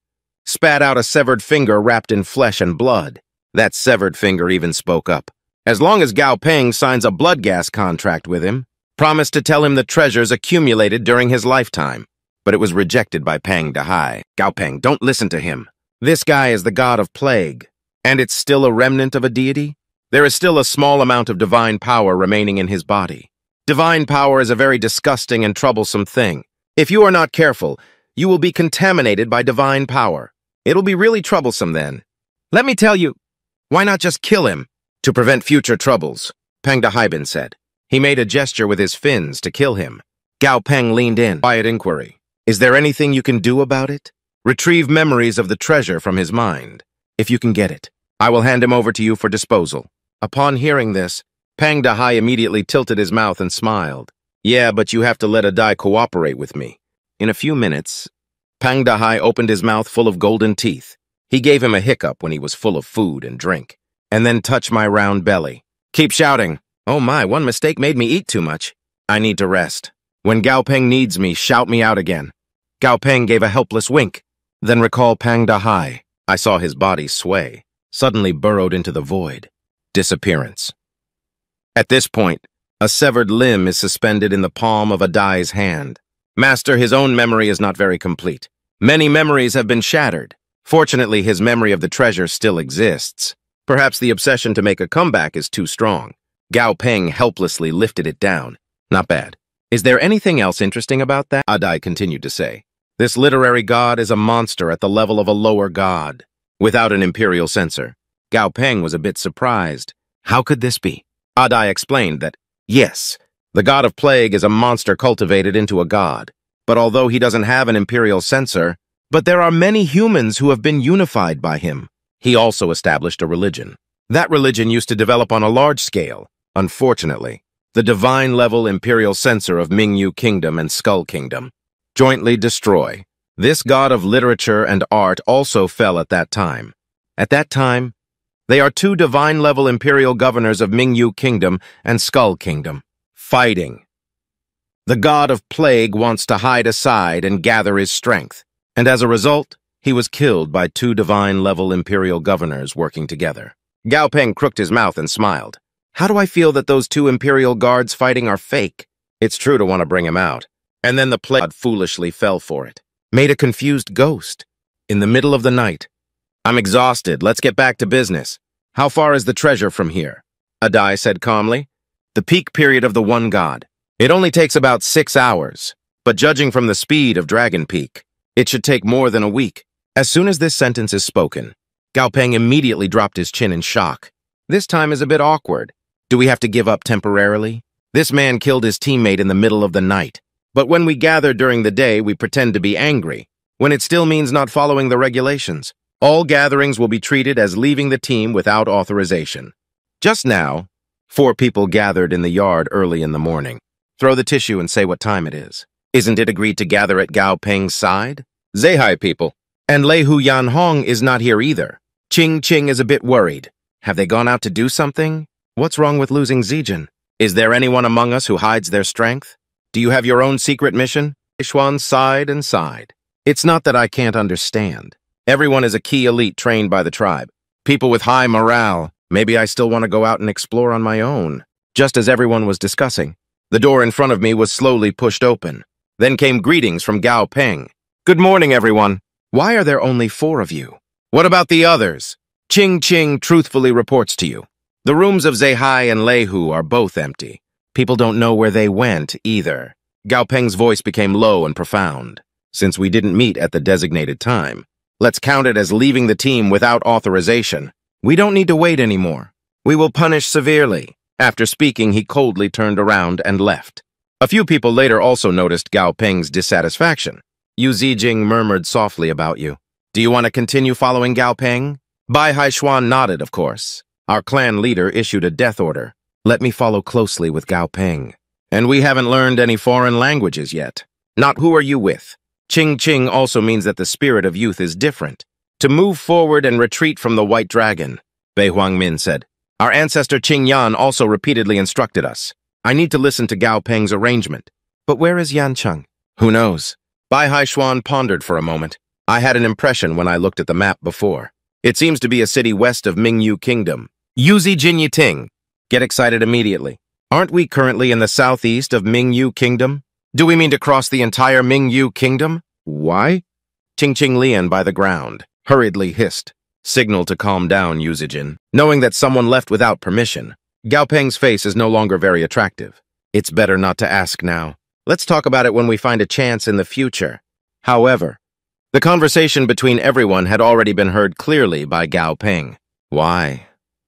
spat out a severed finger wrapped in flesh and blood. That severed finger even spoke up. As long as Gao Peng signs a blood gas contract with him, promised to tell him the treasures accumulated during his lifetime. But it was rejected by Pang Dahai. Gao Peng, don't listen to him. This guy is the god of plague, and it's still a remnant of a deity? There is still a small amount of divine power remaining in his body. Divine power is a very disgusting and troublesome thing. If you are not careful, you will be contaminated by divine power. It'll be really troublesome then. Let me tell you, why not just kill him? To prevent future troubles, Peng Dahaibin said. He made a gesture with his fins to kill him. Gao Peng leaned in. Quiet inquiry. Is there anything you can do about it? Retrieve memories of the treasure from his mind, if you can get it. I will hand him over to you for disposal. Upon hearing this, Pang Dahai immediately tilted his mouth and smiled. Yeah, but you have to let A Adai cooperate with me. In a few minutes, Pang Dahai opened his mouth full of golden teeth. He gave him a hiccup when he was full of food and drink, and then touched my round belly. Keep shouting. Oh my, one mistake made me eat too much. I need to rest. When Gao Peng needs me, shout me out again. Gao Peng gave a helpless wink. Then recall Pang Dahai. I saw his body sway, suddenly burrowed into the void. Disappearance. At this point, a severed limb is suspended in the palm of a Dai's hand. Master, his own memory is not very complete. Many memories have been shattered. Fortunately, his memory of the treasure still exists. Perhaps the obsession to make a comeback is too strong. Gao Peng helplessly lifted it down. Not bad. Is there anything else interesting about that? Adai continued to say. This literary god is a monster at the level of a lower god, without an imperial censor. Gao Peng was a bit surprised. How could this be? Adai explained that, yes, the god of plague is a monster cultivated into a god, but although he doesn't have an imperial censor, but there are many humans who have been unified by him. He also established a religion. That religion used to develop on a large scale, unfortunately. The divine-level imperial censor of Mingyu Kingdom and Skull Kingdom jointly destroy. This god of literature and art also fell at that time. At that time, they are two divine-level imperial governors of Mingyu Kingdom and Skull Kingdom, fighting. The god of plague wants to hide aside and gather his strength, and as a result, he was killed by two divine-level imperial governors working together. Gao Peng crooked his mouth and smiled. How do I feel that those two imperial guards fighting are fake? It's true to want to bring him out. And then the plague foolishly fell for it. Made a confused ghost. In the middle of the night. I'm exhausted. Let's get back to business. How far is the treasure from here? Adai said calmly. The peak period of the One God. It only takes about six hours. But judging from the speed of Dragon Peak, it should take more than a week. As soon as this sentence is spoken, Gao Peng immediately dropped his chin in shock. This time is a bit awkward. Do we have to give up temporarily? This man killed his teammate in the middle of the night. But when we gather during the day, we pretend to be angry, when it still means not following the regulations. All gatherings will be treated as leaving the team without authorization. Just now, four people gathered in the yard early in the morning. Throw the tissue and say what time it is. Isn't it agreed to gather at Gao Peng's side? Zehai people. And Lei Hu Yan Hong is not here either. Ching Ching is a bit worried. Have they gone out to do something? What's wrong with losing Zijin? Is there anyone among us who hides their strength? Do you have your own secret mission? Ishwan sighed and sighed. It's not that I can't understand. Everyone is a key elite trained by the tribe. People with high morale. Maybe I still want to go out and explore on my own. Just as everyone was discussing, the door in front of me was slowly pushed open. Then came greetings from Gao Peng. Good morning, everyone. Why are there only four of you? What about the others? Ching Ching truthfully reports to you. The rooms of Zehai and Lei Hu are both empty. People don't know where they went, either. Gao Peng's voice became low and profound. Since we didn't meet at the designated time, let's count it as leaving the team without authorization. We don't need to wait anymore. We will punish severely. After speaking, he coldly turned around and left. A few people later also noticed Gao Peng's dissatisfaction. Yu Zijing murmured softly about you. Do you want to continue following Gao Peng? Bai Haishuan nodded, of course. Our clan leader issued a death order. Let me follow closely with Gao Peng. And we haven't learned any foreign languages yet. Not who are you with? Ching Ching also means that the spirit of youth is different. To move forward and retreat from the White Dragon, Bei Huangmin said. Our ancestor Qing Yan also repeatedly instructed us. I need to listen to Gao Peng's arrangement. But where is Yan Cheng? Who knows? Bai Haishuan pondered for a moment. I had an impression when I looked at the map before. It seems to be a city west of Mingyu Kingdom. Yuzi Jinyi Ting. Get excited immediately. Aren't we currently in the southeast of Mingyu Kingdom? Do we mean to cross the entire Mingyu Kingdom? Why? Ching Lian by the ground, hurriedly hissed. Signal to calm down, Yuzijin. Knowing that someone left without permission, Gao Peng's face is no longer very attractive. It's better not to ask now. Let's talk about it when we find a chance in the future. However, the conversation between everyone had already been heard clearly by Gao Peng. Why?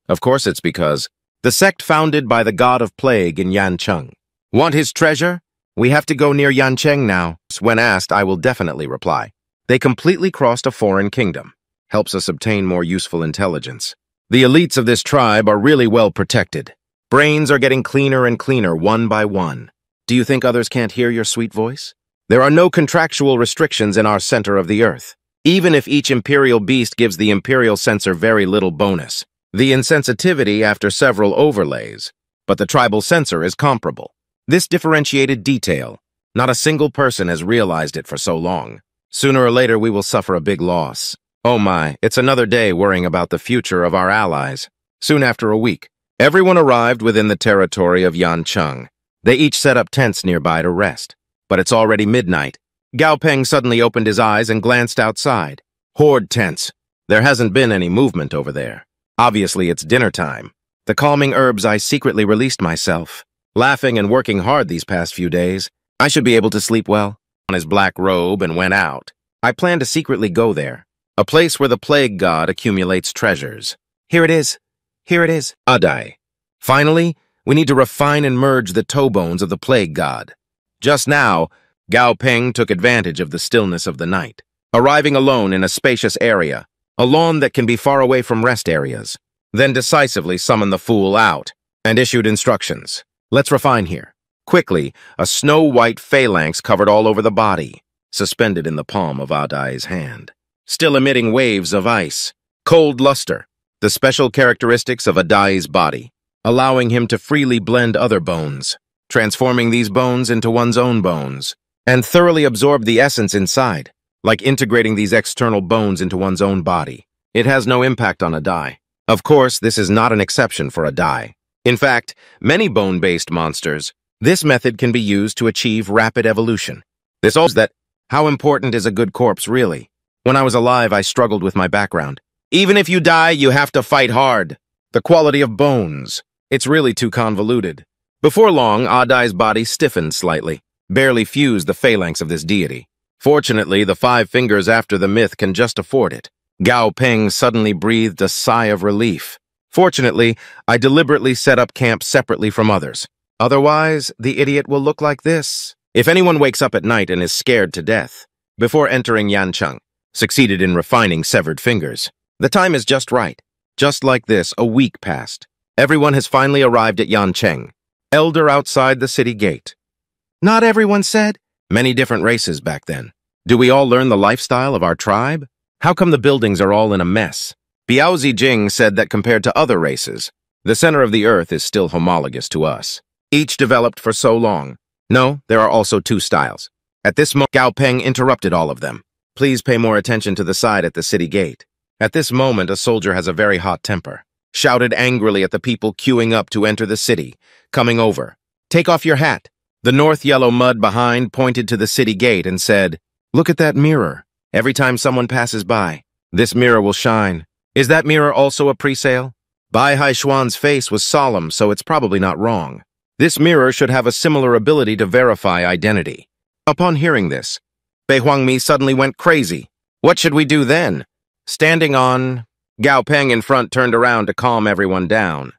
Of course it's because the sect founded by the god of plague in Yancheng. Want his treasure? We have to go near Yancheng now. When asked, I will definitely reply. They completely crossed a foreign kingdom. Helps us obtain more useful intelligence. The elites of this tribe are really well protected. Brains are getting cleaner and cleaner one by one. Do you think others can't hear your sweet voice? There are no contractual restrictions in our center of the Earth, even if each Imperial beast gives the Imperial sensor very little bonus. The insensitivity after several overlays, but the tribal sensor is comparable. This differentiated detail, not a single person has realized it for so long. Sooner or later, we will suffer a big loss. Oh my, it's another day worrying about the future of our allies. Soon after a week, everyone arrived within the territory of Yancheng. They each set up tents nearby to rest. But it's already midnight. Gao Peng suddenly opened his eyes and glanced outside. Horde tents. There hasn't been any movement over there. Obviously, it's dinner time. The calming herbs I secretly released myself. Laughing and working hard these past few days. I should be able to sleep well. On his black robe and went out. I plan to secretly go there. A place where the plague god accumulates treasures. Here it is. Here it is. Adai. Finally, we need to refine and merge the toe bones of the plague god. Just now, Gao Peng took advantage of the stillness of the night, arriving alone in a spacious area, a lawn that can be far away from rest areas, then decisively summoned the fool out and issued instructions. Let's refine here. Quickly, a snow-white phalanx covered all over the body, suspended in the palm of Adai's hand, still emitting waves of ice, cold luster, the special characteristics of Adai's body, allowing him to freely blend other bones, transforming these bones into one's own bones, and thoroughly absorb the essence inside, like integrating these external bones into one's own body. It has no impact on Adai. Of course, this is not an exception for Adai. In fact, many bone-based monsters, this method can be used to achieve rapid evolution. This also that how important is a good corpse really? When I was alive, I struggled with my background. Even if you die, you have to fight hard. The quality of bones. It's really too convoluted. Before long, Adai's body stiffened slightly, barely fused the phalanx of this deity. Fortunately, the five fingers after the myth can just afford it. Gao Peng suddenly breathed a sigh of relief. Fortunately, I deliberately set up camp separately from others. Otherwise, the idiot will look like this. If anyone wakes up at night and is scared to death, before entering Yancheng, succeeded in refining severed fingers. The time is just right. Just like this, a week passed. Everyone has finally arrived at Yancheng, elder outside the city gate. Not everyone said. Many different races back then. Do we all learn the lifestyle of our tribe? How come the buildings are all in a mess? Biao Zijing said that compared to other races, the center of the earth is still homologous to us. Each developed for so long. No, there are also two styles. At this moment, Gao Peng interrupted all of them. Please pay more attention to the side at the city gate. At this moment, a soldier has a very hot temper, shouted angrily at the people queuing up to enter the city, coming over. Take off your hat. The north yellow mud behind pointed to the city gate and said, Look at that mirror. Every time someone passes by, this mirror will shine. Is that mirror also a presale? Bai Haishuan's face was solemn, so it's probably not wrong. This mirror should have a similar ability to verify identity. Upon hearing this, Bei Huangmin suddenly went crazy. What should we do then? Standing on, Gao Peng in front turned around to calm everyone down.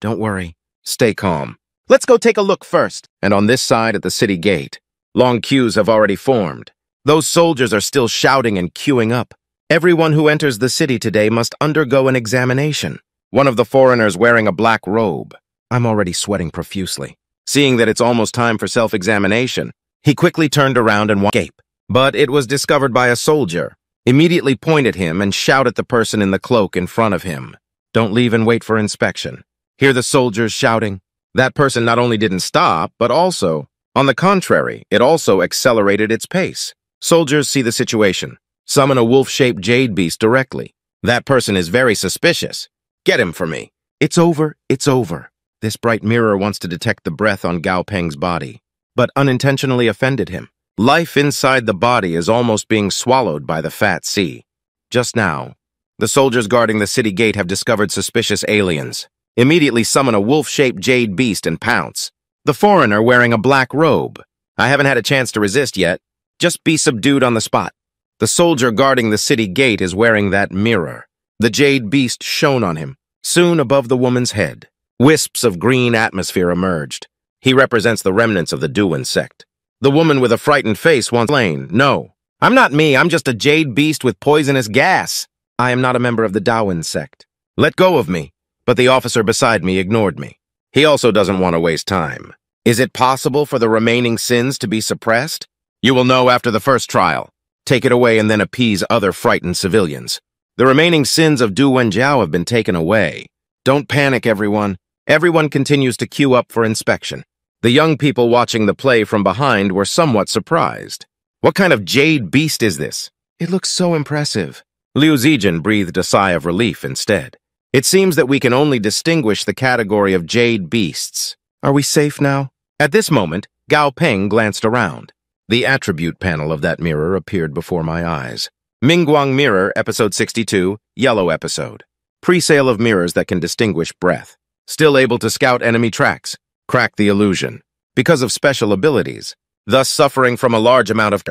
Don't worry. Stay calm. Let's go take a look first. And on this side at the city gate, long queues have already formed. Those soldiers are still shouting and queuing up. Everyone who enters the city today must undergo an examination. One of the foreigners wearing a black robe. I'm already sweating profusely. Seeing that it's almost time for self-examination, he quickly turned around and escape. But it was discovered by a soldier, immediately point at him and shout at the person in the cloak in front of him. Don't leave and wait for inspection. Hear the soldiers shouting? That person not only didn't stop, but also, on the contrary, it also accelerated its pace. Soldiers see the situation. Summon a wolf-shaped jade beast directly. That person is very suspicious. Get him for me. It's over, it's over. This bright mirror wants to detect the breath on Gao Peng's body, but unintentionally offended him. Life inside the body is almost being swallowed by the fat sea. Just now, the soldiers guarding the city gate have discovered suspicious aliens. Immediately summon a wolf-shaped jade beast and pounce. The foreigner wearing a black robe. I haven't had a chance to resist yet. Just be subdued on the spot. The soldier guarding the city gate is wearing that mirror. The jade beast shone on him, soon above the woman's head. Wisps of green atmosphere emerged. He represents the remnants of the Duan sect. The woman with a frightened face wants Lane. No. I'm not me. I'm just a jade beast with poisonous gas. I am not a member of the Daoin sect. Let go of me. But the officer beside me ignored me. He also doesn't want to waste time. Is it possible for the remaining sins to be suppressed? You will know after the first trial. Take it away and then appease other frightened civilians. The remaining sins of Du Wenjiao have been taken away. Don't panic, everyone. Everyone continues to queue up for inspection. The young people watching the play from behind were somewhat surprised. What kind of jade beast is this? It looks so impressive. Liu Zijin breathed a sigh of relief instead. It seems that we can only distinguish the category of jade beasts. Are we safe now? At this moment, Gao Peng glanced around. The attribute panel of that mirror appeared before my eyes. Mingguang Mirror, Episode 62, Yellow Episode. Pre-sale of mirrors that can distinguish breath. Still able to scout enemy tracks crack the illusion, because of special abilities, thus suffering from a large amount of.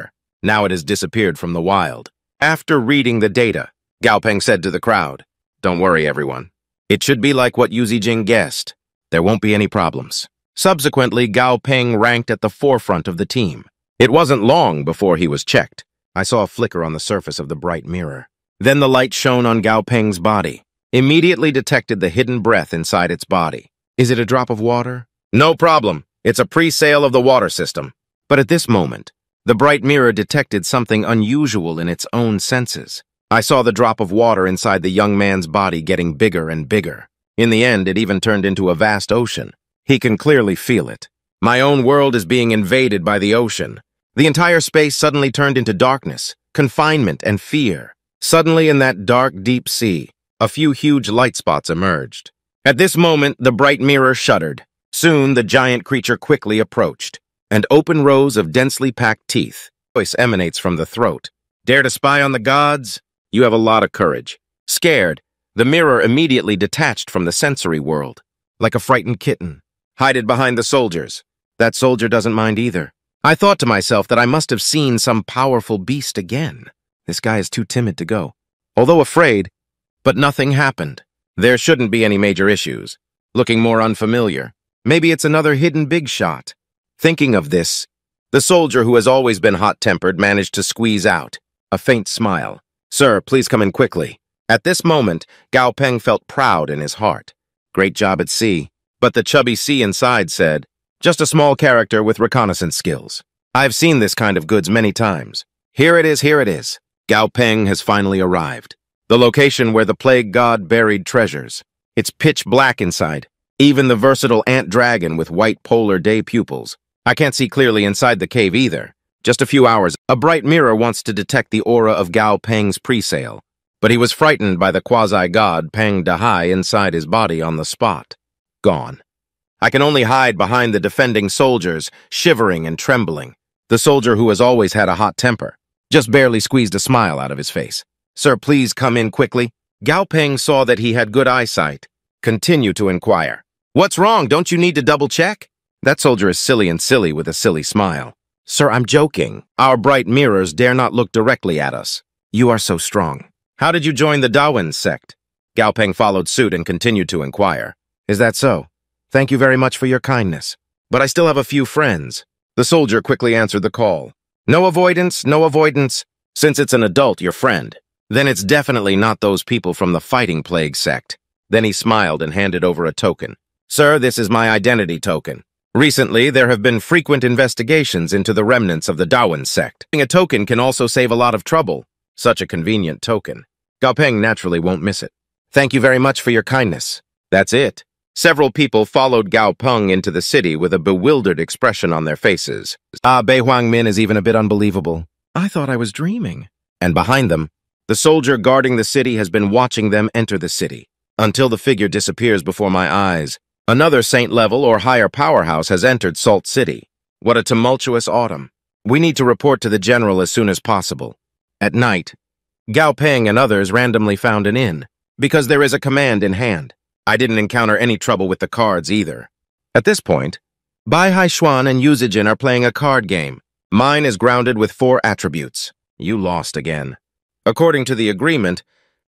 Now it has disappeared from the wild. After reading the data, Gao Peng said to the crowd, Don't worry, everyone. It should be like what Yu Zijing guessed. There won't be any problems. Subsequently, Gao Peng ranked at the forefront of the team. It wasn't long before he was checked. I saw a flicker on the surface of the bright mirror. Then the light shone on Gao Peng's body, immediately detected the hidden breath inside its body. Is it a drop of water? No problem. It's a pre-sale of the water system. But at this moment, the bright mirror detected something unusual in its own senses. I saw the drop of water inside the young man's body getting bigger and bigger. In the end, it even turned into a vast ocean. He can clearly feel it. My own world is being invaded by the ocean. The entire space suddenly turned into darkness, confinement, and fear. Suddenly, in that dark, deep sea, a few huge light spots emerged. At this moment, the bright mirror shuddered. Soon the giant creature quickly approached, and open rows of densely packed teeth. Voice emanates from the throat. Dare to spy on the gods? You have a lot of courage. Scared, the mirror immediately detached from the sensory world, like a frightened kitten. Hide it behind the soldiers. That soldier doesn't mind either. I thought to myself that I must have seen some powerful beast again. This guy is too timid to go. Although afraid, but nothing happened. There shouldn't be any major issues. Looking more unfamiliar. Maybe it's another hidden big shot. Thinking of this, the soldier who has always been hot-tempered managed to squeeze out a faint smile. Sir, please come in quickly. At this moment, Gao Peng felt proud in his heart. Great job at sea. But the chubby sea inside said, just a small character with reconnaissance skills. I've seen this kind of goods many times. Here it is, here it is. Gao Peng has finally arrived. The location where the plague god buried treasures. It's pitch black inside. Even the versatile ant dragon with white polar day pupils. I can't see clearly inside the cave either. Just a few hours, a bright mirror wants to detect the aura of Gao Peng's presale. But he was frightened by the quasi-god Pang Dahai inside his body on the spot. Gone. I can only hide behind the defending soldiers, shivering and trembling. The soldier who has always had a hot temper. Just barely squeezed a smile out of his face. Sir, please come in quickly. Gao Peng saw that he had good eyesight. Continue to inquire. What's wrong? Don't you need to double-check? That soldier is silly and silly with a silly smile. Sir, I'm joking. Our bright mirrors dare not look directly at us. You are so strong. How did you join the Dawen sect? Gao Peng followed suit and continued to inquire. Is that so? Thank you very much for your kindness. But I still have a few friends. The soldier quickly answered the call. No avoidance, no avoidance. Since it's an adult, your friend. Then it's definitely not those people from the Fighting Plague sect. Then he smiled and handed over a token. Sir, this is my identity token. Recently, there have been frequent investigations into the remnants of the Dawen sect. A token can also save a lot of trouble. Such a convenient token. Gao Peng naturally won't miss it. Thank you very much for your kindness. That's it. Several people followed Gao Peng into the city with a bewildered expression on their faces. Ah, Bei Huangmin is even a bit unbelievable. I thought I was dreaming. And behind them, the soldier guarding the city has been watching them enter the city, until the figure disappears before my eyes. Another saint-level or higher powerhouse has entered Salt City. What a tumultuous autumn. We need to report to the general as soon as possible. At night, Gao Peng and others randomly found an inn, because there is a command in hand. I didn't encounter any trouble with the cards either. At this point, Bai Haishuan and Yuzijin are playing a card game. Mine is grounded with four attributes. You lost again. According to the agreement,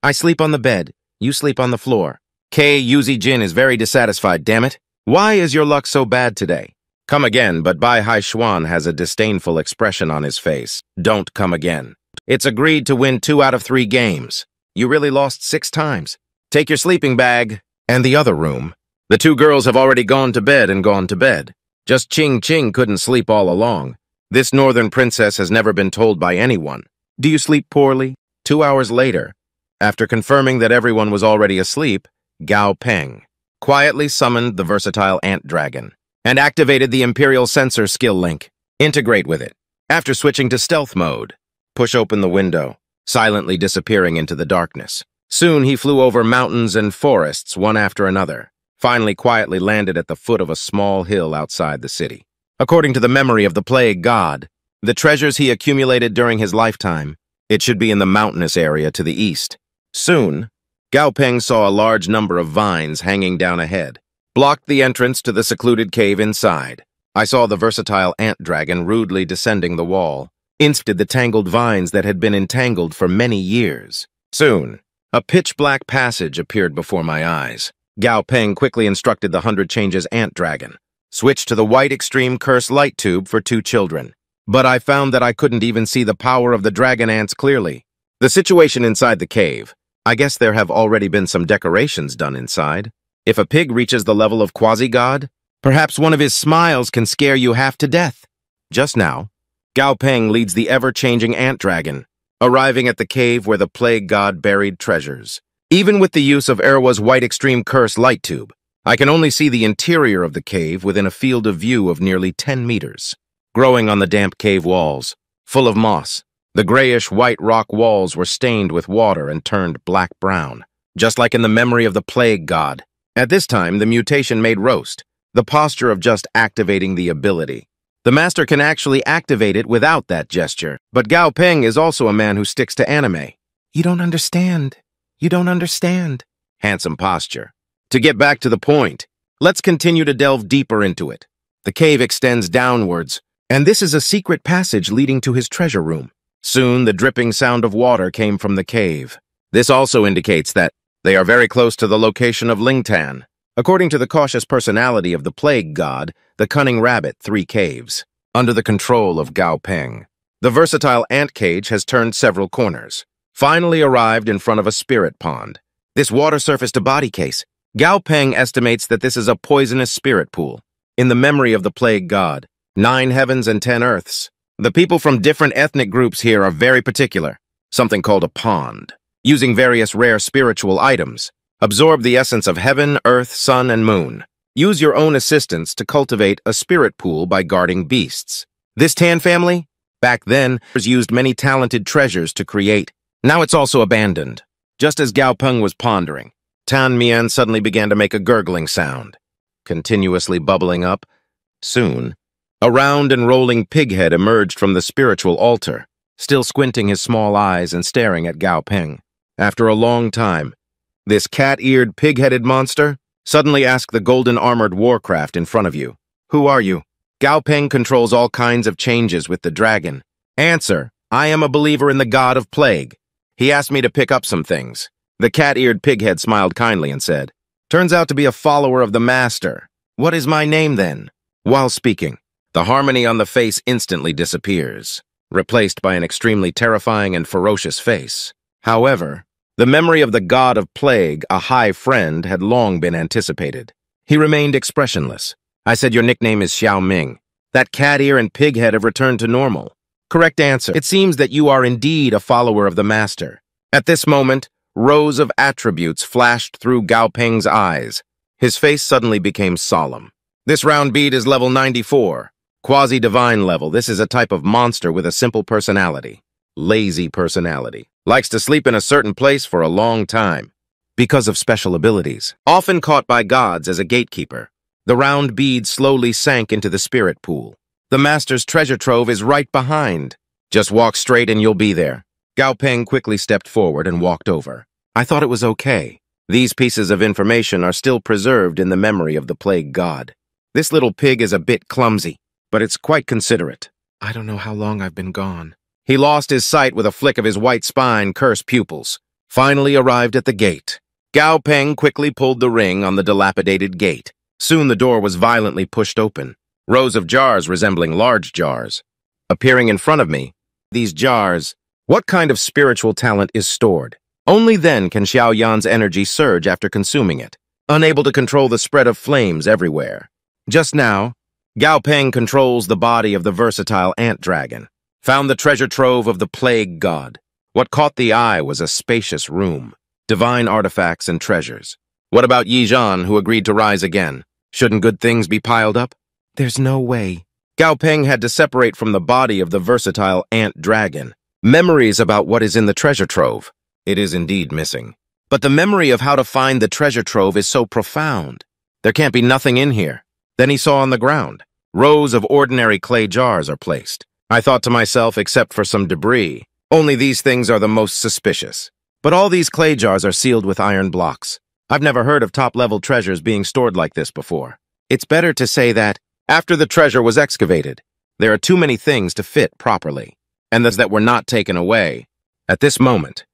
I sleep on the bed, you sleep on the floor. K. Yuzi Jin is very dissatisfied, damn it. Why is your luck so bad today? Come again, but Bai Haishuan has a disdainful expression on his face. Don't come again. It's agreed to win two out of three games. You really lost six times. Take your sleeping bag and the other room. The two girls have already gone to bed and gone to bed. Just Ching Ching couldn't sleep all along. This northern princess has never been told by anyone. Do you sleep poorly? Two hours later, after confirming that everyone was already asleep, Gao Peng quietly summoned the versatile ant dragon and activated the Imperial Censor skill link. Integrate with it. After switching to stealth mode, push open the window, silently disappearing into the darkness. Soon he flew over mountains and forests, one after another, finally quietly landed at the foot of a small hill outside the city. According to the memory of the plague god, the treasures he accumulated during his lifetime, it should be in the mountainous area to the east. Soon, Gao Peng saw a large number of vines hanging down ahead, blocked the entrance to the secluded cave inside. I saw the versatile ant dragon rudely descending the wall, insted the tangled vines that had been entangled for many years. Soon, a pitch-black passage appeared before my eyes. Gao Peng quickly instructed the Hundred Changes ant dragon. Switch to the white extreme curse light tube for two children. But I found that I couldn't even see the power of the dragon ants clearly. The situation inside the cave. I guess there have already been some decorations done inside. If a pig reaches the level of quasi-god, perhaps one of his smiles can scare you half to death. Just now, Gao Peng leads the ever-changing ant dragon, arriving at the cave where the plague god buried treasures. Even with the use of Erwa's White Extreme Curse light tube, I can only see the interior of the cave within a field of view of nearly 10 meters. Growing on the damp cave walls, full of moss, the grayish-white rock walls were stained with water and turned black-brown, just like in the memory of the plague god. At this time, the mutation made roast, the posture of just activating the ability. The master can actually activate it without that gesture. But Gao Peng is also a man who sticks to anime. You don't understand. You don't understand. Handsome posture. To get back to the point, let's continue to delve deeper into it. The cave extends downwards, and this is a secret passage leading to his treasure room. Soon, the dripping sound of water came from the cave. This also indicates that they are very close to the location of Lingtan, According to the cautious personality of the plague god, the cunning rabbit, Three Caves, under the control of Gao Peng. The versatile ant cage has turned several corners, finally arrived in front of a spirit pond. This water-surface-to-body case, Gao Peng estimates that this is a poisonous spirit pool. In the memory of the plague god, nine heavens and ten earths, the people from different ethnic groups here are very particular. something called a pond. Using various rare spiritual items, absorb the essence of heaven, earth, sun, and moon. Use your own assistance to cultivate a spirit pool by guarding beasts. This Tan family, back then, used many talented treasures to create. Now it's also abandoned. Just as Gao Peng was pondering, Tan Mian suddenly began to make a gurgling sound, continuously bubbling up. Soon, a round and rolling pighead emerged from the spiritual altar, still squinting his small eyes and staring at Gao Peng. After a long time, this cat-eared, pig-headed monster suddenly asked the golden-armored warcraft in front of you, Who are you? Gao Peng controls all kinds of changes with the dragon. Answer, I am a believer in the god of plague. He asked me to pick up some things. The cat-eared pighead smiled kindly and said, Turns out to be a follower of the master. What is my name then? While speaking, the harmony on the face instantly disappears, replaced by an extremely terrifying and ferocious face. However, the memory of the god of plague, a high friend, had long been anticipated. He remained expressionless. I said your nickname is Xiao Ming. That cat ear and pig head have returned to normal. Correct answer. It seems that you are indeed a follower of the master. At this moment, rows of attributes flashed through Gao Peng's eyes. His face suddenly became solemn. This round bead is level 94. Quasi-divine level. This is a type of monster with a simple personality. Lazy personality. Likes to sleep in a certain place for a long time. Because of special abilities. Often caught by gods as a gatekeeper. The round bead slowly sank into the spirit pool. The master's treasure trove is right behind. Just walk straight and you'll be there. Gao Peng quickly stepped forward and walked over. I thought it was okay. These pieces of information are still preserved in the memory of the plague god. This little pig is a bit clumsy, but it's quite considerate. I don't know how long I've been gone. He lost his sight with a flick of his white spine, cursed pupils. Finally arrived at the gate. Gao Peng quickly pulled the ring on the dilapidated gate. Soon the door was violently pushed open, rows of jars resembling large jars. Appearing in front of me, these jars, what kind of spiritual talent is stored? Only then can Xiao Yan's energy surge after consuming it, unable to control the spread of flames everywhere. Just now, Gao Peng controls the body of the versatile ant dragon, found the treasure trove of the plague god. What caught the eye was a spacious room, divine artifacts and treasures. What about Yi Zhan, who agreed to rise again? Shouldn't good things be piled up? There's no way. Gao Peng had to separate from the body of the versatile ant dragon. Memories about what is in the treasure trove. It is indeed missing. But the memory of how to find the treasure trove is so profound. There can't be nothing in here. Then he saw on the ground. Rows of ordinary clay jars are placed. I thought to myself, except for some debris, only these things are the most suspicious. But all these clay jars are sealed with iron blocks. I've never heard of top-level treasures being stored like this before. It's better to say that, after the treasure was excavated, there are too many things to fit properly, and those that were not taken away. At this moment,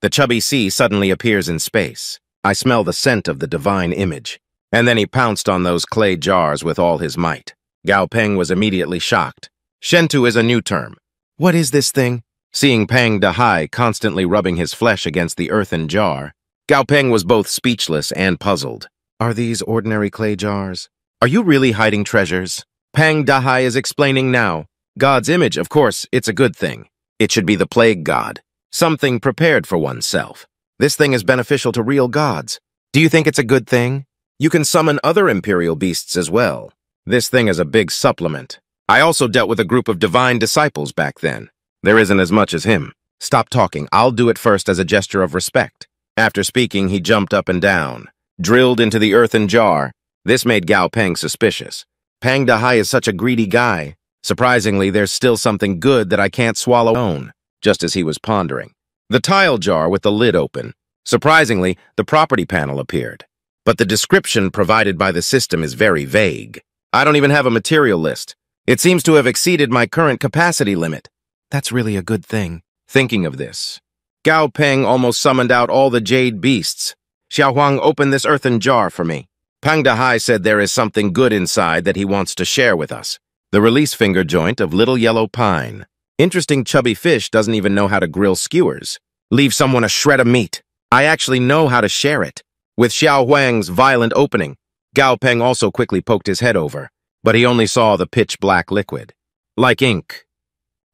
the chubby sea suddenly appears in space. I smell the scent of the divine image. And then he pounced on those clay jars with all his might. Gao Peng was immediately shocked. Shentu is a new term. What is this thing? Seeing Pang Dahai constantly rubbing his flesh against the earthen jar, Gao Peng was both speechless and puzzled. Are these ordinary clay jars? Are you really hiding treasures? Pang Dahai is explaining now. God's image, of course, it's a good thing. It should be the plague god. Something prepared for oneself. This thing is beneficial to real gods. Do you think it's a good thing? You can summon other imperial beasts as well. This thing is a big supplement. I also dealt with a group of divine disciples back then. There isn't as much as him. Stop talking. I'll do it first as a gesture of respect. After speaking, he jumped up and down, drilled into the earthen jar. This made Gao Peng suspicious. Pang Dahai is such a greedy guy. Surprisingly, there's still something good that I can't swallow own, just as he was pondering. The tile jar with the lid open. Surprisingly, the property panel appeared. But the description provided by the system is very vague. I don't even have a material list. It seems to have exceeded my current capacity limit. That's really a good thing. Thinking of this, Gao Peng almost summoned out all the jade beasts. Xiao Huang opened this earthen jar for me. Pang Dahai said there is something good inside that he wants to share with us. The release finger joint of little yellow pine. Interesting chubby fish doesn't even know how to grill skewers. Leave someone a shred of meat. I actually know how to share it. With Xiao Huang's violent opening, Gao Peng also quickly poked his head over, but he only saw the pitch-black liquid. Like ink.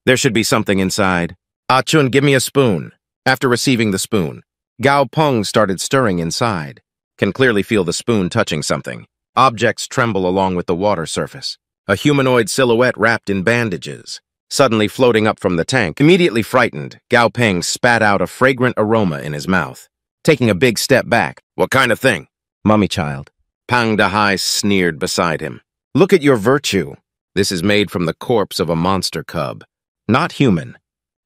There should be something inside. Ah Chun, give me a spoon. After receiving the spoon, Gao Peng started stirring inside. Can clearly feel the spoon touching something. Objects tremble along with the water surface. A humanoid silhouette wrapped in bandages. Suddenly floating up from the tank, immediately frightened, Gao Peng spat out a fragrant aroma in his mouth. Taking a big step back, what kind of thing? Mummy child. Pang Dahai sneered beside him. Look at your virtue. This is made from the corpse of a monster cub. Not human.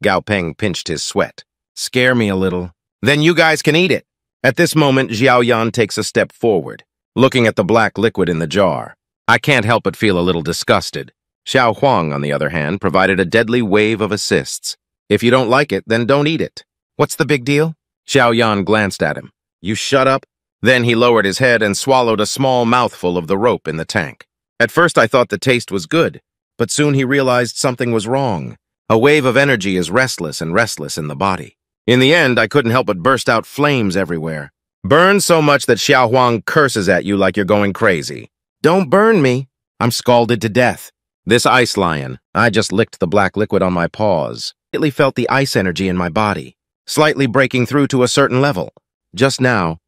Gao Peng pinched his sweat. Scare me a little. Then you guys can eat it. At this moment, Xiao Yan takes a step forward, looking at the black liquid in the jar. I can't help but feel a little disgusted. Xiao Huang, on the other hand, provided a deadly wave of assists. If you don't like it, then don't eat it. What's the big deal? Xiao Yan glanced at him. You shut up? Then he lowered his head and swallowed a small mouthful of the rope in the tank. At first I thought the taste was good, but soon he realized something was wrong. A wave of energy is restless and restless in the body. In the end, I couldn't help but burst out flames everywhere. Burn so much that Xiao Huang curses at you like you're going crazy. Don't burn me. I'm scalded to death. This ice lion, I just licked the black liquid on my paws. Immediately felt the ice energy in my body, slightly breaking through to a certain level. Just now,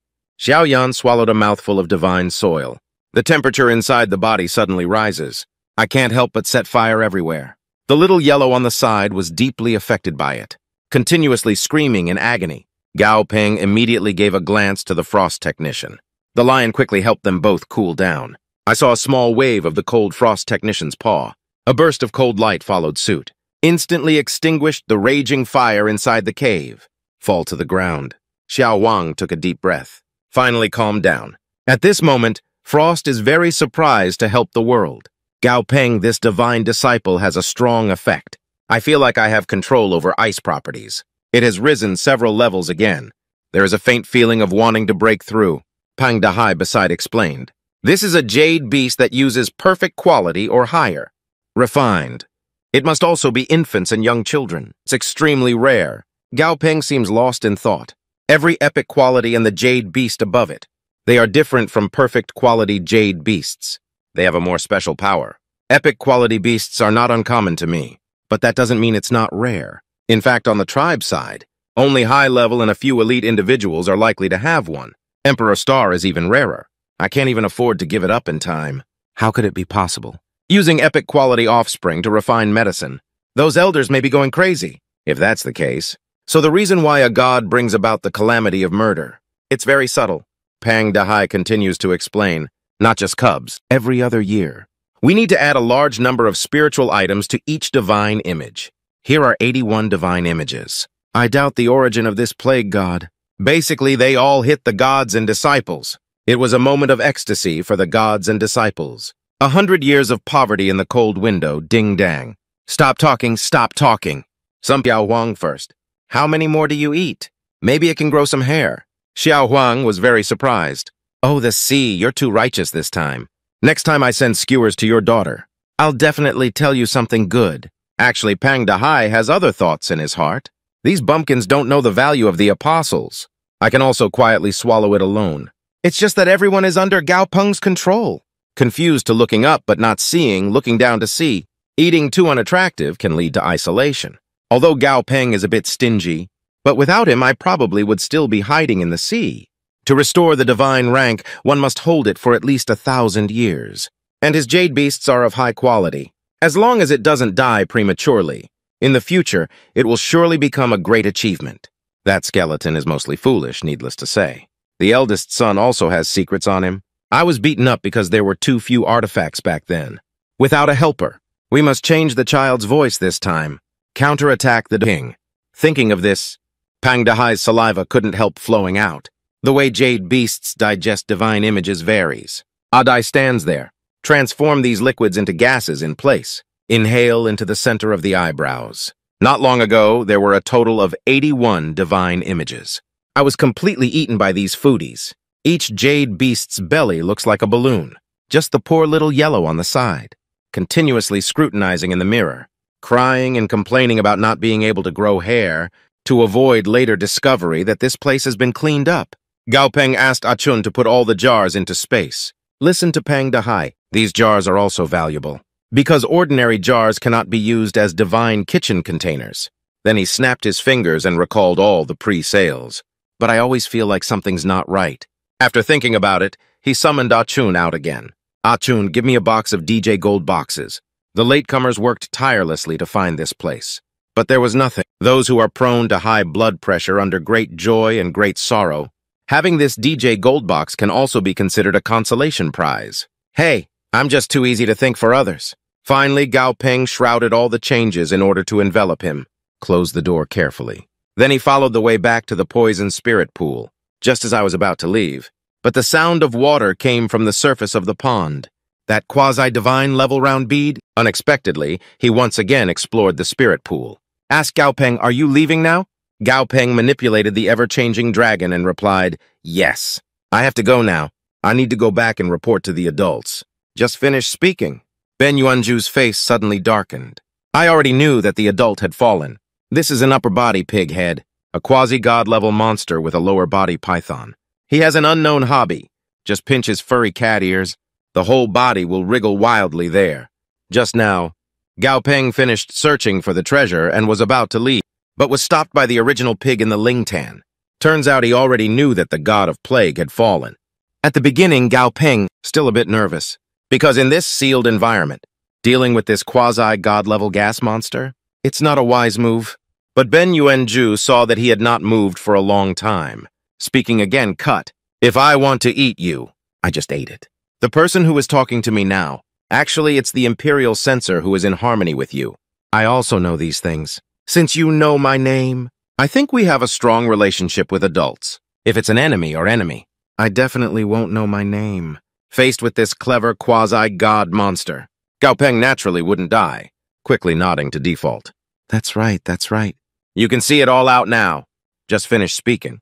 Xiao Yan swallowed a mouthful of divine soil. The temperature inside the body suddenly rises. I can't help but set fire everywhere. The little yellow on the side was deeply affected by it, continuously screaming in agony. Gao Peng immediately gave a glance to the frost technician. The lion quickly helped them both cool down. I saw a small wave of the cold frost technician's paw. A burst of cold light followed suit, instantly extinguished the raging fire inside the cave. Fall to the ground. Xiao Wang took a deep breath, finally calmed down. At this moment, Frost is very surprised to help the world. Gao Peng, this divine disciple, has a strong effect. I feel like I have control over ice properties. It has risen several levels again. There is a faint feeling of wanting to break through. Pang Dahai beside explained. This is a jade beast that uses perfect quality or higher. Refined. It must also be infants and young children. It's extremely rare. Gao Peng seems lost in thought. Every epic quality and the jade beast above it. They are different from perfect quality jade beasts. They have a more special power. Epic quality beasts are not uncommon to me, but that doesn't mean it's not rare. In fact, on the tribe side, only high level and a few elite individuals are likely to have one. Emperor Star is even rarer. I can't even afford to give it up in time. How could it be possible? Using epic quality offspring to refine medicine. Those elders may be going crazy, if that's the case. So the reason why a god brings about the calamity of murder. It's very subtle. Pang Dahai continues to explain, not just cubs, every other year. We need to add a large number of spiritual items to each divine image. Here are 81 divine images. I doubt the origin of this plague god. Basically, they all hit the gods and disciples. It was a moment of ecstasy for the gods and disciples. A hundred years of poverty in the cold window, ding-dang. Stop talking, stop talking. Some Xiao Huang first. How many more do you eat? Maybe it can grow some hair. Xiao Huang was very surprised. Oh, the sea, you're too righteous this time. Next time I send skewers to your daughter, I'll definitely tell you something good. Actually, Pang Dahai has other thoughts in his heart. These bumpkins don't know the value of the apostles. I can also quietly swallow it alone. It's just that everyone is under Gao Peng's control. Confused to looking up but not seeing, looking down to see. Eating too unattractive can lead to isolation. Although Gao Peng is a bit stingy, but without him I probably would still be hiding in the sea. To restore the divine rank, one must hold it for at least a thousand years. And his jade beasts are of high quality. As long as it doesn't die prematurely, in the future, it will surely become a great achievement. That skeleton is mostly foolish, needless to say. The eldest son also has secrets on him. I was beaten up because there were too few artifacts back then. Without a helper, we must change the child's voice this time. Counterattack the king. Thinking of this, Pang Dahai's saliva couldn't help flowing out. The way jade beasts digest divine images varies. Adai stands there. Transform these liquids into gases in place. Inhale into the center of the eyebrows. Not long ago, there were a total of 81 divine images. I was completely eaten by these foodies. Each jade beast's belly looks like a balloon, just the poor little yellow on the side, continuously scrutinizing in the mirror, crying and complaining about not being able to grow hair to avoid later discovery that this place has been cleaned up. Gao Peng asked ah Achun to put all the jars into space. Listen to Pang Dahai. These jars are also valuable, because ordinary jars cannot be used as divine kitchen containers. Then he snapped his fingers and recalled all the pre-sales. But I always feel like something's not right. After thinking about it, he summoned ah Achun out again. Ah Achun, give me a box of DJ Gold boxes. The latecomers worked tirelessly to find this place. But there was nothing. Those who are prone to high blood pressure under great joy and great sorrow, having this DJ Gold box can also be considered a consolation prize. Hey, I'm just too easy to think for others. Finally, Gao Peng shrouded all the changes in order to envelop him, closed the door carefully. Then he followed the way back to the poison spirit pool, just as I was about to leave. But the sound of water came from the surface of the pond. That quasi-divine level-round bead? Unexpectedly, he once again explored the spirit pool. Ask Gao Peng, are you leaving now? Gao Peng manipulated the ever-changing dragon and replied, Yes. I have to go now. I need to go back and report to the adults. Just finished speaking. Ben Yuanju's face suddenly darkened. I already knew that the adult had fallen. This is an upper body pig head, a quasi-god level monster with a lower body python. He has an unknown hobby. Just pinch his furry cat ears. The whole body will wriggle wildly there. Just now, Gao Peng finished searching for the treasure and was about to leave, but was stopped by the original pig in the Lingtan. Turns out he already knew that the god of plague had fallen. At the beginning, Gao Peng, still a bit nervous, because in this sealed environment, dealing with this quasi-god-level gas monster, it's not a wise move. But Ben Yuanju saw that he had not moved for a long time. Speaking again, cut. If I want to eat you, I just ate it. The person who is talking to me now, actually it's the Imperial Censor who is in harmony with you. I also know these things. Since you know my name, I think we have a strong relationship with adults. If it's an enemy or enemy, I definitely won't know my name. Faced with this clever quasi-god monster, Gao Peng naturally wouldn't die, quickly nodding to default. That's right, that's right. You can see it all out now. Just finished speaking.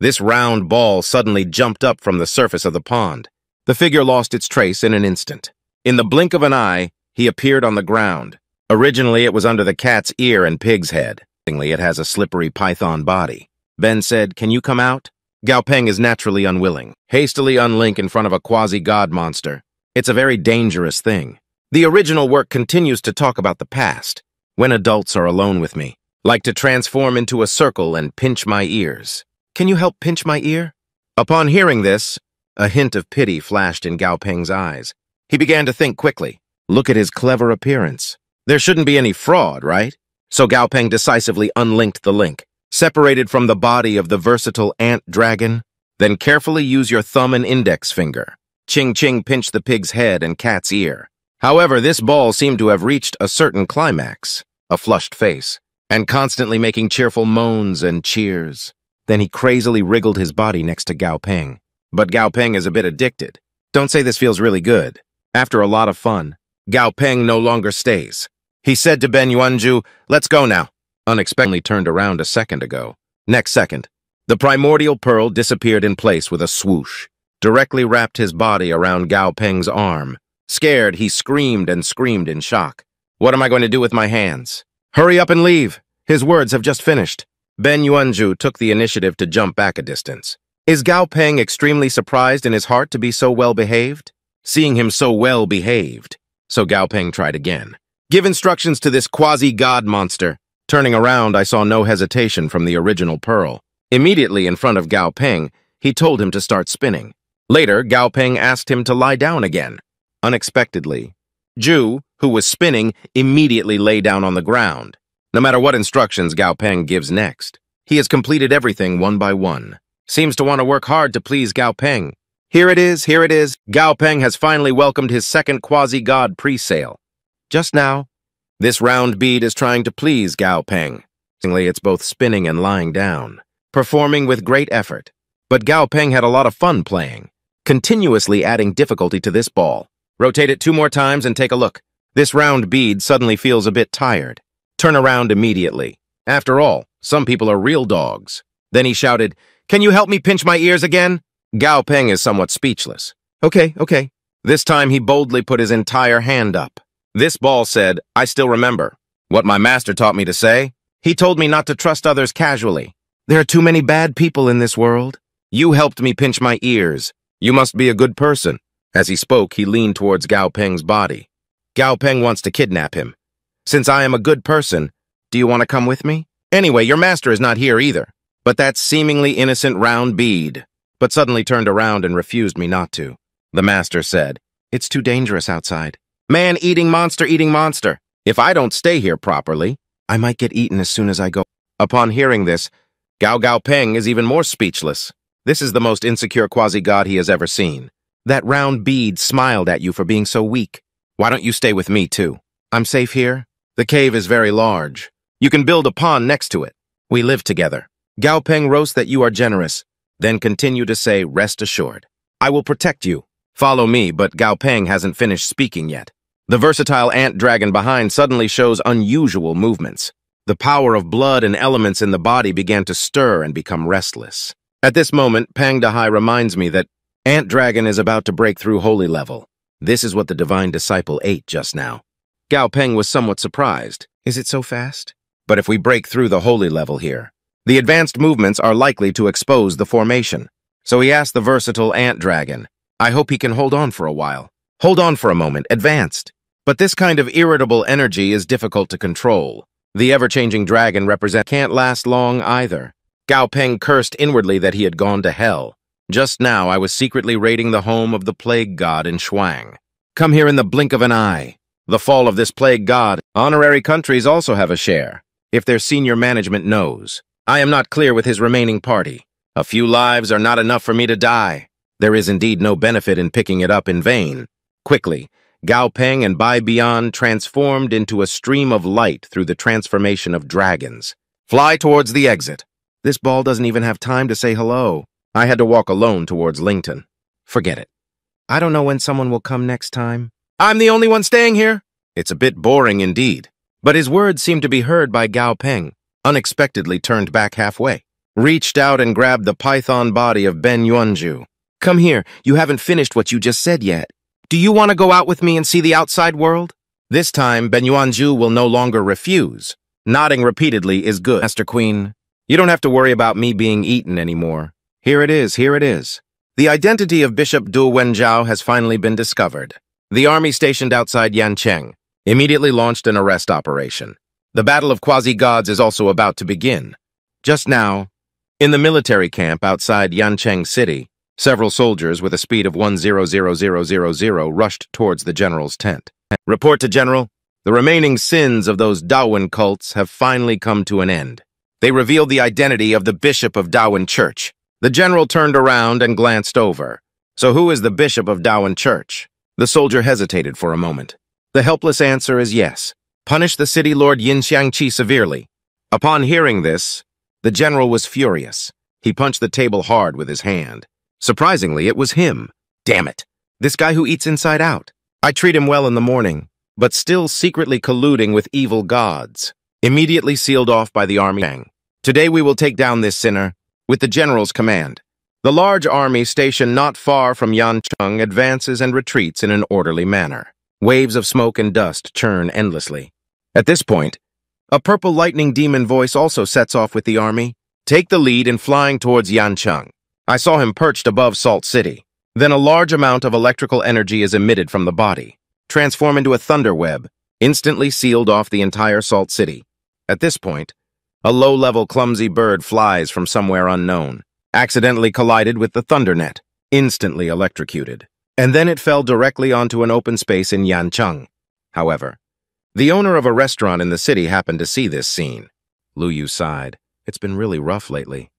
This round ball suddenly jumped up from the surface of the pond. The figure lost its trace in an instant. In the blink of an eye, he appeared on the ground. Originally, it was under the cat's ear and pig's head. It has a slippery python body. Ben said, can you come out? Gao Peng is naturally unwilling. Hastily unlink in front of a quasi-god monster. It's a very dangerous thing. The original work continues to talk about the past, when adults are alone with me, like to transform into a circle and pinch my ears. Can you help pinch my ear? Upon hearing this, a hint of pity flashed in Gao Peng's eyes. He began to think quickly. Look at his clever appearance. There shouldn't be any fraud, right? So Gao Peng decisively unlinked the link separated from the body of the versatile ant dragon, then carefully use your thumb and index finger. Ching Ching pinched the pig's head and cat's ear. However, this ball seemed to have reached a certain climax, a flushed face, and constantly making cheerful moans and cheers. Then he crazily wriggled his body next to Gao Peng. But Gao Peng is a bit addicted. Don't say this feels really good. After a lot of fun, Gao Peng no longer stays. He said to Ben Yuanju, let's go now unexpectedly turned around a second ago. Next second, the primordial pearl disappeared in place with a swoosh, directly wrapped his body around Gao Peng's arm. Scared, he screamed and screamed in shock. What am I going to do with my hands? Hurry up and leave. His words have just finished. Ben Yuanju took the initiative to jump back a distance. Is Gao Peng extremely surprised in his heart to be so well-behaved? Seeing him so well-behaved. So Gao Peng tried again. Give instructions to this quasi-god monster. Turning around, I saw no hesitation from the original Pearl. Immediately in front of Gao Peng, he told him to start spinning. Later, Gao Peng asked him to lie down again. Unexpectedly, Ju, who was spinning, immediately lay down on the ground. No matter what instructions Gao Peng gives next, he has completed everything one by one. Seems to want to work hard to please Gao Peng. Here it is, here it is. Gao Peng has finally welcomed his second quasi-god pre-sale. Just now, this round bead is trying to please Gao Peng. It's both spinning and lying down, performing with great effort. But Gao Peng had a lot of fun playing, continuously adding difficulty to this ball. Rotate it two more times and take a look. This round bead suddenly feels a bit tired. Turn around immediately. After all, some people are real dogs. Then he shouted, Can you help me pinch my ears again? Gao Peng is somewhat speechless. Okay, okay. This time he boldly put his entire hand up. This ball said, I still remember. What my master taught me to say? He told me not to trust others casually. There are too many bad people in this world. You helped me pinch my ears. You must be a good person. As he spoke, he leaned towards Gao Peng's body. Gao Peng wants to kidnap him. Since I am a good person, do you want to come with me? Anyway, your master is not here either. But that seemingly innocent round bead. But suddenly turned around and refused me not to. The master said, It's too dangerous outside. Man-eating monster-eating monster. If I don't stay here properly, I might get eaten as soon as I go. Upon hearing this, Gao Gao Peng is even more speechless. This is the most insecure quasi-god he has ever seen. That round bead smiled at you for being so weak. Why don't you stay with me, too? I'm safe here. The cave is very large. You can build a pond next to it. We live together. Gao Peng roasts that you are generous, then continue to say, rest assured. I will protect you. Follow me, but Gao Peng hasn't finished speaking yet. The versatile ant dragon behind suddenly shows unusual movements. The power of blood and elements in the body began to stir and become restless. At this moment, Pang Dahai reminds me that Ant Dragon is about to break through holy level. This is what the divine disciple ate just now. Gao Peng was somewhat surprised. Is it so fast? But if we break through the holy level here, the advanced movements are likely to expose the formation. So he asked the versatile Ant Dragon, I hope he can hold on for a while. Hold on for a moment, advanced. But this kind of irritable energy is difficult to control. The ever-changing dragon represent can't last long either. Gao Peng cursed inwardly that he had gone to hell. Just now, I was secretly raiding the home of the plague god in Shuang. Come here in the blink of an eye. The fall of this plague god, honorary countries also have a share, if their senior management knows. I am not clear with his remaining party. A few lives are not enough for me to die. There is indeed no benefit in picking it up in vain. Quickly, Gao Peng and Bai Bian transformed into a stream of light through the transformation of dragons. Fly towards the exit. This ball doesn't even have time to say hello. I had to walk alone towards Lingtan. Forget it. I don't know when someone will come next time. I'm the only one staying here? It's a bit boring indeed. But his words seemed to be heard by Gao Peng, unexpectedly turned back halfway, reached out and grabbed the python body of Ben Yuanju. Come here, you haven't finished what you just said yet. Do you want to go out with me and see the outside world? This time, Ben Yuanju will no longer refuse. Nodding repeatedly is good, Master Queen. You don't have to worry about me being eaten anymore. Here it is, here it is. The identity of Bishop Du Wenjiao has finally been discovered. The army stationed outside Yancheng immediately launched an arrest operation. The Battle of Quasi-Gods is also about to begin. Just now, in the military camp outside Yancheng City, several soldiers with a speed of 100000 rushed towards the general's tent. Report to General, the remaining sins of those Dawen cults have finally come to an end. They revealed the identity of the bishop of Dawen Church. The general turned around and glanced over. So who is the bishop of Dawen Church? The soldier hesitated for a moment. The helpless answer is yes. Punish the city lord Yin Xiangqi severely. Upon hearing this, the general was furious. He punched the table hard with his hand. Surprisingly, it was him. Damn it. This guy who eats inside out. I treat him well in the morning, but still secretly colluding with evil gods. Immediately sealed off by the army. Today we will take down this sinner with the general's command. The large army stationed not far from Yancheng advances and retreats in an orderly manner. Waves of smoke and dust churn endlessly. At this point, a purple lightning demon voice also sets off with the army. Take the lead in flying towards Yancheng. I saw him perched above Salt City. Then a large amount of electrical energy is emitted from the body, transform into a thunder web, instantly sealed off the entire Salt City. At this point, a low-level clumsy bird flies from somewhere unknown, accidentally collided with the thundernet, instantly electrocuted. And then it fell directly onto an open space in Yancheng. However, the owner of a restaurant in the city happened to see this scene. Lu Yu sighed. It's been really rough lately.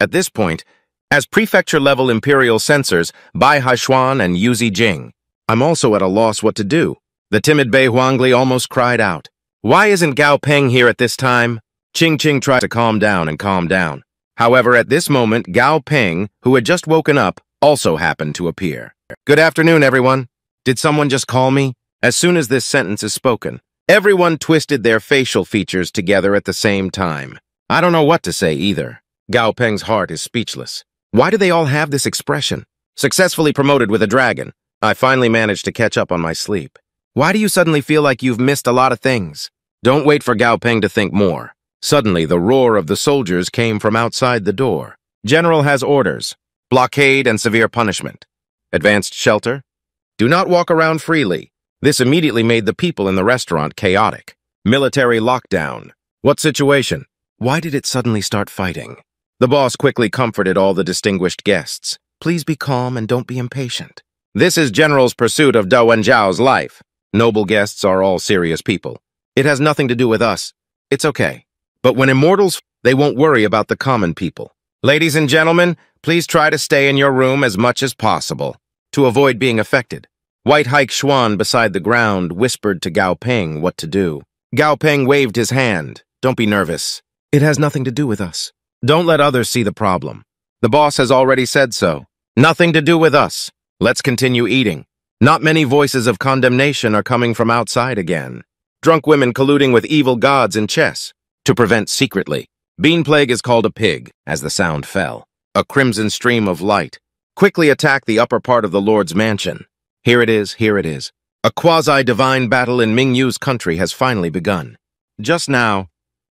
At this point, as prefecture-level imperial censors Bai Haishuan and Yu Jing, I'm also at a loss what to do. The timid Bei Huangli almost cried out. Why isn't Gao Peng here at this time? Ching Ching tried to calm down and calm down. However, at this moment, Gao Peng, who had just woken up, also happened to appear. Good afternoon, everyone. Did someone just call me? As soon as this sentence is spoken, everyone twisted their facial features together at the same time. I don't know what to say either. Gao Peng's heart is speechless. Why do they all have this expression? Successfully promoted with a dragon, I finally managed to catch up on my sleep. Why do you suddenly feel like you've missed a lot of things? Don't wait for Gao Peng to think more. Suddenly, the roar of the soldiers came from outside the door. General has orders. Blockade and severe punishment. Advanced shelter. Do not walk around freely. This immediately made the people in the restaurant chaotic. Military lockdown. What situation? Why did it suddenly start fighting? The boss quickly comforted all the distinguished guests. Please be calm and don't be impatient. This is General's pursuit of Da Wenjiao's life. Noble guests are all serious people. It has nothing to do with us. It's okay. But when immortals, they won't worry about the common people. Ladies and gentlemen, please try to stay in your room as much as possible to avoid being affected. White Hike Xuan beside the ground whispered to Gao Peng what to do. Gao Peng waved his hand. Don't be nervous. It has nothing to do with us. Don't let others see the problem. The boss has already said so. Nothing to do with us. Let's continue eating. Not many voices of condemnation are coming from outside again. Drunk women colluding with evil gods in chess. To prevent secretly. Bean Plague is called a pig, as the sound fell. A crimson stream of light. Quickly attack the upper part of the Lord's mansion. Here it is, here it is. A quasi-divine battle in Ming Yu's country has finally begun. Just now,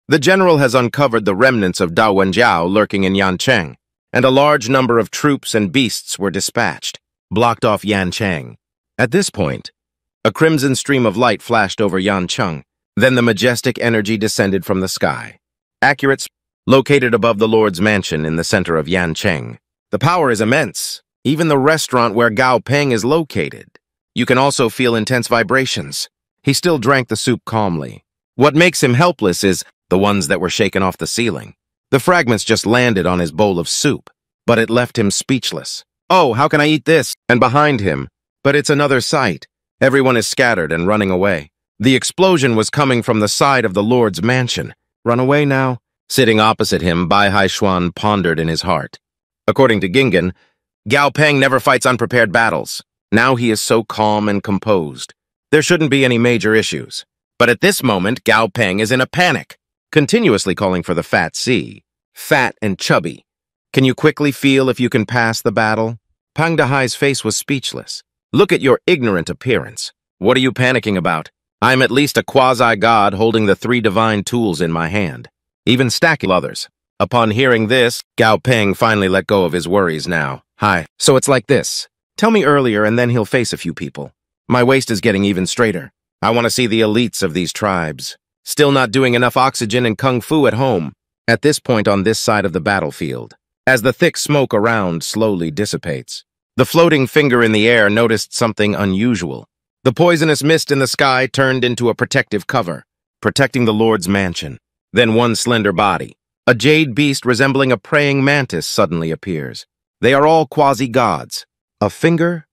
the general has uncovered the remnants of Da Wenjiao lurking in Yancheng, and a large number of troops and beasts were dispatched, blocked off Yancheng. At this point, a crimson stream of light flashed over Yancheng, then the majestic energy descended from the sky. Accurate, located above the Lord's mansion in the center of Yancheng. The power is immense, even the restaurant where Gao Peng is located. You can also feel intense vibrations. He still drank the soup calmly. What makes him helpless is the ones that were shaken off the ceiling. The fragments just landed on his bowl of soup, but it left him speechless. Oh, how can I eat this? And behind him. But it's another sight. Everyone is scattered and running away. The explosion was coming from the side of the Lord's mansion. Run away now? Sitting opposite him, Bai Haishuan pondered in his heart. According to Gingen, Gao Peng never fights unprepared battles. Now he is so calm and composed. There shouldn't be any major issues. But at this moment, Gao Peng is in a panic, continuously calling for the Fat Sea. Fat and chubby. Can you quickly feel if you can pass the battle? Pang Dahai's face was speechless. Look at your ignorant appearance. What are you panicking about? I'm at least a quasi-god holding the three divine tools in my hand. Even stacking others. Upon hearing this, Gao Peng finally let go of his worries now. Hi, so it's like this. Tell me earlier and then he'll face a few people. My waist is getting even straighter. I want to see the elites of these tribes. Still not doing enough oxygen and kung fu at home. At this point on this side of the battlefield, as the thick smoke around slowly dissipates, the floating finger in the air noticed something unusual. The poisonous mist in the sky turned into a protective cover, protecting the Lord's mansion. Then one slender body, a jade beast resembling a praying mantis suddenly appears. They are all quasi-gods. A finger?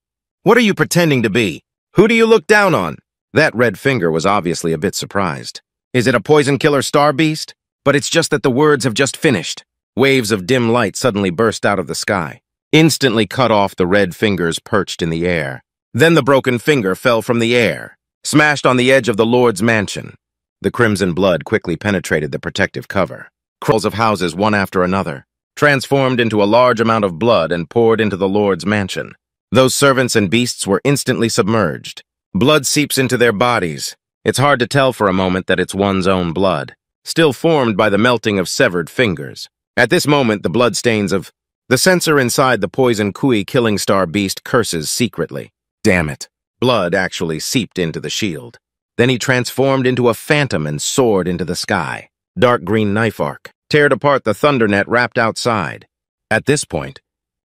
What are you pretending to be? Who do you look down on? That red finger was obviously a bit surprised. Is it a poison killer star beast? But it's just that the words have just finished. Waves of dim light suddenly burst out of the sky, instantly cut off the red fingers perched in the air. Then the broken finger fell from the air, smashed on the edge of the Lord's mansion. The crimson blood quickly penetrated the protective cover crawls of houses one after another, transformed into a large amount of blood and poured into the Lord's mansion. Those servants and beasts were instantly submerged. Blood seeps into their bodies. It's hard to tell for a moment that it's one's own blood, still formed by the melting of severed fingers. At this moment, the bloodstains of the censor inside the poison Kui killing star beast curses secretly. Damn it. Blood actually seeped into the shield. Then he transformed into a phantom and soared into the sky dark green knife arc, teared apart the thundernet wrapped outside. At this point,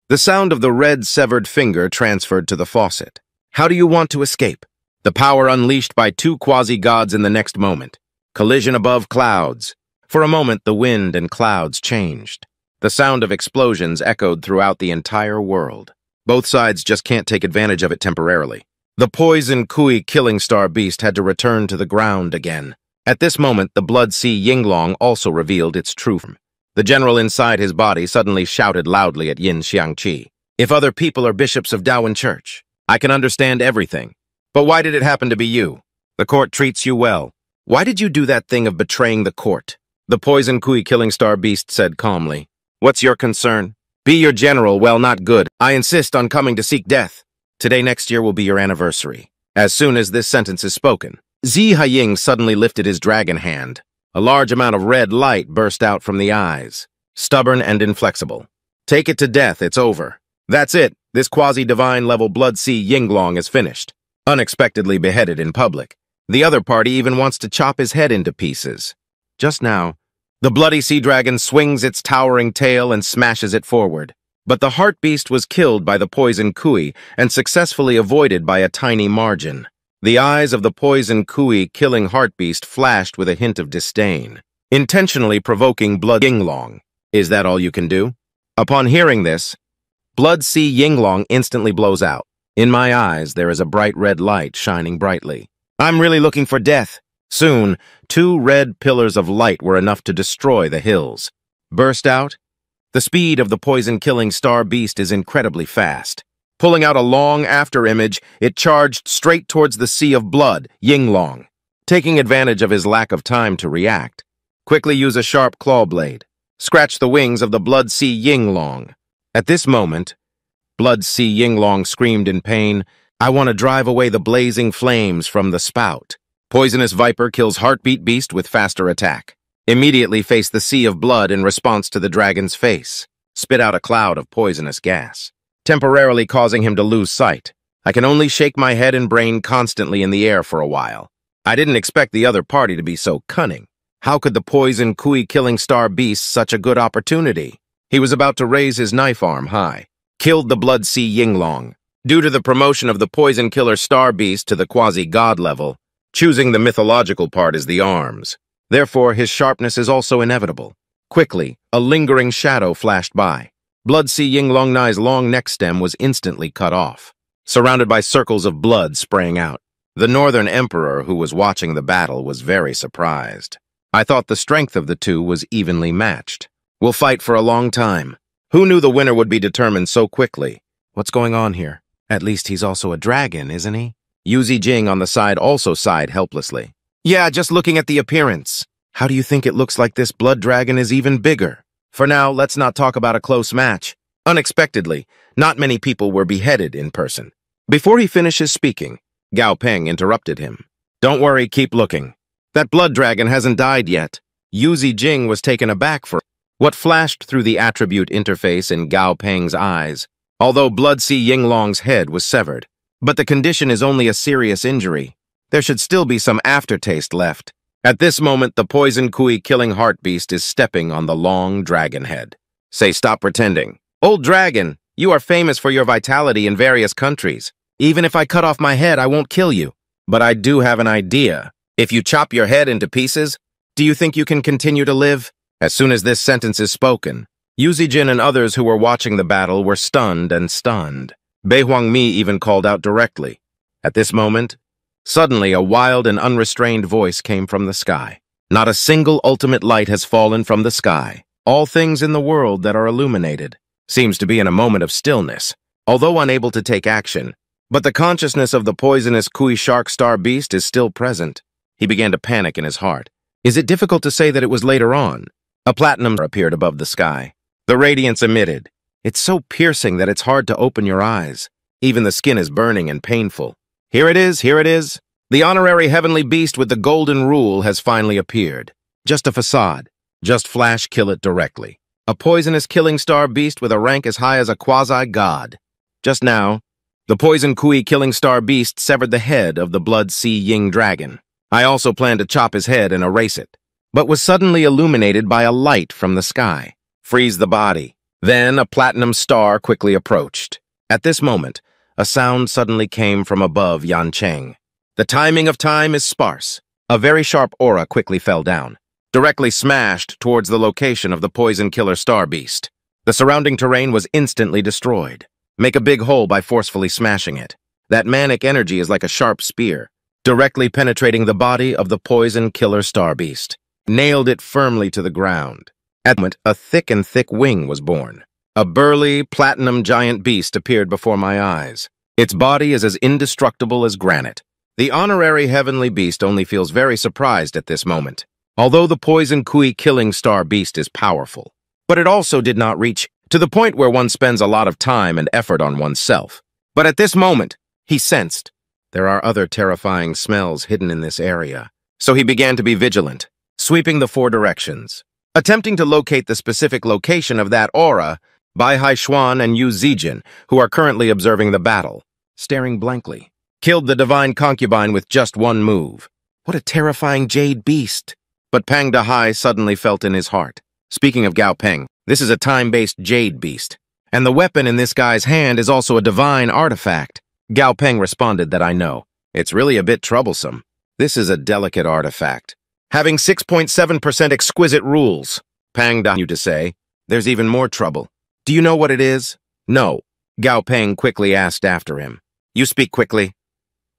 the sound of the red severed finger transferred to the faucet. How do you want to escape? The power unleashed by two quasi-gods in the next moment. Collision above clouds. For a moment, the wind and clouds changed. The sound of explosions echoed throughout the entire world. Both sides just can't take advantage of it temporarily. The poison Kui killing star beast had to return to the ground again. At this moment, the Blood Sea Yinglong also revealed its true form. The general inside his body suddenly shouted loudly at Yin Xiangqi. If other people are bishops of Daowen Church, I can understand everything. But why did it happen to be you? The court treats you well. Why did you do that thing of betraying the court? The poison Kui killing star beast said calmly. What's your concern? Be your general, well, not good. I insist on coming to seek death. Today next year will be your anniversary. As soon as this sentence is spoken, Zi Haiying suddenly lifted his dragon hand. A large amount of red light burst out from the eyes. Stubborn and inflexible. Take it to death, it's over. That's it, this quasi-divine level Blood Sea Yinglong is finished. Unexpectedly beheaded in public. The other party even wants to chop his head into pieces. Just now, The bloody sea dragon swings its towering tail and smashes it forward. But the heart beast was killed by the poison kui and successfully avoided by a tiny margin. The eyes of the poison kui killing heart beast flashed with a hint of disdain, intentionally provoking Blood Yinglong. Is that all you can do? Upon hearing this, Blood Sea Yinglong instantly blows out. In my eyes, there is a bright red light shining brightly. I'm really looking for death. Soon, two red pillars of light were enough to destroy the hills. Burst out, the speed of the poison-killing star beast is incredibly fast. Pulling out a long after-image, it charged straight towards the sea of blood, Yinglong. Taking advantage of his lack of time to react, quickly use a sharp claw blade. Scratch the wings of the Blood Sea Yinglong. At this moment, Blood Sea Yinglong screamed in pain, I want to drive away the blazing flames from the spout. Poisonous Viper kills Heartbeat Beast with faster attack immediately face the sea of blood in response to the dragon's face, spit out a cloud of poisonous gas, temporarily causing him to lose sight. I can only shake my head and brain constantly in the air for a while. I didn't expect the other party to be so cunning. How could the poison Kui-killing star beast such a good opportunity? He was about to raise his knife arm high, killed the Blood Sea Yinglong. Due to the promotion of the poison killer star beast to the quasi-god level, choosing the mythological part is the arms. Therefore, his sharpness is also inevitable. Quickly, a lingering shadow flashed by. Blood Sea Yinglong Nai's long neck stem was instantly cut off, surrounded by circles of blood spraying out. The Northern Emperor, who was watching the battle, was very surprised. I thought the strength of the two was evenly matched. We'll fight for a long time. Who knew the winner would be determined so quickly? What's going on here? At least he's also a dragon, isn't he? Yu Jing on the side also sighed helplessly. Yeah, just looking at the appearance. How do you think it looks like this blood dragon is even bigger? For now, let's not talk about a close match. Unexpectedly, not many people were beheaded in person. Before he finishes speaking, Gao Peng interrupted him. Don't worry, keep looking. That blood dragon hasn't died yet. Yuzi Jing was taken aback for what flashed through the attribute interface in Gao Peng's eyes, although Blood Sea Yinglong's head was severed. But the condition is only a serious injury. There should still be some aftertaste left. At this moment, the poison kui killing heart beast is stepping on the long dragon head. Say, stop pretending. Old dragon, you are famous for your vitality in various countries. Even if I cut off my head, I won't kill you. But I do have an idea. If you chop your head into pieces, do you think you can continue to live? As soon as this sentence is spoken, Yu Zijin and others who were watching the battle were stunned and stunned. Bei Huangmin even called out directly. At this moment, Suddenly, a wild and unrestrained voice came from the sky. Not a single ultimate light has fallen from the sky. All things in the world that are illuminated seems to be in a moment of stillness, although unable to take action. But the consciousness of the poisonous Kui Shark Star Beast is still present. He began to panic in his heart. Is it difficult to say that it was later on? A platinum appeared above the sky. The radiance emitted. It's so piercing that it's hard to open your eyes. Even the skin is burning and painful. Here it is, here it is. The honorary heavenly beast with the golden rule has finally appeared. Just a facade. Just flash kill it directly. A poisonous killing star beast with a rank as high as a quasi-god. Just now, the poison kui killing star beast severed the head of the blood sea ying dragon. I also planned to chop his head and erase it, but was suddenly illuminated by a light from the sky. Freeze the body. Then a platinum star quickly approached. At this moment, a sound suddenly came from above Yan Cheng. The timing of time is sparse. A very sharp aura quickly fell down, directly smashed towards the location of the poison killer star beast. The surrounding terrain was instantly destroyed. Make a big hole by forcefully smashing it. That manic energy is like a sharp spear, directly penetrating the body of the poison killer star beast. Nailed it firmly to the ground. At the moment, a thick and thick wing was born. A burly, platinum giant beast appeared before my eyes. Its body is as indestructible as granite. The honorary heavenly beast only feels very surprised at this moment. Although the poison kui killing star beast is powerful, but it also did not reach to the point where one spends a lot of time and effort on oneself. But at this moment, he sensed there are other terrifying smells hidden in this area. So he began to be vigilant, sweeping the four directions. Attempting to locate the specific location of that aura, Bai Haishuan and Yu Zijin, who are currently observing the battle, staring blankly. Killed the divine concubine with just one move. What a terrifying jade beast. but Pang Dahai suddenly felt in his heart. Speaking of Gao Peng, this is a time-based jade beast, and the weapon in this guy's hand is also a divine artifact. Gao Peng responded that I know. It's really a bit troublesome. This is a delicate artifact. Having 6.7% exquisite rules. Pang Da you to say, there's even more trouble. Do you know what it is? No. Gao Peng quickly asked after him. You speak quickly.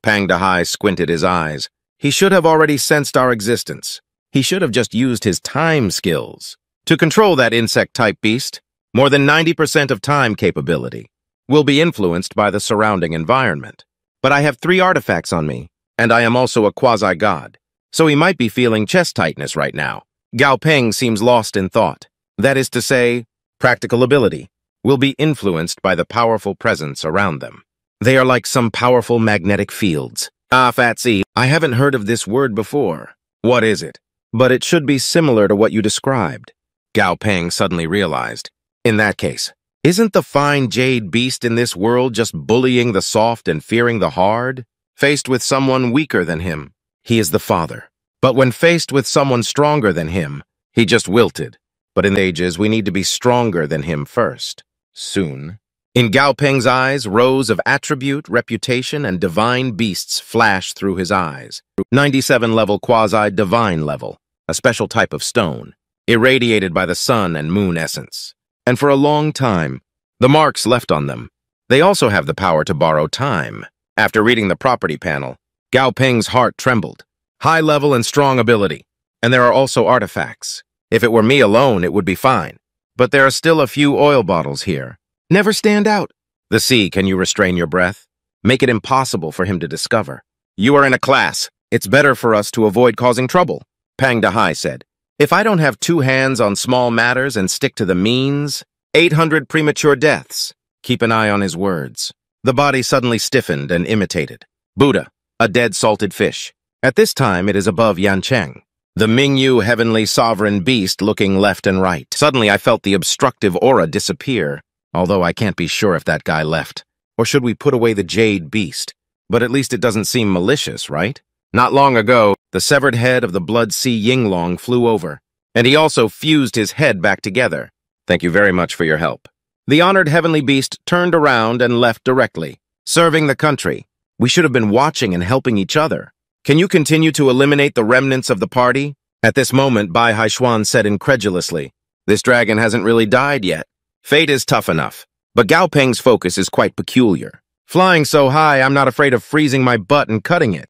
Pang Dahai squinted his eyes. He should have already sensed our existence. He should have just used his time skills. To control that insect-type beast, more than 90% of time capability will be influenced by the surrounding environment. But I have three artifacts on me, and I am also a quasi-god, so he might be feeling chest tightness right now. Gao Peng seems lost in thought. That is to say, practical ability will be influenced by the powerful presence around them. They are like some powerful magnetic fields. Ah, Fat Sea, I haven't heard of this word before. What is it? But it should be similar to what you described. Gao Peng suddenly realized. In that case, isn't the fine jade beast in this world just bullying the soft and fearing the hard? Faced with someone weaker than him, he is the father. But when faced with someone stronger than him, he just wilted. But in ages, we need to be stronger than him first. Soon. In Gao Peng's eyes, rows of attribute, reputation, and divine beasts flash through his eyes. 97 level quasi-divine level, a special type of stone, irradiated by the sun and moon essence and for a long time, the marks left on them. They also have the power to borrow time. After reading the property panel, Gao Peng's heart trembled. High level and strong ability. And there are also artifacts. If it were me alone, it would be fine. But there are still a few oil bottles here. Never stand out. The sea, can you restrain your breath? Make it impossible for him to discover. You are in a class. It's better for us to avoid causing trouble, Pang Dahai said. If I don't have two hands on small matters and stick to the means, 800 premature deaths. Keep an eye on his words. The body suddenly stiffened and imitated. Buddha, a dead salted fish. At this time, it is above Yancheng. The Mingyu heavenly sovereign beast looking left and right. Suddenly, I felt the obstructive aura disappear, although I can't be sure if that guy left. Or should we put away the jade beast? But at least it doesn't seem malicious, right? Not long ago, the severed head of the Blood Sea Yinglong flew over, and he also fused his head back together. Thank you very much for your help. The honored heavenly beast turned around and left directly, serving the country. We should have been watching and helping each other. Can you continue to eliminate the remnants of the party? At this moment, Bai Haishuan said incredulously, This dragon hasn't really died yet. Fate is tough enough, but Gao Peng's focus is quite peculiar. Flying so high, I'm not afraid of freezing my butt and cutting it.